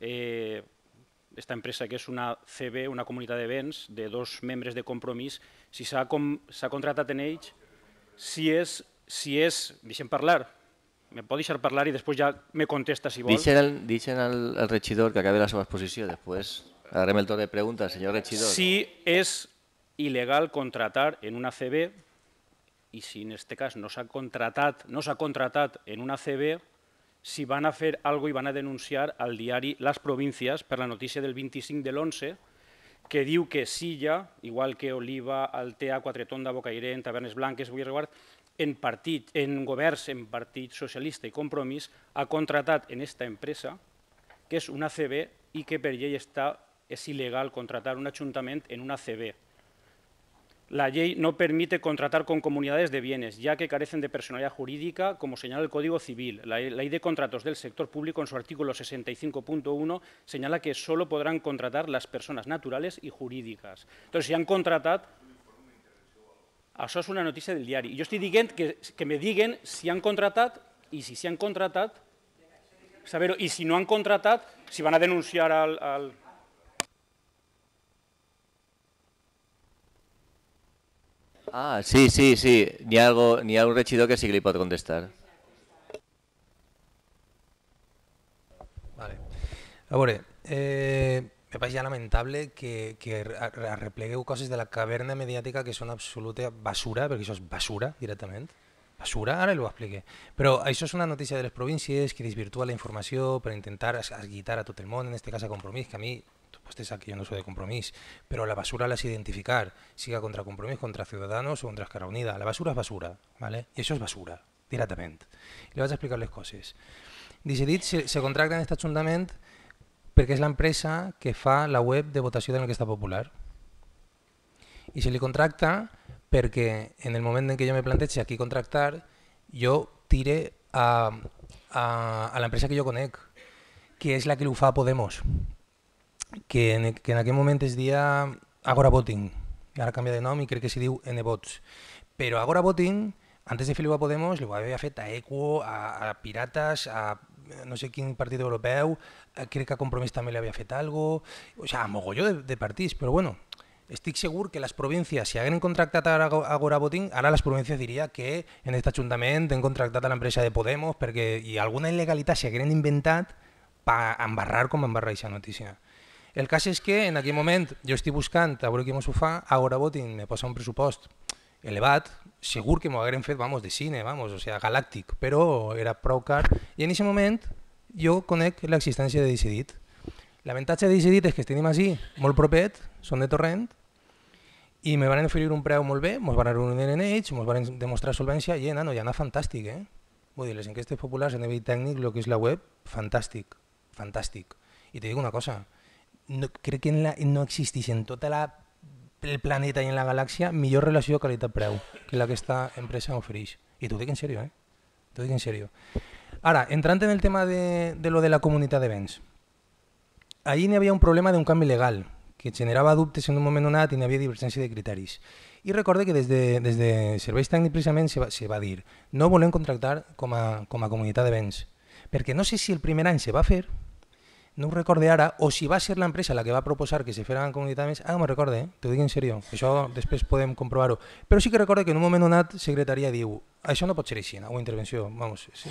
eh, esta empresa que és una CB, una comunitat de béns, de dos membres de compromís, si s'ha contratat en ells, si és, si és, deixem parlar, me pot deixar parlar i després ja me contesta si vol.
Deixen el, deixen el, el regidor que acabi la seva exposició, després agarrem el torn de preguntes, senyor regidor.
Si és il·legal contratar en una CB i si en aquest cas no s'ha contratat, no s'ha contratat en una CB, si van a fer alguna i van a denunciar al diari Las Provincias per la notícia del 25 de l'11 que diu que Silla, igual que Oliva, Altea, Quatretonda, Bocairent, Tavernes Blanques, Buirreguard, en, partit, en governs en Partit Socialista i Compromís, ha contratat en esta empresa, que és una CB i que per llei està, és il·legal contratar un ajuntament en una CB la ley no permite contratar con comunidades de bienes, ya que carecen de personalidad jurídica, como señala el Código Civil. La ley de contratos del sector público, en su artículo 65.1, señala que solo podrán contratar las personas naturales y jurídicas. Entonces, si han contratado... Això és una notícia del diari. Jo estic dient que, que me diguen si han contratat i si s'hi han contratat, saber i si no han contratat, si van a denunciar al, al,
Ah, sí, sí, sí. N'hi ha, algo, ha un regidor que sí que li pot contestar.
Vale. A veure, eh, me pareix ja lamentable que, que arreplegueu coses de la caverna mediàtica que són absoluta basura, perquè això és basura directament. Basura, ara ho explique. Però això és una notícia de les províncies que desvirtua la informació per intentar agitar a tot el món, en aquest cas a Compromís, que a mi que yo no soy de compromiso, pero la basura la es identificar, siga contra compromiso, contra Ciudadanos o contra Esquerra Unida. La basura es basura, ¿vale? Y eso es basura, directament. I li vaig explicar les coses. Decidit se, se contracta en aquest ajuntament perquè és l'empresa que fa la web de votació de l'enquesta popular. I se li contracta perquè en el moment en què jo me plantegi aquí contractar, jo tire a, a, a l'empresa que jo conec, que és la que ho fa a Podemos que en, que en aquell moment es dia Agora Voting, ara canvia de nom i crec que s'hi diu N-Vots. Però Agora Voting, antes de fer-ho a Podemos, ho havia fet a Equo, a, a Pirates, a no sé quin partit europeu, crec que a Compromís també li havia fet algo, o sigui, a mogolló de, de partits, però bueno, estic segur que les províncies, si hagueren contractat a Agora Voting, ara les províncies diria que en aquest ajuntament han contractat a l'empresa de Podemos perquè i alguna il·legalitat s'hagueren inventat per embarrar com embarrar aquesta notícia. El cas és que en aquell moment jo estic buscant a veure qui m'ho fa, Agora Voting me posa un pressupost elevat, segur que m'ho hagueren fet vamos, de cine, vamos, o sea, galàctic, però era prou car i en aquest moment jo conec l'existència de Decidit. L'avantatge de Decidit és que estem així, molt propet, són de Torrent, i me van oferir un preu molt bé, ens van reunir en ells, ens van demostrar solvència i nano, ja anava fantàstic, eh? Vull dir, les enquestes populars a nivell tècnic, el que és la web, fantàstic, fantàstic. I te dic una cosa, no, crec que la, no existeix en tot el planeta i en la galàxia millor relació qualitat-preu que la que aquesta empresa ofereix. I t'ho dic en sèrio, eh? T'ho dic en sèrio. Ara, entrant en el tema de, de lo de la comunitat de béns. Ahir n'hi havia un problema d'un canvi legal que generava dubtes en un moment donat i n'hi havia divergència de criteris. I recorde que des de, des de serveis tècnics precisament se va, se va dir no volem contractar com a, com a comunitat de béns, perquè no sé si el primer any se va fer no ho recorde ara, o si va ser l'empresa la que va proposar que se fera en comunitat més, ah, no me'n recorde, eh? t'ho dic en sèrio, això després podem comprovar-ho. Però sí que recorde que en un moment donat secretaria diu, això no pot ser així, o intervenció, vamos, sí,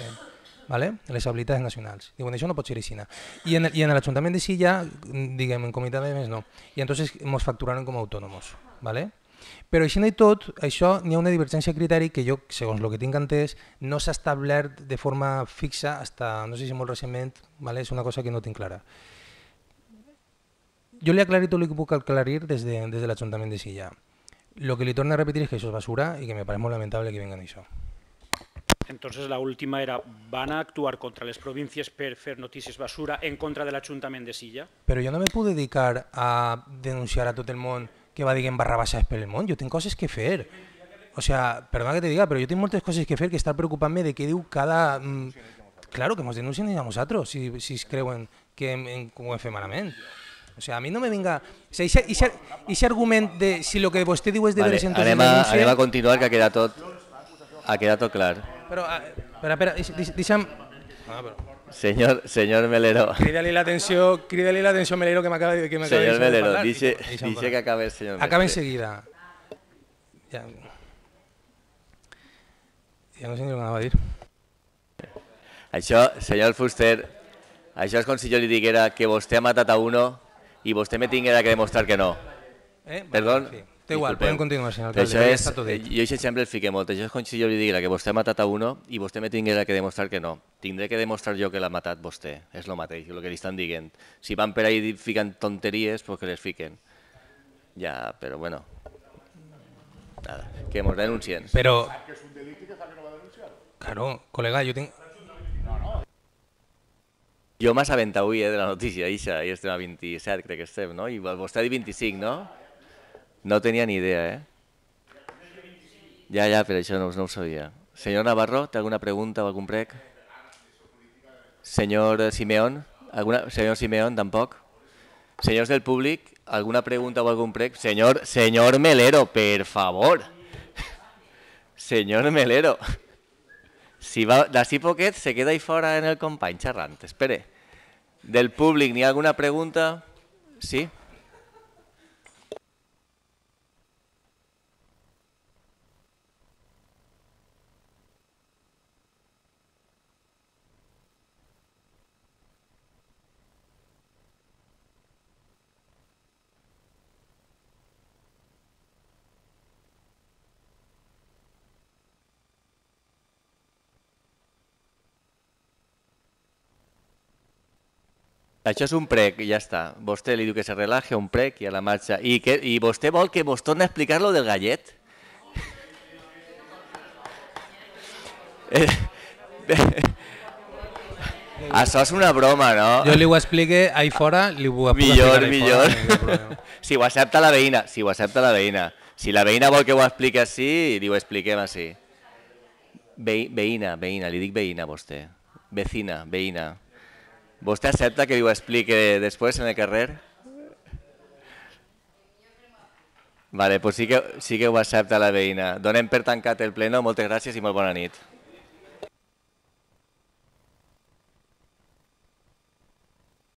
¿vale? les habilitats nacionals. Diuen, això no pot ser així. I en, i en l'Ajuntament de Silla, diguem, en comunitat més no. I entonces ens facturaran com a autònomos. ¿vale? Però així i tot, això n'hi ha una divergència de criteri que jo, segons el que tinc entès, no s'ha establert de forma fixa, hasta, no sé si molt recentment, vale? és una cosa que no tinc clara. jo li he aclarit tot el que puc aclarir des de, des de l'Ajuntament de Silla. Lo que li torno a repetir és que això és basura i que me pareix molt lamentable que venguen això.
Entonces la última era, ¿van a actuar contra les províncies per fer notícies basura en contra de l'Ajuntament de Silla?
Però jo no me puc dedicar a denunciar a tot el món que va dient barra baixa per el món. Jo tinc coses que fer. O sea, perdona que te diga, però jo tinc moltes coses que fer que estar preocupant-me de què diu cada... Mm, claro, que ens denuncien a nosaltres si, si es creuen que, hem, en, que ho hem fet malament. O sea, a mi no me venga... O sea, ixe, ixe, ixe argument de si lo que vostè diu és de
Vale,
veres entonces
anem, a,
denuncie...
anem a continuar, que ha quedat tot, ha quedat tot clar.
Però, espera, espera, deix- deix- deixa'm... Ah, però...
Senyor, senyor Melero.
Crida-li l'atenció, crida-li l'atenció Melero que m'acaba de, que m'acaba
Senyor Melero,
parlar.
dice, dice
parlar.
que acabe el senyor
Acaba enseguida. Ja, ja no sé ni que anava a dir.
Això, senyor Fuster, això és com si jo li diguera que vostè ha matat a uno i vostè me tinguera que demostrar que no.
Eh?
Perdó?
Sí. Té igual, podem continuar, senyor alcalde,
Això
ja
és,
està tot dit.
jo aquest exemple el fiqué molt. Això és com si jo li diguera que vostè ha matat a uno i vostè me tinguera que demostrar que no. Tindré que demostrar jo que l'ha matat vostè. És el mateix, el que li estan dient. Si van per ahí ficant tonteries, pues que les fiquen. Ja, però bueno. Nada, que mos denuncien.
Però... Claro, col·lega, jo tinc...
Jo m'ha assabentat avui eh, de la notícia, ixa, i estem a 27, crec que estem, no? I vostè ha dit 25, no? No tenia ni idea, eh? Ja, ja, però això no, no ho sabia. Senyor Navarro, té alguna pregunta o algun prec? Senyor Simeón, alguna... senyor Simeón, tampoc? Senyors del públic, alguna pregunta o algun prec? Senyor, senyor Melero, per favor. Senyor Melero. Si va, d'ací poquet se queda ahí fora en el company xerrant. Espere. Del públic, n'hi ha alguna pregunta? Sí? Això és un prec, i ja està. Vostè li diu que se relaje, un prec i a la marxa. I, que, i vostè vol que vos torni a explicar lo del gallet? Això és una broma, no?
Jo li ho explique ahí fora, li ho puc
Millor, millor.
fora,
si ho accepta la veïna, si ho accepta la veïna. Si la veïna vol que ho expliqui així, li ho expliquem així. Ve, veïna, veïna, li dic veïna a vostè. Vecina, veïna. Vostè accepta que li ho explique després en el carrer? Vale, pues sí que, sí que ho accepta la veïna. Donem per tancat el pleno, moltes gràcies i molt bona nit.